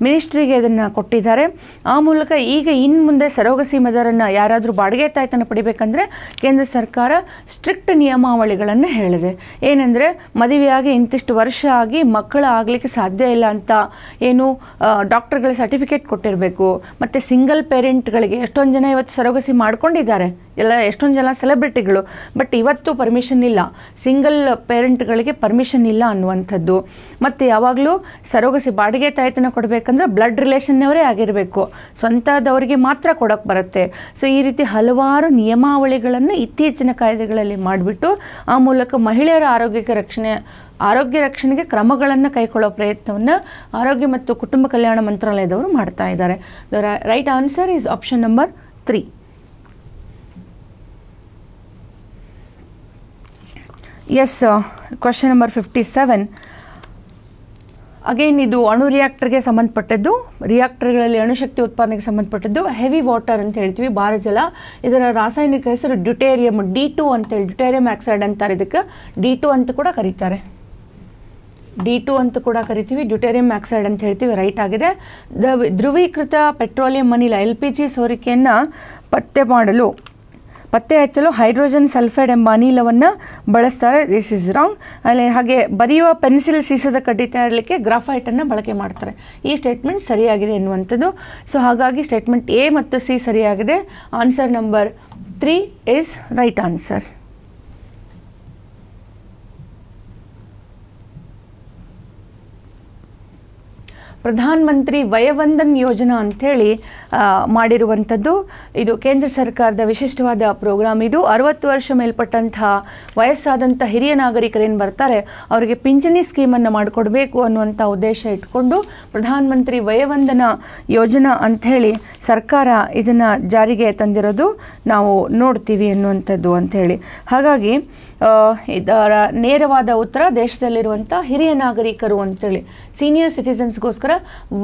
A: ಮಿನಿಸ್ಟ್ರಿಗೆ ಅದನ್ನು ಕೊಟ್ಟಿದ್ದಾರೆ. ಆ ಮೂಲಕ ಈಗ ಇನ್ನು ಮುಂದೆ ಸರೋಗಸಿ ಮದರನ್ನು ಯಾರಾದರೂ ಬಾಡಿಗೆ ತಾಯ್ತನ ಪಡಿಬೇಕಂದ್ರೆ ಕೇಂದ್ರ ಸರ್ಕಾರ ಸ್ಟ್ರಿಕ್ಟ್ ನಿಯಮಾವಳಿಗಳನ್ನು ಹೇಳಿದೆ. ಏನಂದರೆ, ಮದುವೆಯಾಗಿ ಇಂತಿಷ್ಟು ವರ್ಷ ಆಗಿ ಮಕ್ಕಳು ಆಗಲಿಕ್ಕೆ ಸಾಧ್ಯ ಇಲ್ಲ ಅಂತ ಏನು ಡಾಕ್ಟರ್ಗಳ ಸರ್ಟಿಫಿಕೇಟ್ ಕೊಟ್ಟಿರಬೇಕು. ಮತ್ತು ಸಿಂಗಲ್ ಪೇರೆಂಟ್ಗಳಿಗೆ ಎಷ್ಟೊಂದು ಜನ ಇವತ್ತು ಸರೋಗಸಿ ಮಾಡ್ಕೊಂಡಿದ್ದಾರೆ. ಎಲ್ಲ ಎಷ್ಟೊಂದು ಜನ ಸೆಲೆಬ್ರಿಟಿಗಳು ಬಟ್ ಇವತ್ತು ಪರ್ಮಿಷನ್ ಇಲ್ಲ. ಸಿಂಗಲ್ ಪೇರೆಂಟ್ಗಳಿಗೆ ಪರ್ಮಿಷನ್ ಇಲ್ಲ ಅನ್ನುವಂಥದ್ದು. ಮತ್ತು ಯಾವಾಗಲೂ ಸರೋಗಸಿ ಬಾಡಿಗೆ ತಾಯ್ತನ ಕೊಡಬೇಕಂದ್ರೆ ಬ್ಲಡ್ ರಿಲೇಷನ್ನವರೇ ಆಗಿರಬೇಕು. ಸ್ವಂತದವರಿಗೆ ಮಾತ್ರ ಕೊಡೋಕ್ಕೆ ಬರುತ್ತೆ. ಸೊ ಈ ರೀತಿ ಹಲವಾರು ನಿಯಮಾವಳಿಗಳನ್ನು ಇತ್ತೀಚಿನ ಕಾಯ್ದೆಗಳಲ್ಲಿ ಮಾಡಿಬಿಟ್ಟು, ಆ ಮೂಲಕ ಮಹಿಳೆಯರ ಆರೋಗ್ಯಕ್ಕೆ ರಕ್ಷಣೆ, ಆರೋಗ್ಯ ರಕ್ಷಣೆಗೆ ಕ್ರಮಗಳನ್ನು ಕೈಗೊಳ್ಳೋ ಪ್ರಯತ್ನವನ್ನು ಆರೋಗ್ಯ ಮತ್ತು ಕುಟುಂಬ ಕಲ್ಯಾಣ ಮಂತ್ರಾಲಯದವರು ಮಾಡ್ತಾ ಇದ್ದಾರೆ. Right answer is option number three yes question number fifty seven again ಇದು ಅಣು ರಿಯಾಕ್ಟರ್ಗೆ ಸಂಬಂಧಪಟ್ಟದ್ದು. ರಿಯಾಕ್ಟರ್ಗಳಲ್ಲಿ ಅಣುಶಕ್ತಿ ಉತ್ಪಾದನೆಗೆ ಸಂಬಂಧಪಟ್ಟದ್ದು. ಹೆವಿ ವಾಟರ್ ಅಂತ ಹೇಳ್ತೀವಿ ಭಾರಜಲ ಇದರ ರಾಸಾಯನಿಕ ಹೆಸರು ಡ್ಯುಟೇರಿಯಂ ಡಿ ಟು ಅಂತೇಳಿ ಡ್ಯುಟೇರಿಯಂ ಆಕ್ಸೈಡ್ ಅಂತಾರೆ ಇದಕ್ಕೆ. ಡಿ ಟು ಅಂತ ಕೂಡ ಕರೀತಾರೆ. ಡಿ ಟು ಅಂತ ಕೂಡ ಕರಿತೀವಿ ಡ್ಯುಟೇರಿಯಂ ಆಕ್ಸೈಡ್ ಅಂತ ಹೇಳ್ತೀವಿ ರೈಟ್ ಆಗಿದೆ. ದ್ರವೀಕೃತ ಪೆಟ್ರೋಲಿಯಂ ಅನಿಲ ಎಲ್ ಪಿ ಜಿ ಸೋರಿಕೆಯನ್ನು ಪತ್ತೆ ಮಾಡಲು ಪತ್ತೆ ಹಚ್ಚಲು ಹೈಡ್ರೋಜನ್ ಸಲ್ಫೈಡ್ ಎಂಬ ಅನಿಲವನ್ನು ಬಳಸ್ತಾರೆ. ದಿಸ್ ಇಸ್ ರಾಂಗ್ ಅಲ್ಲಿ ಹಾಗೆ ಬರೆಯುವ ಪೆನ್ಸಿಲ್ ಸೀಸದ ಕಡ್ಡಿ ತಯಾರಲಿಕ್ಕೆ ಗ್ರಾಫೈಟನ್ನು ಬಳಕೆ ಮಾಡ್ತಾರೆ. ಈ ಸ್ಟೇಟ್ಮೆಂಟ್ ಸರಿಯಾಗಿದೆ ಎನ್ನುವಂಥದ್ದು. ಸೊ ಹಾಗಾಗಿ ಸ್ಟೇಟ್ಮೆಂಟ್ ಎ ಮತ್ತು ಸಿ ಸರಿಯಾಗಿದೆ. Answer number three is right answer ಪ್ರಧಾನ ಮಂತ್ರಿ ವಯವಂದನ್ ಯೋಜನಾ ಅಂಥೇಳಿ ಮಾಡಿರುವಂಥದ್ದು. ಇದು ಕೇಂದ್ರ ಸರ್ಕಾರದ ವಿಶಿಷ್ಟವಾದ ಪ್ರೋಗ್ರಾಮ್. ಇದು ಅರವತ್ತು ವರ್ಷ ಮೇಲ್ಪಟ್ಟಂತಹ ವಯಸ್ಸಾದಂಥ ಹಿರಿಯ ನಾಗರಿಕರೇನು ಬರ್ತಾರೆ, ಅವರಿಗೆ ಪಿಂಚಣಿ ಸ್ಕೀಮನ್ನು ಮಾಡಿಕೊಡ್ಬೇಕು ಅನ್ನುವಂಥ ಉದ್ದೇಶ ಇಟ್ಕೊಂಡು ಪ್ರಧಾನ ಮಂತ್ರಿ ವಯವಂದನ ಯೋಜನಾ ಅಂಥೇಳಿ ಸರ್ಕಾರ ಇದನ್ನು ಜಾರಿಗೆ ತಂದಿರೋದು ನಾವು ನೋಡ್ತೀವಿ ಅನ್ನುವಂಥದ್ದು ಅಂಥೇಳಿ. ಹಾಗಾಗಿ ಇದರ ನೇರವಾದ ಉತ್ತರ ದೇಶದಲ್ಲಿರುವಂಥ ಹಿರಿಯ ನಾಗರಿಕರು ಅಂತೇಳಿ. ಸೀನಿಯರ್ ಸಿಟಿಸನ್ಸ್ಗೋಸ್ಕರ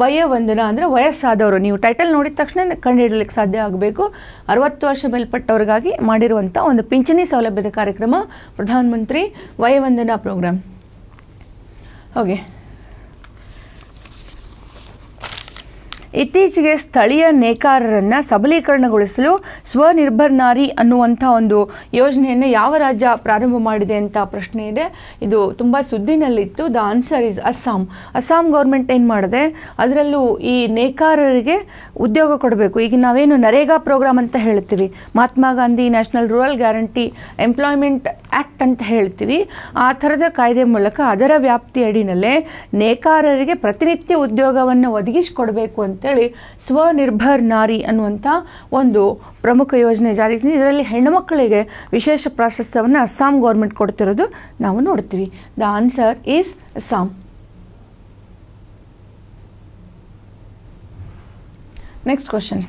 A: ವಯೋವಂದನ ಅಂದರೆ ವಯಸ್ಸಾದವರು. ನೀವು ಟೈಟಲ್ ನೋಡಿದ ತಕ್ಷಣ ಕಂಡುಹಿಡಲಿಕ್ಕೆ ಸಾಧ್ಯ ಆಗಬೇಕು. ಅರವತ್ತು ವರ್ಷ ಮೇಲ್ಪಟ್ಟವ್ರಿಗಾಗಿ ಮಾಡಿರುವಂಥ ಒಂದು ಪಿಂಚಣಿ ಸೌಲಭ್ಯದ ಕಾರ್ಯಕ್ರಮ ಪ್ರಧಾನಮಂತ್ರಿ ವಯವಂದನಾ ಪ್ರೋಗ್ರಾಮ್ ಓಕೆ ಇತ್ತೀಚೆಗೆ ಸ್ಥಳೀಯ ನೇಕಾರರನ್ನು ಸಬಲೀಕರಣಗೊಳಿಸಲು ಸ್ವನಿರ್ಭರ್ ನಾರಿ ಅನ್ನುವಂಥ ಒಂದು ಯೋಜನೆಯನ್ನು ಯಾವ ರಾಜ್ಯ ಪ್ರಾರಂಭ ಮಾಡಿದೆ ಅಂತ ಪ್ರಶ್ನೆ ಇದೆ. ಇದು ತುಂಬ ಸುದ್ದಿನಲ್ಲಿತ್ತು. The answer is Assam Assam government ಏನು ಮಾಡಿದೆ? ಅದರಲ್ಲೂ ಈ ನೇಕಾರರಿಗೆ ಉದ್ಯೋಗ ಕೊಡಬೇಕು. ಈಗ ನಾವೇನು ನರೇಗಾ ಪ್ರೋಗ್ರಾಮ್ ಅಂತ ಹೇಳ್ತೀವಿ. Mahatma Gandhi national rural guarantee employment act ಅಂತ ಹೇಳ್ತೀವಿ. ಆ ಥರದ ಕಾಯ್ದೆ ಮೂಲಕ ಅದರ ವ್ಯಾಪ್ತಿಯಡಿನಲ್ಲೇ ನೇಕಾರರಿಗೆ ಪ್ರತಿನಿತ್ಯ ಉದ್ಯೋಗವನ್ನು ಒದಗಿಸಿಕೊಡಬೇಕು ಅಂತೇಳಿ ಸ್ವನಿರ್ಭರ್ ನಾರಿ ಅನ್ನುವಂಥ ಒಂದು ಪ್ರಮುಖ ಯೋಜನೆ ಜಾರಿಗೆ. ಇದರಲ್ಲಿ ಹೆಣ್ಣುಮಕ್ಕಳಿಗೆ ವಿಶೇಷ ಪ್ರಾಶಸ್ತ್ಯವನ್ನು ಅಸ್ಸಾಂ ಗೌರ್ಮೆಂಟ್ ಕೊಡ್ತಿರೋದು ನಾವು ನೋಡ್ತೀವಿ. The answer is Assam. Next question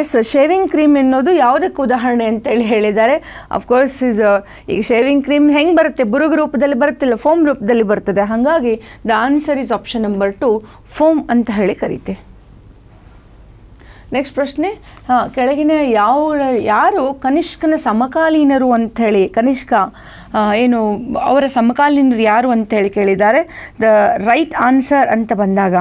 A: is shaving cream ಎನ್ನೋದು ಯಾವುದಕ್ಕೆ ಉದಾಹರಣೆ ಅಂತೇಳಿ ಹೇಳಿದ್ದಾರೆ. ಅಫ್ಕೋರ್ಸ್ ಇಸ್ ಈಗ ಶೇವಿಂಗ್ ಕ್ರೀಮ್ ಹೆಂಗೆ ಬರುತ್ತೆ? ಬುರುಗು ರೂಪದಲ್ಲಿ ಬರುತ್ತಿಲ್ಲ ಫೋಮ್ ರೂಪದಲ್ಲಿ ಬರ್ತದೆ. ಹಾಗಾಗಿ the answer is option number two foam ಅಂತ ಹೇಳಿ ಕರೀತೆ. ನೆಕ್ಸ್ಟ್ ಪ್ರಶ್ನೆ, ಹಾಂ, ಕೆಳಗಿನ ಯಾವ, ಯಾರು ಕನಿಷ್ಕನ ಸಮಕಾಲೀನರು ಅಂಥೇಳಿ ಕನಿಷ್ಕ ಏನು ಅವರ ಸಮಕಾಲೀನರು ಯಾರು ಅಂತೇಳಿ ಕೇಳಿದ್ದಾರೆ. ದ ರೈಟ್ ಆನ್ಸರ್ ಅಂತ ಬಂದಾಗ.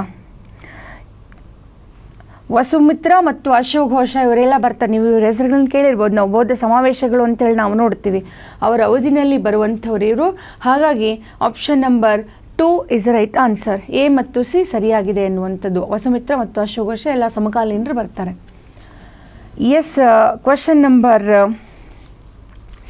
A: ವಸುಮಿತ್ರ ಮತ್ತು ಅಶೋಕ್ ಘೋಷ, ಇವರೆಲ್ಲ ಬರ್ತಾರೆ. ನೀವು ಇವ್ರ ಹೆಸರುಗಳನ್ನ ಕೇಳಿರ್ಬೋದು. ನಾವು ಬೌದ್ಧ ಸಮಾವೇಶಗಳು ಅಂತೇಳಿ ನಾವು ನೋಡ್ತೀವಿ. ಅವರ ಅವಧಿನಲ್ಲಿ ಬರುವಂಥವ್ರು ಇವರು. ಹಾಗಾಗಿ option number two is right answer A ಮತ್ತು ಸಿ ಸರಿಯಾಗಿದೆ ಎನ್ನುವಂಥದ್ದು. ವಸುಮಿತ್ರ ಮತ್ತು ಅಶೋಕ್ ಘೋಷ ಎಲ್ಲ ಸಮಕಾಲೀನರು ಬರ್ತಾರೆ. Yes question number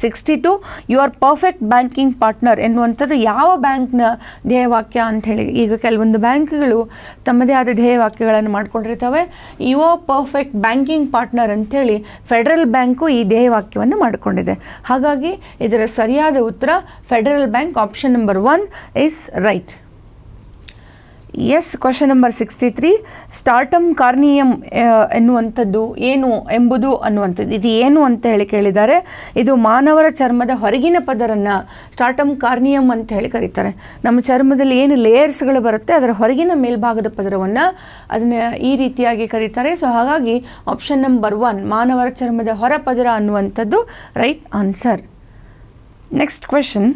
A: sixty two you are perfect banking partner ಎನ್ನುವಂಥದ್ದು ಯಾವ ಬ್ಯಾಂಕ್ನ ಧ್ಯೇಯವಾಕ್ಯ ಅಂಥೇಳಿ. ಈಗ ಕೆಲವೊಂದು ಬ್ಯಾಂಕ್ಗಳು ತಮ್ಮದೇ ಆದ ಧ್ಯೇಯವಾಕ್ಯಗಳನ್ನು ಮಾಡಿಕೊಂಡಿರ್ತವೆ. You are perfect banking partner ಅಂಥೇಳಿ ಫೆಡರಲ್ ಬ್ಯಾಂಕು ಈ ಧ್ಯೇಯವಾಕ್ಯವನ್ನು ಮಾಡಿಕೊಂಡಿದೆ. ಹಾಗಾಗಿ ಇದರ ಸರಿಯಾದ ಉತ್ತರ federal bank option number one is right yes question number sixty three stratum corneum ಎನ್ನುವಂಥದ್ದು ಏನು ಎಂಬುದು ಅನ್ನುವಂಥದ್ದು. ಇದು ಏನು ಅಂತ ಹೇಳಿ ಕೇಳಿದ್ದಾರೆ. ಇದು ಮಾನವರ ಚರ್ಮದ ಹೊರಗಿನ ಪದರನ್ನು ಸ್ಟಾರ್ಟಮ್ ಕಾರ್ನಿಯಂ ಅಂತ ಹೇಳಿ ಕರೀತಾರೆ. ನಮ್ಮ ಚರ್ಮದಲ್ಲಿ ಏನು ಲೇಯರ್ಸ್ಗಳು ಬರುತ್ತೆ, ಅದರ ಹೊರಗಿನ ಮೇಲ್ಭಾಗದ ಪದರವನ್ನು ಅದನ್ನು ಈ ರೀತಿಯಾಗಿ ಕರೀತಾರೆ. ಸೊ ಹಾಗಾಗಿ ಆಪ್ಷನ್ ನಂಬರ್ ಒನ್ ಮಾನವರ ಚರ್ಮದ ಹೊರ ಪದರ ಅನ್ನುವಂಥದ್ದು right answer next question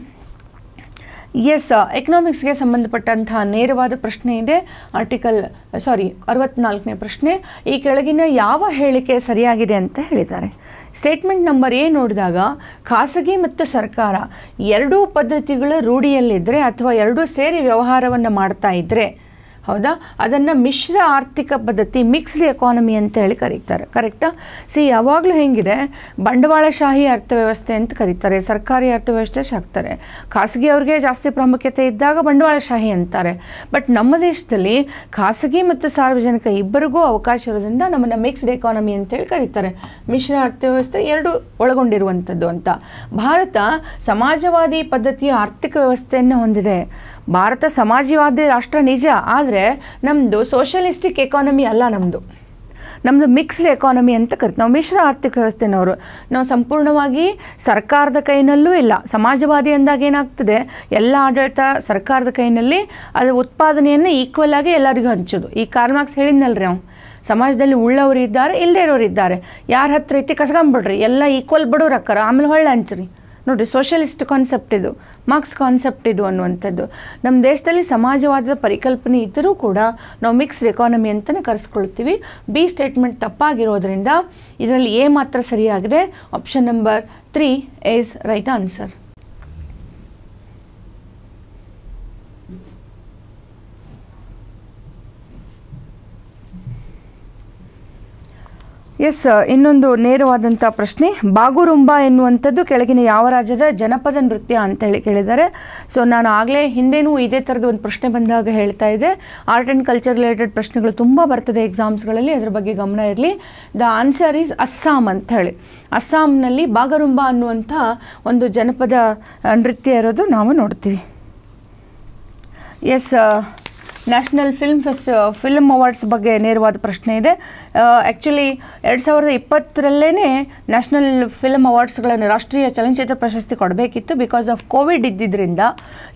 A: yes ಎಕನಾಮಿಕ್ಸ್ಗೆ ಸಂಬಂಧಪಟ್ಟಂತಹ ನೇರವಾದ ಪ್ರಶ್ನೆ ಇದೆ. ಆರ್ಟಿಕಲ್ ಸಾರಿ ಅರವತ್ನಾಲ್ಕನೇ ಪ್ರಶ್ನೆ. ಈ ಕೆಳಗಿನ ಯಾವ ಹೇಳಿಕೆ ಸರಿಯಾಗಿದೆ ಅಂತ ಹೇಳಿದ್ದಾರೆ. ಸ್ಟೇಟ್ಮೆಂಟ್ ನಂಬರ್ ಎ ನೋಡಿದಾಗ, ಖಾಸಗಿ ಮತ್ತು ಸರ್ಕಾರ ಎರಡೂ ಪದ್ಧತಿಗಳ ರೂಢಿಯಲ್ಲಿದ್ದರೆ ಅಥವಾ ಎರಡೂ ಸೇರಿ ವ್ಯವಹಾರವನ್ನು ಮಾಡ್ತಾ ಇದ್ದರೆ ಹೌದಾ? ಅದನ್ನು ಮಿಶ್ರ ಆರ್ಥಿಕ ಪದ್ಧತಿ ಮಿಕ್ಸ್ಡ್ ಎಕಾನಮಿ ಅಂತ ಹೇಳಿ ಕರೀತಾರೆ. ಕರೆಕ್ಟಾ ಸಿ ಯಾವಾಗಲೂ ಹೆಂಗಿದೆ? ಬಂಡವಾಳಶಾಹಿ ಅರ್ಥವ್ಯವಸ್ಥೆ ಅಂತ ಕರೀತಾರೆ. ಸರ್ಕಾರಿ ಅರ್ಥವ್ಯವಸ್ಥೆ ಸಾಕ್ತಾರೆ ಖಾಸಗಿಯವ್ರಿಗೆ ಜಾಸ್ತಿ ಪ್ರಾಮುಖ್ಯತೆ ಇದ್ದಾಗ ಬಂಡವಾಳಶಾಹಿ ಅಂತಾರೆ. ಬಟ್ ನಮ್ಮ ದೇಶದಲ್ಲಿ ಖಾಸಗಿ ಮತ್ತು ಸಾರ್ವಜನಿಕ ಇಬ್ಬರಿಗೂ ಅವಕಾಶ ಇರೋದ್ರಿಂದ ನಮ್ಮನ್ನು ಮಿಕ್ಸ್ಡ್ ಎಕಾನಮಿ ಅಂತೇಳಿ ಕರೀತಾರೆ. ಮಿಶ್ರ ಅರ್ಥವ್ಯವಸ್ಥೆ ಎರಡು ಒಳಗೊಂಡಿರುವಂಥದ್ದು ಅಂತ. ಭಾರತ ಸಮಾಜವಾದಿ ಪದ್ಧತಿಯ ಆರ್ಥಿಕ ವ್ಯವಸ್ಥೆಯನ್ನು ಹೊಂದಿದೆ. ಭಾರತ ಸಮಾಜವಾದಿ ರಾಷ್ಟ್ರ ನಿಜ, ಆದರೆ ನಮ್ಮದು ಸೋಷಲಿಸ್ಟಿಕ್ ಎಕಾನಮಿ ಅಲ್ಲ ನಮ್ಮದು ನಮ್ಮದು ಮಿಕ್ಸ್ಡ್ ಎಕಾನಮಿ ಅಂತ ಕರಿತೀವಿ ನಾವು ಮಿಶ್ರ ಆರ್ಥಿಕ ವ್ಯವಸ್ಥೆನವರು. ನಾವು ಸಂಪೂರ್ಣವಾಗಿ ಸರ್ಕಾರದ ಕೈನಲ್ಲೂ ಇಲ್ಲ. ಸಮಾಜವಾದಿ ಅಂದಾಗ ಏನಾಗ್ತದೆ? ಎಲ್ಲ ಆಡಳಿತ ಸರ್ಕಾರದ ಕೈನಲ್ಲಿ ಅದು ಉತ್ಪಾದನೆಯನ್ನು ಈಕ್ವಲ್ ಆಗಿ ಎಲ್ಲರಿಗೂ ಹಂಚೋದು. ಈ ಕಾರ್ಮಾರ್ಕ್ಸ್ ಹೇಳಿದ್ನಲ್ರಿ ನಾವು ಸಮಾಜದಲ್ಲಿ ಉಳ್ಳವರು ಇದ್ದಾರೆ ಇಲ್ಲದೇ ಇರೋರು ಇದ್ದಾರೆ. ಯಾರ ಹತ್ರ ಐತಿ ಕಸ್ಕೊಂಬಿಡ್ರಿ. ಎಲ್ಲ ಈಕ್ವಲ್ ಬಡವ್ರು ಹಾಕಾರ ಆಮೇಲೆ ಹೊಳ್ಳೆ ಹಂಚ್ರಿ. ನೋಡಿರಿ ಸೋಷಲಿಸ್ಟ್ ಕಾನ್ಸೆಪ್ಟ್ ಇದು. ಮಾರ್ಕ್ಸ್ ಕಾನ್ಸೆಪ್ಟ್ ಇದು ಅನ್ನುವಂಥದ್ದು. ನಮ್ಮ ದೇಶದಲ್ಲಿ ಸಮಾಜವಾದದ ಪರಿಕಲ್ಪನೆ ಇದ್ದರೂ ಕೂಡ ನಾವು ಮಿಕ್ಸ್ಡ್ ಎಕಾನಮಿ ಅಂತಲೇ ಕರೆಸ್ಕೊಳ್ತೀವಿ. ಬಿ ಸ್ಟೇಟ್ಮೆಂಟ್ ತಪ್ಪಾಗಿರೋದ್ರಿಂದ ಇದರಲ್ಲಿ ಎ ಮಾತ್ರ ಸರಿಯಾಗಿದೆ. Option number three is right answer. Yes ಇನ್ನೊಂದು ನೇರವಾದಂಥ ಪ್ರಶ್ನೆ. ಬಾಗುರುಂಬ ಎನ್ನುವಂಥದ್ದು ಕೆಳಗಿನ ಯಾವ ರಾಜ್ಯದ ಜನಪದ ನೃತ್ಯ ಅಂತೇಳಿ ಕೇಳಿದ್ದಾರೆ. ಸೊ ನಾನು ಆಗಲೇ ಹಿಂದೆನೂ ಇದೇ ಥರದ ಒಂದು ಪ್ರಶ್ನೆ ಬಂದಾಗ ಹೇಳ್ತಾ ಇದೆ ಆರ್ಟ್ ಆ್ಯಂಡ್ ಕಲ್ಚರ್ ರಿಲೇಟೆಡ್ ಪ್ರಶ್ನೆಗಳು ತುಂಬ ಬರ್ತದೆ ಎಕ್ಸಾಮ್ಸ್ಗಳಲ್ಲಿ ಅದ್ರ ಬಗ್ಗೆ ಗಮನ ಇರಲಿ. ದ ಆನ್ಸರ್ ಈಸ್ ಅಸ್ಸಾಂ ಅಂತ ಹೇಳಿ. ಅಸ್ಸಾಂನಲ್ಲಿ ಬಾಗರುಂಬ ಅನ್ನುವಂಥ ಒಂದು ಜನಪದ ನೃತ್ಯ ಇರೋದು ನಾವು ನೋಡ್ತೀವಿ. Yes national film fest film awards ಬಗ್ಗೆ ನೇರವಾದ ಪ್ರಶ್ನೆ ಇದೆ. ಆ್ಯಕ್ಚುಲಿ ಎರಡು ಸಾವಿರದ ಇಪ್ಪತ್ತರಲ್ಲೇ ನ್ಯಾಷನಲ್ ಫಿಲ್ಮ್ ಅವಾರ್ಡ್ಸ್ಗಳನ್ನು ರಾಷ್ಟ್ರೀಯ ಚಲನಚಿತ್ರ ಪ್ರಶಸ್ತಿ ಕೊಡಬೇಕಿತ್ತು. ಬಿಕಾಸ್ ಆಫ್ ಕೋವಿಡ್ ಇದ್ದಿದ್ದರಿಂದ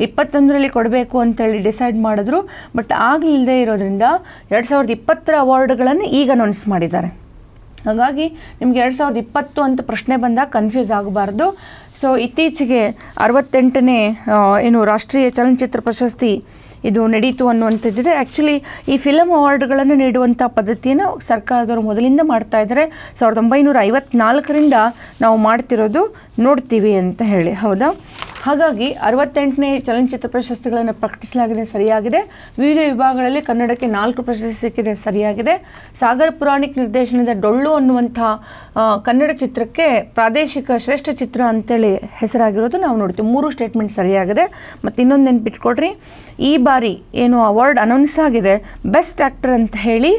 A: ಇಪ್ಪತ್ತೊಂದರಲ್ಲಿ ಕೊಡಬೇಕು ಅಂತೇಳಿ ಡಿಸೈಡ್ ಮಾಡಿದ್ರು. ಬಟ್ ಆಗಲಿಲ್ಲದೆ ಇರೋದ್ರಿಂದ ಎರಡು ಸಾವಿರದ ಇಪ್ಪತ್ತರ ಅವಾರ್ಡ್ಗಳನ್ನು ಈಗ ಅನೌನ್ಸ್ ಮಾಡಿದ್ದಾರೆ. ಹಾಗಾಗಿ ನಿಮ್ಗೆ ಎರಡು ಸಾವಿರದ ಇಪ್ಪತ್ತು ಅಂತ ಪ್ರಶ್ನೆ ಬಂದಾಗ ಕನ್ಫ್ಯೂಸ್ ಆಗಬಾರ್ದು. ಸೊ ಇತ್ತೀಚೆಗೆ ಅರವತ್ತೆಂಟನೇ ಆ, ಏನು ರಾಷ್ಟ್ರೀಯ ಚಲನಚಿತ್ರ ಪ್ರಶಸ್ತಿ ಇದು ನಡೀತು ಅನ್ನುವಂಥದ್ದಿದೆ. ಆ್ಯಕ್ಚುಲಿ ಈ ಫಿಲಮ್ ಅವಾರ್ಡ್ಗಳನ್ನು ನೀಡುವಂಥ ಪದ್ಧತಿಯನ್ನು ಸರ್ಕಾರದವರು ಮೊದಲಿಂದ ಮಾಡ್ತಾ ಇದ್ದಾರೆ. ಸಾವಿರದ ಒಂಬೈನೂರ ಐವತ್ನಾಲ್ಕರಿಂದ ನಾವು ಮಾಡ್ತಿರೋದು ನೋಡ್ತೀವಿ ಅಂತ ಹೇಳಿ, ಹೌದಾ? ಹಾಗಾಗಿ ಅರವತ್ತೆಂಟನೇ ಚಲನಚಿತ್ರ ಪ್ರಶಸ್ತಿಗಳನ್ನು ಪ್ರಕಟಿಸಲಾಗಿದೆ, ಸರಿಯಾಗಿದೆ. ವಿವಿಧ ವಿಭಾಗಗಳಲ್ಲಿ ಕನ್ನಡಕ್ಕೆ ನಾಲ್ಕು ಪ್ರಶಸ್ತಿ ಸಿಕ್ಕಿದೆ, ಸರಿಯಾಗಿದೆ. ಸಾಗರ್ ಪುರಾಣಿಕ್ ನಿರ್ದೇಶನದ ಡೊಳ್ಳು ಅನ್ನುವಂಥ ಕನ್ನಡ ಚಿತ್ರಕ್ಕೆ ಪ್ರಾದೇಶಿಕ ಶ್ರೇಷ್ಠ ಚಿತ್ರ ಅಂತೇಳಿ ಹೆಸರಾಗಿರೋದು ನಾವು ನೋಡ್ತೀವಿ. ಮೂರು ಸ್ಟೇಟ್ಮೆಂಟ್ ಸರಿಯಾಗಿದೆ. ಮತ್ತು ಇನ್ನೊಂದು ನೆನ್ಪಿಟ್ಕೊಡ್ರಿ ಈ ಬಾರಿ ಏನು ಅವಾರ್ಡ್ ಅನೌನ್ಸ್ ಆಗಿದೆ. ಬೆಸ್ಟ್ ಆ್ಯಕ್ಟರ್ ಅಂತ ಹೇಳಿ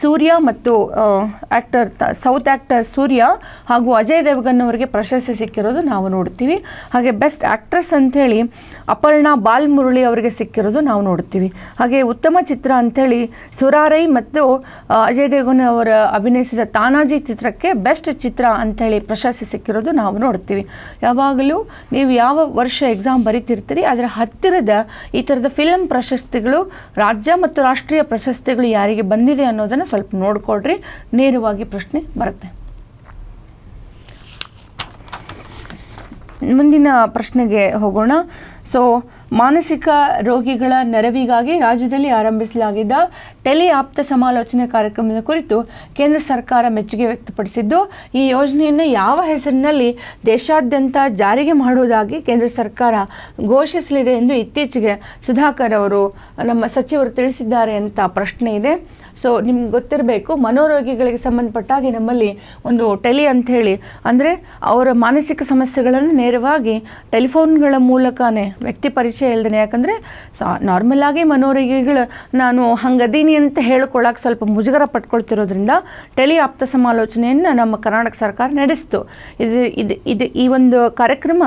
A: ಸೂರ್ಯ ಮತ್ತು ಆ್ಯಕ್ಟರ್ ಸೌತ್ ಆ್ಯಕ್ಟರ್ ಸೂರ್ಯ ಹಾಗೂ ಅಜಯ್ ದೇವಗನ್ ಅವರಿಗೆ ಪ್ರಶಸ್ತಿ ಸಿಕ್ಕಿರೋದು ನಾವು ನೋಡ್ತೀವಿ. ಹಾಗೆ ಬೆಸ್ಟ್ ಆ್ಯಕ್ಟ್ರೆಸ್ ಅಂಥೇಳಿ ಅಪರ್ಣಾ ಬಾಲ್ಮುರಳಿ ಅವರಿಗೆ ಸಿಕ್ಕಿರೋದು ನಾವು ನೋಡ್ತೀವಿ. ಹಾಗೆ ಉತ್ತಮ ಚಿತ್ರ ಅಂಥೇಳಿ ಸುರಾರೈ ಮತ್ತು ಅಜಯ್ ದೇವಗನ್ ಅವರ ಅಭಿನಯಿಸಿದ ತಾನಾಜಿ ಚಿತ್ರಕ್ಕೆ ಬೆಸ್ಟ್ ಚಿತ್ರ ಅಂಥೇಳಿ ಪ್ರಶಸ್ತಿ ಸಿಕ್ಕಿರೋದು ನಾವು ನೋಡ್ತೀವಿ. ಯಾವಾಗಲೂ ನೀವು ಯಾವ ವರ್ಷ ಎಕ್ಸಾಮ್ ಬರಿತಿರ್ತೀರಿ, ಅದರ ಹತ್ತಿರದ ಈ ಥರದ ಫಿಲಮ್ ಪ್ರಶಸ್ತಿಗಳು, ರಾಜ್ಯ ಮತ್ತು ರಾಷ್ಟ್ರೀಯ ಪ್ರಶಸ್ತಿಗಳು ಯಾರಿಗೆ ಬಂದಿದೆ ಅನ್ನೋದನ್ನು ಸ್ವಲ್ಪ ನೋಡಿಕೊಳ್ಳ್ರಿ ನೇರವಾಗಿ ಪ್ರಶ್ನೆ ಬರುತ್ತೆ. ಮುಂದಿನ ಪ್ರಶ್ನೆಗೆ ಹೋಗೋಣ. ಸೊ ಮಾನಸಿಕ ರೋಗಿಗಳ ನೆರವಿಗಾಗಿ ರಾಜ್ಯದಲ್ಲಿ ಆರಂಭಿಸಲಾಗಿದ್ದ ಟೆಲಿ ಆಪ್ತ ಸಮಾಲೋಚನೆ ಕಾರ್ಯಕ್ರಮದ ಕುರಿತು ಕೇಂದ್ರ ಸರ್ಕಾರ ಮೆಚ್ಚುಗೆ ವ್ಯಕ್ತಪಡಿಸಿದ್ದು, ಈ ಯೋಜನೆಯನ್ನು ಯಾವ ಹೆಸರಿನಲ್ಲಿ ದೇಶಾದ್ಯಂತ ಜಾರಿಗೆ ಮಾಡುವುದಾಗಿ ಕೇಂದ್ರ ಸರ್ಕಾರ ಘೋಷಿಸಲಿದೆ ಎಂದು ಇತ್ತೀಚೆಗೆ ಸುಧಾಕರ್ ಅವರು ನಮ್ಮ ಸಚಿವರು ತಿಳಿಸಿದ್ದಾರೆ ಅಂತ ಪ್ರಶ್ನೆ ಇದೆ. ಸೊ ನಿಮ್ಗೆ ಗೊತ್ತಿರಬೇಕು, ಮನೋರೋಗಿಗಳಿಗೆ ಸಂಬಂಧಪಟ್ಟಾಗೆ ನಮ್ಮಲ್ಲಿ ಒಂದು ಟೆಲಿ ಅಂಥೇಳಿ ಅಂದರೆ ಅವರ ಮಾನಸಿಕ ಸಮಸ್ಯೆಗಳನ್ನು ನೇರವಾಗಿ ಟೆಲಿಫೋನ್ಗಳ ಮೂಲಕನೇ, ವ್ಯಕ್ತಿ ಪರಿಚಯ ಇಲ್ದೇ ಯಾಕಂದರೆ, ಸಾ ನಾರ್ಮಲ್ ಆಗಿ ಮನೋರೋಗಿಗಳು ನಾನು ಹಂಗದೀನಿ ಅಂತ ಹೇಳ್ಕೊಳ್ಳೋಕೆ ಸ್ವಲ್ಪ ಮುಜುಗರ ಪಟ್ಕೊಳ್ತಿರೋದ್ರಿಂದ ಟೆಲಿ ಆಪ್ತ ಸಮಾಲೋಚನೆಯನ್ನು ನಮ್ಮ ಕರ್ನಾಟಕ ಸರ್ಕಾರ ನಡೆಸಿತು. ಇದು ಇದು ಇದು ಈ ಒಂದು ಕಾರ್ಯಕ್ರಮ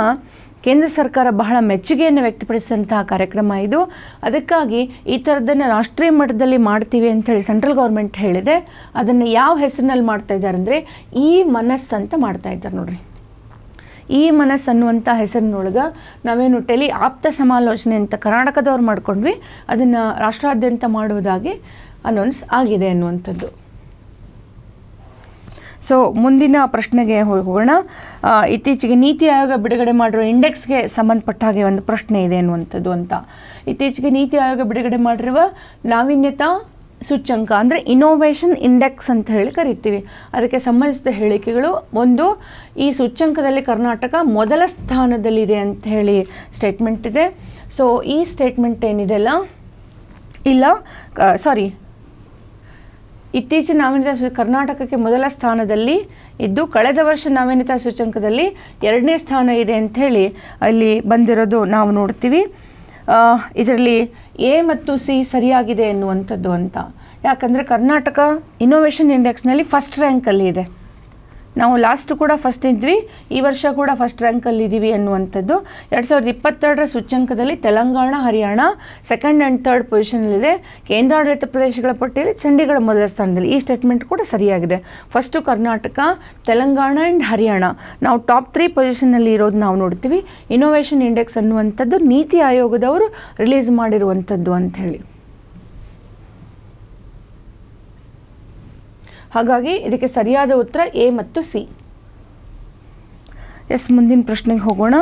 A: ಕೇಂದ್ರ ಸರ್ಕಾರ ಬಹಳ ಮೆಚ್ಚುಗೆಯನ್ನು ವ್ಯಕ್ತಪಡಿಸಿದಂತಹ ಕಾರ್ಯಕ್ರಮ ಇದು. ಅದಕ್ಕಾಗಿ ಈ ಥರದ್ದನ್ನು ರಾಷ್ಟ್ರೀಯ ಮಟ್ಟದಲ್ಲಿ ಮಾಡ್ತೀವಿ ಅಂಥೇಳಿ ಸೆಂಟ್ರಲ್ ಗೌರ್ಮೆಂಟ್ ಹೇಳಿದೆ. ಅದನ್ನು ಯಾವ ಹೆಸರಿನಲ್ಲಿ ಮಾಡ್ತಾ ಇದ್ದಾರೆ ಅಂದರೆ ಈ ಮನಸ್ಸು ಅಂತ ಮಾಡ್ತಾ ಇದ್ದಾರೆ ನೋಡ್ರಿ. ಈ ಮನಸ್ಸು ಅನ್ನುವಂಥ ಹೆಸರಿನೊಳಗೆ ನಾವೇನು ಟೆಲಿ ಆಪ್ತ ಸಮಾಲೋಚನೆ ಅಂತ ಕರ್ನಾಟಕದವ್ರು ಮಾಡ್ಕೊಂಡ್ವಿ. ಅದನ್ನು ರಾಷ್ಟ್ರಾದ್ಯಂತ ಮಾಡುವುದಾಗಿ ಅನೌನ್ಸ್ ಆಗಿದೆ ಅನ್ನುವಂಥದ್ದು. ಸೊ ಮುಂದಿನ ಪ್ರಶ್ನೆಗೆ ಹೋಗೋಣ. ಇತ್ತೀಚೆಗೆ ನೀತಿ ಆಯೋಗ ಬಿಡುಗಡೆ ಮಾಡಿರೋ ಇಂಡೆಕ್ಸ್ಗೆ ಸಂಬಂಧಪಟ್ಟ ಹಾಗೆ ಒಂದು ಪ್ರಶ್ನೆ ಇದೆ ಅನ್ನುವಂಥದ್ದು ಅಂತ. ಇತ್ತೀಚೆಗೆ ನೀತಿ ಆಯೋಗ ಬಿಡುಗಡೆ ಮಾಡಿರುವ ನಾವೀನ್ಯತಾ ಸೂಚ್ಯಂಕ ಅಂದರೆ ಇನೋವೇಷನ್ ಇಂಡೆಕ್ಸ್ ಅಂತ ಹೇಳಿ ಕರಿತೀವಿ. ಅದಕ್ಕೆ ಸಂಬಂಧಿಸಿದ ಹೇಳಿಕೆಗಳು ಒಂದು, ಈ ಸೂಚ್ಯಂಕದಲ್ಲಿ ಕರ್ನಾಟಕ ಮೊದಲ ಸ್ಥಾನದಲ್ಲಿದೆ ಅಂತ ಹೇಳಿ ಸ್ಟೇಟ್ಮೆಂಟ್ ಇದೆ. ಸೊ ಈ ಸ್ಟೇಟ್ಮೆಂಟ್ ಏನಿದೆಲ್ಲ ಇಲ್ಲ ಸಾರಿ ಇತ್ತೀಚಿನ ನಾವೀನ್ಯತಾ ಸೂಚ, ಕರ್ನಾಟಕಕ್ಕೆ ಮೊದಲ ಸ್ಥಾನದಲ್ಲಿ ಇದ್ದು ಕಳೆದ ವರ್ಷ ನಾವೀನ್ಯತಾ ಸೂಚಂಕದಲ್ಲಿ ಎರಡನೇ ಸ್ಥಾನ ಇದೆ ಅಂಥೇಳಿ ಅಲ್ಲಿ ಬಂದಿರೋದು ನಾವು ನೋಡ್ತೀವಿ. ಇದರಲ್ಲಿ ಎ ಮತ್ತು ಸಿ ಸರಿಯಾಗಿದೆ ಎನ್ನುವಂಥದ್ದು ಅಂತ. ಯಾಕಂದರೆ ಕರ್ನಾಟಕ ಇನ್ನೋವೇಷನ್ ಇಂಡೆಕ್ಸ್ನಲ್ಲಿ ಫಸ್ಟ್ ರ್ಯಾಂಕಲ್ಲಿ ಇದೆ. ನಾವು ಲಾಸ್ಟ್ ಕೂಡ ಫಸ್ಟ್ ಇದ್ವಿ, ಈ ವರ್ಷ ಕೂಡ ಫಸ್ಟ್ ರ್ಯಾಂಕಲ್ಲಿ ಇದ್ದೀವಿ ಅನ್ನುವಂಥದ್ದು ಎರಡು ಸಾವಿರದ ಇಪ್ಪತ್ತೆರಡರ ಸೂಚ್ಯಂಕದಲ್ಲಿ Telangana, Haryana second and third ಪೊಸಿಷನಲ್ಲಿದೆ ಕೇಂದ್ರಾಡಳಿತ ಪ್ರದೇಶಗಳ ಪಟ್ಟಿಯಲ್ಲಿ ಚಂಡೀಗಢ ಮೊದಲ ಸ್ಥಾನದಲ್ಲಿ. ಈ ಸ್ಟೇಟ್ಮೆಂಟ್ ಕೂಡ ಸರಿಯಾಗಿದೆ. First Karnataka, Telangana and Haryana. ನಾವು ಟಾಪ್ ತ್ರೀ ಪೊಸಿಷನಲ್ಲಿ ಇರೋದು ನಾವು ನೋಡ್ತೀವಿ. ಇನೋವೇಷನ್ ಇಂಡೆಕ್ಸ್ ಅನ್ನುವಂಥದ್ದು ನೀತಿ ಆಯೋಗದವರು ರಿಲೀಸ್ ಮಾಡಿರುವಂಥದ್ದು ಅಂತ ಹೇಳಿ. ಹಾಗಾಗಿ ಇದಕ್ಕೆ ಸರಿಯಾದ ಉತ್ತರ ಎ ಮತ್ತು ಸಿ. ಎಸ್, ಮುಂದಿನ ಪ್ರಶ್ನೆಗೆ ಹೋಗೋಣ.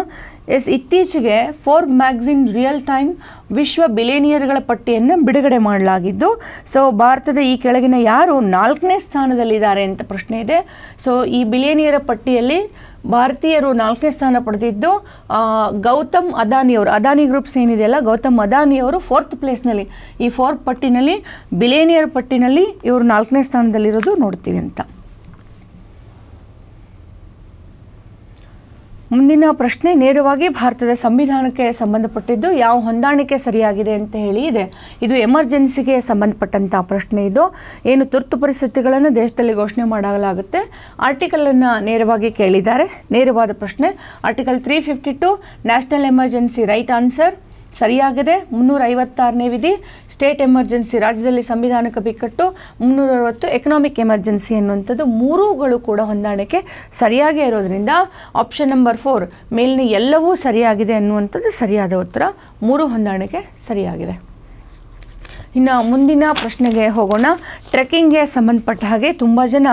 A: ಎಸ್, ಇತ್ತೀಚೆಗೆ ಫೋರ್ ಮ್ಯಾಗ್ಝಿನ್ ರಿಯಲ್ ಟೈಮ್ ವಿಶ್ವ ಬಿಲೇನಿಯರ್ಗಳ ಪಟ್ಟಿಯನ್ನು ಬಿಡುಗಡೆ ಮಾಡಲಾಗಿದ್ದು, ಸೊ ಭಾರತದ ಈ ಕೆಳಗಿನ ಯಾರು ನಾಲ್ಕನೇ ಸ್ಥಾನದಲ್ಲಿದ್ದಾರೆ ಅಂತ ಪ್ರಶ್ನೆ ಇದೆ. ಸೊ ಈ ಬಿಲೇನಿಯರ ಪಟ್ಟಿಯಲ್ಲಿ ಭಾರತೀಯರು ನಾಲ್ಕನೇ ಸ್ಥಾನ ಪಡೆದಿದ್ದು ಗೌತಮ್ ಗೌತಮ್ ಅದಾನಿಯವರು ಅದಾನಿ ಗ್ರೂಪ್ಸ್ ಏನಿದೆಯಲ್ಲ ಗೌತಮ್ ಅದಾನಿಯವರು ಫೋರ್ತ್ ಪ್ಲೇಸ್ನಲ್ಲಿ ಈ ಫೋರ್ತ್ ಪಟ್ಟಿನಲ್ಲಿ ಬಿಲೇನಿಯರ್ ಪಟ್ಟಿನಲ್ಲಿ ಇವರು ನಾಲ್ಕನೇ ಸ್ಥಾನದಲ್ಲಿರೋದು ನೋಡ್ತೀವಿ ಅಂತ. ಮುಂದಿನ ಪ್ರಶ್ನೆ ನೇರವಾಗಿ ಭಾರತದ ಸಂವಿಧಾನಕ್ಕೆ ಸಂಬಂಧಪಟ್ಟಿದ್ದು ಯಾವ ಹೊಂದಾಣಿಕೆ ಸರಿಯಾಗಿದೆ ಅಂತ ಹೇಳಿ ಇದೆ. ಇದು ಎಮರ್ಜೆನ್ಸಿಗೆ ಸಂಬಂಧಪಟ್ಟಂಥ ಪ್ರಶ್ನೆ ಇದು. ಏನು ತುರ್ತು ಪರಿಸ್ಥಿತಿಗಳನ್ನು ದೇಶದಲ್ಲಿ ಘೋಷಣೆ ಮಾಡಲಾಗುತ್ತೆ. ಆರ್ಟಿಕಲನ್ನು ನೇರವಾಗಿ ಕೇಳಿದ್ದಾರೆ. ನೇರವಾದ ಪ್ರಶ್ನೆ, article three fifty two national emergency right answer ಸರಿಯಾಗಿದೆ. ಮುನ್ನೂರ ಐವತ್ತಾರನೇ ವಿಧಿ ಸ್ಟೇಟ್ ಎಮರ್ಜೆನ್ಸಿ ರಾಜ್ಯದಲ್ಲಿ ಸಂವಿಧಾನಕ್ಕೆ ಬಿಕ್ಕಟ್ಟು ಮುನ್ನೂರ ಅರವತ್ತು ಎಕನಾಮಿಕ್ ಎಮರ್ಜೆನ್ಸಿ ಅನ್ನುವಂಥದ್ದು ಮೂರುಗಳು ಕೂಡ ಹೊಂದಾಣಿಕೆ ಸರಿಯಾಗೇ ಇರೋದ್ರಿಂದ ಆಪ್ಷನ್ ನಂಬರ್ ಫೋರ್ ಮೇಲಿನ ಎಲ್ಲವೂ ಸರಿಯಾಗಿದೆ ಅನ್ನುವಂಥದ್ದು ಸರಿಯಾದ ಉತ್ತರ. ಮೂರು ಹೊಂದಾಣಿಕೆ ಸರಿಯಾಗಿದೆ. ಇನ್ನು ಮುಂದಿನ ಪ್ರಶ್ನೆಗೆ ಹೋಗೋಣ. ಟ್ರೆಕ್ಕಿಂಗ್ಗೆ ಸಂಬಂಧಪಟ್ಟ ಹಾಗೆ ತುಂಬ ಜನ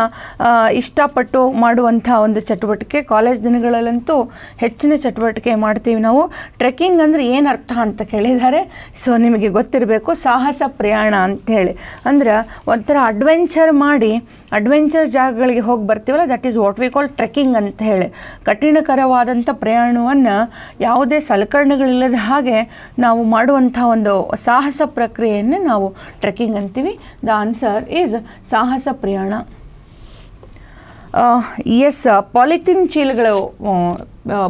A: ಇಷ್ಟಪಟ್ಟು ಮಾಡುವಂಥ ಒಂದು ಚಟುವಟಿಕೆ, ಕಾಲೇಜ್ ದಿನಗಳಲ್ಲಂತೂ ಹೆಚ್ಚಿನ ಚಟುವಟಿಕೆ ಮಾಡ್ತೀವಿ ನಾವು. ಟ್ರೆಕ್ಕಿಂಗ್ ಅಂದರೆ ಏನು ಅರ್ಥ ಅಂತ ಕೇಳಿದ್ದಾರೆ. ಸೊ ನಿಮಗೆ ಗೊತ್ತಿರಬೇಕು, ಸಾಹಸ ಪ್ರಯಾಣ ಅಂತೇಳಿ. ಅಂದ್ರೆ ಒಂಥರ ಅಡ್ವೆಂಚರ್ ಮಾಡಿ ಅಡ್ವೆಂಚರ್ ಜಾಗಗಳಿಗೆ ಹೋಗಿ ಬರ್ತೀವಲ್ಲ that is what we call trekking ಅಂತ ಹೇಳಿ. ಕಠಿಣಕರವಾದಂಥ ಪ್ರಯಾಣವನ್ನು ಯಾವುದೇ ಸಲಕರಣೆಗಳಿಲ್ಲದ ಹಾಗೆ ನಾವು ಮಾಡುವಂಥ ಒಂದು ಸಾಹಸ ಪ್ರಕ್ರಿಯೆಯನ್ನು ನಾವು ಟ್ರೆಕ್ಕಿಂಗ್ ಅಂತೀವಿ. ದ ಆನ್ಸರ್ ಈಸ್ ಸಾಹಸ ಪ್ರಯಾಣ ಎಸ್ ಪಾಲಿಥಿನ್ ಚೀಲಗಳು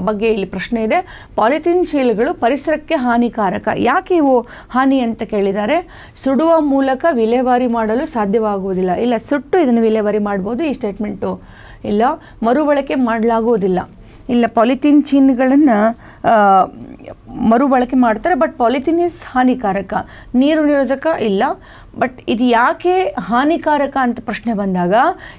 A: ಬಗ್ಗೆ ಇಲ್ಲಿ ಪ್ರಶ್ನೆ ಇದೆ. ಪಾಲಿಥಿನ್ ಚೀಲಗಳು ಪರಿಸರಕ್ಕೆ ಹಾನಿಕಾರಕ. ಯಾಕೆ ಇವು ಹಾನಿ ಅಂತ ಕೇಳಿದ್ದಾರೆ? ಸುಡುವ ಮೂಲಕ ವಿಲೇವಾರಿ ಮಾಡಲು ಸಾಧ್ಯವಾಗುವುದಿಲ್ಲ. ಇಲ್ಲ, ಸುಟ್ಟು ಇದನ್ನು ವಿಲೇವಾರಿ ಮಾಡ್ಬೋದು, ಈ ಸ್ಟೇಟ್ಮೆಂಟು ಇಲ್ಲ, ಮರುಬಳಕೆ ಮಾಡಲಾಗುವುದಿಲ್ಲ. ಇಲ್ಲ, ಪಾಲಿಥೀನ್ ಚೀನ್ಗಳನ್ನು ಮರುಬಳಕೆ ಮಾಡ್ತಾರೆ ಬಟ್ ಪಾಲಿಥೀನ್ ಇಸ್ ಹಾನಿಕಾರಕ. ನೀರು ನಿರೋಧಕ ಇಲ್ಲ ಬಟ್ ಇದು ಯಾಕೆ ಹಾನಿಕಾರಕ ಅಂತ ಪ್ರಶ್ನೆ ಬಂದಾಗ,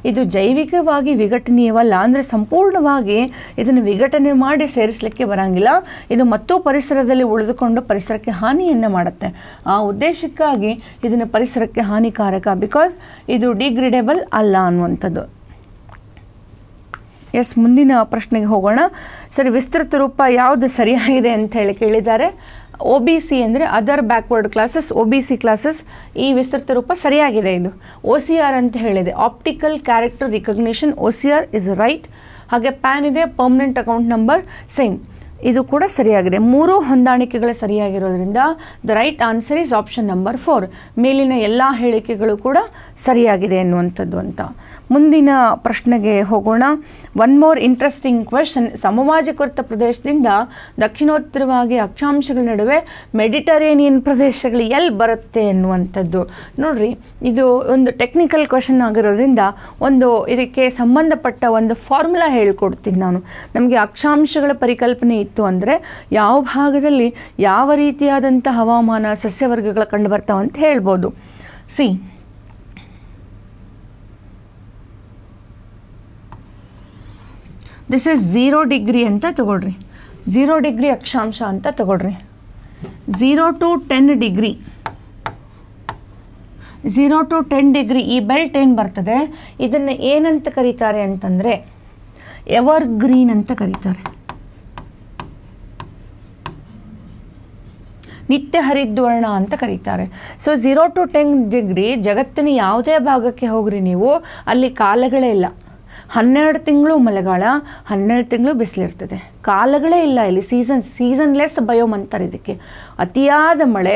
A: ಇದು ಜೈವಿಕವಾಗಿ ವಿಘಟನೀಯವಲ್ಲ, ಅಂದರೆ ಸಂಪೂರ್ಣವಾಗಿ ಇದನ್ನು ವಿಘಟನೆ ಮಾಡಿ ಸೇರಿಸಲಿಕ್ಕೆ ಬರೋಂಗಿಲ್ಲ. ಇದು ಮತ್ತೂ ಪರಿಸರದಲ್ಲಿ ಉಳಿದುಕೊಂಡು ಪರಿಸರಕ್ಕೆ ಹಾನಿಯನ್ನು ಮಾಡುತ್ತೆ. ಆ ಉದ್ದೇಶಕ್ಕಾಗಿ ಇದನ್ನು ಪರಿಸರಕ್ಕೆ ಹಾನಿಕಾರಕ ಬಿಕಾಸ್ ಇದು ಡಿಗ್ರೇಡೇಬಲ್ ಅಲ್ಲ ಅನ್ನುವಂಥದ್ದು. ಎಸ್ ಮುಂದಿನ ಪ್ರಶ್ನೆಗೆ ಹೋಗೋಣ. ಸರಿ, ವಿಸ್ತೃತ ರೂಪ ಯಾವುದು ಸರಿಯಾಗಿದೆ ಅಂತ ಹೇಳಿ ಕೇಳಿದ್ದಾರೆ. ಒ ಬಿ ಸಿ ಅಂದರೆ other backward classes O B C classes ಈ ವಿಸ್ತೃತ ರೂಪ ಸರಿಯಾಗಿದೆ ಇದು. ಒ ಸಿ ಆರ್ ಅಂತ ಹೇಳಿದೆ. Optical character recognition O C R is right ಹಾಗೆ ಪ್ಯಾನ್ ಇದೆ ಪರ್ಮನೆಂಟ್ ಅಕೌಂಟ್ ನಂಬರ್ ಸೇಮ್ ಇದು ಕೂಡ ಸರಿಯಾಗಿದೆ. ಮೂರು ಹೊಂದಾಣಿಕೆಗಳು ಸರಿಯಾಗಿರೋದ್ರಿಂದ the right answer is option number four ಮೇಲಿನ ಎಲ್ಲ ಹೇಳಿಕೆಗಳು ಕೂಡ ಸರಿಯಾಗಿದೆ ಎನ್ನುವಂಥದ್ದು ಅಂತ. ಮುಂದಿನ ಪ್ರಶ್ನೆಗೆ ಹೋಗೋಣ. ಒನ್ ಮೋರ್ ಇಂಟ್ರೆಸ್ಟಿಂಗ್ ಕ್ವೆಶನ್ ಸಮವಾಜಕೃತ ಪ್ರದೇಶದಿಂದ ದಕ್ಷಿಣೋತ್ತರವಾಗಿ ಅಕ್ಷಾಂಶಗಳ ನಡುವೆ ಮೆಡಿಟರೇನಿಯನ್ ಪ್ರದೇಶಗಳು ಎಲ್ಲಿ ಬರುತ್ತೆ ಎನ್ನುವಂಥದ್ದು. ನೋಡ್ರಿ, ಇದು ಒಂದು ಟೆಕ್ನಿಕಲ್ ಕ್ವೆಶನ್ ಆಗಿರೋದ್ರಿಂದ ಒಂದು ಇದಕ್ಕೆ ಸಂಬಂಧಪಟ್ಟ ಒಂದು ಫಾರ್ಮುಲಾ ಹೇಳ್ಕೊಡ್ತೀನಿ ನಾನು. ನಮಗೆ ಅಕ್ಷಾಂಶಗಳ ಪರಿಕಲ್ಪನೆ ಇತ್ತು ಅಂದರೆ ಯಾವ ಭಾಗದಲ್ಲಿ ಯಾವ ರೀತಿಯಾದಂಥ ಹವಾಮಾನ ಸಸ್ಯವರ್ಗಗಳು ಕಂಡು ಬರ್ತಾವೆ ಅಂತ ಹೇಳ್ಬೋದು. See this is zero degree ಅಂತ ತಗೊಳ್ರಿ. ಝೀರೋ ಡಿಗ್ರಿ ಅಕ್ಷಾಂಶ ಅಂತ ತಗೊಳ್ರಿ. Zero to ten degree zero to ten degree ಈ ಬೆಲ್ಟ್ ಏನು ಬರ್ತದೆ? ಇದನ್ನು ಏನಂತ ಕರೀತಾರೆ ಅಂತಂದರೆ ಎವರ್ ಗ್ರೀನ್ ಅಂತ ಕರೀತಾರೆ. ನಿತ್ಯ ಹರಿದ್ವರ್ಣ ಅಂತ ಕರೀತಾರೆ. So zero to ten degree ಜಗತ್ತಿನ ಯಾವುದೇ ಭಾಗಕ್ಕೆ ಹೋಗ್ರಿ ನೀವು, ಅಲ್ಲಿ ಕಾಲಗಳೇ ಇಲ್ಲ. ಹನ್ನೆರಡು ತಿಂಗಳು ಮಳೆಗಾಲ, ಹನ್ನೆರಡು ತಿಂಗಳು ಬಿಸಿಲಿರ್ತದೆ. ಕಾಲಗಳೇ ಇಲ್ಲ ಇಲ್ಲಿ. ಸೀಸನ್, ಸೀಸನ್ಲೆಸ್ ಬಯೋಮ್ ಅಂತಾರೆ ಇದಕ್ಕೆ. ಅತಿಯಾದ ಮಳೆ,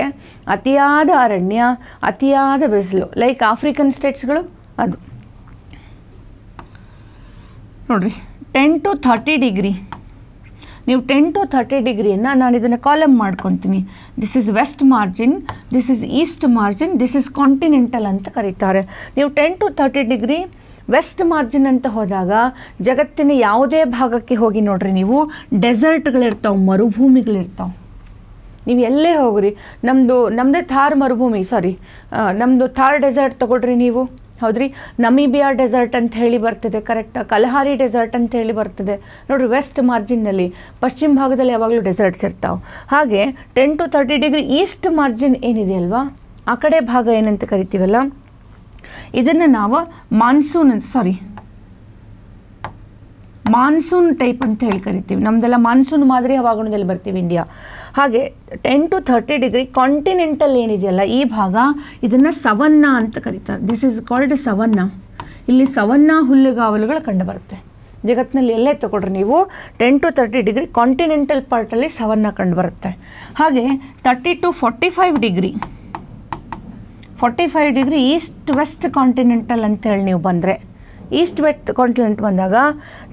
A: ಅತಿಯಾದ ಅರಣ್ಯ, ಅತಿಯಾದ ಬಿಸಿಲು. ಲೈಕ್ ಆಫ್ರಿಕನ್ ಸ್ಟೇಟ್ಸ್ಗಳು ಅದು. ನೋಡಿರಿ ಟೆನ್ ಟು ಥರ್ಟಿ ಡಿಗ್ರಿ ನೀವು ಟೆನ್ ಟು ಥರ್ಟಿ ಡಿಗ್ರಿಯನ್ನು ನಾನು ಇದನ್ನು ಕಾಲಮ್ ಮಾಡ್ಕೊತೀನಿ. This is west margin this is east margin this is continental ಅಂತ ಕರೀತಾರೆ. ನೀವು ten to thirty degree west margin ಅಂತ ಹೋದಾಗ ಜಗತ್ತಿನ ಯಾವುದೇ ಭಾಗಕ್ಕೆ ಹೋಗಿ ನೋಡ್ರಿ ನೀವು, ಡೆಸರ್ಟ್ಗಳಿರ್ತಾವೆ, ಮರುಭೂಮಿಗಳಿರ್ತಾವೆ. ನೀವು ಎಲ್ಲೇ ಹೋಗ್ರಿ ನಮ್ಮದು ನಮ್ಮದೇ ಥಾರ್ ಮರುಭೂಮಿ ಸಾರಿ ನಮ್ಮದು ಥಾರ್ ಡೆಸರ್ಟ್ ತಗೊಳ್ರಿ ನೀವು. ಹೌದ್ರಿ? ನಮೀಬಿಯಾ ಡೆಸರ್ಟ್ ಅಂತ ಹೇಳಿ ಬರ್ತದೆ, ಕರೆಕ್ಟ್, ಕಲಹಾರಿ ಡೆಸರ್ಟ್ ಅಂತ ಹೇಳಿ ಬರ್ತದೆ. ನೋಡ್ರಿ, ವೆಸ್ಟ್ ಮಾರ್ಜಿನ್ನಲ್ಲಿ, ಪಶ್ಚಿಮ ಭಾಗದಲ್ಲಿ ಯಾವಾಗಲೂ ಡೆಸರ್ಟ್ಸ್ ಇರ್ತಾವೆ. ಹಾಗೆ ten to thirty degree east margin ಏನಿದೆ ಅಲ್ವಾ? ಆ ಕಡೆ ಭಾಗ ಏನಂತ ಕರಿತೀವಲ್ಲ? ಇದನ್ನು ನಾವು ಮಾನ್ಸೂನ್ ಅಂತ ಸಾರಿ ಮಾನ್ಸೂನ್ ಟೈಪ್ ಅಂತ ಹೇಳಿ ಕರಿತೀವಿ. ನಮ್ಮದೆಲ್ಲ ಮಾನ್ಸೂನ್ ಮಾದರಿ ಹವಾಗುಣದಲ್ಲಿ ಬರ್ತೀವಿ ಇಂಡಿಯಾ ಹಾಗೆ ten to thirty degree continental ಏನಿದೆಯಲ್ಲ, ಈ ಭಾಗ ಇದನ್ನು ಸವನ್ನ ಅಂತ ಕರೀತಾರೆ. ದಿಸ್ ಇಸ್ ಕಾಲ್ಡ್ ಸವನ್ನ ಇಲ್ಲಿ ಸವನ್ನ ಹುಲ್ಲುಗಾವಲುಗಳು ಕಂಡುಬರುತ್ತೆ ಜಗತ್ತಿನಲ್ಲಿ ಎಲ್ಲೇ ತಗೊಳ್ರಿ ನೀವು ten to thirty degree continental ಪಾರ್ಟಲ್ಲಿ savanna ಕಂಡುಬರುತ್ತೆ ಹಾಗೆ thirty to forty five degree forty five degree east west continental ಅಂತೇಳಿ ನೀವು ಬಂದರೆ. ಈಸ್ಟ್ ವೆಸ್ಟ್ ಕಾಂಟಿನೆಂಟ್ ಬಂದಾಗ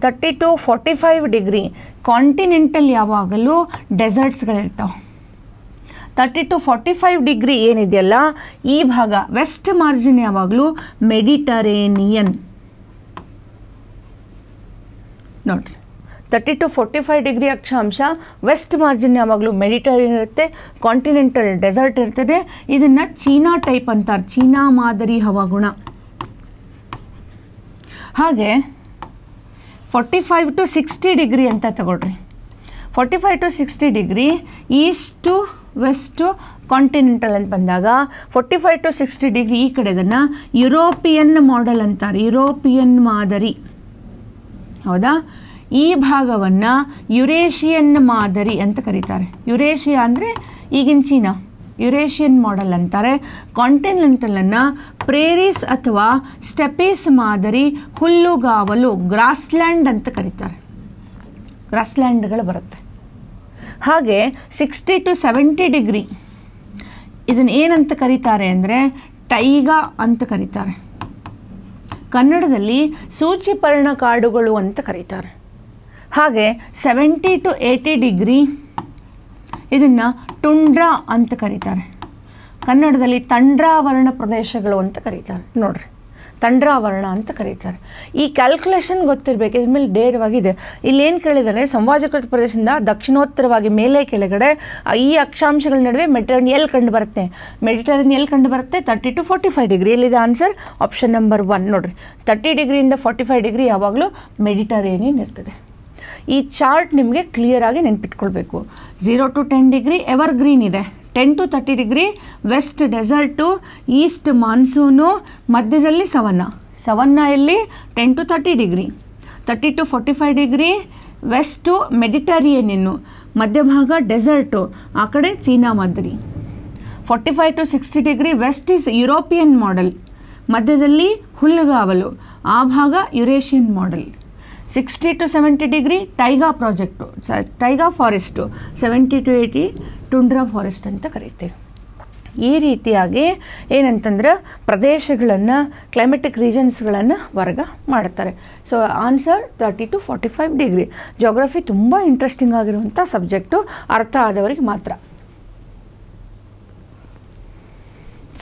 A: thirty to forty five degree continental ಯಾವಾಗಲೂ ಡೆಸರ್ಟ್ಸ್ಗಳಿರ್ತಾವೆ thirty to forty five degree ಏನಿದೆಯಲ್ಲ, ಈ ಭಾಗ ವೆಸ್ಟ್ ಮಾರ್ಜಿನ್ ಯಾವಾಗಲೂ ಮೆಡಿಟರೇನಿಯನ್ ನೋಡ್ರಿ. Thirty to forty five degree ಅಕ್ಷಾಂಶ west margin ಯಾವಾಗಲೂ ಮೆಡಿಟರೇನಿಯನ್ ಇರುತ್ತೆ ಕಾಂಟಿನೆಂಟಲ್ ಡೆಸರ್ಟ್ ಇರ್ತದೆ. ಇದನ್ನು ಚೀನಾ ಟೈಪ್ ಅಂತಾರೆ, ಚೀನಾ ಮಾದರಿ ಹವಾಗುಣ. ಹಾಗೆ forty five to sixty degree ಅಂತ ತಗೊಳ್ರಿ. Forty five to sixty degree east west continental ಅಂತ ಬಂದಾಗ forty five to sixty degree ಈ ಕಡೆದನ್ನು ಯುರೋಪಿಯನ್ ಮಾಡೆಲ್ ಅಂತಾರೆ ಯುರೋಪಿಯನ್ ಮಾದರಿ. ಹೌದಾ? ಈ ಭಾಗವನ್ನು ಯುರೇಷಿಯನ್ ಮಾದರಿ ಅಂತ ಕರೀತಾರೆ. ಯುರೇಷಿಯಾ ಅಂದರೆ ಈಗಿನ ಚೀನಾ. ಯುರೇಷಿಯನ್ ಮಾಡೆಲ್ ಅಂತಾರೆ. ಕಾಂಟಿನೆಂಟಲನ್ನು ಪ್ರೇರಿಸ್ ಅಥವಾ ಸ್ಟೆಪೀಸ್ ಮಾದರಿ ಹುಲ್ಲುಗಾವಲು ಗ್ರಾಸ್ಲ್ಯಾಂಡ್ ಅಂತ ಕರೀತಾರೆ. ಗ್ರಾಸ್ಲ್ಯಾಂಡ್ಗಳು ಬರುತ್ತೆ. ಹಾಗೆ ಸಿಕ್ಸ್ಟಿ ಟು ಸೆವೆಂಟಿ ಡಿಗ್ರಿ ಇದನ್ನು ಏನಂತ ಕರೀತಾರೆ ಅಂದರೆ ಟೈಗಾ ಅಂತ ಕರೀತಾರೆ. ಕನ್ನಡದಲ್ಲಿ ಸೂಚಿಪರ್ಣ ಕಾಡುಗಳು ಅಂತ ಕರೀತಾರೆ. ಹಾಗೆ ಸೆವೆಂಟಿ ಟು ಏಯ್ಟಿ ಡಿಗ್ರಿ ಇದನ್ನು ಟುಂಡ್ರಾ ಅಂತ ಕರೀತಾರೆ. ಕನ್ನಡದಲ್ಲಿ ತಂಡ್ರಾವರಣ ಪ್ರದೇಶಗಳು ಅಂತ ಕರೀತಾರೆ. ನೋಡ್ರಿ. ತಂಡ್ರಾವರಣ ಅಂತ ಕರೀತಾರೆ. ಈ ಕ್ಯಾಲ್ಕುಲೇಷನ್ ಗೊತ್ತಿರಬೇಕು. ಇದ್ರ ಮೇಲೆ ಡೇರವಾಗಿದೆ ಇಲ್ಲೇನು ಕೇಳಿದರೆ ಸಂವಾಜಕೃತ ಪ್ರದೇಶದಿಂದ ದಕ್ಷಿಣೋತ್ತರವಾಗಿ ಮೇಲೆ ಕೆಳಗಡೆ ಈ ಅಕ್ಷಾಂಶಗಳ ನಡುವೆ ಮೆಟರ್ನಿಯಲ್ ಕಂಡು ಬರುತ್ತೆ ಮೆಡಿಟರೇನಿಯಲ್ ಕಂಡು ಬರುತ್ತೆ thirty to forty five degree ಎಲ್ಲಿದೆ ಆನ್ಸರ್ ಆಪ್ಷನ್ ನಂಬರ್ ಒನ್ ನೋಡಿರಿ. ತರ್ಟಿ ಡಿಗ್ರಿಯಿಂದ ಫೋರ್ಟಿ ಫೈವ್ ಡಿಗ್ರಿ ಯಾವಾಗಲೂ ಮೆಡಿಟರೇನಿಯನ್ ಇರ್ತದೆ. ಈ ಚಾರ್ಟ್ ನಿಮಗೆ ಕ್ಲಿಯರಾಗಿ ನೆನ್ಪಿಟ್ಕೊಳ್ಬೇಕು. Zero to ten degree evergreen ಇದೆ ten to thirty degree west desert east monsoon ಮಧ್ಯದಲ್ಲಿ ಸವನ್ನ ಸವನ್ನ ಎಲ್ಲಿ? Ten to thirty degree thirty to forty five degree west Mediterranean ಮಧ್ಯಭಾಗ desert ಆ ಕಡೆ ಚೀನಾ ಮಾದರಿ. Forty five to sixty degree west east European model ಮಧ್ಯದಲ್ಲಿ ಹುಲ್ಲುಗಾವಲು, ಆ ಭಾಗ Eurasian model sixty to seventy degree taiga project taiga forest seventy to eighty tundra forest ಅಂತ ಕರಿತೀವಿ. ಈ ರೀತಿಯಾಗಿ ಏನಂತಂದ್ರೆ ಪ್ರದೇಶಗಳನ್ನು ಕ್ಲೈಮೆಟಿಕ್ ರೀಜನ್ಸ್ಗಳನ್ನು ವರ್ಗ ಮಾಡ್ತಾರೆ. So answer thirty to forty five degree geography ತುಂಬ ಇಂಟ್ರೆಸ್ಟಿಂಗ್ ಆಗಿರುವಂಥ ಸಬ್ಜೆಕ್ಟು ಅರ್ಥ ಆದವರಿಗೆ ಮಾತ್ರ.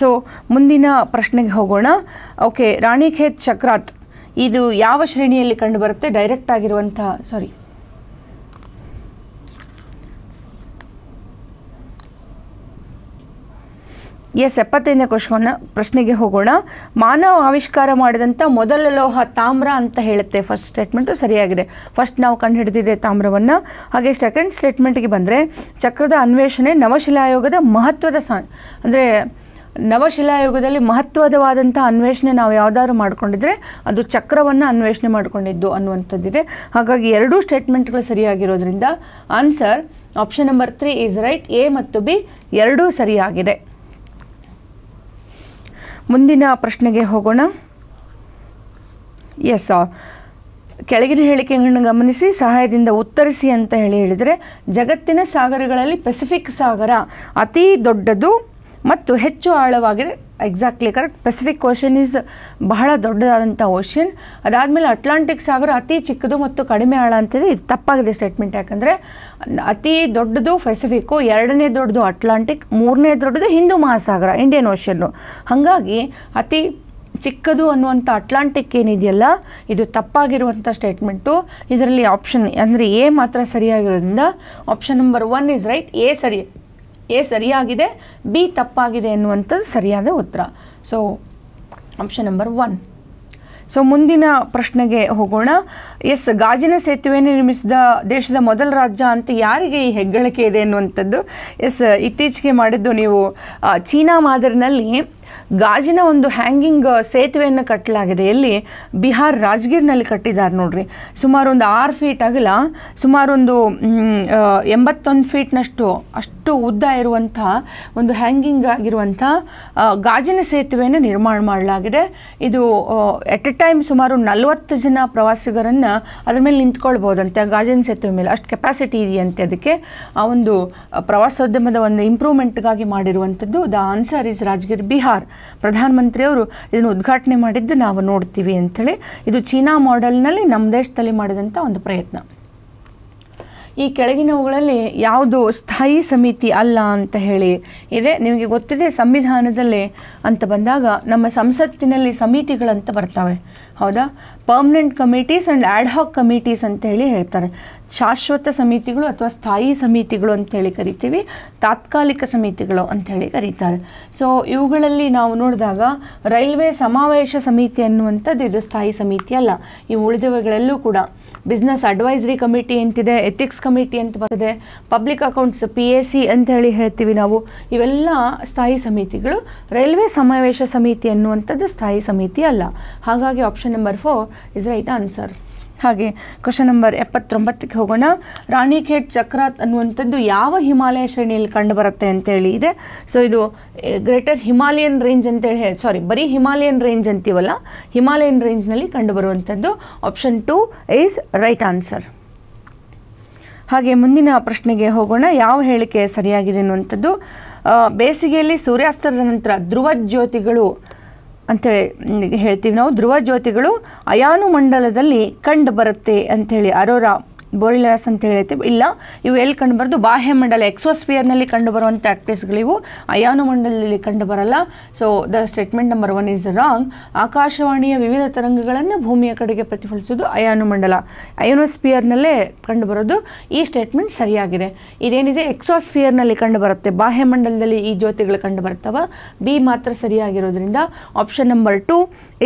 A: ಸೊ ಮುಂದಿನ ಪ್ರಶ್ನೆಗೆ ಹೋಗೋಣ. ಓಕೆ ರಾಣಿಖೇತ್ ಚಕ್ರಾತ್. ಇದು ಯಾವ ಶ್ರೇಣಿಯಲ್ಲಿ ಕಂಡುಬರುತ್ತೆ? ಡೈರೆಕ್ಟ್ ಆಗಿರುವಂತಹ ಸಾರಿ ಎಸ್, ಎಪ್ಪತ್ತೈದನೇ ಕ್ವಶನ್ ಪ್ರಶ್ನೆಗೆ ಹೋಗೋಣ. ಮಾನವ ಆವಿಷ್ಕಾರ ಮಾಡಿದಂಥ ಮೊದಲ ಲೋಹ ತಾಮ್ರ ಅಂತ ಹೇಳುತ್ತೆ. ಫಸ್ಟ್ ಸ್ಟೇಟ್ಮೆಂಟು ಸರಿಯಾಗಿದೆ. ಫಸ್ಟ್ ನಾವು ಕಂಡುಹಿಡಿದಿದೆ ತಾಮ್ರವನ್ನು. ಹಾಗೆ ಸೆಕೆಂಡ್ ಸ್ಟೇಟ್ಮೆಂಟ್ಗೆ ಬಂದರೆ, ಚಕ್ರದ ಅನ್ವೇಷಣೆ ನವಶಿಲಾಯೋಗದ ಮಹತ್ವದ ಸಾ, ಅಂದರೆ ನವಶಿಲಾಯುಗದಲ್ಲಿ ಮಹತ್ವದವಾದಂಥ ಅನ್ವೇಷಣೆ ನಾವು ಯಾವುದಾದ್ರು ಮಾಡಿಕೊಂಡಿದ್ರೆ ಅದು ಚಕ್ರವನ್ನು ಅನ್ವೇಷಣೆ ಮಾಡಿಕೊಂಡಿದ್ದು ಅನ್ನುವಂಥದ್ದಿದೆ. ಹಾಗಾಗಿ ಎರಡೂ ಸ್ಟೇಟ್ಮೆಂಟ್ಗಳು ಸರಿಯಾಗಿರೋದ್ರಿಂದ answer option number three is right, A ಮತ್ತು ಬಿ ಎರಡೂ ಸರಿಯಾಗಿದೆ. ಮುಂದಿನ ಪ್ರಶ್ನೆಗೆ ಹೋಗೋಣ. ಎಸ್ ಕೆಳಗಿನ ಹೇಳಿಕೆಗಳನ್ನು ಗಮನಿಸಿ, ಸಹಾಯದಿಂದ ಉತ್ತರಿಸಿ ಅಂತ ಹೇಳಿ ಹೇಳಿದರೆ, ಜಗತ್ತಿನ ಸಾಗರಗಳಲ್ಲಿ ಪೆಸಿಫಿಕ್ ಸಾಗರ ಅತಿ ದೊಡ್ಡದು ಮತ್ತು ಹೆಚ್ಚು ಆಳವಾಗಿದೆ. Exactly correct Pacific Ocean is ಬಹಳ ದೊಡ್ಡದಾದಂಥ ಓಷನ್ ಅದಾದಮೇಲೆ ಅಟ್ಲಾಂಟಿಕ್ ಸಾಗರ ಅತಿ ಚಿಕ್ಕದು ಮತ್ತು ಕಡಿಮೆ ಆಳ ಅಂತಿದೆ. ಇದು ತಪ್ಪಾಗಿದೆ ಸ್ಟೇಟ್ಮೆಂಟ್ ಯಾಕಂದರೆ, ಅತಿ ದೊಡ್ಡದು ಪೆಸಿಫಿಕ್ಕು ಎರಡನೇ ದೊಡ್ಡದು ಅಟ್ಲಾಂಟಿಕ್ ಮೂರನೇ ದೊಡ್ಡದು ಹಿಂದೂ ಮಹಾಸಾಗರ ಇಂಡಿಯನ್ ಓಷನ್ನು ಹಾಗಾಗಿ ಅತಿ ಚಿಕ್ಕದು ಅನ್ನುವಂಥ ಅಟ್ಲಾಂಟಿಕ್ ಏನಿದೆಯಲ್ಲ, ಇದು ತಪ್ಪಾಗಿರುವಂಥ ಸ್ಟೇಟ್ಮೆಂಟು ಇದರಲ್ಲಿ ಆಪ್ಷನ್ ಅಂದರೆ ಎ ಮಾತ್ರ ಸರಿಯಾಗಿರೋದ್ರಿಂದ option number one is right A ಸರಿ. ಎ ಸರಿಯಾಗಿದೆ, ಬಿ ತಪ್ಪಾಗಿದೆ ಎನ್ನುವಂಥದ್ದು ಸರಿಯಾದ ಉತ್ತರ. So option number one so ಮುಂದಿನ ಪ್ರಶ್ನೆಗೆ ಹೋಗೋಣ. ಎಸ್, ಗಾಜಿನ ಸೇತುವೆಯನ್ನು ನಿರ್ಮಿಸಿದ ದೇಶದ ಮೊದಲ ರಾಜ್ಯ ಅಂತ ಯಾರಿಗೆ ಈ ಹೆಗ್ಗಳಿಕೆ ಇದೆ ಅನ್ನುವಂಥದ್ದು ಎಸ್, ಇತ್ತೀಚೆಗೆ ಮಾಡಿದ್ದು ನೀವು ಚೀನಾ ಮಾದರಿನಲ್ಲಿ ಗಾಜಿನ ಒಂದು ಹ್ಯಾಂಗಿಂಗ್ ಸೇತುವೆಯನ್ನು ಕಟ್ಟಲಾಗಿದೆ. ಎಲ್ಲಿ? ಬಿಹಾರ್ ರಾಜ್ಗಿರ್ನಲ್ಲಿ ಕಟ್ಟಿದ್ದಾರೆ ನೋಡ್ರಿ. ಸುಮಾರು ಒಂದು ಆರು ಫೀಟ್ ಅಗಲ ಸುಮಾರು ಒಂದು ಎಂಬತ್ತೊಂದು ಫೀಟ್ನಷ್ಟು ಅಷ್ಟು ಉದ್ದ ಇರುವಂಥ ಒಂದು ಹ್ಯಾಂಗಿಂಗ್ ಆಗಿರುವಂಥ ಗಾಜಿನ ಸೇತುವೆಯನ್ನು ನಿರ್ಮಾಣ ಮಾಡಲಾಗಿದೆ. ಇದು ಎಟ್ ಎ ಟೈಮ್ ಸುಮಾರು ನಲವತ್ತು ಜನ ಪ್ರವಾಸಿಗರನ್ನು ಅದ್ರ ಮೇಲೆ ನಿಂತ್ಕೊಳ್ಬೋದಂತೆ ಗಾಜಿನ ಸೇತುವೆ ಮೇಲೆ. ಅಷ್ಟು ಕೆಪಾಸಿಟಿ ಇದೆಯಂತೆ ಅದಕ್ಕೆ. ಆ ಒಂದು ಪ್ರವಾಸೋದ್ಯಮದ ಒಂದು ಇಂಪ್ರೂವ್ಮೆಂಟ್ಗಾಗಿ ಮಾಡಿರುವಂಥದ್ದು. The answer is Rajgir, Bihar. ಪ್ರಧಾನಮಂತ್ರಿಯವರು ಇದನ್ನು ಉದ್ಘಾಟನೆ ಮಾಡಿದ್ದು ನಾವು ನೋಡ್ತೀವಿ ಅಂಥೇಳಿ ಇದು ಚೀನಾ ಮಾಡೆಲ್ನಲ್ಲಿ ನಮ್ಮ ದೇಶದಲ್ಲಿ ಮಾಡಿದಂಥ ಒಂದು ಪ್ರಯತ್ನ. ಈ ಕೆಳಗಿನವುಗಳಲ್ಲಿ ಯಾವುದು ಸ್ಥಾಯಿ ಸಮಿತಿ ಅಲ್ಲ ಅಂತ ಹೇಳಿ ಇದೆ. ನಿಮಗೆ ಗೊತ್ತಿದೆ ಸಂವಿಧಾನದಲ್ಲಿ ಅಂತ ಬಂದಾಗ ನಮ್ಮ ಸಂಸತ್ತಿನಲ್ಲಿ ಸಮಿತಿಗಳಂತ ಬರ್ತವೆ. ಹೌದಾ? Permanent committees and ad hoc committees ಅಂತ ಹೇಳಿ ಹೇಳ್ತಾರೆ. ಶಾಶ್ವತ ಸಮಿತಿಗಳು ಅಥವಾ ಸ್ಥಾಯಿ ಸಮಿತಿಗಳು ಅಂತೇಳಿ ಕರಿತೀವಿ. ತಾತ್ಕಾಲಿಕ ಸಮಿತಿಗಳು ಅಂಥೇಳಿ ಕರೀತಾರೆ. ಸೊ ಇವುಗಳಲ್ಲಿ ನಾವು ನೋಡಿದಾಗ ರೈಲ್ವೆ ಸಮಾವೇಶ ಸಮಿತಿ ಅನ್ನುವಂಥದ್ದು ಇದು ಸ್ಥಾಯಿ ಸಮಿತಿ ಅಲ್ಲ. ಈ ಉಳಿದವುಗಳಲ್ಲೂ ಕೂಡ ಬಿಸ್ನೆಸ್ ಅಡ್ವೈಸರಿ ಕಮಿಟಿ ಅಂತಿದೆ ಎಥಿಕ್ಸ್ ಕಮಿಟಿ ಅಂತ ಬರ್ತದೆ public accounts P A C ಅಂತ ಹೇಳಿ ಹೇಳ್ತೀವಿ ನಾವು. ಇವೆಲ್ಲ ಸ್ಥಾಯಿ ಸಮಿತಿಗಳು. ರೈಲ್ವೆ ಸಮಾವೇಶ ಸಮಿತಿ ಅನ್ನುವಂಥದ್ದು ಸ್ಥಾಯಿ ಸಮಿತಿ ಅಲ್ಲ. ಹಾಗಾಗಿ option number four is right answer ಹಾಗೆ ಕ್ವಶನ್ ನಂಬರ್ ಎಪ್ಪತ್ತೊಂಬತ್ತಕ್ಕೆ ಹೋಗೋಣ. ರಾಣಿಖೇಟ್ ಚಕ್ರಾತ್ ಅನ್ನುವಂಥದ್ದು ಯಾವ ಹಿಮಾಲಯ ಶ್ರೇಣಿಯಲ್ಲಿ ಕಂಡುಬರುತ್ತೆ ಅಂತೇಳಿ ಇದೆ. ಸೊ ಇದು ಗ್ರೇಟರ್ ಹಿಮಾಲಯನ್ ರೇಂಜ್ ಅಂತೇಳಿ ಸಾರಿ ಬರೀ ಹಿಮಾಲಯನ್ ರೇಂಜ್ ಅಂತೀವಲ್ಲ ಹಿಮಾಲಯನ್ ರೇಂಜ್ನಲ್ಲಿ ಕಂಡುಬರುವಂಥದ್ದು option two is right answer ಹಾಗೆ ಮುಂದಿನ ಪ್ರಶ್ನೆಗೆ ಹೋಗೋಣ. ಯಾವ ಹೇಳಿಕೆ ಸರಿಯಾಗಿದೆ ಅನ್ನುವಂಥದ್ದು. ಬೇಸಿಗೆಯಲ್ಲಿ ಸೂರ್ಯಾಸ್ತದ ನಂತರ ಧ್ರುವ ಜ್ಯೋತಿಗಳು ಅಂತೇಳಿ ಮ್, ಹೇಳ್ತೀವಿ ನಾವು ಧ್ರುವ ಜ್ಯೋತಿಗಳು ಅಯಾನು ಮಂಡಲದಲ್ಲಿ ಕಂಡು ಬರುತ್ತೆ ಅಂಥೇಳಿ ಅರೋರಾ ಬೋರಿಲಾಸ್ ಅಂತ ಹೇಳುತ್ತೆ ಇಲ್ಲ, ಇವು ಎಲ್ಲಿ ಕಂಡುಬರೋದು? ಬಾಹ್ಯಮಂಡಲ ಎಕ್ಸೋಸ್ಫಿಯರ್ನಲ್ಲಿ ಕಂಡುಬರುವಂಥ ಆಕ್ಟಿವ್ಸ್ಗಳಿವು ಅಯಾನು ಮಂಡಲದಲ್ಲಿ ಕಂಡುಬರಲ್ಲ. So the statement number one is wrong ಆಕಾಶವಾಣಿಯ ವಿವಿಧ ತರಂಗಗಳನ್ನು ಭೂಮಿಯ ಕಡೆಗೆ ಪ್ರತಿಫಲಿಸೋದು ಅಯಾನು ಮಂಡಲ. ಅಯೋನೋಸ್ಫಿಯರ್ನಲ್ಲೇ ಕಂಡುಬರೋದು. ಈ ಸ್ಟೇಟ್ಮೆಂಟ್ ಸರಿಯಾಗಿದೆ. ಇದೇನಿದೆ? ಎಕ್ಸೋಸ್ಫಿಯರ್ನಲ್ಲಿ ಕಂಡುಬರುತ್ತೆ. ಬಾಹ್ಯಮಂಡಲದಲ್ಲಿ ಈ ಜ್ಯೋತಿಗಳು ಕಂಡುಬರ್ತವ. ಬಿ ಮಾತ್ರ ಸರಿಯಾಗಿರೋದ್ರಿಂದ option number two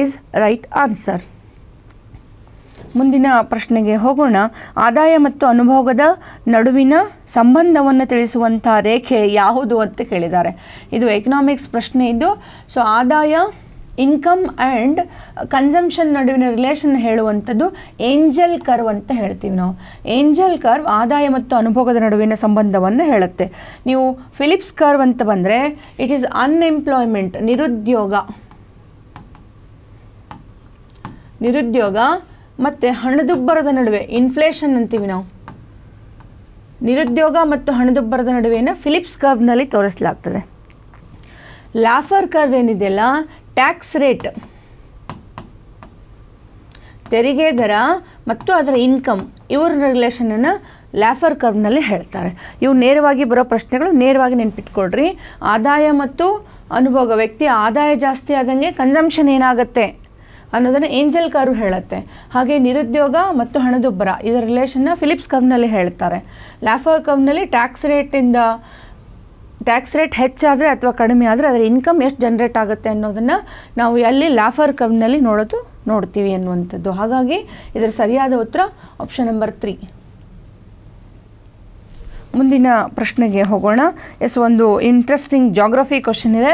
A: is right answer ಮುಂದಿನ ಪ್ರಶ್ನೆಗೆ ಹೋಗೋಣ. ಆದಾಯ ಮತ್ತು ಅನುಭೋಗದ ನಡುವಿನ ಸಂಬಂಧವನ್ನು ತಿಳಿಸುವಂಥ ರೇಖೆ ಯಾವುದು ಅಂತ ಕೇಳಿದ್ದಾರೆ. ಇದು ಎಕನಾಮಿಕ್ಸ್ ಪ್ರಶ್ನೆ ಇದು. ಸೊ ಆದಾಯ ಇನ್ಕಮ್ ಆ್ಯಂಡ್ ಕನ್ಸಂಪ್ಷನ್ ನಡುವಿನ ರಿಲೇಷನ್ ಹೇಳುವಂಥದ್ದು ಏಂಜಲ್ ಕರ್ವ್ ಅಂತ ಹೇಳ್ತೀವಿ ನಾವು. ಏಂಜಲ್ ಕರ್ವ್ ಆದಾಯ ಮತ್ತು ಅನುಭೋಗದ ನಡುವಿನ ಸಂಬಂಧವನ್ನು ಹೇಳುತ್ತೆ. ನೀವು ಫಿಲಿಪ್ಸ್ ಕರ್ವ್ ಅಂತ ಬಂದರೆ ಇಟ್ ಈಸ್ ಅನ್ಎಂಪ್ಲಾಯ್ಮೆಂಟ್ ನಿರುದ್ಯೋಗ. ನಿರುದ್ಯೋಗ ಮತ್ತು ಹಣದುಬ್ಬರದ ನಡುವೆ ಇನ್ಫ್ಲೇಷನ್ ಅಂತೀವಿ ನಾವು. ನಿರುದ್ಯೋಗ ಮತ್ತು ಹಣದುಬ್ಬರದ ನಡುವೆನ ಫಿಲಿಪ್ಸ್ ಕರ್ವ್ನಲ್ಲಿ ತೋರಿಸಲಾಗ್ತದೆ. ಲಾಫರ್ ಕರ್ವ್ ಏನಿದೆಯಲ್ಲ? ಟ್ಯಾಕ್ಸ್ ರೇಟ್ ತೆರಿಗೆ ದರ ಮತ್ತು ಅದರ ಇನ್ಕಮ್ ಇವರ ರೆಗ್ಯುಲೇಷನನ್ನು ಲ್ಯಾಫರ್ ಕರ್ವ್ನಲ್ಲಿ ಹೇಳ್ತಾರೆ. ಇವು ನೇರವಾಗಿ ಬರೋ ಪ್ರಶ್ನೆಗಳು ನೇರವಾಗಿ ನೆನ್ಪಿಟ್ಕೊಳ್ರಿ. ಆದಾಯ ಮತ್ತು ಅನುಭೋಗ ವ್ಯಕ್ತಿ ಆದಾಯ ಜಾಸ್ತಿ ಆದಂಗೆ ಕನ್ಸಂಪ್ಷನ್ ಏನಾಗುತ್ತೆ? ಅನ್ನೋದನ್ನು ಏಂಜಲ್ ಕಾರು ಹೇಳುತ್ತೆ. ಹಾಗೆ ನಿರುದ್ಯೋಗ ಮತ್ತು ಹಣದುಬ್ಬರ, ಇದರ ರಿಲೇಷನ್ನ ಫಿಲಿಪ್ಸ್ ಕವ್ನಲ್ಲಿ ಹೇಳ್ತಾರೆ. ಲ್ಯಾಫರ್ ಕವ್ನಲ್ಲಿ ಟ್ಯಾಕ್ಸ್ ರೇಟಿಂದ ಟ್ಯಾಕ್ಸ್ ರೇಟ್ ಹೆಚ್ಚಾದರೆ ಅಥವಾ ಕಡಿಮೆ ಆದರೆ ಅದರ ಇನ್ಕಮ್ ಎಷ್ಟು ಜನ್ರೇಟ್ ಆಗುತ್ತೆ ಅನ್ನೋದನ್ನು ನಾವು ಅಲ್ಲಿ ಲ್ಯಾಫರ್ ಕವ್ನಲ್ಲಿ ನೋಡೋದು, ನೋಡ್ತೀವಿ ಅನ್ನುವಂಥದ್ದು ಹಾಗಾಗಿ ಇದರ ಸರಿಯಾದ ಉತ್ತರ ಆಪ್ಷನ್ ನಂಬರ್ ತ್ರೀ ಮುಂದಿನ ಪ್ರಶ್ನೆಗೆ ಹೋಗೋಣ. ಎಸ್, ಒಂದು ಇಂಟ್ರೆಸ್ಟಿಂಗ್ ಜಾಗ್ರಫಿ ಕ್ವಶನ್ ಇದೆ.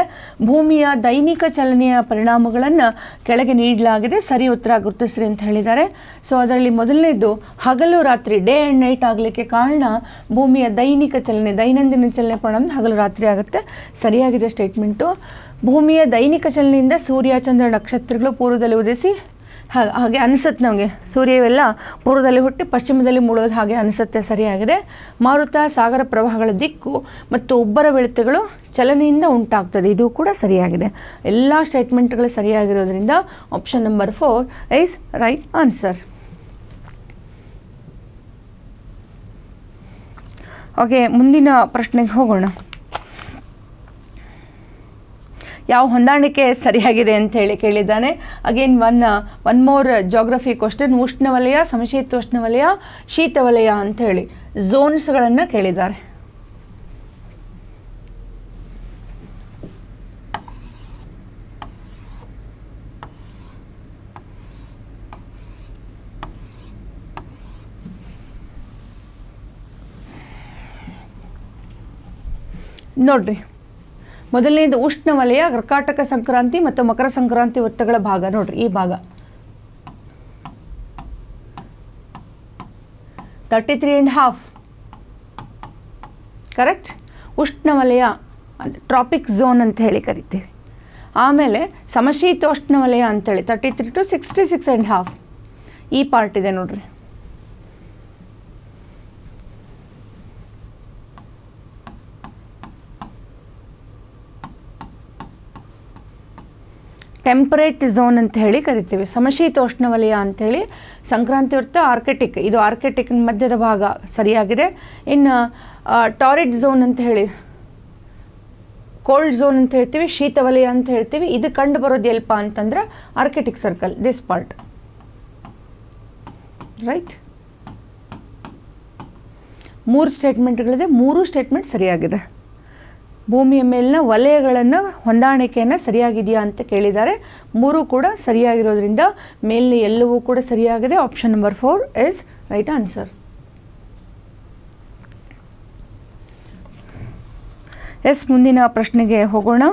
A: ಭೂಮಿಯ ದೈನಿಕ ಚಲನೆಯ ಪರಿಣಾಮಗಳನ್ನು ಕೆಳಗೆ ನೀಡಲಾಗಿದೆ. ಸರಿ ಉತ್ತರ ಗುರುತಿಸ್ರಿ ಅಂತ ಹೇಳಿದ್ದಾರೆ. ಸೊ ಅದರಲ್ಲಿ ಮೊದಲನೇದು, ಹಗಲು ರಾತ್ರಿ ಡೇ ಆ್ಯಂಡ್ ನೈಟ್ ಆಗಲಿಕ್ಕೆ ಕಾರಣ ಭೂಮಿಯ ದೈನಿಕ ಚಲನೆ, ದೈನಂದಿನ ಚಲನೆ ಪರಿಣಾಮ ಹಗಲು ರಾತ್ರಿ ಆಗುತ್ತೆ. ಸರಿಯಾಗಿದೆ ಸ್ಟೇಟ್ಮೆಂಟು ಭೂಮಿಯ ದೈನಿಕ ಚಲನೆಯಿಂದ ಸೂರ್ಯ, ಚಂದ್ರ, ನಕ್ಷತ್ರಗಳು ಪೂರ್ವದಲ್ಲಿ ಉದಿಸಿ ಹಾ- ಹಾಗೆ ಅನಿಸುತ್ತೆ ನಮಗೆ. ಸೂರ್ಯ ಇವೆಲ್ಲ ಪೂರ್ವದಲ್ಲಿ ಹುಟ್ಟಿ ಪಶ್ಚಿಮದಲ್ಲಿ ಮುಳುಗೋದು ಹಾಗೆ ಅನಿಸುತ್ತೆ, ಸರಿಯಾಗಿದೆ. ಮಾರುತ, ಸಾಗರ ಪ್ರವಾಹಗಳ ದಿಕ್ಕು ಮತ್ತು ಉಬ್ಬರ ಬೆಳೆತಗಳು ಚಲನೆಯಿಂದ ಉಂಟಾಗ್ತದೆ. ಇದು ಕೂಡ ಸರಿಯಾಗಿದೆ. ಎಲ್ಲ ಸ್ಟೇಟ್ಮೆಂಟ್ಗಳು ಸರಿಯಾಗಿರೋದ್ರಿಂದ option number four is right answer okay ಮುಂದಿನ ಪ್ರಶ್ನೆಗೆ ಹೋಗೋಣ. ಯಾವ ಹೊಂದಾಣಿಕೆ ಸರಿಯಾಗಿದೆ ಅಂತ ಹೇಳಿ ಕೇಳಿದ್ದಾನೆ. Again one one more geography question ಉಷ್ಣವಲಯ ಸಮಶೀತೋಷ್ಣವಲಯ ಶೀತವಲಯ ಅಂತ ಹೇಳಿ ಝೋನ್ಸ್ಗಳನ್ನು ಕೇಳಿದ್ದಾರೆ. ನೋಡ್ರಿ. ಮೊದಲನೇದು ಉಷ್ಣವಲಯ, ಕರ್ಕಾಟಕ ಸಂಕ್ರಾಂತಿ ಮತ್ತು ಮಕರ ಸಂಕ್ರಾಂತಿ ವೃತ್ತಗಳ ಭಾಗ. ನೋಡ್ರಿ, ಈ ಭಾಗ. Thirty three and half correct ಉಷ್ಣವಲಯ ಟ್ರಾಪಿಕ್ ಝೋನ್ ಅಂತ ಹೇಳಿ ಕರಿತೀವಿ. ಆಮೇಲೆ ಸಮಶೀತೋಷ್ಣವಲಯ ಅಂತೇಳಿ thirty three to sixty six and half ಈ ಪಾರ್ಟ್ ಇದೆ ನೋಡ್ರಿ. ಟೆಂಪರೇಟ್ ಝೋನ್ ಅಂತ ಹೇಳಿ ಕರಿತೀವಿ. ಸಮಶೀತೋಷ್ಣ ವಲಯ ಅಂಥೇಳಿ ಸಂಕ್ರಾಂತಿ ವೃತ್ತ ಆರ್ಕೆಟಿಕ್ ಇದು ಆರ್ಕೆಟಿಕ್ ಮಧ್ಯದ ಭಾಗ ಸರಿಯಾಗಿದೆ. ಇನ್ನು ಟಾರಿಡ್ ಝೋನ್ ಅಂತ ಹೇಳಿ ಕೋಲ್ಡ್ ಝೋನ್ ಅಂತ ಹೇಳ್ತೀವಿ, ಶೀತ ವಲಯ ಅಂತ ಹೇಳ್ತೀವಿ. ಇದು ಕಂಡು ಬರೋದು ಎಲ್ಪ ಅಂತಂದ್ರೆ Arctic circle this part right ಮೂರು ಸ್ಟೇಟ್ಮೆಂಟ್ಗಳಿದೆ ಮೂರು ಸ್ಟೇಟ್ಮೆಂಟ್ ಸರಿಯಾಗಿದೆ. ಭೂಮಿಯ ಮೇಲಿನ ವಲಯಗಳನ್ನು ಹೊಂದಾಣಿಕೆಯನ್ನು ಸರಿಯಾಗಿದೆಯಾ ಅಂತ ಕೇಳಿದ್ದಾರೆ. ಮೂರು ಕೂಡ ಸರಿಯಾಗಿರೋದ್ರಿಂದ ಮೇಲಿನ ಎಲ್ಲವೂ ಕೂಡ ಸರಿಯಾಗಿದೆ. Option number four is right answer yes ಮುಂದಿನ ಪ್ರಶ್ನೆಗೆ ಹೋಗೋಣ.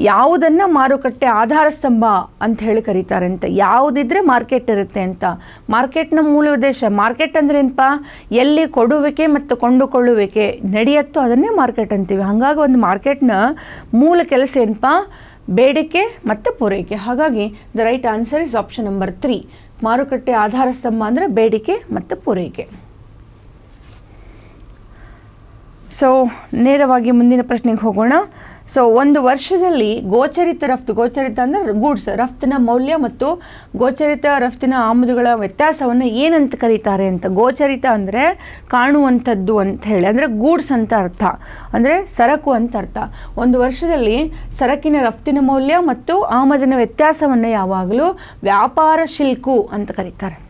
A: ಯಾವುದನ್ನು ಮಾರುಕಟ್ಟೆ ಆಧಾರ ಸ್ತಂಭ ಅಂತ ಹೇಳಿ ಕರೀತಾರೆ ಅಂತ ಯಾವುದಿದ್ರೆ ಮಾರ್ಕೆಟ್ ಇರುತ್ತೆ ಅಂತ. ಮಾರ್ಕೆಟ್ನ ಮೂಲ ಉದ್ದೇಶ, ಮಾರ್ಕೆಟ್ ಅಂದ್ರೆ ಏನಪ್ಪ? ಎಲ್ಲಿ ಕೊಡುವಿಕೆ ಮತ್ತು ಕೊಂಡುಕೊಳ್ಳುವಿಕೆ ನಡೆಯತ್ತೋ ಅದನ್ನೇ ಮಾರ್ಕೆಟ್ ಅಂತೀವಿ. ಹಾಗಾಗಿ ಒಂದು ಮಾರ್ಕೆಟ್ನ ಮೂಲ ಕೆಲಸ ಏನಪ್ಪ? ಬೇಡಿಕೆ ಮತ್ತು ಪೂರೈಕೆ. ಹಾಗಾಗಿ the right answer is option number three. ಮಾರುಕಟ್ಟೆ ಆಧಾರ ಸ್ತಂಭ ಅಂದರೆ ಬೇಡಿಕೆ ಮತ್ತು ಪೂರೈಕೆ. ಸೊ ನೇರವಾಗಿ ಮುಂದಿನ ಪ್ರಶ್ನೆಗೆ ಹೋಗೋಣ. ಸೊ ಒಂದು ವರ್ಷದಲ್ಲಿ ಗೋಚರಿತ ರಫ್ತು, ಗೋಚರಿತ ಅಂದರೆ ಗೂಡ್ಸ್, ರಫ್ತಿನ ಮೌಲ್ಯ ಮತ್ತು ಗೋಚರಿತ, ರಫ್ತಿನ ಆಮದುಗಳ ವ್ಯತ್ಯಾಸವನ್ನು ಏನಂತ ಕರೀತಾರೆ ಅಂತ. ಗೋಚರಿತ ಅಂದರೆ ಕಾಣುವಂಥದ್ದು ಅಂತ ಹೇಳಿ, ಅಂದರೆ ಗೂಡ್ಸ್ ಅಂತ ಅರ್ಥ. ಅಂದರೆ ಸರಕು ಅಂತ ಅರ್ಥ. ಒಂದು ವರ್ಷದಲ್ಲಿ ಸರಕಿನ, ರಫ್ತಿನ ಮೌಲ್ಯ ಮತ್ತು ಆಮದಿನ ವ್ಯತ್ಯಾಸವನ್ನು ಯಾವಾಗಲೂ ವ್ಯಾಪಾರ ಶಿಲ್ಕು ಅಂತ ಕರೀತಾರೆ.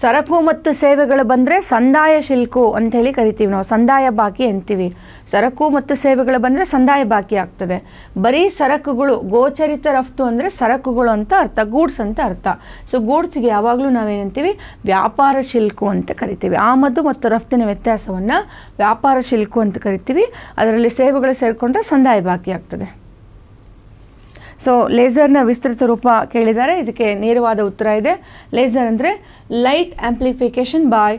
A: ಸರಕು ಮತ್ತು ಸೇವೆಗಳು ಬಂದರೆ ಸಂದಾಯ ಶಿಲ್ಕು ಅಂಥೇಳಿ ಕರಿತೀವಿ ನಾವು, ಸಂದಾಯ ಬಾಕಿ ಅಂತೀವಿ. ಸರಕು ಮತ್ತು ಸೇವೆಗಳು ಬಂದರೆ ಸಂದಾಯ ಬಾಕಿ ಆಗ್ತದೆ. ಬರೀ ಸರಕುಗಳು, ಗೋಚರಿತ ರಫ್ತು ಅಂದರೆ ಸರಕುಗಳು ಅಂತ ಅರ್ಥ, ಗೂಡ್ಸ್ ಅಂತ ಅರ್ಥ. ಸೊ ಗೂಡ್ಸ್ಗೆ ಯಾವಾಗಲೂ ನಾವೇನಂತೀವಿ ವ್ಯಾಪಾರ ಶಿಲ್ಕು ಅಂತ ಕರಿತೀವಿ. ಆಮದು ಮತ್ತು ರಫ್ತಿನ ವ್ಯತ್ಯಾಸವನ್ನು ವ್ಯಾಪಾರ ಶಿಲ್ಕು ಅಂತ ಕರಿತೀವಿ. ಅದರಲ್ಲಿ ಸೇವೆಗಳು ಸೇರಿಕೊಂಡ್ರೆ ಸಂದಾಯ ಬಾಕಿ ಆಗ್ತದೆ. ಸೊ ಲೇಸರ್ನ ವಿಸ್ತೃತ ರೂಪ ಕೇಳಿದ್ದಾರೆ. ಇದಕ್ಕೆ ನೇರವಾದ ಉತ್ತರ ಇದೆ. ಲೇಸರ್ ಅಂದರೆ light amplification by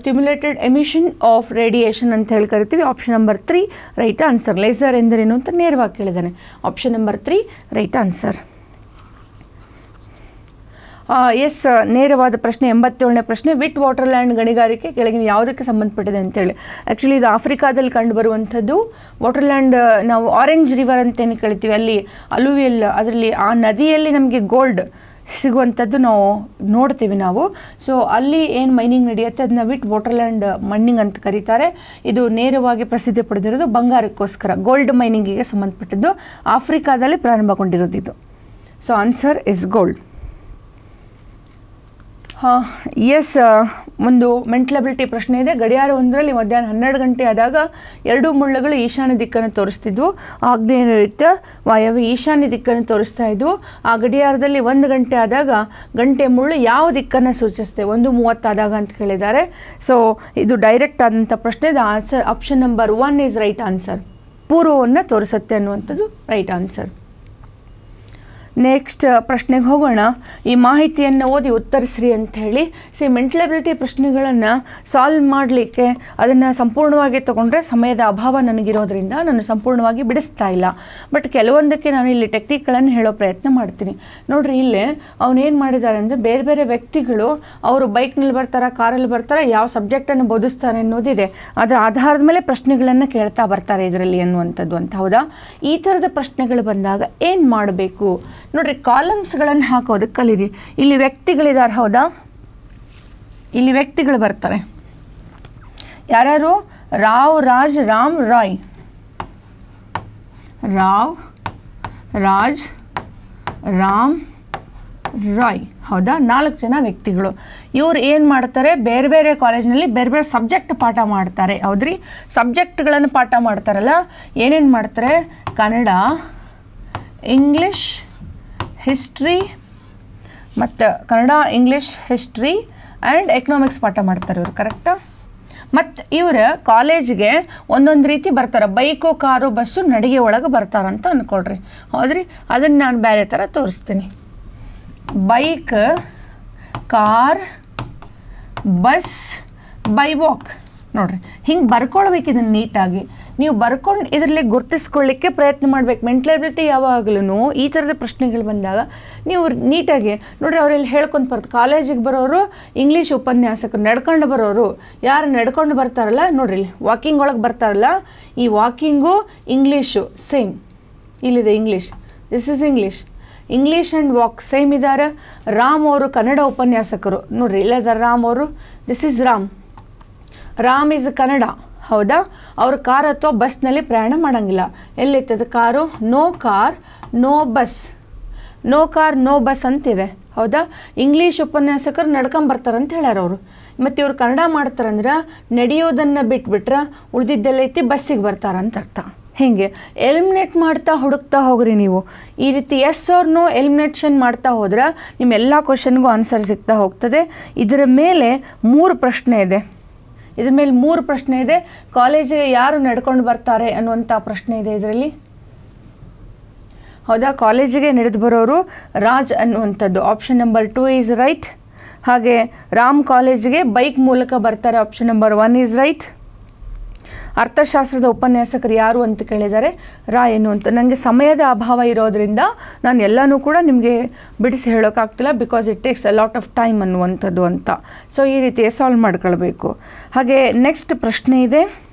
A: stimulated emission of radiation ಅಂತ ಹೇಳಿ ಕರಿತೀವಿ. Option number three right answer laser ಎಂದರೇನು ಅಂತ ನೇರವಾಗಿ ಕೇಳಿದ್ದಾನೆ. Option number three right answer yes ನೇರವಾದ ಪ್ರಶ್ನೆ, ಎಂಬತ್ತೇಳನೇ ಪ್ರಶ್ನೆ. ವಿಟ್ ವಾಟರ್ಲ್ಯಾಂಡ್ ಗಣಿಗಾರಿಕೆ ಕೆಳಗಿನ ಯಾವುದಕ್ಕೆ ಸಂಬಂಧಪಟ್ಟಿದೆ ಅಂತೇಳಿ. ಆ್ಯಕ್ಚುಲಿ ಇದು ಆಫ್ರಿಕಾದಲ್ಲಿ ಕಂಡುಬರುವಂಥದ್ದು. ವಾಟರ್ಲ್ಯಾಂಡ್ ನಾವು ಆರೆಂಜ್ ರಿವರ್ ಅಂತೇನು ಕಳಿತೀವಿ ಅಲ್ಲಿ ಅಲುವಿಯಲ್, ಅದರಲ್ಲಿ ಆ ನದಿಯಲ್ಲಿ ನಮಗೆ ಗೋಲ್ಡ್ ಸಿಗುವಂಥದ್ದು ನಾವು ನೋಡ್ತೀವಿ ನಾವು. ಸೊ ಅಲ್ಲಿ ಏನು ಮೈನಿಂಗ್ ನಡೆಯುತ್ತೆ? ಅದನ್ನ ವಿಟ್ ವಾಟರ್ಲ್ಯಾಂಡ್ ಮಣ್ಣಿಂಗ್ ಅಂತ ಕರೀತಾರೆ. ಇದು ನೇರವಾಗಿ ಪ್ರಸಿದ್ಧಿ ಪಡೆದಿರೋದು ಬಂಗಾರಕ್ಕೋಸ್ಕರ ಗೋಲ್ಡ್ ಮೈನಿಂಗಿಗೆ ಸಂಬಂಧಪಟ್ಟಿದ್ದು. ಆಫ್ರಿಕಾದಲ್ಲಿ ಪ್ರಾರಂಭಗೊಂಡಿರೋದು ಇದು. So answer is gold yes ಒಂದು ಮೆಂಟಲಬಿಲಿಟಿ ಪ್ರಶ್ನೆ ಇದೆ. ಗಡಿಯಾರ ಒಂದರಲ್ಲಿ ಮಧ್ಯಾಹ್ನ ಹನ್ನೆರಡು ಗಂಟೆ ಆದಾಗ ಎರಡು ಮುಳ್ಳುಗಳು ಈಶಾನ್ಯ ದಿಕ್ಕನ್ನು ತೋರಿಸ್ತಿದ್ವು. ಆಗ್ನೇಯ ನೈಋತ್ಯ ವಾಯವ್ಯ ಈಶಾನ್ಯ ದಿಕ್ಕನ್ನು ತೋರಿಸ್ತಾ ಇದ್ವು. ಆ ಗಡಿಯಾರದಲ್ಲಿ ಒಂದು ಗಂಟೆ ಆದಾಗ ಗಂಟೆ ಮುಳ್ಳು ಯಾವ ದಿಕ್ಕನ್ನು ಸೂಚಿಸುತ್ತೆ? ಒಂದು ಮೂವತ್ತಾದಾಗ ಅಂತ ಕೇಳಿದ್ದಾರೆ. ಸೊ ಇದು ಡೈರೆಕ್ಟ್ ಆದಂಥ ಪ್ರಶ್ನೆ the answer option number one is right answer ಪೂರ್ವವನ್ನು ತೋರಿಸುತ್ತೆ ಅನ್ನುವಂಥದ್ದು ರೈಟ್ ಆನ್ಸರ್ ನೆಕ್ಸ್ಟ್ ಪ್ರಶ್ನೆಗೆ ಹೋಗೋಣ. ಈ ಮಾಹಿತಿಯನ್ನು ಓದಿ ಉತ್ತರಿಸ್ರಿ ಅಂತ ಹೇಳಿ ಸಿ, ಮೆಂಟಲಬಿಲಿಟಿ ಪ್ರಶ್ನೆಗಳನ್ನು ಸಾಲ್ವ್ ಮಾಡಲಿಕ್ಕೆ ಅದನ್ನು ಸಂಪೂರ್ಣವಾಗಿ ತಗೊಂಡ್ರೆ ಸಮಯದ ಅಭಾವ ನನಗಿರೋದ್ರಿಂದ ನಾನು ಸಂಪೂರ್ಣವಾಗಿ ಬಿಡಿಸ್ತಾ ಇಲ್ಲ. ಬಟ್ ಕೆಲವೊಂದಕ್ಕೆ ನಾನು ಇಲ್ಲಿ ಟೆಕ್ನಿಕ್ಗಳನ್ನು ಹೇಳೋ ಪ್ರಯತ್ನ ಮಾಡ್ತೀನಿ. ನೋಡಿರಿ, ಇಲ್ಲೇ ಅವನೇನು ಮಾಡಿದ್ದಾರೆ ಅಂದರೆ ಬೇರೆ ಬೇರೆ ವ್ಯಕ್ತಿಗಳು ಅವರು ಬೈಕ್ನಲ್ಲಿ ಬರ್ತಾರ, ಕಾರಲ್ಲಿ ಬರ್ತಾರ, ಯಾವ ಸಬ್ಜೆಕ್ಟನ್ನು ಬೋಧಿಸ್ತಾರೆ ಅನ್ನೋದಿದೆ. ಅದರ ಆಧಾರದ ಮೇಲೆ ಪ್ರಶ್ನೆಗಳನ್ನು ಕೇಳ್ತಾ ಬರ್ತಾರೆ ಇದರಲ್ಲಿ ಅನ್ನುವಂಥದ್ದು ಅಂತ. ಹೌದಾ? ಈ ಥರದ ಪ್ರಶ್ನೆಗಳು ಬಂದಾಗ ಏನು ಮಾಡಬೇಕು? ನೋಡ್ರಿ ಕಾಲಮ್ಸ್ಗಳನ್ನು ಹಾಕೋದಕ್ಕೆ ಕಲೀರಿ. ಇಲ್ಲಿ ವ್ಯಕ್ತಿಗಳಿದ್ದಾರೆ ಹೌದಾ? ಇಲ್ಲಿ ವ್ಯಕ್ತಿಗಳು ಬರ್ತಾರೆ. ಯಾರ್ಯಾರು? ರಾವ್, ರಾಜ್, ರಾಮ್, ರಾಯ್. ರಾವ್, ರಾಜ್, ರಾಮ್, ರಾಯ್. ಹೌದಾ? ನಾಲ್ಕು ಜನ ವ್ಯಕ್ತಿಗಳು. ಇವ್ರು ಏನು ಮಾಡ್ತಾರೆ? ಬೇರೆ ಬೇರೆ ಕಾಲೇಜ್ನಲ್ಲಿ ಬೇರೆ ಬೇರೆ ಸಬ್ಜೆಕ್ಟ್ ಪಾಠ ಮಾಡ್ತಾರೆ. ಹೌದ್ರಿ? ಸಬ್ಜೆಕ್ಟ್ಗಳನ್ನು ಪಾಠ ಮಾಡ್ತಾರಲ್ಲ, ಏನೇನು ಮಾಡ್ತಾರೆ? ಕನ್ನಡ, ಇಂಗ್ಲಿಷ್ ಹಿಸ್ಟ್ರಿ ಮತ್ತು Kannada English history and economics ಪಾಠ ಮಾಡ್ತಾರೆ ಇವರು ಕರೆಕ್ಟಾ ಮತ್ತು ಇವರು ಕಾಲೇಜಿಗೆ ಒಂದೊಂದು ರೀತಿ ಬರ್ತಾರೆ. ಬೈಕು, ಕಾರು, ಬಸ್ಸು ನಡಿಗೆ ಒಳಗೆ ಬರ್ತಾರಂತ ಅಂದ್ಕೊಳ್ರಿ ಹೌದ್ರಿ? ಅದನ್ನು ನಾನು ಬೇರೆ ಥರ ತೋರಿಸ್ತೀನಿ. Bike, car, bus by walk ನೋಡ್ರಿ, ಹಿಂಗೆ ಬರ್ಕೊಳ್ಬೇಕು ಇದನ್ನು ನೀಟಾಗಿ. ನೀವು ಬರ್ಕೊಂಡು ಇದರಲ್ಲಿ ಗುರ್ತಿಸ್ಕೊಳ್ಳಿಕ್ಕೆ ಪ್ರಯತ್ನ ಮಾಡ್ಬೇಕು. ಮೆಂಟಲಿಬಿಲಿಟಿ ಯಾವಾಗಲೂ ಈ ಥರದ ಪ್ರಶ್ನೆಗಳು ಬಂದಾಗ ನೀವು ನೀಟಾಗಿ ನೋಡಿರಿ ಅವ್ರಲ್ಲಿ ಹೇಳ್ಕೊಂಡು ಬರ್ತು ಕಾಲೇಜಿಗೆ ಬರೋರು ಇಂಗ್ಲೀಷ್ ಉಪನ್ಯಾಸಕರು, ನಡ್ಕೊಂಡು ಬರೋರು, ಯಾರು ನಡ್ಕೊಂಡು ಬರ್ತಾರಲ್ಲ ನೋಡ್ರಿ ವಾಕಿಂಗ್ ಒಳಗೆ ಬರ್ತಾರಲ್ಲ, ಈ ವಾಕಿಂಗು ಇಂಗ್ಲೀಷು ಸೇಮ್ ಇಲ್ಲಿದೆ English this is English English and walk same ಇದ್ದಾರೆ ರಾಮ್ ಅವರು ಕನ್ನಡ ಉಪನ್ಯಾಸಕರು. ನೋಡ್ರಿ ಇಲ್ಲದ ರಾಮ್ ಅವರು this is Ram Ram is Kannada ಹೌದಾ? ಅವರು ಕಾರ್ ಅಥವಾ ಬಸ್ನಲ್ಲಿ ಪ್ರಯಾಣ ಮಾಡೋಂಗಿಲ್ಲ. ಎಲ್ಲಿರ್ತದೆ car? No car no bus no car no bus ಅಂತಿದೆ. ಹೌದಾ? ಇಂಗ್ಲೀಷ್ ಉಪನ್ಯಾಸಕರು ನಡ್ಕೊಂಬರ್ತಾರಂತ ಹೇಳ್ಯಾರ ಅವರು. ಮತ್ತು ಇವರು ಕನ್ನಡ ಮಾಡ್ತಾರಂದ್ರೆ ನಡೆಯೋದನ್ನು ಬಿಟ್ಬಿಟ್ರೆ ಉಳಿದಿದ್ದೆಲ್ಲ ಐತಿ ಬಸ್ಸಿಗೆ ಬರ್ತಾರಂತ ಅರ್ಥ. ಹೀಗೆ? ಎಲಿಮಿನೇಟ್ ಮಾಡ್ತಾ ಹುಡುಕ್ತಾ ಹೋಗ್ರಿ ನೀವು. ಈ ರೀತಿ ಎಸ್ ಆರ್ ನೋ ಎಲಿಮಿನೇಷನ್ ಮಾಡ್ತಾ ಹೋದ್ರೆ ನಿಮ್ಮ ಎಲ್ಲ ಕ್ವಶನ್ಗೂ ಆನ್ಸರ್ ಸಿಗ್ತಾ ಹೋಗ್ತದೆ. ಇದರ ಮೇಲೆ ಮೂರು ಪ್ರಶ್ನೆ ಇದೆ. ಇದ್ರ ಮೇಲೆ ಮೂರು ಪ್ರಶ್ನೆ ಇದೆ. ಕಾಲೇಜಿಗೆ ಯಾರು ನಡ್ಕೊಂಡು ಬರ್ತಾರೆ ಅನ್ನುವಂಥ ಪ್ರಶ್ನೆ ಇದೆ ಇದರಲ್ಲಿ. ಹೌದಾ? ಕಾಲೇಜಿಗೆ ನಡೆದು ಬರೋರು ರಾಜ್ ಅನ್ನುವಂಥದ್ದು. Option number two is right ಹಾಗೆ ರಾಮ್ ಕಾಲೇಜಿಗೆ ಬೈಕ್ ಮೂಲಕ ಬರ್ತಾರೆ option number one is right ಅರ್ಥಶಾಸ್ತ್ರದ ಉಪನ್ಯಾಸಕರು ಯಾರು ಅಂತ ಕೇಳಿದ್ದಾರೆ ರಾ ಅಂತ. ನನಗೆ ಸಮಯದ ಅಭಾವ ಇರೋದರಿಂದ ನಾನು ಎಲ್ಲನೂ ಕೂಡ ನಿಮಗೆ ಬಿಡಿಸಿ ಹೇಳೋಕ್ಕಾಗ್ತಿಲ್ಲ because it takes a lot of time ಅನ್ನುವಂಥದ್ದು ಅಂತ. ಸೊ ಈ ರೀತಿ ಸಾಲ್ವ್ ಮಾಡ್ಕೊಳ್ಬೇಕು. ಹಾಗೆ ನೆಕ್ಸ್ಟ್ ಪ್ರಶ್ನೆ ಇದೆ.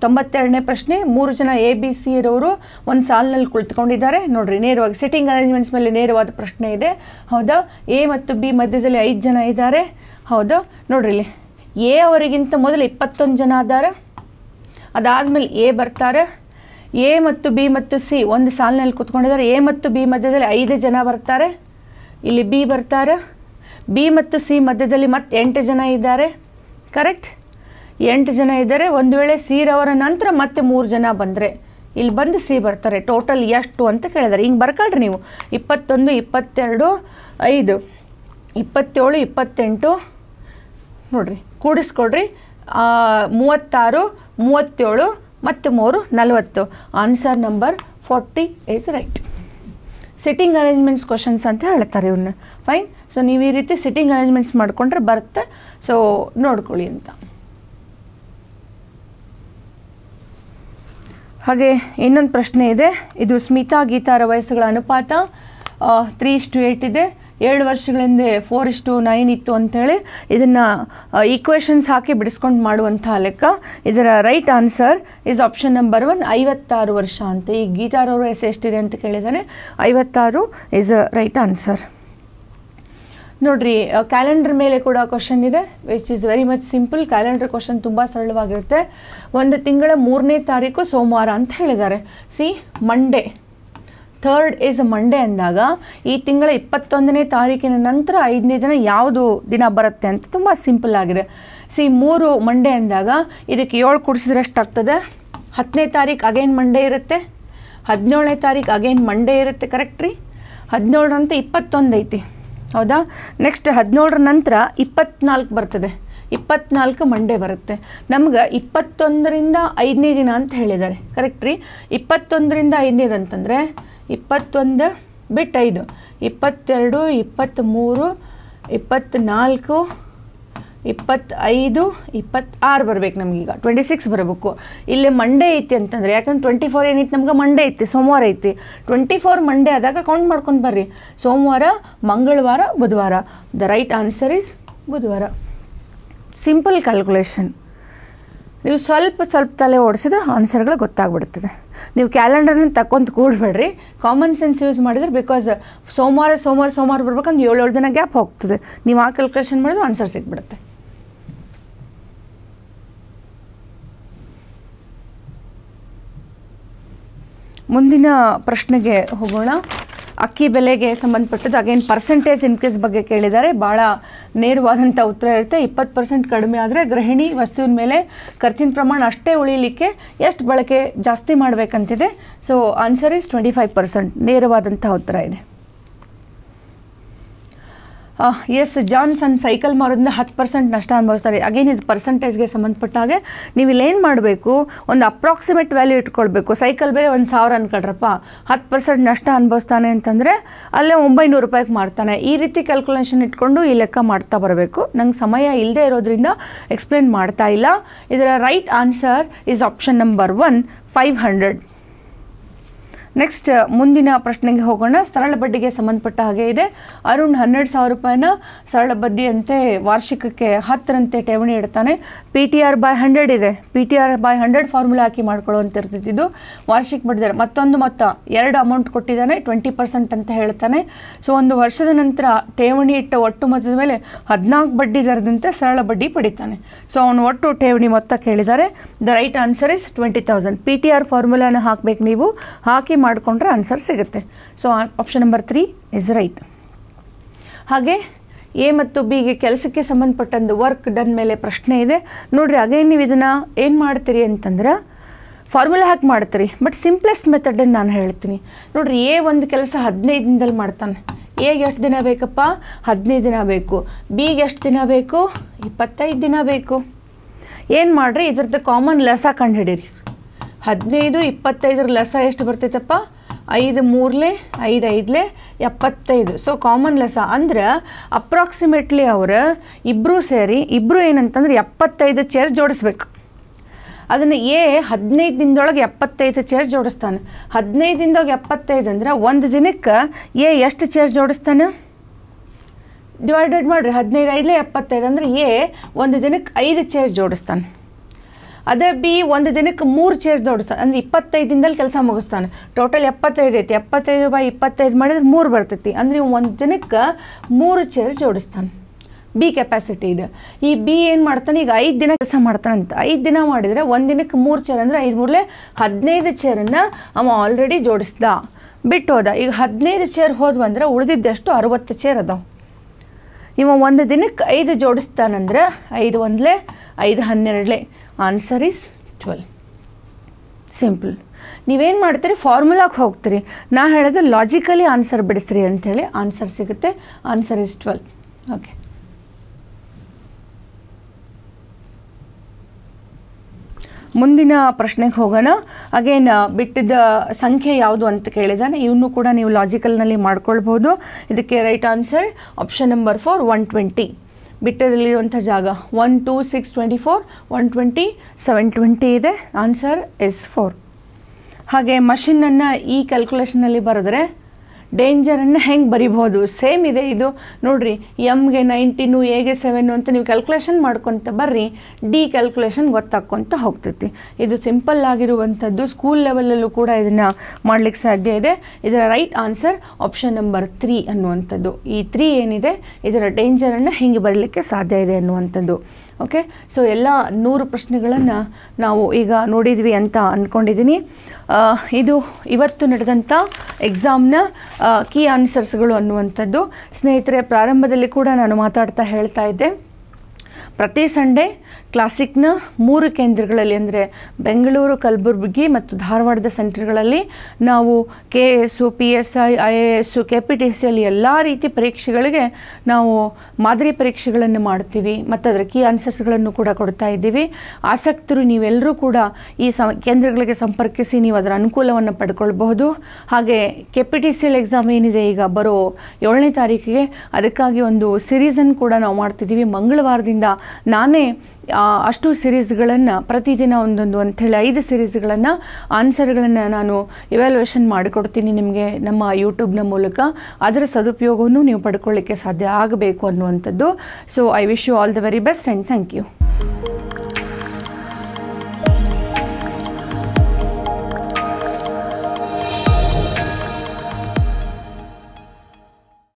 A: ತೊಂಬತ್ತೆರಡನೇ ಪ್ರಶ್ನೆ, ಮೂರು ಜನ ಎ ಬಿ ಸಿ ಇರೋರು ಒಂದು ಸಾಲಿನಲ್ಲಿ ಕುಳಿತುಕೊಂಡಿದ್ದಾರೆ. ನೋಡ್ರಿ, ನೇರವಾಗಿ ಸಿಟ್ಟಿಂಗ್ ಅರೇಂಜ್ಮೆಂಟ್ಸ್ ಮೇಲೆ ನೇರವಾದ ಪ್ರಶ್ನೆ ಇದೆ. ಹೌದಾ? ಎ ಮತ್ತು ಬಿ ಮಧ್ಯದಲ್ಲಿ ಐದು ಜನ ಇದ್ದಾರೆ. ಹೌದಾ? ನೋಡ್ರಿ ಇಲ್ಲಿ. ಎ ಅವರಿಗಿಂತ ಮೊದಲು ಇಪ್ಪತ್ತೊಂದು ಜನ ಆದ್ದಾರೆ ಅದಾದಮೇಲೆ ಎ ಬರ್ತಾರೆ. ಎ ಮತ್ತು ಬಿ ಮತ್ತು ಸಿ ಒಂದು ಸಾಲಿನಲ್ಲಿ ಕೂತ್ಕೊಂಡಿದ್ದಾರೆ. ಎ ಮತ್ತು ಬಿ ಮಧ್ಯದಲ್ಲಿ ಐದು ಜನ ಬರ್ತಾರೆ. ಇಲ್ಲಿ ಬಿ ಬರ್ತಾರೆ. ಬಿ ಮತ್ತು ಸಿ ಮಧ್ಯದಲ್ಲಿ ಮತ್ತೆ ಎಂಟು ಜನ ಇದ್ದಾರೆ. ಕರೆಕ್ಟ್ ಎಂಟು ಜನ ಇದ್ದಾರೆ. ಒಂದು ವೇಳೆ ಸಿರವರ ನಂತರ ಮತ್ತೆ ಮೂರು ಜನ ಬಂದರೆ ಇಲ್ಲಿ ಬಂದು ಸಿ ಬರ್ತಾರೆ. ಟೋಟಲ್ ಎಷ್ಟು ಅಂತ ಕೇಳಿದ್ದಾರೆ ಹಿಂಗೆ ಬರ್ಕೊಳ್ರಿ ನೀವು. ಇಪ್ಪತ್ತೊಂದು, ಇಪ್ಪತ್ತೆರಡು, ಐದು, ಇಪ್ಪತ್ತೇಳು, ಇಪ್ಪತ್ತೆಂಟು. ನೋಡಿರಿ, ಕೂಡಿಸ್ಕೊಡ್ರಿ. ಮೂವತ್ತಾರು ಮೂವತ್ತೇಳು ಮತ್ತು ಮೂರು ನಲವತ್ತು. Answer number forty is right sitting arrangements questions ಅಂತ ಹೇಳ್ತಾರೆ ಇವನ್ನ ಫೈನ್ ಸೊ ನೀವು ಈ ರೀತಿ ಸಿಟ್ಟಿಂಗ್ ಅರೇಂಜ್ಮೆಂಟ್ಸ್ ಮಾಡಿಕೊಂಡ್ರೆ ಬರುತ್ತೆ. ಸೊ ನೋಡ್ಕೊಳ್ಳಿ ಅಂತ. ಹಾಗೆ ಇನ್ನೊಂದು ಪ್ರಶ್ನೆ ಇದೆ. ಇದು ಸ್ಮಿತಾ ಗೀತಾರ ವಯಸ್ಸುಗಳ ಅನುಪಾತ ತ್ರೀ ಇಷ್ಟು ಏಯ್ಟ್ ಇದೆ. ಏಳು ವರ್ಷಗಳ ಹಿಂದೆ ಫೋರ್ ಇಷ್ಟು ನೈನ್ ಇತ್ತು ಅಂಥೇಳಿ ಇದನ್ನು ಈಕ್ವೇಷನ್ಸ್ ಹಾಕಿ ಬಿಡಿಸ್ಕೊಂಡು ಮಾಡುವಂಥ ಲೆಕ್ಕ. ಇದರ right answer is option number one ಐವತ್ತಾರು ವರ್ಷ ಅಂತ. ಈ ಗೀತಾರವರು ಎಸ್ ಎಷ್ಟಿದೆ ಅಂತ ಕೇಳಿದ್ದಾನೆ ಐವತ್ತಾರು ಇಸ್ ಅ ರೈಟ್ ಆನ್ಸರ್ ನೋಡ್ರಿ ಕ್ಯಾಲೆಂಡರ್ ಮೇಲೆ ಕೂಡ ಕ್ವಶನ್ ಇದೆ which is very much simple calendar question ತುಂಬ ಸರಳವಾಗಿರುತ್ತೆ. ಒಂದು ತಿಂಗಳ ಮೂರನೇ ತಾರೀಕು ಸೋಮವಾರ ಅಂತ ಹೇಳಿದ್ದಾರೆ. See Monday third is Monday ಅಂದಾಗ ಈ ತಿಂಗಳ ಇಪ್ಪತ್ತೊಂದನೇ ತಾರೀಕಿನ ನಂತರ ಐದನೇ ದಿನ ಯಾವುದು ದಿನ ಬರುತ್ತೆ ಅಂತ ತುಂಬ ಸಿಂಪಲ್ ಆಗಿದೆ. ಸಿ ಮೂರು ಮಂಡೇ ಅಂದಾಗ ಇದಕ್ಕೆ ಏಳು ಕೂಡಿಸಿದ್ರೆ ಎಷ್ಟಾಗ್ತದೆ? ಹತ್ತನೇ ತಾರೀಕು ಅಗೇನ್ ಮಂಡೇ ಇರುತ್ತೆ. ಹದಿನೇಳನೇ ತಾರೀಕು ಅಗೇನ್ ಮಂಡೇ ಇರುತ್ತೆ ಕರೆಕ್ಟ್ ರೀ? ಹದಿನೇಳರಂತ ಇಪ್ಪತ್ತೊಂದು ಐತಿ. ಹೌದಾ? ನೆಕ್ಸ್ಟ್ ಹದಿನೇಳರ ನಂತರ ಇಪ್ಪತ್ನಾಲ್ಕು ಬರ್ತದೆ. ಇಪ್ಪತ್ನಾಲ್ಕು ಮಂಡೇ ಬರುತ್ತೆ. ನಮ್ಗೆ ಇಪ್ಪತ್ತೊಂದರಿಂದ ಐದನೇ ದಿನ ಅಂತ ಹೇಳಿದ್ದಾರೆ. ಕರೆಕ್ಟ್ ರೀ? ಇಪ್ಪತ್ತೊಂದರಿಂದ ಐದನೇದು ಅಂತಂದರೆ ಇಪ್ಪತ್ತೊಂದು ಬಿಟ್ಟು ಐದು. ಇಪ್ಪತ್ತೆರಡು, ಇಪ್ಪತ್ತ್ಮೂರು, ಇಪ್ಪತ್ತ್ನಾಲ್ಕು, ಇಪ್ಪತ್ತೈದು, ಇಪ್ಪತ್ತಾರು ಬರ್ಬೇಕು ನಮಗೀಗ ಟ್ವೆಂಟಿ ಸಿಕ್ಸ್ ಬರಬೇಕು ಇಲ್ಲಿ ಮಂಡೇ ಐತಿ ಅಂತಂದರೆ, ಯಾಕಂದ್ರೆ ಟ್ವೆಂಟಿ ಫೋರ್ ಏನೈತಿ ನಮ್ಗೆ? ಮಂಡೇ ಐತಿ, ಸೋಮವಾರ ಐತಿ. ಟ್ವೆಂಟಿ ಫೋರ್ ಮಂಡೇ ಆದಾಗ ಕೌಂಟ್ ಮಾಡ್ಕೊಂಡು ಬರ್ರಿ. ಸೋಮವಾರ, ಮಂಗಳವಾರ, ಬುಧವಾರ. ದ ರೈಟ್ ಆನ್ಸರ್ ಇಸ್ ಬುಧವಾರ. ಸಿಂಪಲ್ ಕ್ಯಾಲ್ಕುಲೇಷನ್ ನೀವು ಸ್ವಲ್ಪ ಸ್ವಲ್ಪ ತಲೆ ಓಡಿಸಿದ್ರೆ ಆನ್ಸರ್ಗಳು ಗೊತ್ತಾಗ್ಬಿಡ್ತದೆ. ನೀವು ಕ್ಯಾಲೆಂಡರ್ನ ತಕ್ಕೊಂತ ಕೂಡಬೇಡ್ರಿ. ಕಾಮನ್ ಸೆನ್ಸ್ ಯೂಸ್ ಮಾಡಿದ್ರೆ ಬಿಕಾಸ್ ಸೋಮವಾರ ಸೋಮವಾರ ಸೋಮವಾರ ಬರ್ಬೇಕಂದ್ರೆ ಏಳು ಏಳು ದಿನ ಗ್ಯಾಪ್ ಹೋಗ್ತದೆ. ನೀವು ಆ ಕ್ಯಾಲ್ಕುಲೇಷನ್ ಮಾಡಿದ್ರೆ ಆನ್ಸರ್ ಸಿಕ್ಬಿಡುತ್ತೆ ಮುಂದಿನ ಪ್ರಶ್ನೆಗೆ ಹೋಗೋಣ. ಅಕ್ಕಿ ಬೆಲೆಗೆ ಸಂಬಂಧಪಟ್ಟದ್ದು ಅಗೇನ್ ಪರ್ಸೆಂಟೇಜ್ ಇನ್ಕ್ರೀಸ್ ಬಗ್ಗೆ ಕೇಳಿದ್ದಾರೆ. ಭಾಳ ನೇರವಾದಂಥ ಉತ್ತರ ಇರುತ್ತೆ. ಇಪ್ಪತ್ತು ಪರ್ಸೆಂಟ್ ಕಡಿಮೆ ಆದರೆ ಗೃಹಿಣಿ ವಸ್ತುವಿನ ಮೇಲೆ ಖರ್ಚಿನ ಪ್ರಮಾಣ ಅಷ್ಟೇ ಉಳಿಲಿಕ್ಕೆ ಎಷ್ಟು ಬಳಕೆ ಜಾಸ್ತಿ ಮಾಡಬೇಕಂತಿದೆ. So answer is twenty five percent ನೇರವಾದಂಥ ಉತ್ತರ ಇದೆ. ಎಸ್ ಜಾನ್ಸನ್ ಸೈಕಲ್ ಮಾರೋದ್ರಿಂದ ಹತ್ತು ಪರ್ಸೆಂಟ್ ನಷ್ಟ ಅನುಭವಿಸ್ತಾರೆ. ಅಗೇನ್ ಇದು ಪರ್ಸೆಂಟೇಜ್ಗೆ ಸಂಬಂಧಪಟ್ಟ ಹಾಗೆ ನೀವು ಇಲ್ಲೇನು ಮಾಡಬೇಕು? ಒಂದು ಅಪ್ರಾಕ್ಸಿಮೇಟ್ ವ್ಯಾಲ್ಯೂ ಇಟ್ಕೊಳ್ಬೇಕು. ಸೈಕಲ್ ಬೆಲೆ ಒಂದು ಸಾವಿರ ಅನ್ಕೊಳ್ರಪ್ಪ. ಹತ್ತು ಪರ್ಸೆಂಟ್ ನಷ್ಟ ಅನುಭವಿಸ್ತಾನೆ ಅಂತಂದರೆ ಅಲ್ಲೇ ಒಂಬೈನೂರು ರೂಪಾಯಿಗೆ ಮಾಡ್ತಾನೆ ಈ ರೀತಿ ಕ್ಯಾಲ್ಕುಲೇಷನ್ ಇಟ್ಕೊಂಡು ಈ ಲೆಕ್ಕ ಮಾಡ್ತಾ ಬರಬೇಕು. ನಂಗೆ ಸಮಯ ಇಲ್ಲದೆ ಇರೋದ್ರಿಂದ ಎಕ್ಸ್ಪ್ಲೇನ್ ಮಾಡ್ತಾ ಇಲ್ಲ. ಇದರ right answer is option number one five hundred next ಮುಂದಿನ ಪ್ರಶ್ನೆಗೆ ಹೋಗೋಣ. ಸರಳ ಬಡ್ಡಿಗೆ ಸಂಬಂಧಪಟ್ಟ ಹಾಗೆ ಇದೆ. ಅರುಣ್ ಹನ್ನೆರಡು ಸಾವಿರ ರೂಪಾಯಿನ ಸರಳ ಬಡ್ಡಿಯಂತೆ ವಾರ್ಷಿಕಕ್ಕೆ ಹತ್ತರಂತೆ ಠೇವಣಿ ಇಡ್ತಾನೆ. P T R by hundred ಇದೆ. P T R by hundred formula ಹಾಕಿ ಮಾಡ್ಕೊಳ್ಳುವಂತ ಇರ್ತಿದ್ದು. ವಾರ್ಷಿಕ ಬಡ್ಡಿ ಮತ್ತೊಂದು ಮೊತ್ತ ಎರಡು ಅಮೌಂಟ್ ಕೊಟ್ಟಿದ್ದಾನೆ ಟ್ವೆಂಟಿ ಪರ್ಸೆಂಟ್ ಅಂತ ಹೇಳ್ತಾನೆ. ಸೊ ಒಂದು ವರ್ಷದ ನಂತರ ಠೇವಣಿ ಇಟ್ಟ ಒಟ್ಟು ಮೊತ್ತದ ಮೇಲೆ ಹದಿನಾಲ್ಕು ಬಡ್ಡಿ ದರದಂತೆ ಸರಳ ಬಡ್ಡಿ ಪಡಿತಾನೆ. ಸೊ ಅವನು ಒಟ್ಟು ಠೇವಣಿ ಮೊತ್ತ ಕೇಳಿದ್ದಾರೆ. The right answer is twenty thousand P T R ಫಾರ್ಮುಲಾನ ಹಾಕಬೇಕು ನೀವು. ಹಾಕಿ ಮಾಡಿಕೊಂಡ್ರೆ ಆನ್ಸರ್ ಸಿಗುತ್ತೆ. So option number three is right ಹಾಗೆ ಎ ಮತ್ತು ಬಿಗೆ ಕೆಲಸಕ್ಕೆ ಸಂಬಂಧಪಟ್ಟಂದು ವರ್ಕ್ ಡನ್ ಮೇಲೆ ಪ್ರಶ್ನೆ ಇದೆ. ನೋಡಿರಿ ಅಗೇನ್ ನೀವು ಇದನ್ನು ಏನು ಮಾಡ್ತೀರಿ ಅಂತಂದ್ರೆ ಫಾರ್ಮುಲಾ ಹಾಕಿ ಮಾಡ್ತೀರಿ. ಬಟ್ ಸಿಂಪ್ಲೆಸ್ಟ್ ಮೆಥಡನ್ನು ನಾನು ಹೇಳ್ತೀನಿ. ನೋಡಿರಿ ಎ ಒಂದು ಕೆಲಸ ಹದಿನೈದು ದಿನದಲ್ಲಿ ಮಾಡ್ತಾನೆ. ಎಗೆ ಎಷ್ಟು ದಿನ ಬೇಕಪ್ಪ? ಹದಿನೈದು ದಿನ ಬೇಕು. ಬಿಗೆ ಎಷ್ಟು ದಿನ ಬೇಕು? ಇಪ್ಪತ್ತೈದು ದಿನ ಬೇಕು. ಏನು ಮಾಡಿರಿ, ಇದ್ರದ್ದು ಕಾಮನ್ ಲೆಸ ಕಂಡುಹಿಡೀರಿ. ಹದಿನೈದು, ಇಪ್ಪತ್ತೈದರ ಲಸ ಎಷ್ಟು ಬರ್ತೈತಪ್ಪ? ಐದು ಮೂರಲೆ, ಐದು ಐದಲೆ, ಎಪ್ಪತ್ತೈದು. ಸೊ ಕಾಮನ್ ಲೆಸ ಅಂದ್ರೆ ಅಪ್ರಾಕ್ಸಿಮೇಟ್ಲಿ ಅವರು ಇಬ್ಬರೂ ಸೇರಿ ಇಬ್ಬರು ಏನಂತಂದ್ರೆ ಎಪ್ಪತ್ತೈದು ಚೇರ್ ಜೋಡಿಸ್ಬೇಕು. ಅದನ್ನು ಎ ಹದಿನೈದು ದಿನದೊಳಗೆ ಎಪ್ಪತ್ತೈದು ಚೇರ್ ಜೋಡಿಸ್ತಾನೆ. ಹದಿನೈದು ದಿನದೊಳಗೆ ಎಪ್ಪತ್ತೈದು ಅಂದ್ರೆ ಒಂದು ದಿನಕ್ಕೆ ಎ ಎಷ್ಟು ಚೇರ್ ಜೋಡಿಸ್ತಾನೆ? ಡಿವೈಡೆಡ್ ಮಾಡಿರಿ, ಹದಿನೈದು, ಐದಲೇ, ಎಪ್ಪತ್ತೈದು ಅಂದರೆ ಎ ಒಂದು ದಿನಕ್ಕೆ ಐದು ಚೇರ್ ಜೋಡಿಸ್ತಾನೆ. ಅದೇ ಬಿ ಒಂದು ದಿನಕ್ಕೆ ಮೂರು ಚೇರ್ ದೊಡ್ಡಿಸ್ತಾನೆ ಅಂದರೆ ಇಪ್ಪತ್ತೈದು ದಿನದಲ್ಲಿ ಕೆಲಸ ಮುಗಿಸ್ತಾನೆ. ಟೋಟಲ್ ಎಪ್ಪತ್ತೈದು ಐತಿ. ಎಪ್ಪತ್ತೈದು ಬೈ ಇಪ್ಪತ್ತೈದು ಮಾಡಿದ್ರೆ ಮೂರು ಬರ್ತೈತಿ. ಅಂದರೆ ಒಂದು ದಿನಕ್ಕೆ ಮೂರು ಚೇರ್ ಜೋಡಿಸ್ತಾನೆ. ಬಿ ಕೆಪಾಸಿಟಿ ಇದೆ. ಈ ಬಿ ಏನು ಮಾಡ್ತಾನೆ? ಈಗ ಐದು ದಿನ ಕೆಲಸ ಮಾಡ್ತಾನಂತ ಐದು ದಿನ ಮಾಡಿದರೆ ಒಂದು ದಿನಕ್ಕೆ ಮೂರು ಚೇರ್ ಅಂದರೆ ಐದು ಮೂರಲೆ ಹದಿನೈದು ಚೇರನ್ನು ಅವ ಆಲ್ರೆಡಿ ಜೋಡಿಸ್ದ. ಬಿಟ್ಟು ಹೋದ. ಈಗ ಹದಿನೈದು ಚೇರ್ ಹೋದ್ವಂದ್ರೆ ಉಳಿದಿದ್ದೆಷ್ಟು? ಅರುವತ್ತು ಚೇರ್ ಅದಾವೆ. ಇವ ಒಂದು ದಿನಕ್ಕೆ ಐದು ಜೋಡಿಸ್ತಾನಂದ್ರೆ ಐದು ಒಂದಲೇ, ಐದು ಹನ್ನೆರಡಲೇ. ಆನ್ಸರ್ ಈಸ್ ಟ್ವೆಲ್ ಸಿಂಪಲ್ ನೀವೇನು ಮಾಡ್ತೀರಿ? ಫಾರ್ಮುಲಾಗೆ ಹೋಗ್ತೀರಿ. ನಾ ಹೇಳೋದು ಲಾಜಿಕಲಿ ಆನ್ಸರ್ ಬಿಡಿಸ್ರಿ ಅಂಥೇಳಿ ಆನ್ಸರ್ ಸಿಗುತ್ತೆ. ಆನ್ಸರ್ ಇಸ್ ಟ್ವೆಲ್ ಓಕೆ ಮುಂದಿನ ಪ್ರಶ್ನೆಗೆ ಹೋಗೋಣ. ಅಗೇನ್ ಬಿಟ್ಟಿದ್ದ ಸಂಖ್ಯೆ ಯಾವುದು ಅಂತ ಕೇಳಿದಾನೆ. ಇವನು ಕೂಡ ನೀವು ಲಾಜಿಕಲ್ನಲ್ಲಿ ಮಾಡ್ಕೊಳ್ಬೋದು. ಇದಕ್ಕೆ right answer option number four one twenty ಬಿಟ್ಟದಲ್ಲಿರುವಂಥ ಜಾಗ one two six twenty four one twenty seven twenty ಇದೆ. ಆನ್ಸರ್ ಎಸ್ ಫೋರ್ ಹಾಗೆ ಮಷಿನನ್ನು ಈ ಕ್ಯಾಲ್ಕುಲೇಷನಲ್ಲಿ ಬರೆದ್ರೆ ಡೇಂಜರನ್ನು ಹೆಂಗೆ ಬರಿಬೋದು ಸೇಮ್ ಇದೆ ಇದು. ನೋಡಿರಿ ಎಮ್ಗೆ ನೈಂಟೀನು ಎಗೆ ಸೆವೆನ್ನು ಅಂತ ನೀವು ಕ್ಯಾಲ್ಕುಲೇಷನ್ ಮಾಡ್ಕೊತ ಬರ್ರಿ. ಡಿ ಕ್ಯಾಲ್ಕುಲೇಷನ್ ಗೊತ್ತಾಕ್ಕೊತ ಹೋಗ್ತೈತಿ. ಇದು ಸಿಂಪಲ್ ಆಗಿರುವಂಥದ್ದು. ಸ್ಕೂಲ್ ಲೆವೆಲಲ್ಲೂ ಕೂಡ ಇದನ್ನು ಮಾಡಲಿಕ್ಕೆ ಸಾಧ್ಯ ಇದೆ. ಇದರ right answer option number three ಅನ್ನುವಂಥದ್ದು. ಈ ತ್ರೀ ಏನಿದೆ? ಇದರ ಡೇಂಜರನ್ನು ಹೆಂಗೆ ಬರಲಿಕ್ಕೆ ಸಾಧ್ಯ ಇದೆ ಅನ್ನುವಂಥದ್ದು. ಓಕೆ ಸೊ ಎಲ್ಲ ನೂರು ಪ್ರಶ್ನೆಗಳನ್ನು ನಾವು ಈಗ ನೋಡಿದ್ವಿ ಅಂತ ಅಂದ್ಕೊಂಡಿದ್ದೀನಿ ಇದು ಇವತ್ತು ನಡೆದಂಥ ಎಕ್ಸಾಮ್ನ ಕೀ ಆನ್ಸರ್ಸ್ಗಳು ಅನ್ನುವಂಥದ್ದು. ಸ್ನೇಹಿತರೆ, ಪ್ರಾರಂಭದಲ್ಲಿ ಕೂಡ ನಾನು ಮಾತಾಡ್ತಾ ಹೇಳ್ತಾ ಇದ್ದೆ. ಪ್ರತಿ ಸಂಡೇ ಕ್ಲಾಸಿಕ್ನ ಮೂರು ಕೇಂದ್ರಗಳಲ್ಲಿ ಅಂದರೆ ಬೆಂಗಳೂರು, ಕಲಬುರಗಿ ಮತ್ತು ಧಾರವಾಡದ ಸೆಂಟರ್ಗಳಲ್ಲಿ ನಾವು K S P S I I A S K P T ಸಿಯಲ್ಲಿ ಎಲ್ಲ ರೀತಿ ಪರೀಕ್ಷೆಗಳಿಗೆ ನಾವು ಮಾದರಿ ಪರೀಕ್ಷೆಗಳನ್ನು ಮಾಡ್ತೀವಿ. ಮತ್ತು ಅದರ ಕೀ ಆನ್ಸರ್ಸ್ಗಳನ್ನು ಕೂಡ ಕೊಡ್ತಾ ಇದ್ದೀವಿ. ಆಸಕ್ತರು ನೀವೆಲ್ಲರೂ ಕೂಡ ಈ ಸ, ಕೇಂದ್ರಗಳಿಗೆ ಸಂಪರ್ಕಿಸಿ ನೀವು ಅದರ ಅನುಕೂಲವನ್ನು ಪಡ್ಕೊಳ್ಬಹುದು. ಹಾಗೆ K P T C L exam ಏನಿದೆ ಈಗ ಬರೋ ಏಳನೇ ತಾರೀಕಿಗೆ ಅದಕ್ಕಾಗಿ ಒಂದು ಸಿರೀಸನ್ನು ಕೂಡ ನಾವು ಮಾಡ್ತಿದ್ದೀವಿ. ಮಂಗಳವಾರದಿಂದ ನಾನೇ ಅಷ್ಟು ಸಿರೀಸ್ಗಳನ್ನು ಪ್ರತಿದಿನ ಒಂದೊಂದು ಅಂಥೇಳಿ ಐದು ಸಿರೀಸ್ಗಳನ್ನು ಆನ್ಸರ್ಗಳನ್ನು ನಾನು ಇವ್ಯಾಲ್ಯೂಯೇಷನ್ ಮಾಡಿಕೊಡ್ತೀನಿ ನಿಮಗೆ ನಮ್ಮ ಯೂಟ್ಯೂಬ್ನ ಮೂಲಕ. ಅದರ ಸದುಪಯೋಗವನ್ನು ನೀವು ಪಡ್ಕೊಳ್ಳಿಕ್ಕೆ ಸಾಧ್ಯ ಆಗಬೇಕು ಅನ್ನುವಂಥದ್ದು. So I wish you all the very best and thank you